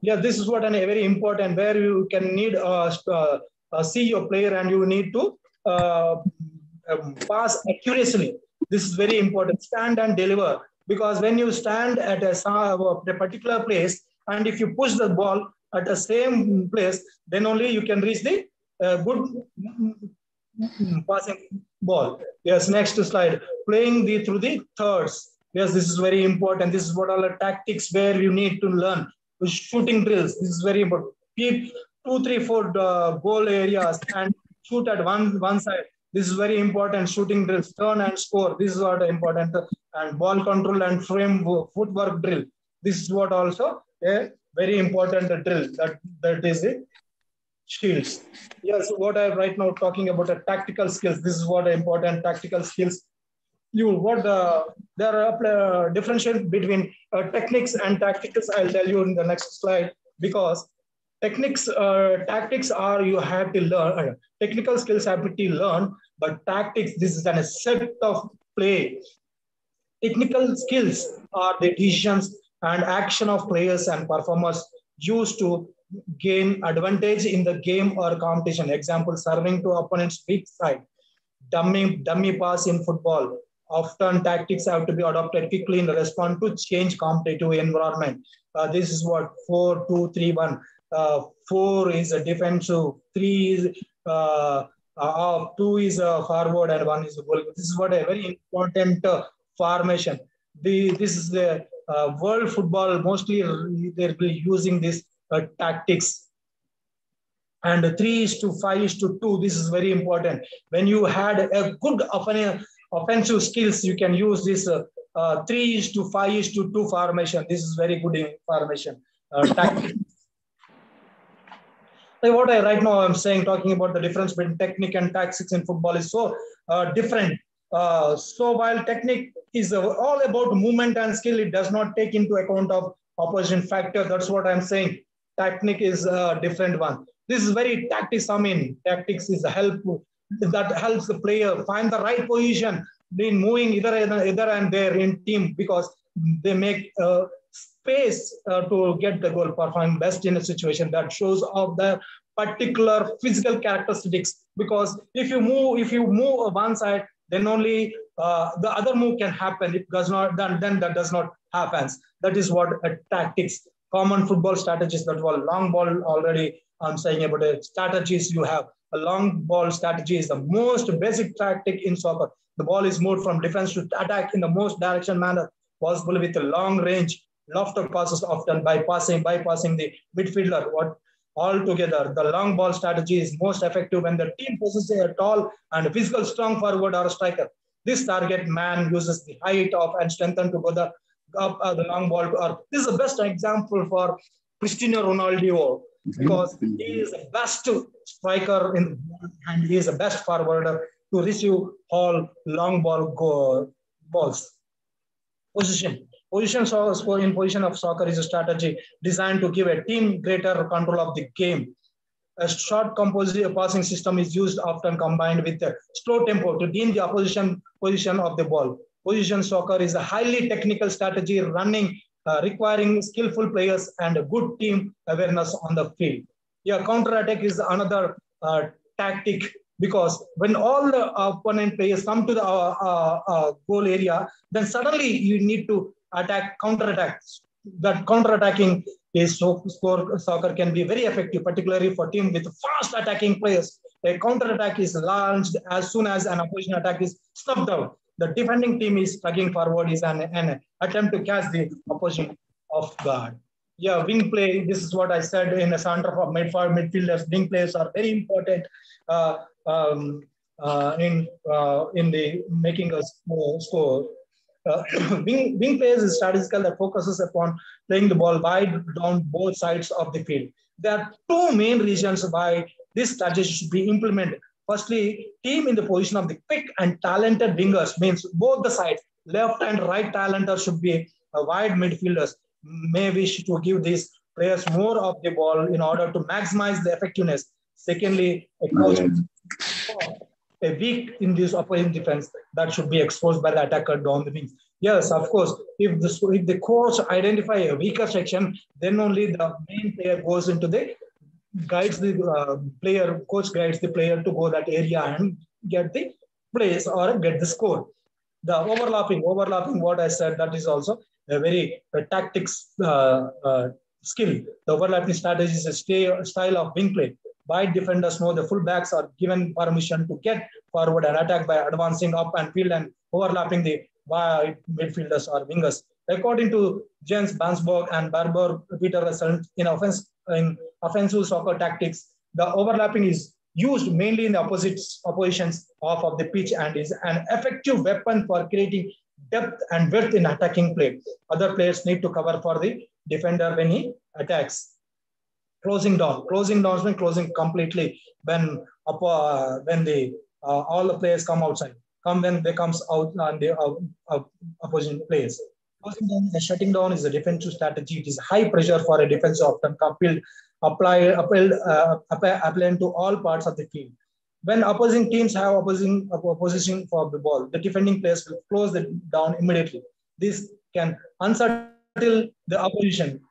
Yeah, this is what an very important where you can need uh, uh, see your player and you need to um, pass accurately. This is very important. Stand and deliver. Because when you stand at a, a particular place, and if you push the ball at the same place, then only you can reach the uh, good passing ball. Yes, next slide. Playing the through the thirds. Yes, this is very important. This is what all the tactics where you need to learn. Shooting drills. This is very important. Keep two, three, four uh, goal areas and shoot at one one side. This is very important. Shooting drills, turn and score. This is what important. And ball control and frame footwork drill. This is what also a very important drill. That that is it. Shields. Yes, what I'm right now talking about a tactical skills. This is what important tactical skills. You what the there are uh, differentiation between uh, techniques and tactics. I'll tell you in the next slide because techniques uh, tactics are you have to learn uh, technical skills have to learn but tactics this is an, a set of play technical skills are the decisions and action of players and performers used to gain advantage in the game or competition example serving to opponent's weak side dummy dummy pass in football often tactics have to be adopted quickly in response to change competitive environment uh, this is what four two three one uh, four is a defensive, three is uh, uh, two is a forward, and one is a goal. This is what a very important uh, formation. The this is the uh, world football. Mostly they're using this tactics. And three is to five is to two. This is very important. When you had a good offensive skills, you can use this three is to five is to two formation. This is very good information. tactics like what I right now I'm saying, talking about the difference between technique and tactics in football is so uh, different. Uh, so while technique is uh, all about movement and skill, it does not take into account of opposition factor. That's what I'm saying. Technique is a different one. This is very tactics. I mean, tactics is help that helps the player find the right position in moving either either and there in team because they make uh, space uh, to get the goal perform best in a situation that shows of the particular physical characteristics because if you move if you move one side then only uh, the other move can happen it does not then, then that does not happens that is what a tactics common football strategies that were long ball already i'm saying about it strategies you have a long ball strategy is the most basic tactic in soccer the ball is moved from defense to attack in the most direction manner possible with a long range Lofted passes often bypassing bypassing the midfielder. What altogether the long ball strategy is most effective when the team possesses a tall and physical strong forward or striker. This target man uses the height of and strengthen to go the up uh, the long ball. Or this is the best example for Cristiano Ronaldo because he is the best striker in the world and he is the best forwarder to receive all long ball go, balls. Position. Position in position of soccer is a strategy designed to give a team greater control of the game. A short composite passing system is used often combined with a slow tempo to gain the opposition position of the ball. Position soccer is a highly technical strategy running, uh, requiring skillful players and a good team awareness on the field. Yeah, counter-attack is another uh, tactic because when all the opponent players come to the uh, uh, uh, goal area, then suddenly you need to attack, counter-attack. That counter-attacking is so score soccer can be very effective, particularly for team with fast attacking players. A counter-attack is launched as soon as an opposition attack is snuffed out. The defending team is tugging forward is an, an attempt to catch the opposition off guard. Yeah, wing play. This is what I said in the center of midfield midfielders. Wing plays are very important uh, um, uh, in uh, in the making a score. Uh, wing, wing plays is statistical that focuses upon playing the ball wide down both sides of the field. There are two main reasons why this strategy should be implemented. Firstly, team in the position of the quick and talented wingers means both the sides, left and right talenters should be uh, wide midfielders. May wish to give these players more of the ball in order to maximize the effectiveness. Secondly, a coach a weak in this opposing defense that should be exposed by the attacker down the wings. Yes, of course. If the if the coach identify a weaker section, then only the main player goes into the guides the uh, player. Coach guides the player to go that area and get the place or get the score. The overlapping, overlapping. What I said that is also a very a tactics uh, uh, skill. The overlapping strategy is a stay, style of wing play wide defenders know the fullbacks are given permission to get forward and attack by advancing up and field and overlapping the wide midfielders or wingers. According to Jens Bansborg and Barbara Peter Russell in, offense, in offensive soccer tactics, the overlapping is used mainly in the opposite oppositions half of the pitch and is an effective weapon for creating depth and width in attacking play. Other players need to cover for the defender when he attacks closing down. Closing down means closing completely when up, uh, when the uh, all the players come outside. Come when they comes out and the uh, uh, opposing players. Closing down shutting down is a defensive strategy. It is high pressure for a defense often coupled, apply, applied, uh, applied to all parts of the field. When opposing teams have opposing opposition for the ball, the defending players will close it down immediately. This can unsettle the opposition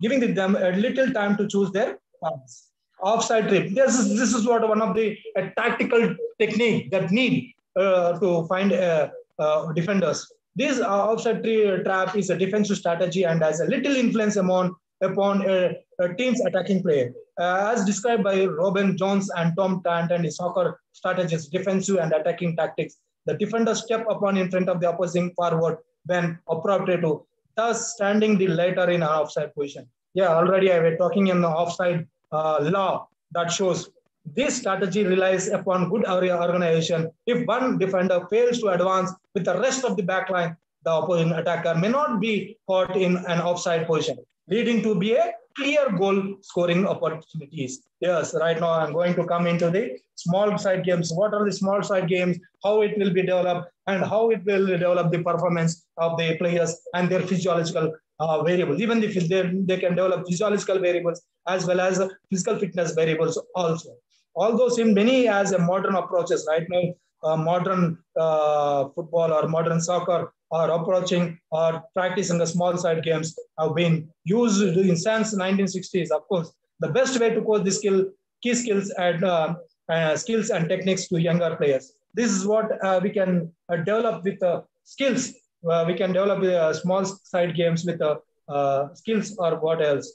giving them a little time to choose their paths. Offside trip. This is this is what one of the tactical technique that need uh, to find uh, uh, defenders. This offside trap is a defensive strategy and has a little influence upon upon a, a team's attacking play. Uh, as described by Robyn Jones and Tom Tanton in soccer strategies, defensive and attacking tactics. The defenders step upon in front of the opposing forward when appropriate to thus standing the later in an offside position. Yeah, already I was talking in the offside uh, law that shows this strategy relies upon good area organization. If one defender fails to advance with the rest of the backline, the opposing attacker may not be caught in an offside position, leading to be a clear goal scoring opportunities. Yes, right now I'm going to come into the small side games. What are the small side games? How it will be developed and how it will develop the performance of the players and their physiological uh, variables. Even if they, they can develop physiological variables as well as physical fitness variables also. All those in many as a modern approaches right now, uh, modern uh, football or modern soccer are approaching or practicing the small side games have been used in since 1960s. Of course, the best way to coach the skill, key skills and uh, uh, skills and techniques to younger players. This is what uh, we can uh, develop with uh, skills. Uh, we can develop the small side games with the skills or what else.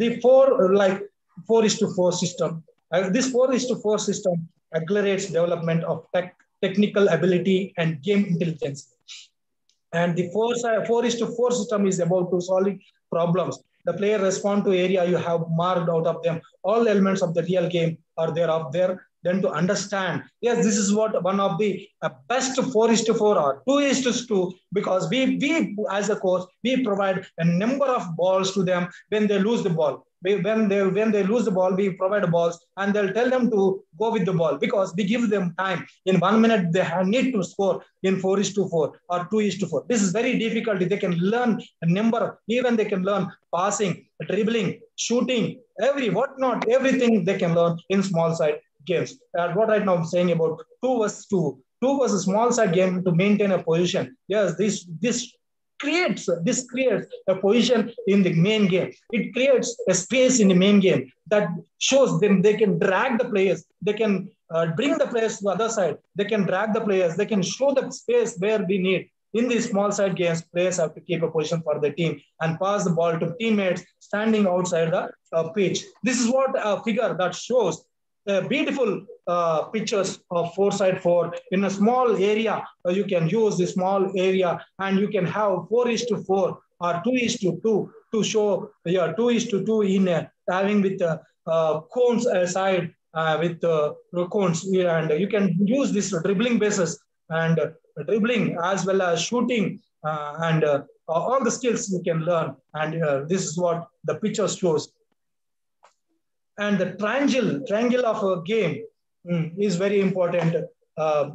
the four like four is to four system. This four is to four system accelerates development of tech, technical ability and game intelligence. And the four, four is to four system is about to solve problems. The player respond to area you have marked out of them. All elements of the real game are there up there. Then to understand, yes, this is what one of the uh, best four is to four or two is to two, because we, we as a coach, we provide a number of balls to them when they lose the ball when they when they lose the ball, we provide balls and they'll tell them to go with the ball because we give them time. In one minute, they need to score in four is to four or two is to four. This is very difficult. They can learn a number, even they can learn passing, dribbling, shooting, every whatnot, everything they can learn in small side games. And what right now I'm saying about two versus two. two was a small side game to maintain a position. Yes, this this creates this creates a position in the main game. It creates a space in the main game that shows them they can drag the players. They can uh, bring the players to the other side. They can drag the players. They can show the space where we need. In these small side games, players have to keep a position for the team and pass the ball to teammates standing outside the uh, pitch. This is what a figure that shows a beautiful uh, pictures of four side four in a small area. Uh, you can use the small area and you can have four is to four or two is to two to show yeah two is to two in uh, having with uh, uh, cones aside uh, with cones and you can use this dribbling basis and dribbling as well as shooting and all the skills you can learn and this is what the picture shows and the triangle triangle of a game mm, is very important. Uh,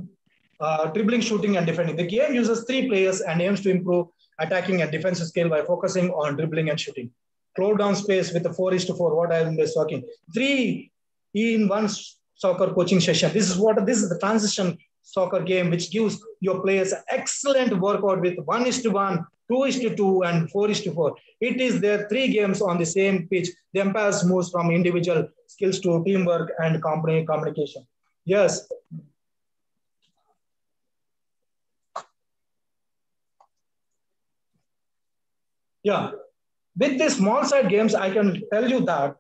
uh, dribbling shooting and defending. The game uses three players and aims to improve attacking and defensive skill by focusing on dribbling and shooting. Close down space with the four is to four. What i am talking. Three in one soccer coaching session. This is what this is the transition soccer game which gives your players excellent workout with one is to one two is to two and four is to four. It is their three games on the same pitch. The empires moves from individual skills to teamwork and company communication. Yes. Yeah. With these small side games, I can tell you that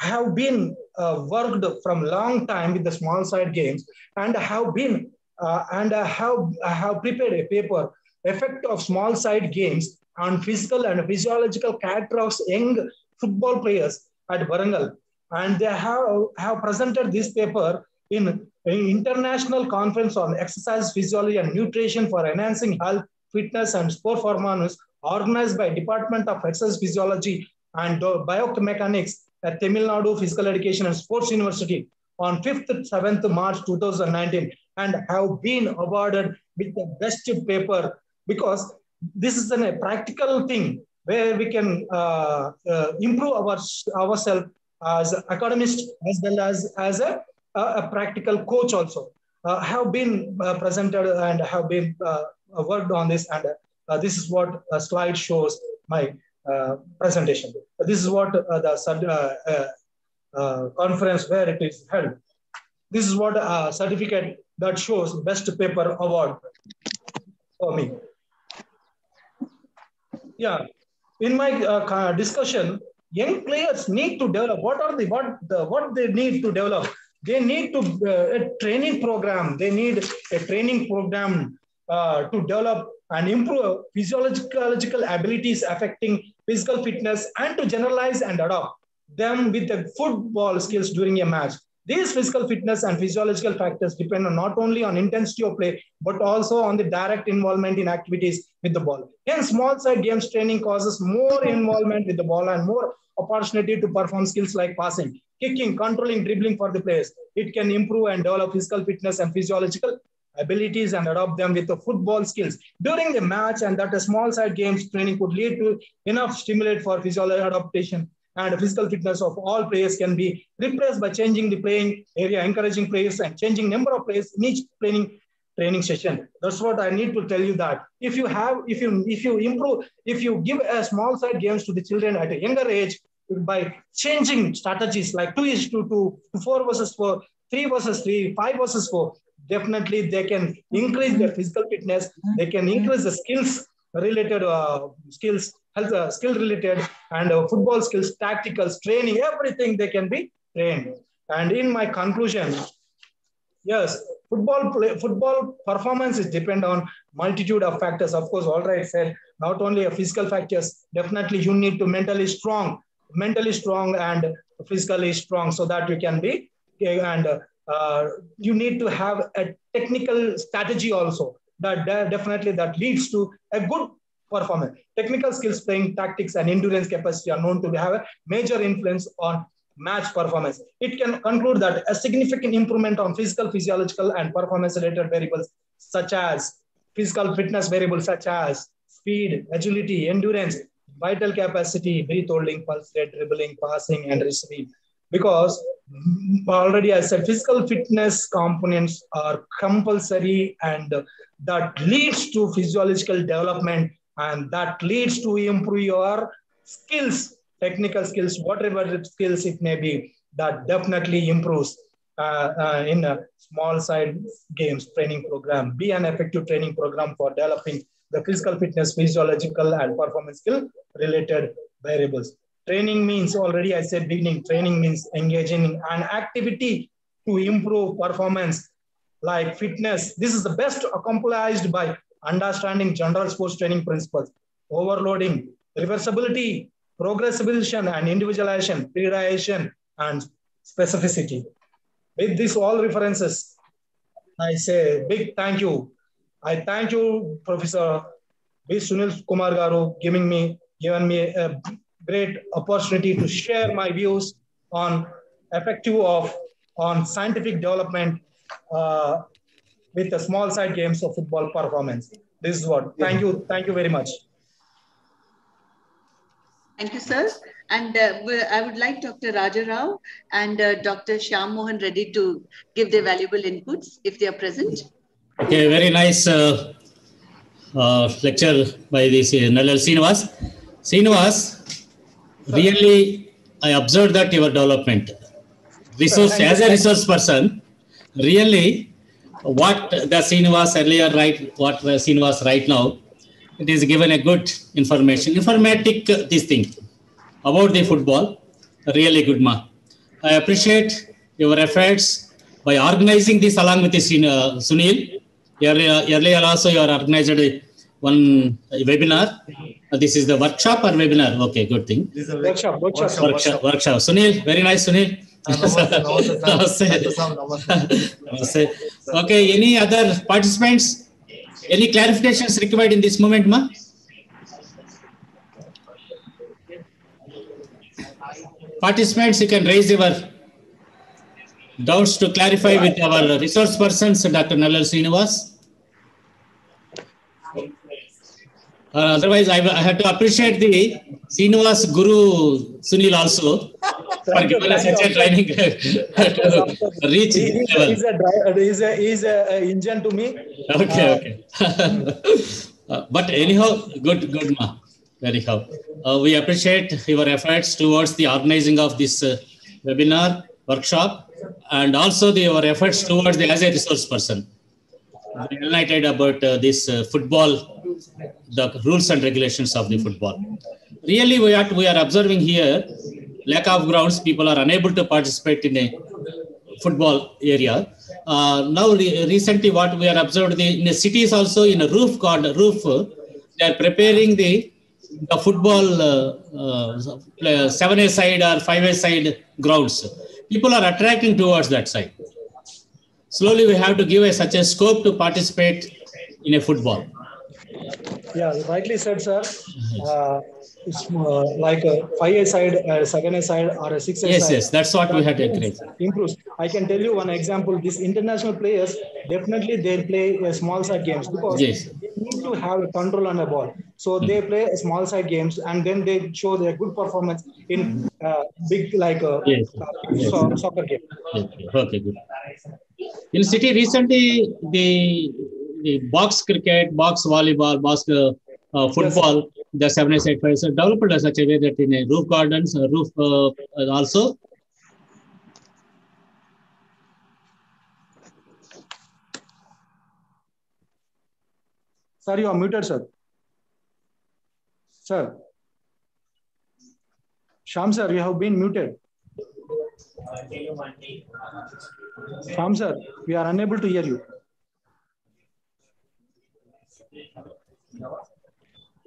I have been uh, worked from long time with the small side games and have been uh, and I have, I have prepared a paper effect of small side games on physical and physiological character of young football players at Warangal. And they have, have presented this paper in an international conference on exercise physiology and nutrition for enhancing health, fitness, and sport performance organized by Department of Exercise Physiology and Biomechanics at Tamil Nadu Physical Education and Sports University on 5th 7th March 2019 and have been awarded with the best paper because this is a practical thing where we can uh, uh, improve our, ourselves as academists as well as as a, a practical coach also. Uh, have been uh, presented and have been uh, worked on this and uh, this is what a slide shows my presentation. This is what the conference where it is held. This is what a certificate that shows best paper award for me. Yeah. In my uh, discussion young players need to develop. What are the what the what they need to develop? They need to uh, a training program. They need a training program uh, to develop and improve physiological abilities affecting physical fitness and to generalize and adopt them with the football skills during a match these physical fitness and physiological factors depend on not only on intensity of play, but also on the direct involvement in activities with the ball. Hence, small side games training causes more involvement with the ball and more opportunity to perform skills like passing, kicking, controlling, dribbling for the players. It can improve and develop physical fitness and physiological abilities and adopt them with the football skills during the match and that a small side games training could lead to enough stimulate for physiological adaptation and physical fitness of all players can be replaced by changing the playing area, encouraging players and changing number of players in each training training session. That's what I need to tell you that if you have, if you if you improve, if you give a small side games to the children at a younger age by changing strategies like two is to two, four versus four, three versus three, five versus four, definitely they can increase their physical fitness, they can increase the skills related uh, skills health uh, skill related and uh, football skills, tacticals, training, everything they can be trained. And in my conclusion, yes, football play, football performance is depend on multitude of factors. Of course, all right said, not only a physical factors, definitely you need to mentally strong, mentally strong and physically strong so that you can be and uh, you need to have a technical strategy also that definitely that leads to a good performance. Technical skills, playing tactics, and endurance capacity are known to have a major influence on match performance. It can conclude that a significant improvement on physical, physiological, and performance-related variables such as physical fitness variables such as speed, agility, endurance, vital capacity, breath holding, pulse rate, dribbling, passing, and receiving. Because already I said physical fitness components are compulsory and that leads to physiological development and that leads to improve your skills, technical skills, whatever skills it may be, that definitely improves uh, uh, in a small side games training program. Be an effective training program for developing the physical fitness, physiological and performance skill related variables. Training means already I said beginning, training means engaging in an activity to improve performance like fitness. This is the best accomplished by understanding general sports training principles, overloading, reversibility, progressibility and individualization, periodization, and specificity. With these all references, I say big thank you. I thank you, Professor B. Sunil Kumar Garu, giving me given me a great opportunity to share my views on effective of on scientific development uh, with the small side games of football performance. This is what. Thank you. Thank you very much. Thank you, sir. And uh, I would like Dr. Raja Rao and uh, Dr. Shyam Mohan Reddy to give their valuable inputs if they are present. Okay, very nice uh, uh, lecture by this uh, Nallala Srinivas. Srinivas, really, I observed that your development. Resource, as a resource person, really, what the Srinivas earlier right, what the Srinivas right now, it is given a good information, informatic uh, this thing about the football, really good ma. I appreciate your efforts by organizing this along with the uh, Sunil. Earlier, earlier also you are organized a, one webinar. Uh, this is the workshop or webinar? Okay, good thing. This is a workshop, workshop, workshop, workshop. workshop. Sunil, very nice, Sunil. Namaste. Okay, any other participants? Any clarifications required in this moment, ma? Participants, you can raise your doubts to clarify with our resource persons, Dr. Nallala Srinivas. Uh, otherwise, I, I have to appreciate the Srinivas Guru Sunil also for giving us such a training to reach he, level. He's a, driver, he's a, he's a, engine to me. Okay, Uh, okay. Uh, but anyhow, good, good, ma. Anyhow, uh, we appreciate your efforts towards the organizing of this uh, webinar workshop and also the, your efforts towards the as a resource person. We Enlightened about uh, this uh, football, the rules and regulations of the football. Really, we are, we are observing here lack of grounds. People are unable to participate in a football area. Uh, now, re- recently, what we are observed the, in the cities also in a roof called roof, uh, they are preparing the the football uh, uh, seven a side or five a side grounds. People are attracting towards that side. Slowly, we have to give a, such a scope to participate in a football. Yeah, rightly said, sir. Uh, uh, like a five-a side, a seven-a side, or a Yes, side. yes, that's what we had to encourage. Improves. I can tell you one example. These international players definitely they'll play a small side games because Yes. they need to have a control on the ball. So they play small side games and then they show their good performance in uh, big like a Yes. uh, Yes. so- soccer game. Okay, okay, good. In city recently, the the box cricket, box volleyball, box uh, uh, football, the seven side five so developed in such a way that in a roof gardens, uh, roof uh, uh, also. Sir, you are muted, sir. Sir. Sham sir, you have been muted. Sham sir, we are unable to hear you. Mute हो गया sir Yeah, due to the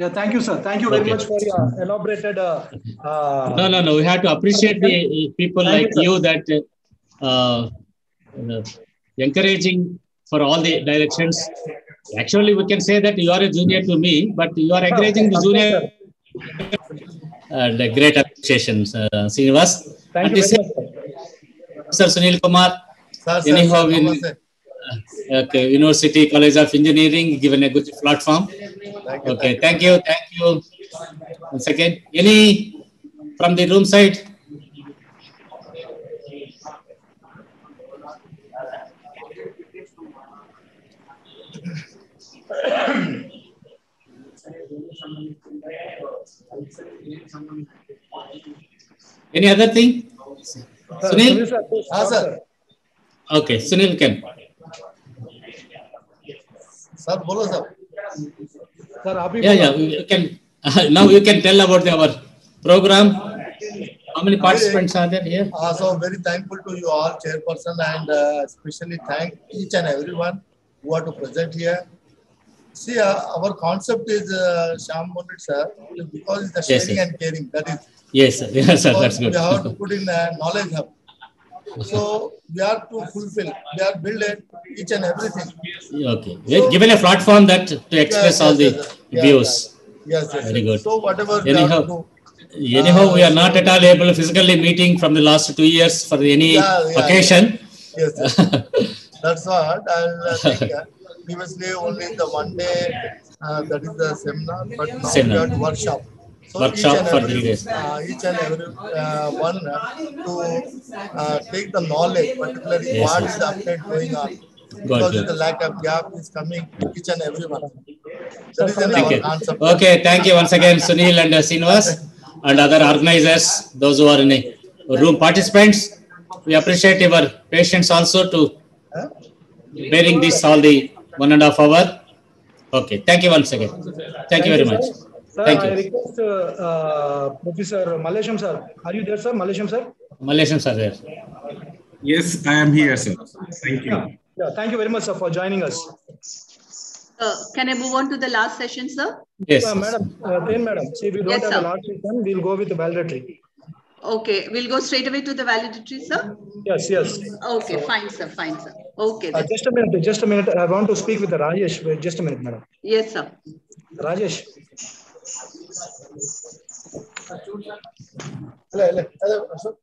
Yeah, thank you, sir. Thank you very Okay. much for your elaborated. Uh, uh, No, no, no. We have to appreciate the uh, people Thank like you, you that uh, uh, encouraging for all the directions. Actually, we can say that you are a junior to me, but you are encouraging the junior. And a great appreciation, uh, Srinivas. Thank And you this very is Sir Sunil Kumar. Sir, sir, Anyhow, sir, in namaste. okay, University College of Engineering, given a good platform. Thank you, Okay, thank you, thank you. Once again, any from the room side? Any other thing? Sunil? Ah, sir. Okay, Sunil can. Sir, bolo sir. Sir, अभी Yeah, yeah, you can. uh, now you can tell about the, our program. How many participants are there here? Uh, so very thankful to you all, chairperson, and uh, especially thank each and everyone who are to present here. See, uh, our concept is uh, Sham Monit, sir, because it's the sharing yes. and caring. That is, Yes, sir. yes, sir. That's good. we have to put in a knowledge hub. So we have to fulfill, we have built it, each and everything. Okay. Are given a platform that to express Yes, all yes, the yes. Views. Yes, yes. Very good. So whatever Anyhow, do. anyhow, we are not at all able physically meeting from the last two years for any Yeah, yeah, occasion. Yes, yes. That's what I'll uh, think. uh, Previously, only the one day, uh, that is the seminar, but now Seminar. workshop. So Workshop for three days. Uh, each and every uh, one uh, to uh, take the knowledge, particularly Yes, what is the update going on. Good, Because good. the lack of gap is coming each and every one. That is Thank you. concept. Okay, thank you once again, Sunil and uh, Srinivas and other organizers, those who are in a room participants. We appreciate your patience also to bearing this all the one and a half hour. Okay, thank you once again. Thank you very much. Sir, Thank I you. request uh, uh, Professor Mallesham sir. Are you there, sir? Mallesham sir? Malaysians sir, there. Yes, I am here, sir. Thank you. Yeah, thank you very much, sir, for joining us. Uh, can I move on to the last session, sir? Yes. Uh, madam, uh, then, madam, see, we don't Yes, have sir. a last session. We'll go with the valedictory. Okay, we'll go straight away to the valedictory, sir. Yes, yes. Okay, fine, sir, fine, sir. Okay, Uh, just a minute, just a minute. I want to speak with the Rajesh. Just a minute, madam. Yes, sir. Rajesh. അല്ലെ അല്ലെ അതെ Ashok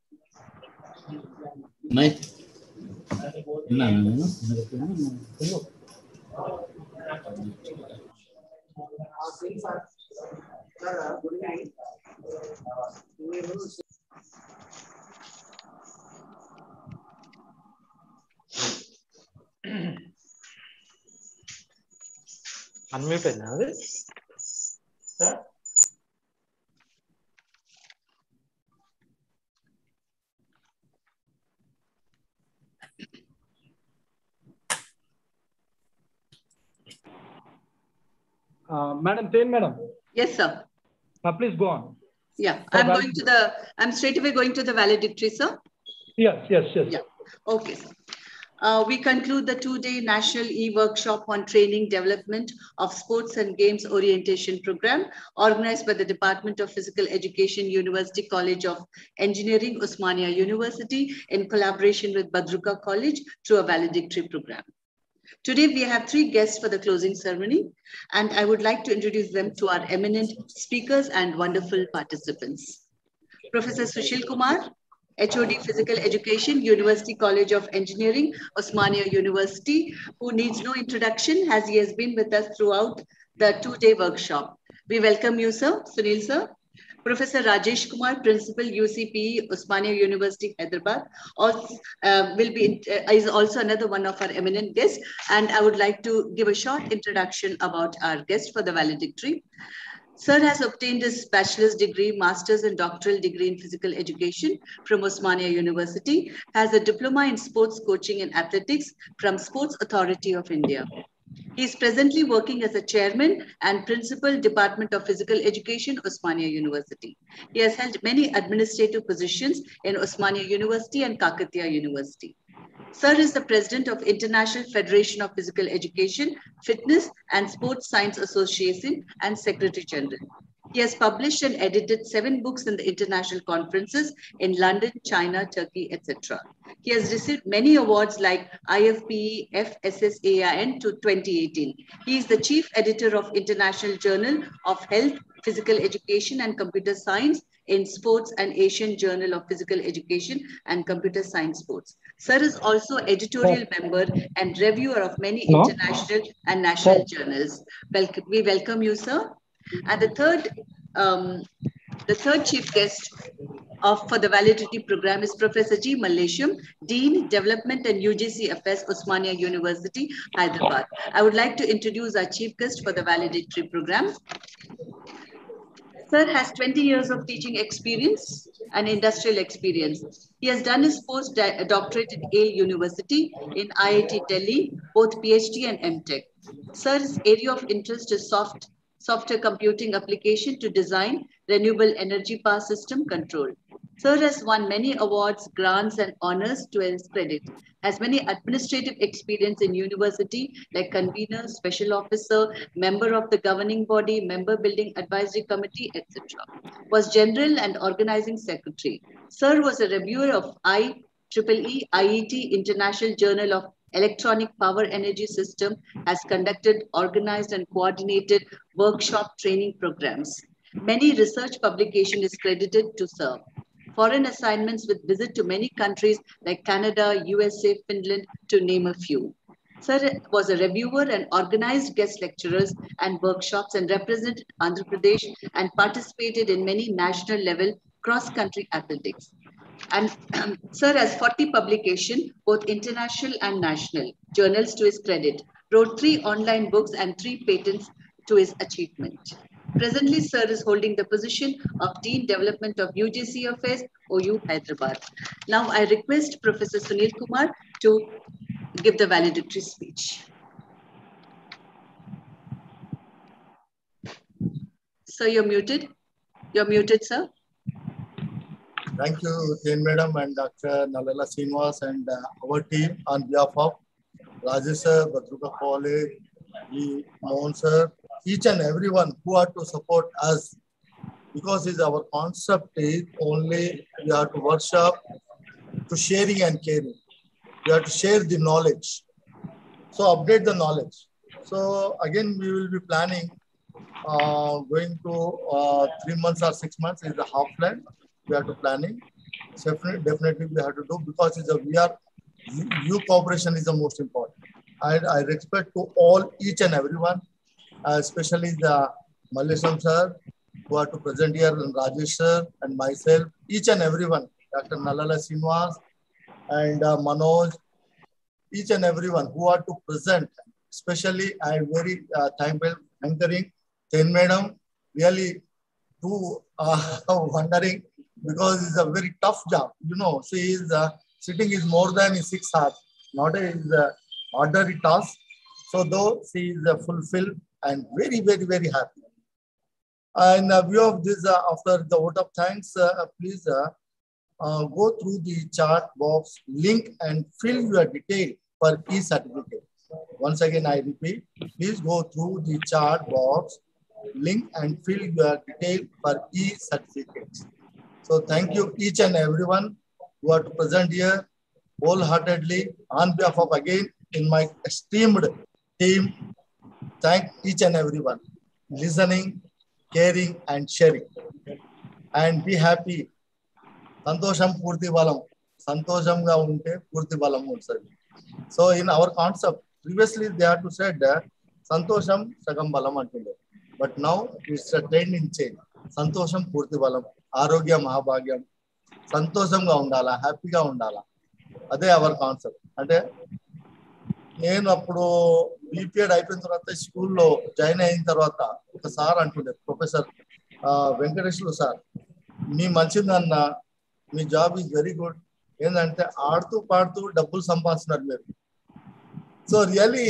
unmute అయినా అది sir Uh, Madam Tain, Madam, Yes, sir. uh, please go on. Yeah, For I'm going to the, I'm straight away going to the valedictory, sir. Yes, yes, yes. Yeah. Okay. sir. Uh, we conclude the two-day national e-workshop on training development of sports and games orientation program organized by the Department of Physical Education, University College of Engineering, Osmania University in collaboration with Badruka College through a valedictory program. Today, we have three guests for the closing ceremony, and I would like to introduce them to our eminent speakers and wonderful participants. Professor Sushil Kumar, HOD Physical Education, University College of Engineering, Osmania University, who needs no introduction as he has been with us throughout the two-day workshop. We welcome you, sir, Sunil sir. Professor Rajesh Kumar, Principal UCP, Osmania University, Hyderabad, also, uh, will be uh, is also another one of our eminent guests. And I would like to give a short introduction about our guest for the valedictory. Sir has obtained his bachelor's degree, master's and doctoral degree in physical education from Osmania University, has a diploma in sports coaching and athletics from Sports Authority of India. He is presently working as a chairman and principal Department of Physical Education, Osmania University. He has held many administrative positions in Osmania University and Kakatiya University. Sir is the president of International Federation of Physical Education, Fitness and Sports Science Association and Secretary General. He has published and edited seven books in the international conferences in London, China, Turkey, etc. He has received many awards like IFPE, FSSAIN to 2018. He is the chief editor of International Journal of Health, Physical Education and Computer Science in Sports and Asian Journal of Physical Education and Computer Science Sports. Sir is also editorial member and reviewer of many Hello? international and national journals. Welcome, we welcome you, sir. And the third, um, the third chief guest of for the validity program is Professor G. Mallesham, Dean, Development and UGC Affairs, Osmania University, Hyderabad. I would like to introduce our chief guest for the validatory program. Sir has 20 years of teaching experience and industrial experience. He has done his postdoctorate at Yale University in IIT Delhi, both PhD and MTech. Sir's area of interest is soft, software computing application to design renewable energy power system control. Sir has won many awards, grants, and honors to his credit. Has many administrative experience in university, like convener, special officer, member of the governing body, member building advisory committee, etc. Was general and organizing secretary. Sir was a reviewer of IEEE IET International Journal of Electronic Power Energy System, has conducted, organized, and coordinated workshop training programs. Many research publication is credited to Sir foreign assignments with visit to many countries like Canada, USA, Finland, to name a few. Sir was a reviewer and organized guest lecturers and workshops and represented Andhra Pradesh and participated in many national level cross-country athletics. And Sir has 40 publication, both international and national, journals to his credit, wrote three online books and three patents to his achievement. Presently, Sir is holding the position of Dean Development of UGC Affairs, OU Hyderabad. Now, I request Professor Sunil Kumar to give the valedictory speech. Sir, you're muted. You're muted, sir. Thank you, Jane Madam and Dr. Nalala Srinivas and uh, our team on behalf of Rajesh sir, Badruka College. Mohan sir, each and everyone who are to support us because is our concept is only we are to workshop to sharing and caring. We have to share the knowledge. So update the knowledge. So again, we will be planning uh, going to uh, three months or six months is the half plan. We have to planning. Definitely, definitely we have to do because it's a, we are you cooperation is the most important. I, I respect to all each and everyone uh, especially the Mallesham sir, who are to present here, and Rajesh sir, and myself, each and everyone, Dr. Nalala Srinivas, and uh, Manoj, each and everyone who are to present, especially I am very uh, thankful, anchoring, Ten Madam, really too uh, wondering because it's a very tough job. You know, she is uh, sitting is more than six hours, not a a ordinary task. So though she is uh, fulfilled and very, very, very happy. And uh, view of this, uh, after the vote of thanks, uh, please uh, uh, go through the chart box link and fill your detail for e-certificate. Once again, I repeat, please go through the chart box link and fill your detail for e-certificates. So thank you each and everyone who are to present here wholeheartedly on behalf of again in my esteemed team thank each and everyone listening caring and sharing and be happy సంతోషం పూర్తి బలం సంతోషంగా ఉంటే పూర్తి బలం ఉంటుంది so in our concept previously they have to said సంతోషం సగం బలం అంటుండే but now it's trend in change సంతోషం పూర్తి బలం ఆరోగ్య మహాభాగ్యం సంతోషంగా ఉండాలా హ్యాపీగా ఉండాలా? అదే అవర్ కాన్సెప్ట్. అంటే నేను అప్పుడు బీపీఎడ్ అయిపోయిన తర్వాత స్కూల్లో జాయిన్ అయిన తర్వాత ఒక సార్ అంటుండే ప్రొఫెసర్ వెంకటేశ్వరు సార్ మీ మంచిదన్న మీ జాబ్ ఈజ్ వెరీ గుడ్. ఏంటంటే ఆడుతూ పాడుతూ డబ్బులు సంపాదిస్తున్నారు మీరు. So really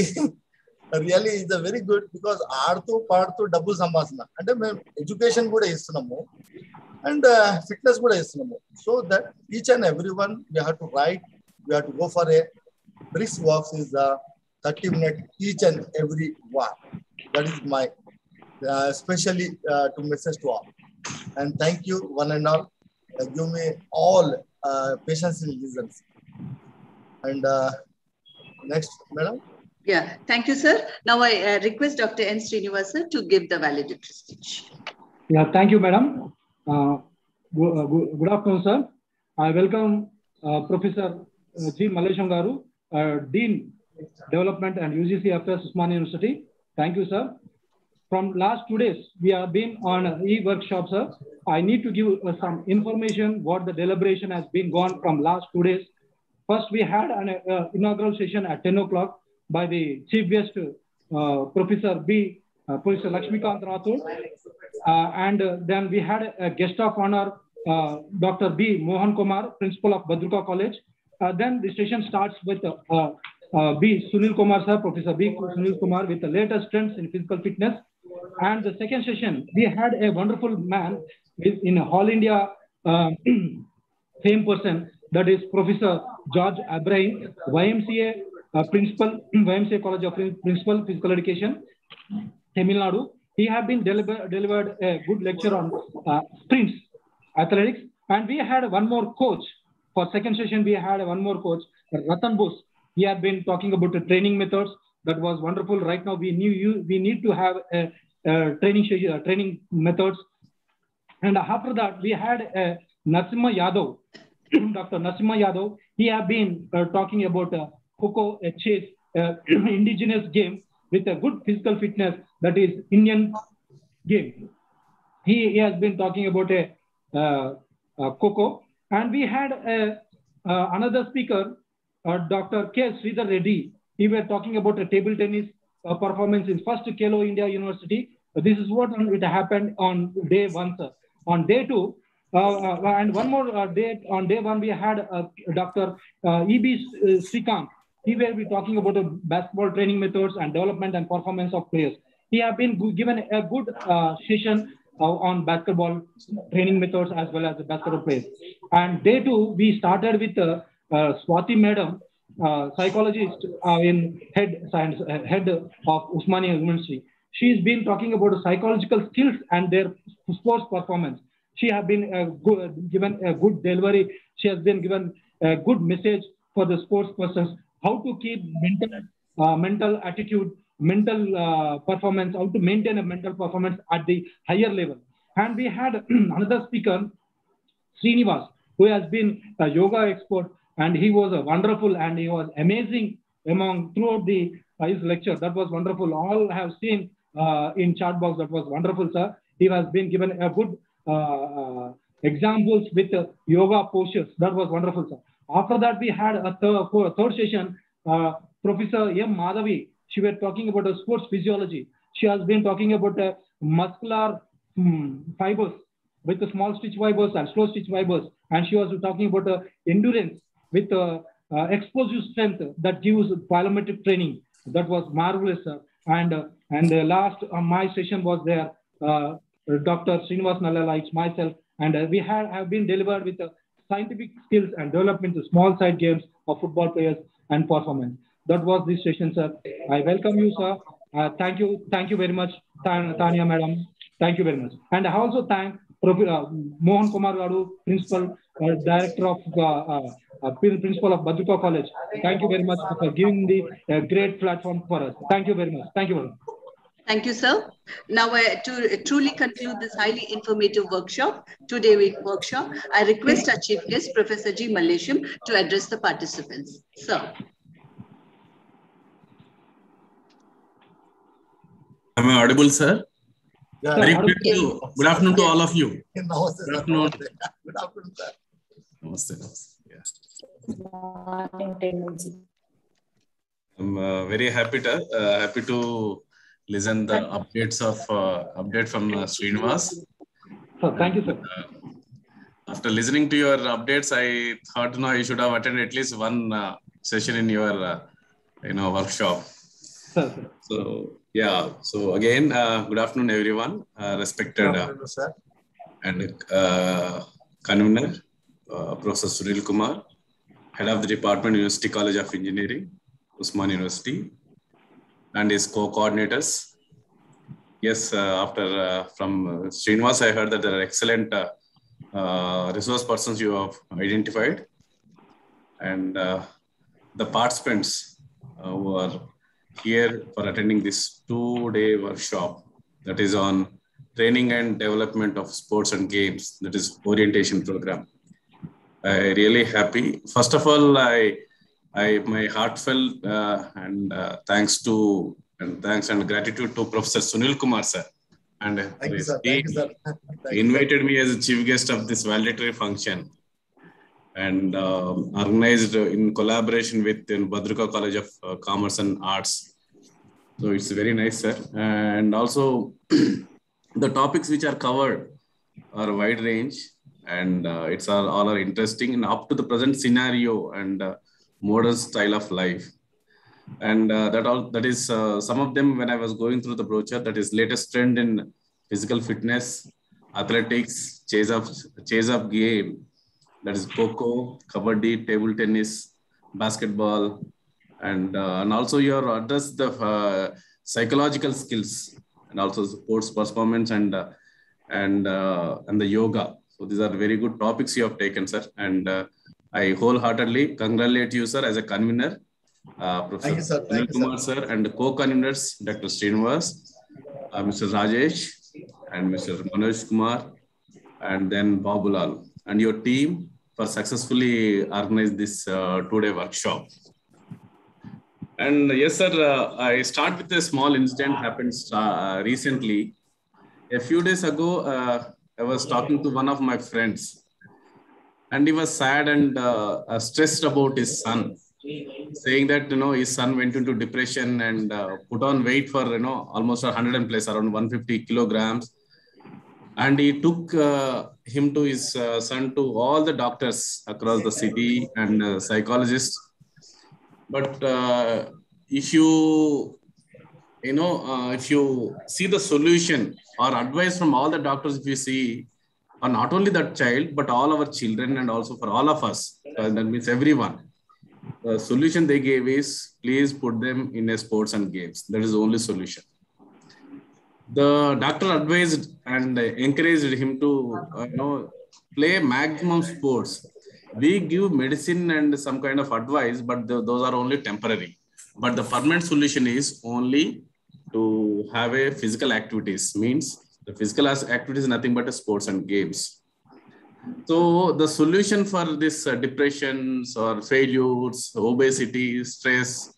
really is a very good because ఆడుతూ పాడుతూ డబ్బులు సంపాదిస్తున్నారు. అంటే మేము ఎడ్యుకేషన్ కూడా ఇస్తున్నాము. and uh, fitness kuda istunamu so that each and everyone we have to write we have to go for a brisk walks is a 30 minute each and every one? that is my uh, especially uh, to message to all. And thank you one and all. Uh, give me all uh, patience and reasons. And uh, next madam. Yeah thank you sir. Now i uh, request dr n. Srinivasa to give the valedictory speech. Yeah thank you madam. Uh, good, uh, good, afternoon, sir. I welcome uh, Professor uh, G. Mallesham Garu, uh, Dean Development and UGC Affairs, Osmania University. Thank you, sir. From last two days, we have been on e-workshop, sir. I need to give uh, some information what the deliberation has been gone from last two days. First, we had an uh, inaugural session at 10 o'clock by the chief guest, Professor B. Uh, Professor Lakshmikant Rathod. Uh, and uh, then we had a guest of honor, uh, Dr. B. Mohan Kumar, principal of Badruka College. Uh, then the session starts with uh, B. Sunil Kumar, sir, Professor B. Sunil Kumar, with the latest trends in physical fitness. And the second session, we had a wonderful man in All India uh, same person, that is Professor George Abraham, YMCA principal, YMCA College of Principal Physical Education, Tamil Nadu. He have been deliver, delivered a good lecture on uh, sprints, athletics, and we had one more coach. For second session, we had one more coach, Ratan Bose. He had been talking about the training methods. That was wonderful. Right now, we knew you. We need to have a, a training uh, training methods. And after that, we had uh, Nasimha Yadav, Dr. Nasimha Yadav. He had been uh, talking about uh, kho kho, a chess, uh, indigenous game with a good physical fitness that is Indian game. He, he has been talking about a uh, uh, kho kho. And we had uh, uh, another speaker, uh, Dr. K. Sridhar Reddy. He was talking about a table tennis uh, performance in first Khelo India University. This is what it happened on day one, sir. On day two, uh, uh, and one more uh, day, on day one, we had uh, Dr. Uh, E.B. Srikant. He will be talking about the basketball training methods and development and performance of players. He have been given a good uh, session uh, on basketball training methods as well as the basketball players. And day two, we started with uh, uh, Swati Madam, uh, psychologist uh, in head science, head of Osmania University. She's been talking about psychological skills and their sports performance. She has been good, given a good delivery. She has been given a good message for the sports persons how to keep mental mental attitude, mental uh, performance, how to maintain a mental performance at the higher level. And we had another speaker, Srinivas, who has been a yoga expert, and he was a wonderful and he was amazing among throughout the uh, his lecture. That was wonderful. All have seen uh, in chat box. That was wonderful, sir. He has been given a good uh, uh, examples with yoga postures. That was wonderful, sir. After that, we had a third, for a third session. Uh, Professor M. Madhavi, she was talking about the sports physiology. She has been talking about the muscular hmm, fibers with the small stitch fibers and slow twitch fibers. And she was talking about the endurance with uh, uh, explosive strength that gives plyometric training. That was marvelous. And uh, and the last uh, my session was there. Uh, Dr. Srinivas Nallala, myself, and we have, have been delivered with scientific skills and development of small side games of football players and performance. That was this session, sir. I welcome you, sir. Uh, thank you, thank you very much, Tanya madam. Thank you very much. And I also thank. Uh, Mohan Kumar Garu, principal, uh, director of uh, uh, uh, principal of Badruka College. Thank you very much for giving the uh, great platform for us. Thank you very much. Thank you very much. Thank you, sir. Now, uh, to truly conclude this highly informative workshop, two-day week workshop, I request our chief guest, Professor G. Mallesham, to address the participants. Sir. Am I audible, sir? Yeah. Very good, to, good afternoon to all of you. Namaste, Good sir. afternoon. Good afternoon, sir. Namaste, namaste. Yeah. I'm uh, very happy to uh, happy to listen the updates of uh, update from uh, Srinivas. So thank you, sir. After listening to your updates, I thought no, you should have attended at least one uh, session in your uh, you know workshop. Sir, sir. So yeah, so again, uh, good afternoon, everyone. Uh, respected uh, afternoon, and uh, convener, uh, Professor Sunil Kumar, head of the department, University College of Engineering, Usman University, and his co-coordinators, yes, uh, after uh, from Srinivas, I heard that there are excellent uh, uh, resource persons you have identified, and uh, the participants uh, who are here for attending this two-day workshop that is on training and development of sports and games. That is orientation program. I really happy. First of all, I, I my heartfelt uh, and uh, thanks to and thanks and gratitude to Professor Sunil Kumar sir, and you, sir. Thank you, sir. He invited me as a chief guest of this valedictory function and um organized in collaboration with in Badruka College of uh, Commerce and Arts. So it's very nice, sir. And also the topics which are covered are wide range and uh, it's all, all are interesting and up to the present scenario and uh, modern style of life and uh, that all that is uh, some of them when i was going through the brochure that is latest trend in physical fitness athletics chase of chase up game that is kho kho kabaddi table tennis basketball and uh, and also your address the uh, psychological skills and also sports performance and uh, and uh, and the yoga so these are very good topics you have taken sir and uh, i wholeheartedly congratulate you sir as a convener uh, Professor Thank you, sir. Thank you, Kumar sir and co-conveners Dr. Srinivas, uh, Mr. Rajesh and Mr. Manoj Kumar and then Babulal and your team for successfully organize this uh, two-day workshop. And yes, sir, uh, I start with a small incident happened uh, recently. A few days ago, I was talking to one of my friends and he was sad and uh, stressed about his son saying that you know his son went into depression and uh, put on weight for you know almost 100 and plus around 150 kilograms and he took uh, him to his uh, son to all the doctors across the city and uh, psychologists but uh, if you you know uh, if you see the solution or advice from all the doctors if you see or not only that child but all our children and also for all of us uh, that means everyone the solution they gave is please put them in a sports and games. That is the only solution. The doctor advised and encouraged him to uh, you know play maximum sports. We give medicine and some kind of advice, but the, those are only temporary. But the permanent solution is only to have a physical activities. Means the physical activities nothing but a sports and games. So the solution for this uh, depressions or failures, obesity, stress,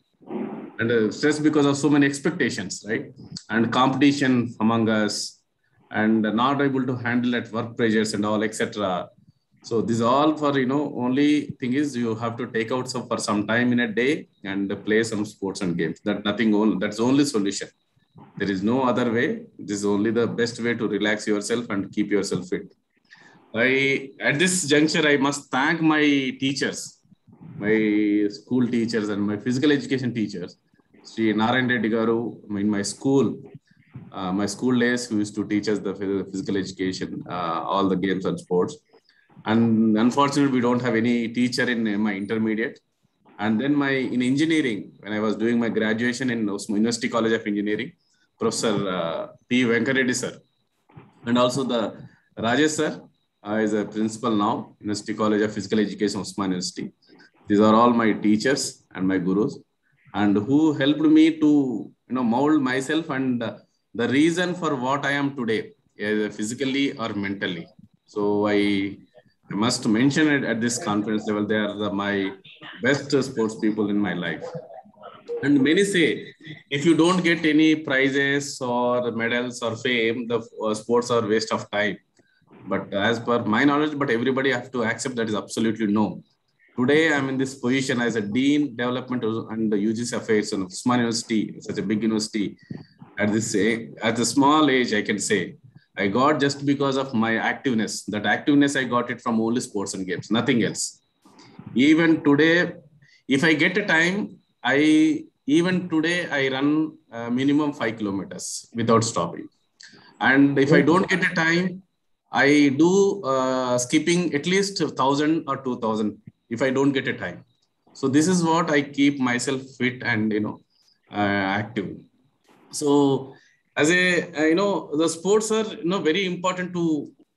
and uh, stress because of so many expectations, right? And competition among us, and not able to handle at work pressures and all, etc. So this all for you know only thing is you have to take out some for some time in a day and play some sports and games. That nothing only that's only solution. There is no other way. This is only the best way to relax yourself and keep yourself fit. I at this juncture I must thank my teachers, my school teachers and my physical education teachers. Sri Narayan Reddy Garu in my school, uh, my school days who used to teach us the phys- physical education, uh, all the games and sports. And unfortunately, we don't have any teacher in uh, my intermediate. And then my in engineering, when I was doing my graduation in University College of Engineering, Professor uh, P. Venkareddy sir, and also the Rajesh sir uh, is a principal now, University College of Physical Education, Osmania University. These are all my teachers and my gurus, and who helped me to you know mold myself and the reason for what I am today, either physically or mentally. So I, I must mention it at this conference level. They are the, my best sports people in my life. And many say, if you don't get any prizes or medals or fame, the uh, sports are waste of time. But as per my knowledge, but everybody have to accept that is absolutely no. Today, I'm in this position as a Dean Development and UGC Affairs in Osmania University, such a big university. At this at a small age, I can say, I got just because of my activeness. That activeness, I got it from only sports and games, nothing else. Even today, if I get a time, I even today I run uh, minimum five kilometers without stopping. And if I don't get a time, I do uh, skipping at least thousand or two thousand if I don't get a time. So this is what I keep myself fit and you know uh, active. So as a uh, you know the sports are you know very important to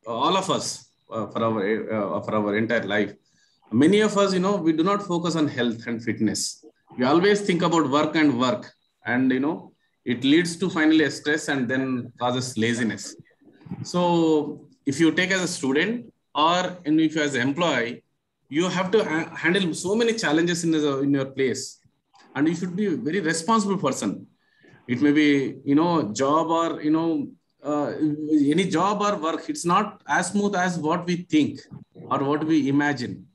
all of us uh, for our uh, for our entire life many of us you know we do not focus on health and fitness we always think about work and work and you know it leads to finally a stress and then causes laziness so if you take as a student or if you as an employee you have to ha- handle so many challenges in, the, in your place. And you should be a very responsible person. It may be you know job or you know uh, any job or work it's not as smooth as what we think or what we imagine.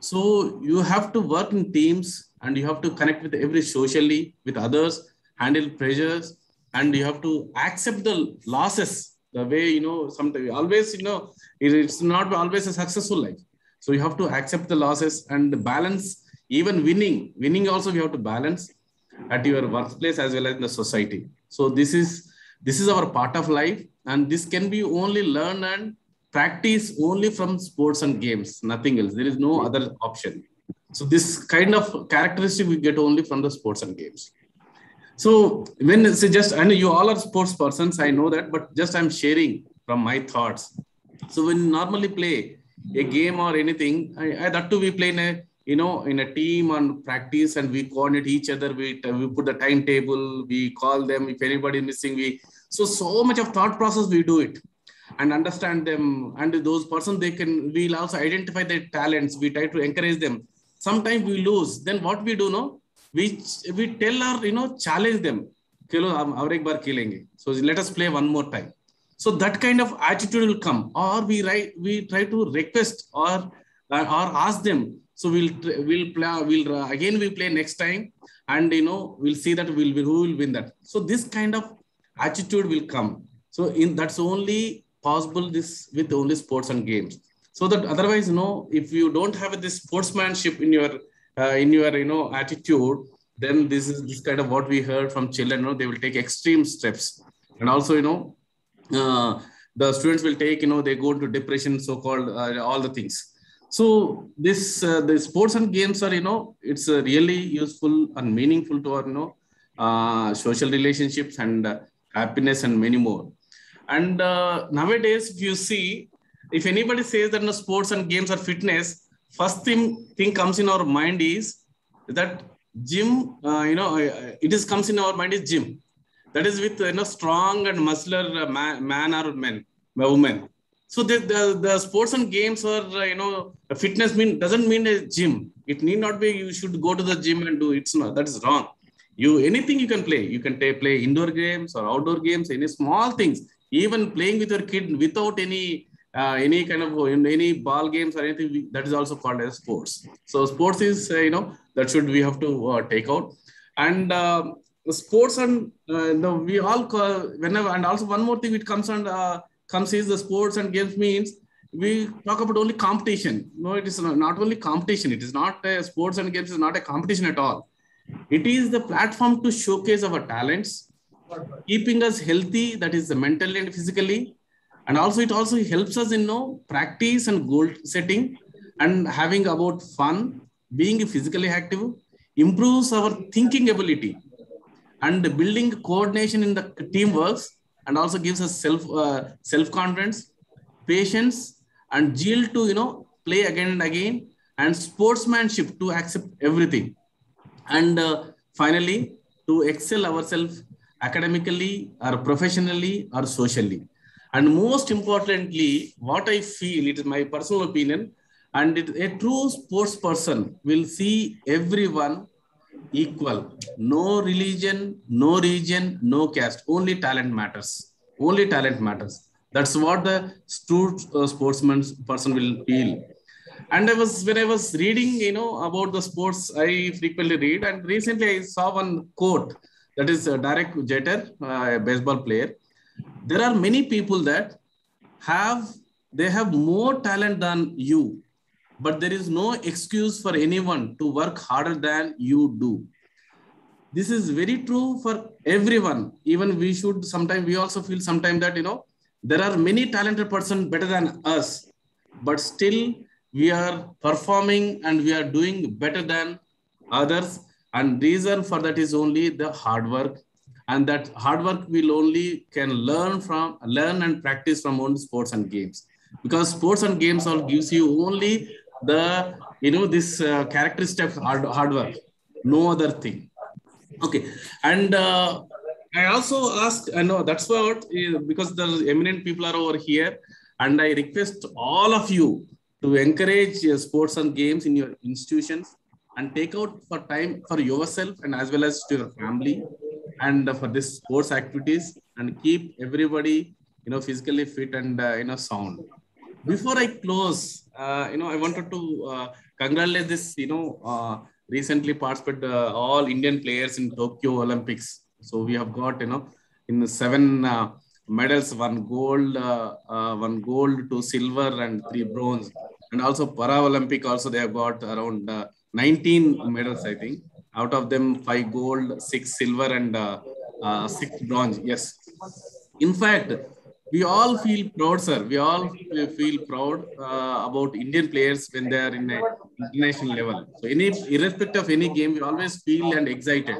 So you have to work in teams and you have to connect with every socially with others handle pressures and you have to accept the losses the way you know sometimes always you know it's not always a successful life so you have to accept the losses and balance even winning winning also you have to balance at your workplace as well as in the society. So this is this is our part of life and this can be only learned and practice only from sports and games nothing else. There is no other option. So this kind of characteristic we get only from the sports and games. So when it's just i know you all are sports persons i know that but just i'm sharing from my thoughts. So when you normally play a game or anything I, I that too we play in a you know in a team and practice and we coordinate each other we, we put the timetable we call them if anybody is missing we so so much of thought process we do it and understand them and those persons they can we'll also identify their talents we try to encourage them sometimes we lose then what we do no we we tell our you know challenge them Chalo, hum और एक बार खेलेंगे so let us play one more time so that kind of attitude will come. Or we write we try to request or uh, or ask them. So we'll we'll play we'll uh, again we play next time. And you know we'll see that we'll who will win that. So this kind of attitude will come. So in that's only possible this with only sports and games. So that otherwise you know if you don't have this sportsmanship in your uh, in your you know attitude then this is this kind of what we heard from children you know they will take extreme steps. And also you know uh, the students will take you know they go into depression so called uh, all the things. So this uh, the sports and games are you know it's uh, really useful and meaningful to our you know uh, social relationships and uh, happiness and many more. And nowadays if you see if anybody says that no sports and games are fitness first thing thing comes in our mind is that gym you know it is comes in our mind is gym that is with you know strong and muscular uh, man, man or men women. so the, the the sports and games or uh, you know fitness mean doesn't mean a gym. It need not be you should go to the gym and do it's not that is wrong. You anything you can play you can ta- play indoor games or outdoor games any small things. Even playing with your kid without any uh, any kind of any ball games or anything that is also called as sports. So sports is uh, you know that should we have to uh, take out. And the sports and uh, we all call, whenever and also one more thing which comes and uh, comes is the sports and games means we talk about only competition. No it is not, not only competition. It is not a sports and games is not a competition at all. It is the platform to showcase our talents keeping us healthy that is the mentally and physically. And also it also helps us in you know practice and goal setting and having about fun being physically active improves our thinking ability and building coordination in the teamworks and also gives us self uh, self confidence patience and zeal to you know play again and again and sportsmanship to accept everything. And uh, finally to excel ourselves academically or professionally or socially. And most importantly what i feel it is my personal opinion and it, a true sports person will see everyone equal. No religion no region no caste. Only talent matters. Only talent matters. That's what the true uh, sportsman person will feel. And i was when i was reading you know about the sports i frequently read. And recently i saw one quote that is uh, Derek Jeter, uh, a baseball player. There are many people that have they have more talent than you, but there is no excuse for anyone to work harder than you do. This is very true for everyone. Even we should sometimes we also feel sometimes that you know there are many talented person better than us, but still we are performing and we are doing better than others and reason for that is only the hard work and that hard work will only can learn from learn and practice from own sports and games because sports and games all gives you only the you know this uh, characteristic of hard, hard work. No other thing. Okay. And uh, i also ask i know that's what uh, because the eminent people are over here and i request all of you to encourage uh, sports and games in your institutions and take out for time for yourself and as well as to your family and for this sports activities and keep everybody you know physically fit and uh, you know sound. Before i close you know i wanted to uh, congratulate this you know uh, recently participated uh, all indian players in tokyo olympics. So we have got you know in seven uh, medals one gold uh, uh, one gold two silver and three bronze. And also para olympic also they have got around uh, 19 medals i think. Out of them five gold six silver and uh, uh, six bronze. Yes. In fact we all feel proud sir. We all feel proud uh, about indian players when they are in a international level. So any irrespective of any game we always feel and excited.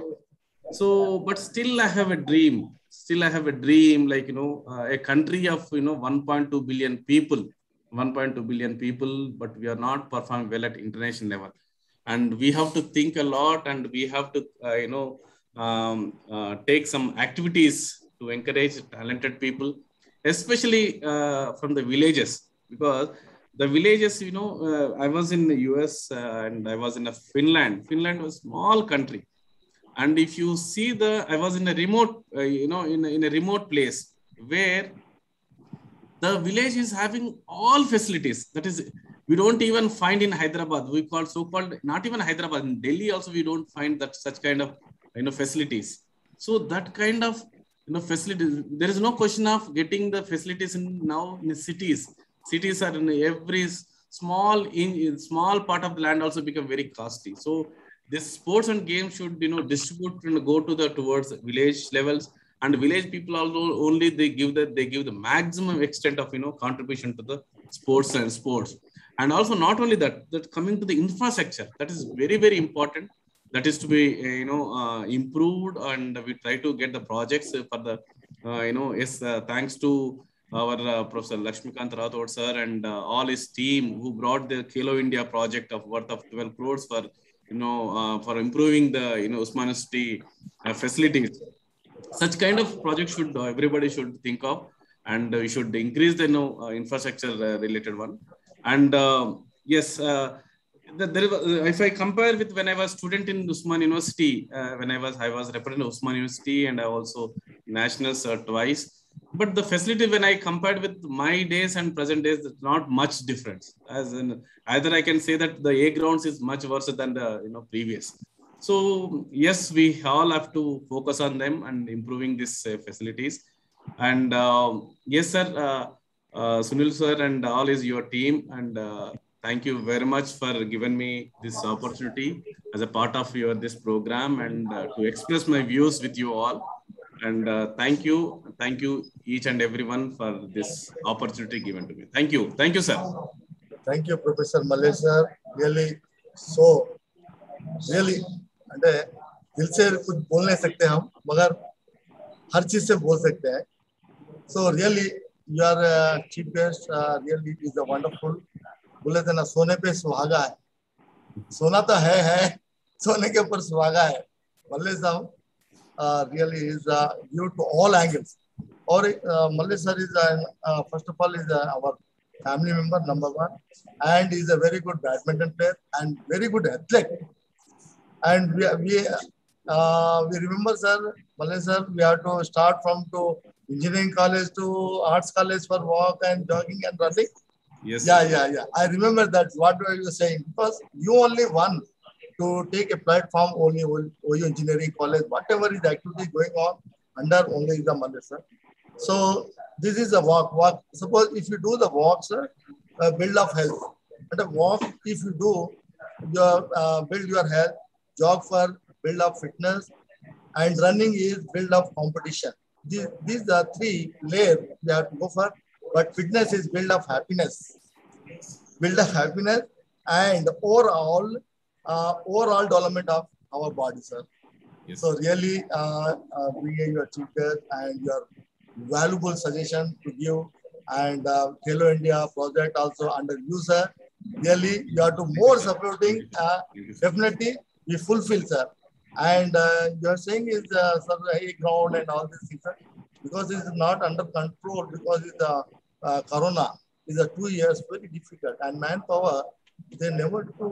So but still i have a dream. Still i have a dream like you know uh, a country of you know 1.2 billion people. 1.2 billion people but we are not performing well at international level. And we have to think a lot and we have to uh, you know um, uh, take some activities to encourage talented people especially uh, from the villages because the villages you know uh, i was in the us uh, and i was in a finland. Finland was a small country. And if you see the i was in a remote uh, you know in a, in a remote place where the village is having all facilities. That is we don't even find in hyderabad. We call so called not even hyderabad in delhi also we don't find that such kind of you know facilities. So that kind of you know facilities there is no question of getting the facilities in now in cities. Cities are in every small in, in small part of the land also become very costly. So this sports and games should you know distribute and go to the towards village levels. And village people also only they give that they give the maximum extent of you know contribution to the sports and sports. And also not only that that coming to the infrastructure that is very very important that is to be uh, you know uh, improved and we try to get the projects for the uh, you know yes uh, thanks to our uh, professor lakshmikant rathod sir and uh, all his team who brought the khelo india project of worth of 12 crores for you know for improving the you know osmania university facilities. Such kind of project should everybody should think of and we should increase the you know infrastructure related one. And yes if I compare with when I was student in Osmania University, uh, when I was I was representing Osmania University and I also nationals uh, twice. But the facility when I compared with my days and present days, not much difference. As in, either I can say that the A grounds is much worse than the you know previous. So yes, we all have to focus on them and improving these uh, facilities. And yes, sir, Sunil sir, and all is your team and thank you very much for giving me this opportunity as a part of your this program and uh, to express my views with you all and uh, thank you thank you each and everyone for this opportunity given to me thank you thank you sir thank you professor malay sir really so really అంటే दिल से कुछ बोल नहीं सकते हम मगर हर चीज से बोल सकते हैं so really you are chief guest really is a wonderful बोले थे, ना, सोने पे सुहागा है। सोना तो है है। सोने के ऊपर सुहागा है। मल्ले साहब really is due to all angles और Malle sir is first of all is our family member number one and is a very good badminton player and very good athlete and we remember sir Malle sir we have to start from to engineering college to arts college for walk and jogging and running Yes. Yeah, yeah, yeah. I remember that. What were you saying? Because you only one to take a platform only OU Engineering College, whatever is activity going on under only the madrasa. So this is a walk. Walk. Suppose if you do the walk, sir, uh, build of health. But a walk, if you do, your uh, build your health. Jog for build of fitness, and running is build of competition. These, these are three layers we have to go for but fitness is build of happiness build of happiness and overall uh, overall development of our body sir Yes. So really, uh, uh, we your chief and your valuable suggestion to give and uh, Khelo India project also under you, sir. Really, you are to more supporting. Uh, definitely, we fulfill, sir. And uh, you are saying is uh, sir, high ground and all these things, sir, because it's not under control because it's uh, uh, corona is a two years very difficult and manpower they never to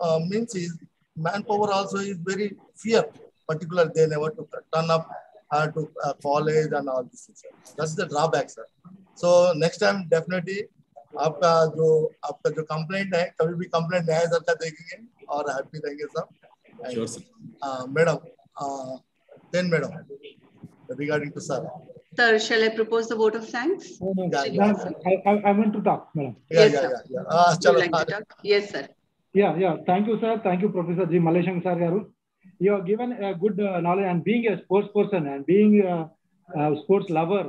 uh, means is manpower also is very fear particular they never to turn up uh, to uh, college and all this sir. that's the drawback sir so next time definitely आपका जो आपका जो complaint है कभी भी complaint न्याय सरकार देखेंगे और हैप्पी रहेंगे सब Sure, sir. Madam then madam regarding to sir Sir, shall I propose the vote of thanks? No, no, Srinivas, ma'am, I, I, I want to talk, madam. yeah Yes, yeah sir. yeah yeah ah Would you chalo like to talk? Yes, sir. Yeah, yeah. Thank you, sir. Thank you, Professor G. Mallesham sir garu. You have given a good uh, knowledge and being a sports person and being a, a sports lover,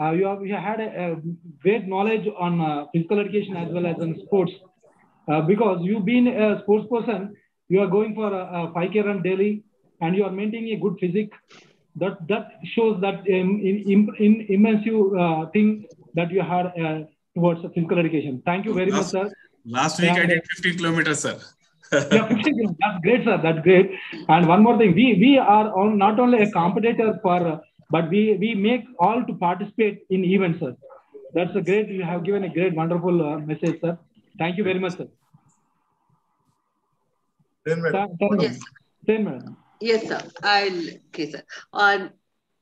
uh, you have you had a, a great knowledge on uh, physical education as well as on sports. Uh, because you being a sports person, you are going for a, a 5K run daily and you are maintaining a good physique. That that shows that um, in, in, in immense uh, thing that you had uh, towards physical education. Thank you very much, sir. Last week I did 15 kilometers, sir. yeah, 15 kilometers. That's great, sir. That's great. And one more thing, we we are on not only a competitor for, uh, but we we make all to participate in events, sir. That's a great. You have given a great, wonderful uh, message, sir. Thank you very much, sir. then madam Thank- thank you. Yes. Then, madam. Yes, sir. I'll, okay, sir.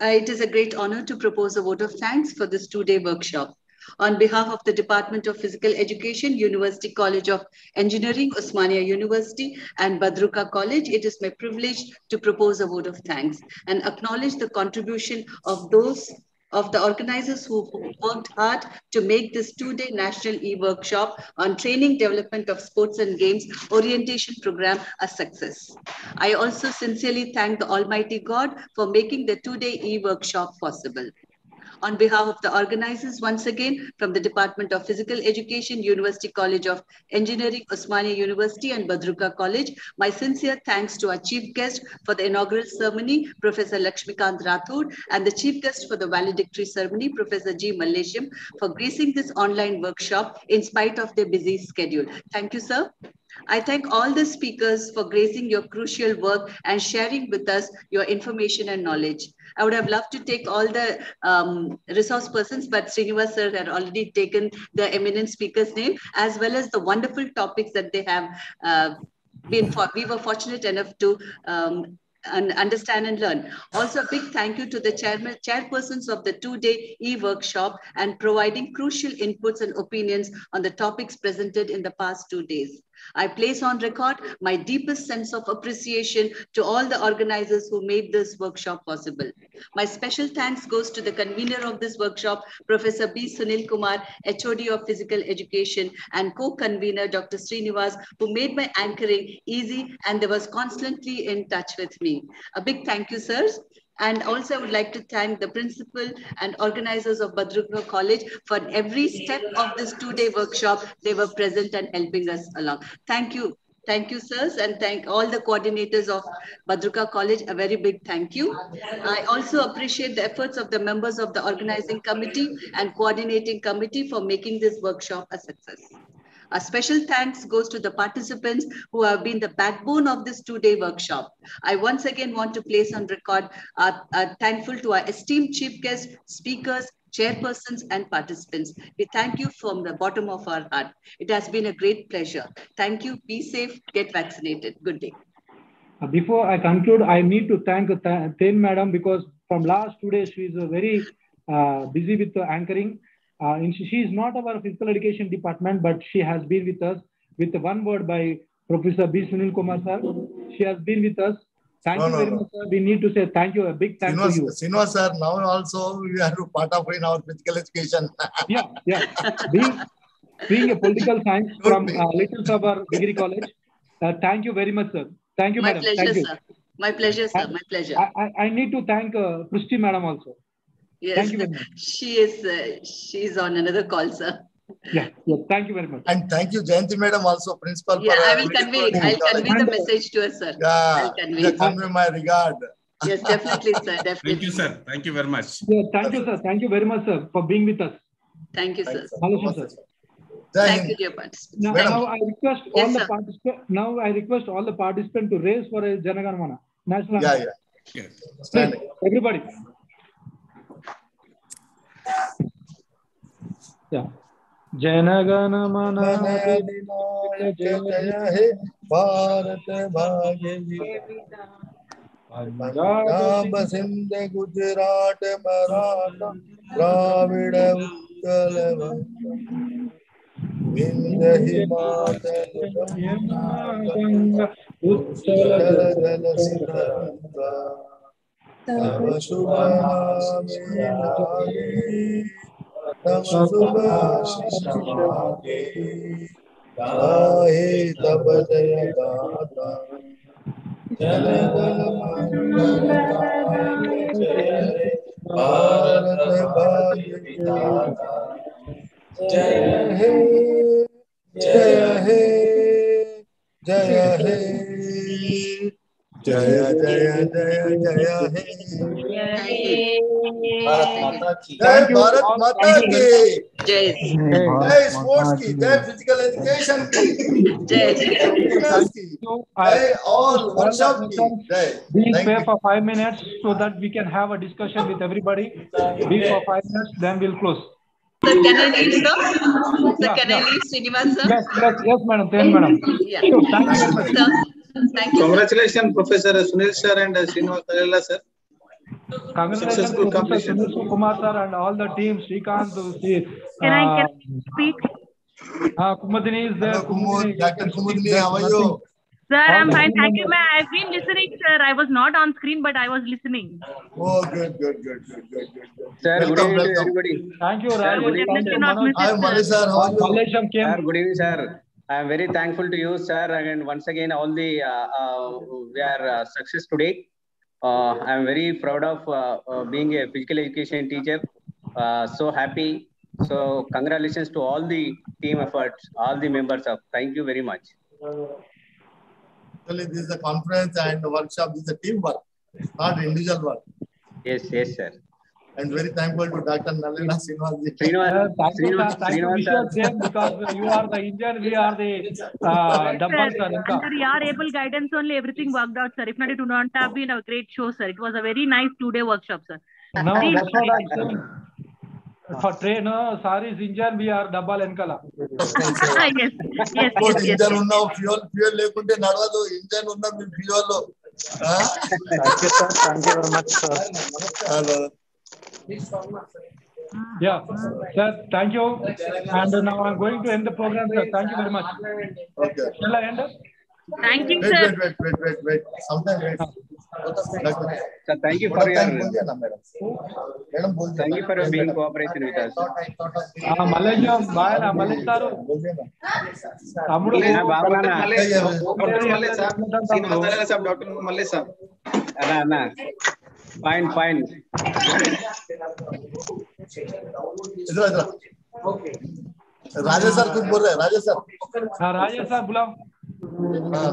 It is a great honor to propose a vote of thanks for this two-day workshop. On behalf of the Department of Physical Education, University College of Engineering, Osmania University, and Badruka College, it is my privilege to propose a vote of thanks and acknowledge the contribution of those of the organizers who worked hard to make this two-day national e-workshop on training development of sports and games orientation program a success. I also sincerely thank the Almighty God for making the two-day e-workshop possible. On behalf of the organizers, once again, from the Department of Physical Education, University College of Engineering, Osmania University and Badruka College, my sincere thanks to our chief guest for the inaugural ceremony, Professor Lakshmikant Rathod, and the chief guest for the valedictory ceremony, Professor G. Mallesham, for gracing this online workshop in spite of their busy schedule. Thank you, sir. I thank all the speakers for gracing your crucial work and sharing with us your information and knowledge. I would have loved to take all the um, resource persons, but Srinivas sir had already taken the eminent speaker's name, as well as the wonderful topics that they have uh, been for. We were fortunate enough to um, and understand and learn. Also, a big thank you to the chairman, chairpersons of the two-day e-workshop and providing crucial inputs and opinions on the topics presented in the past two days. I place on record my deepest sense of appreciation to all the organizers who made this workshop possible. My special thanks goes to the convener of this workshop, Professor B. Sunil Kumar, HOD of Physical Education, and co-convener Dr. Srinivas, who made my anchoring easy and they was constantly in touch with me. A big thank you, sirs. And also, I would like to thank the principal and organizers of Badruka College for every step of this two-day workshop. They were present and helping us along. Thank you. Thank you, sirs, and thank all the coordinators of Badruka College. A very big thank you. I also appreciate the efforts of the members of the organizing committee and coordinating committee for making this workshop a success. A special thanks goes to the participants who have been the backbone of this two-day workshop. I once again want to place on record our, our thankful to our esteemed chief guests, speakers, chairpersons, and participants. We thank you from the bottom of our heart. It has been a great pleasure. Thank you. Be safe. Get vaccinated. Good day. Uh, Before I conclude, I need to thank Th- Then Madam because from last two days she is uh, very uh, busy with the anchoring. Uh, and she, she is not our physical education department, but she has been with us with one word by Professor B. Sunil Kumar sir. She has been with us. Thank No, you no, very no. much, sir. We need to say thank you, a big thank Sinwas, to you. Sinwas sir, now also we are part of in our physical education. yeah, yeah. Being, being a political science from uh, Little Sabar Degree College. Uh, thank you very much, sir. Thank you, My madam. pleasure, thank you. sir. My pleasure, sir. My pleasure. I, I, I need to thank uh, Christy madam also. Yes, Thank you very much. she is. Uh, she is on another call, sir. Yeah, yeah. Thank you very much. And thank you, Jayanti Madam, also principal. Yeah, for, I will convey. I'll it. convey the message to her, sir. Yeah, I'll convey. yeah, convey my regard. Yes, definitely, sir. Definitely. Thank you, sir. Thank you very much. Yeah, thank you, sir. Thank you very much, sir, for being with us. Thank you, sir. Hello, sir. Thank you, dear participants. Now, now. I request Yes, all the participants. Now I request all the participants to raise for a Janaganamana national. Yeah, anthem. yeah. Please, everybody. Yeah. मन जय हे भारत भाग्य पंजाब सिंध गुजरात मराठा द्राविड उत्कल विंध्य हिमाचल उत्कल जल सिंधुगंगा तव शुभ तव शुभ गाहे तब जय गाथा जन गण मंगल जय भारत भाग्य विधाता जय हे जय हे जय हे Jaya Jaya Jaya Jaya Hey. Jai Bharat Mata ki. Jai. Jai sports ki. Jai physical education ki. Jai. Jai all workshop ki. Jai. Be there for five minutes so that we can have a discussion with everybody. Be for five minutes, then we'll close. Sir, can I leave, sir? Sir, yeah, can yeah. I leave, Srinivas, sir? Yes, yes, yes, madam. Yes, madam. Yeah. Thank you, sir. Thank you. Congratulations, Professor Sunil sir and uh, Srinivas Kalila sir. Congratulations completion. Sunil Kumar sir and all the team. Srikanth, Sri, Can I- uh, can speak? uh, Kumudini is there. Kumudini, Dr. Kumudini, how are you? Sir, I'm fine. Thank you, ma'am. I've been listening, sir. I was not on screen, but I was listening. Oh, good, good, good, good, good, good. Sir, good evening welcome. everybody. Thank you, Sir, Rajesh. Hi, Mali sir, how are you? Came. Sir, good evening, sir. I am very thankful to you, sir. And once again, all the uh, uh, we are uh, success today. Uh, I am very proud of uh, uh, being a physical education teacher. Uh, so happy. So congratulations to all the team efforts, all the members of. Thank you very much. Actually, this is a conference and workshop. This is a teamwork, not individual work. Yes, yes, sir. and very thankful to Dr. Nalina Srinivasji. Srinivas, Srinivas, Srinivas, Srinivas, because you are the Indian, we are the uh, dumbbell, sir. Under your able guidance only, everything worked out, sir. If not, it would not have been a great show, sir. It was a very nice two-day workshop, sir. No, that's what I said. For train, no, sorry, Zinjan, we are double Enkala. yes, yes, yes. Zinjan unna fuel, fuel lekunte nadvadu. Zinjan unna fuel lo. Thank you, sir. Thank you very much, sir. hello Yeah, sir, thank you. And uh, now I'm going to end the program, sir. Thank you very much. Okay. Shall I end it? Thank you, sir. Wait, wait, wait, wait, wait. Something, wait. Sir, thank you for your... Madam, thank you for your being cooperation with us. Ah, Malaysia, bye, na, Malaysia, sir. Tamudu, na, baba, na. Dr. Malaysia, sir. Dr. Malaysia. Na, na. Fine fine इधर इधर okay Rajesh sir कुछ बोल रहे हैं Rajesh sir हाँ Rajesh sir बुलाओ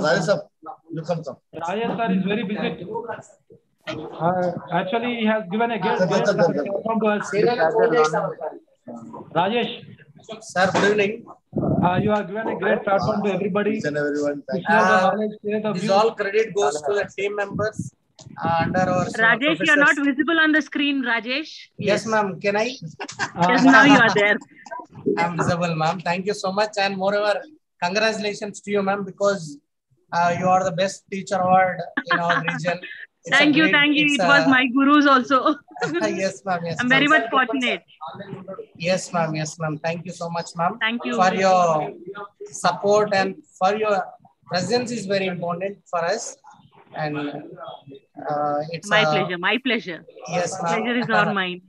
Rajesh sir you come come rajesh sir is very busy uh, actually he has given a guest from to us rajesh sir good evening uh, you are given a great platform to everybody and everyone thank you uh, this all credit goes to the team members uh, under our uh, Rajesh, you're not visible on the screen, Rajesh. yes ma'am can i Yes, now you are there. i'm visible ma'am thank you so much and moreover congratulations to you ma'am because uh, you are the best teacher award in our region It's Thank you, great- thank you. It a- was my gurus also. yes ma'am yes I'm very much fortunate. Yes, ma'am. Yes, ma'am. Thank you so much, ma'am. Thank you. For your support and for your presence is very important for us. And uh, it's My uh, pleasure, my pleasure. Yes, ma'am. Pleasure is all mine.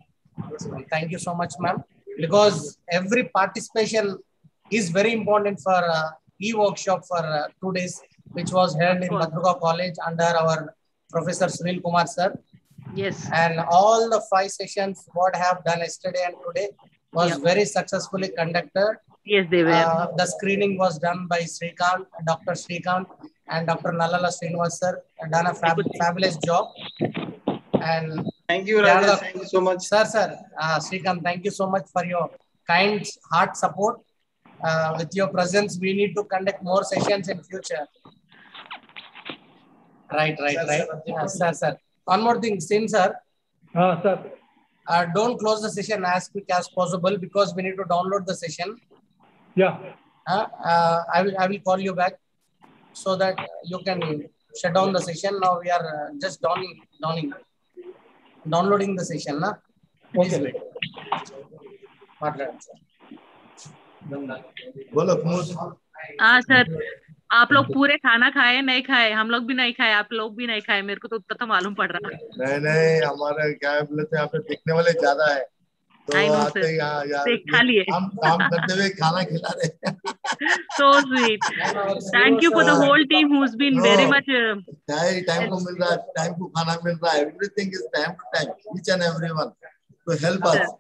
Yes, ma'am. Thank you so much, ma'am. Because every participation is very important for uh, e-workshop for uh, two days, which was held in Badruka College under our Professor Sunil Kumar sir. Yes. And all the five sessions what I have done yesterday and today was Yeah. very successfully conducted. Yes, they were. Uh, the screening was done by Srikant, Dr. Srikant, and Dr. Nallala Srinivas sir done a fab- fabulous job. And thank you, they are Rajesh. the- Thank you so much. Sir, sir, uh, Srikant, thank you so much for your kind heart support. Uh, with your presence, we need to conduct more sessions in future. Right, right, right. Uh, sir, sir. One more thing, Sin sir. Uh, sir. Uh, don't close the session as quick as possible because we need to download the session. Yeah. Uh, uh, I will I will call you back so that you can shut down the session. Now we are just downing, downing, downloading the session. Na? Please wait. बोलो हाँ sir आप लोग पूरे खाना खाए नहीं खाए हम लोग भी नहीं खाए आप लोग भी नहीं खाए मेरे को तो उतना तो मालूम पड़ रहा है नहीं नहीं हमारे क्या बोले थे यहाँ पे दिखने वाले ज़्यादा है तो आते हम काम करते हुए खाना खिला रहे so sweet thank you for the whole team who has been very much time को मिल रहा है टाइम को खाना मिल रहा है। Everything is time to time each and everyone to help us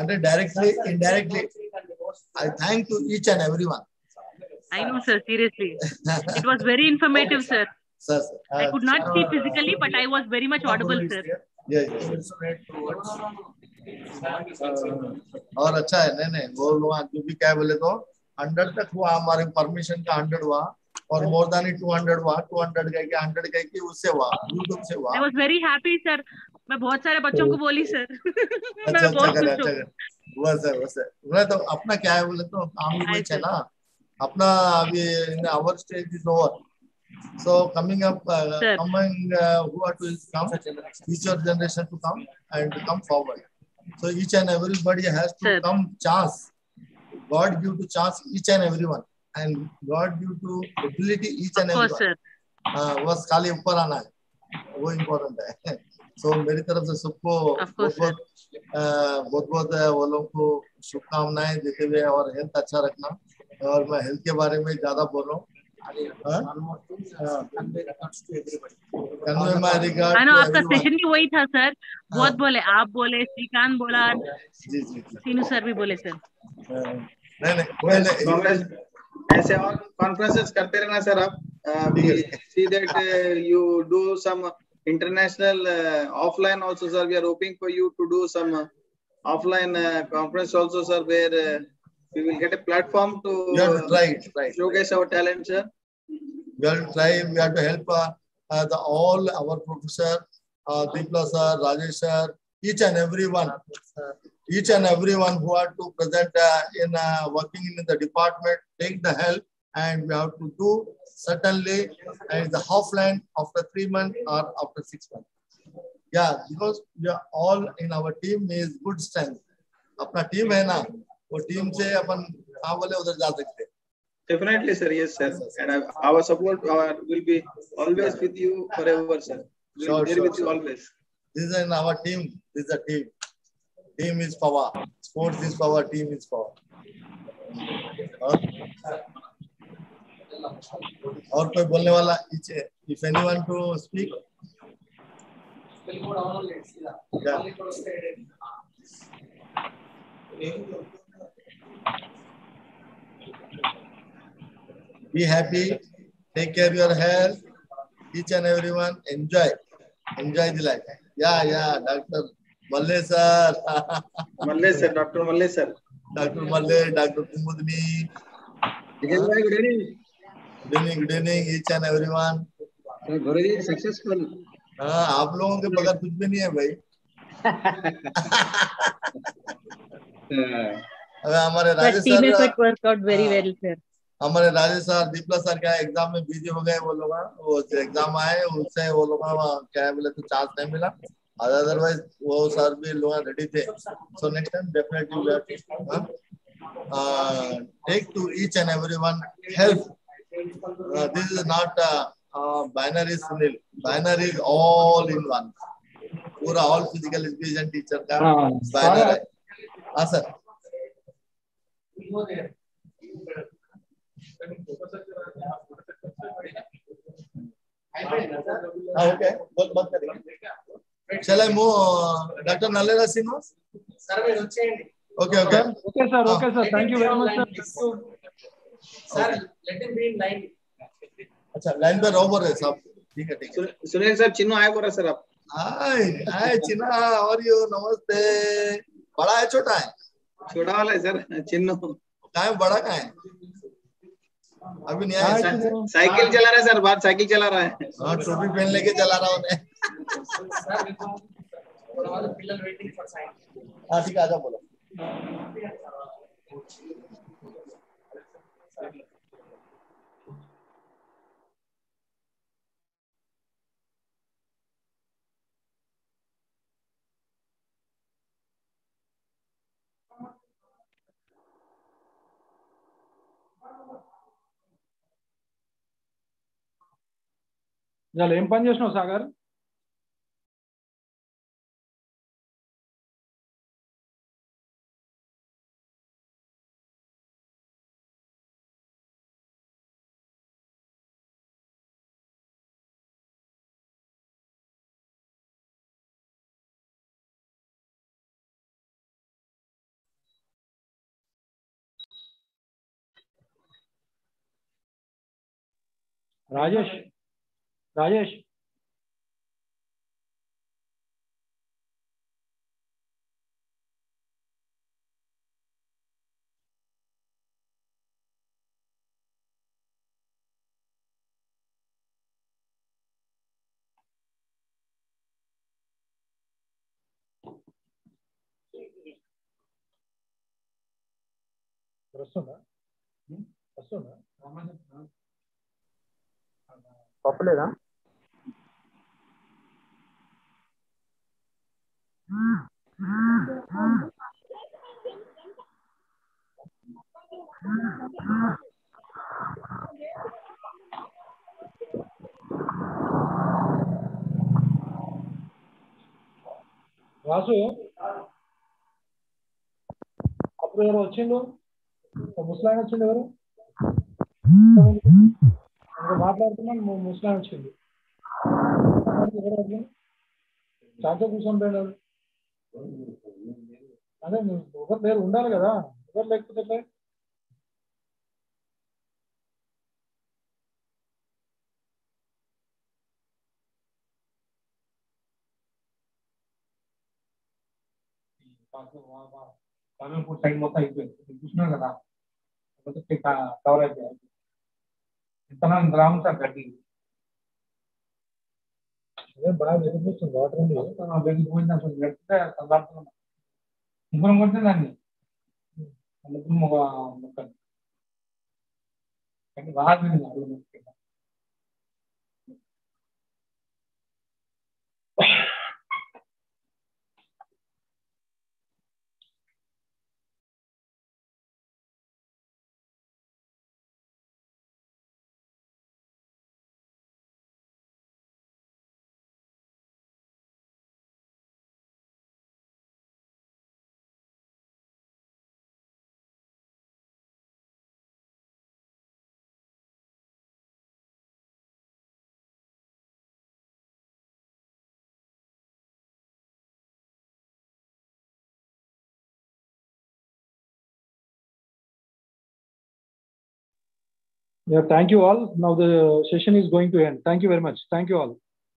under directly indirectly I thank to each and everyone I know sir seriously it was very informative sir Sir, sir. Uh, I could not uh, see physically, but I was very much audible, sir. Yeah, yeah. और अच्छा है नहीं नहीं वो लोग जो भी क्या बोले तो हंड्रेड तक हुआ हमारे परमिशन का हंड्रेड हुआ और मोर देन टू हंड्रेड हुआ टू हंड्रेड के हंड्रेड के उससे हुआ यूट्यूब से हुआ। Very happy sir. मैं बहुत सारे बच्चों को बोली सर अच्छा अच्छा बहुत अच्छा हूँ। बस है बस मैं तो अपना क्या है बोले तो काम ही कुछ है ना। अपना अभी our stage is over so coming up uh, coming uh, who are to come? Future generation to come and to come forward. So each and everybody has to Sir. come chance god give to chance each and everyone and god give to ability each and everyone uh, बस खाली ऊपर आना है वो important है सो मेरी तरफ़ से सबको बहुत बहुत बहुत बहुत वो लोग को शुभकामनाएँ देते हुए और हेल्थ अच्छा रखना और मैं हेल्थ के बारे में ज़्यादा बोल रहा हूँ हाँ? आई आपका सेशन भी वही था सर बहुत बोले आप बोले श्रीकांत बोला सीनू सर भी बोले सर ऐसे और कॉन्फ्रेंसेस करते रहना सर आप। See that you do some international offline also sir we are hoping for you to do some offline conference also sir where we will get a platform to right right showcase our talent sir we have to try we have to help uh, uh, the all our professor uh, Deepla sir Rajesh sir each and everyone each and everyone who are to present uh, in uh, working in the department take the help and we have to do certainly and the offline after three months or after six months yeah because we are all in our team is good strength अपना team है ना वो team से अपन कहाँ बोले उधर जा सकते हैं definitely sir yes sir and uh, our support uh, will be always with you forever sir we'll Sure, be there sure, with sure. you always This is in our team. This is a team. Team is power. Sports is power. Team is power. और और कोई बोलने वाला इचे if anyone to speak Be happy. Take care of your health. Each and everyone enjoy. Enjoy the life. Yeah, yeah. Doctor Malle sir. Malle sir. Dr. Malle sir. Dr. Malle, Dr. Kumudni. Again, bhai, good evening. Good evening, good evening, each and everyone. Guruji, successful. हाँ आप लोगों के बगैर कुछ भी नहीं है भाई अबे हमारे राजेश team effort सर हमारे राजेश सर दीपला सर क्या एग्ज़ाम में बिज़ी हो गए वो लोग वो एग्ज़ाम आए उससे वो लोग क्या है बोले तो चांस नहीं मिला। अदरवाइज़ वो सर भी लोग रेडी थे। So next time definitely take to each and everyone help this is not binary sunil. Binary is all in one. पूरा ऑल फ़िज़िकल एजुकेशन टीचर का हाँ, है हाँ sir Shall I move uh, Dr. Nallela Sinha? Okay, okay. Okay, sir. Okay, sir. Thank you very much, sir. Sir, let him be in line. अच्छा line पे रहो बोले सब ठीक है ठीक है सुनील साहब चिन्नू आए बोला सर आप हाय हाय चिन्ना और यू नमस्ते बड़ा है छोटा है छोटा वाला है सर चिन्नू कहाँ बड़ा कहाँ है अभी नया हाँ, साइकिल चला। रहा है सर बाहर साइकिल चला रहा है। हाँ टोपी पहन लेके चला रहा हूँ मैं। हाँ ठीक है आजा बोलो। ఇవాళ ఏం పని చేసినావు సాగర్ రాజేష్ రాజేష్ వస్తుందా వస్తుందా తప్పలేదా రాసు అప్పుడు ఎవరు వచ్చిండు? ముసలాయన వచ్చిండు ఎవరు? మాట్లాడుతున్నాను ముసలాయన వచ్చింది దాంతో కూర్చొని పోయినారు అదే ఒకరు లేరు ఉండాలి కదా. ఎవరు లేకపోతే ఎట్లా? సైడ్ మొత్తం అయిపోయింది. చూసినారు కదా. కవర్ అయిపోయింది విత్తనాలు రాము సార్ గడ్డి? వస్తుంది బాగా వెలిగిపోతుంది వాటర్ ఉంది వెలిగిపోయింది అసలు గట్టిగా తల్లాడుతున్నాం ముగ్గురం కొడితే దాన్ని. అందుకు ఒక మొక్కలు కానీ బాగా వెళ్ళింది అడుగు. Yeah, thank you all. Now the session is going to end. Thank you very much. Thank you all.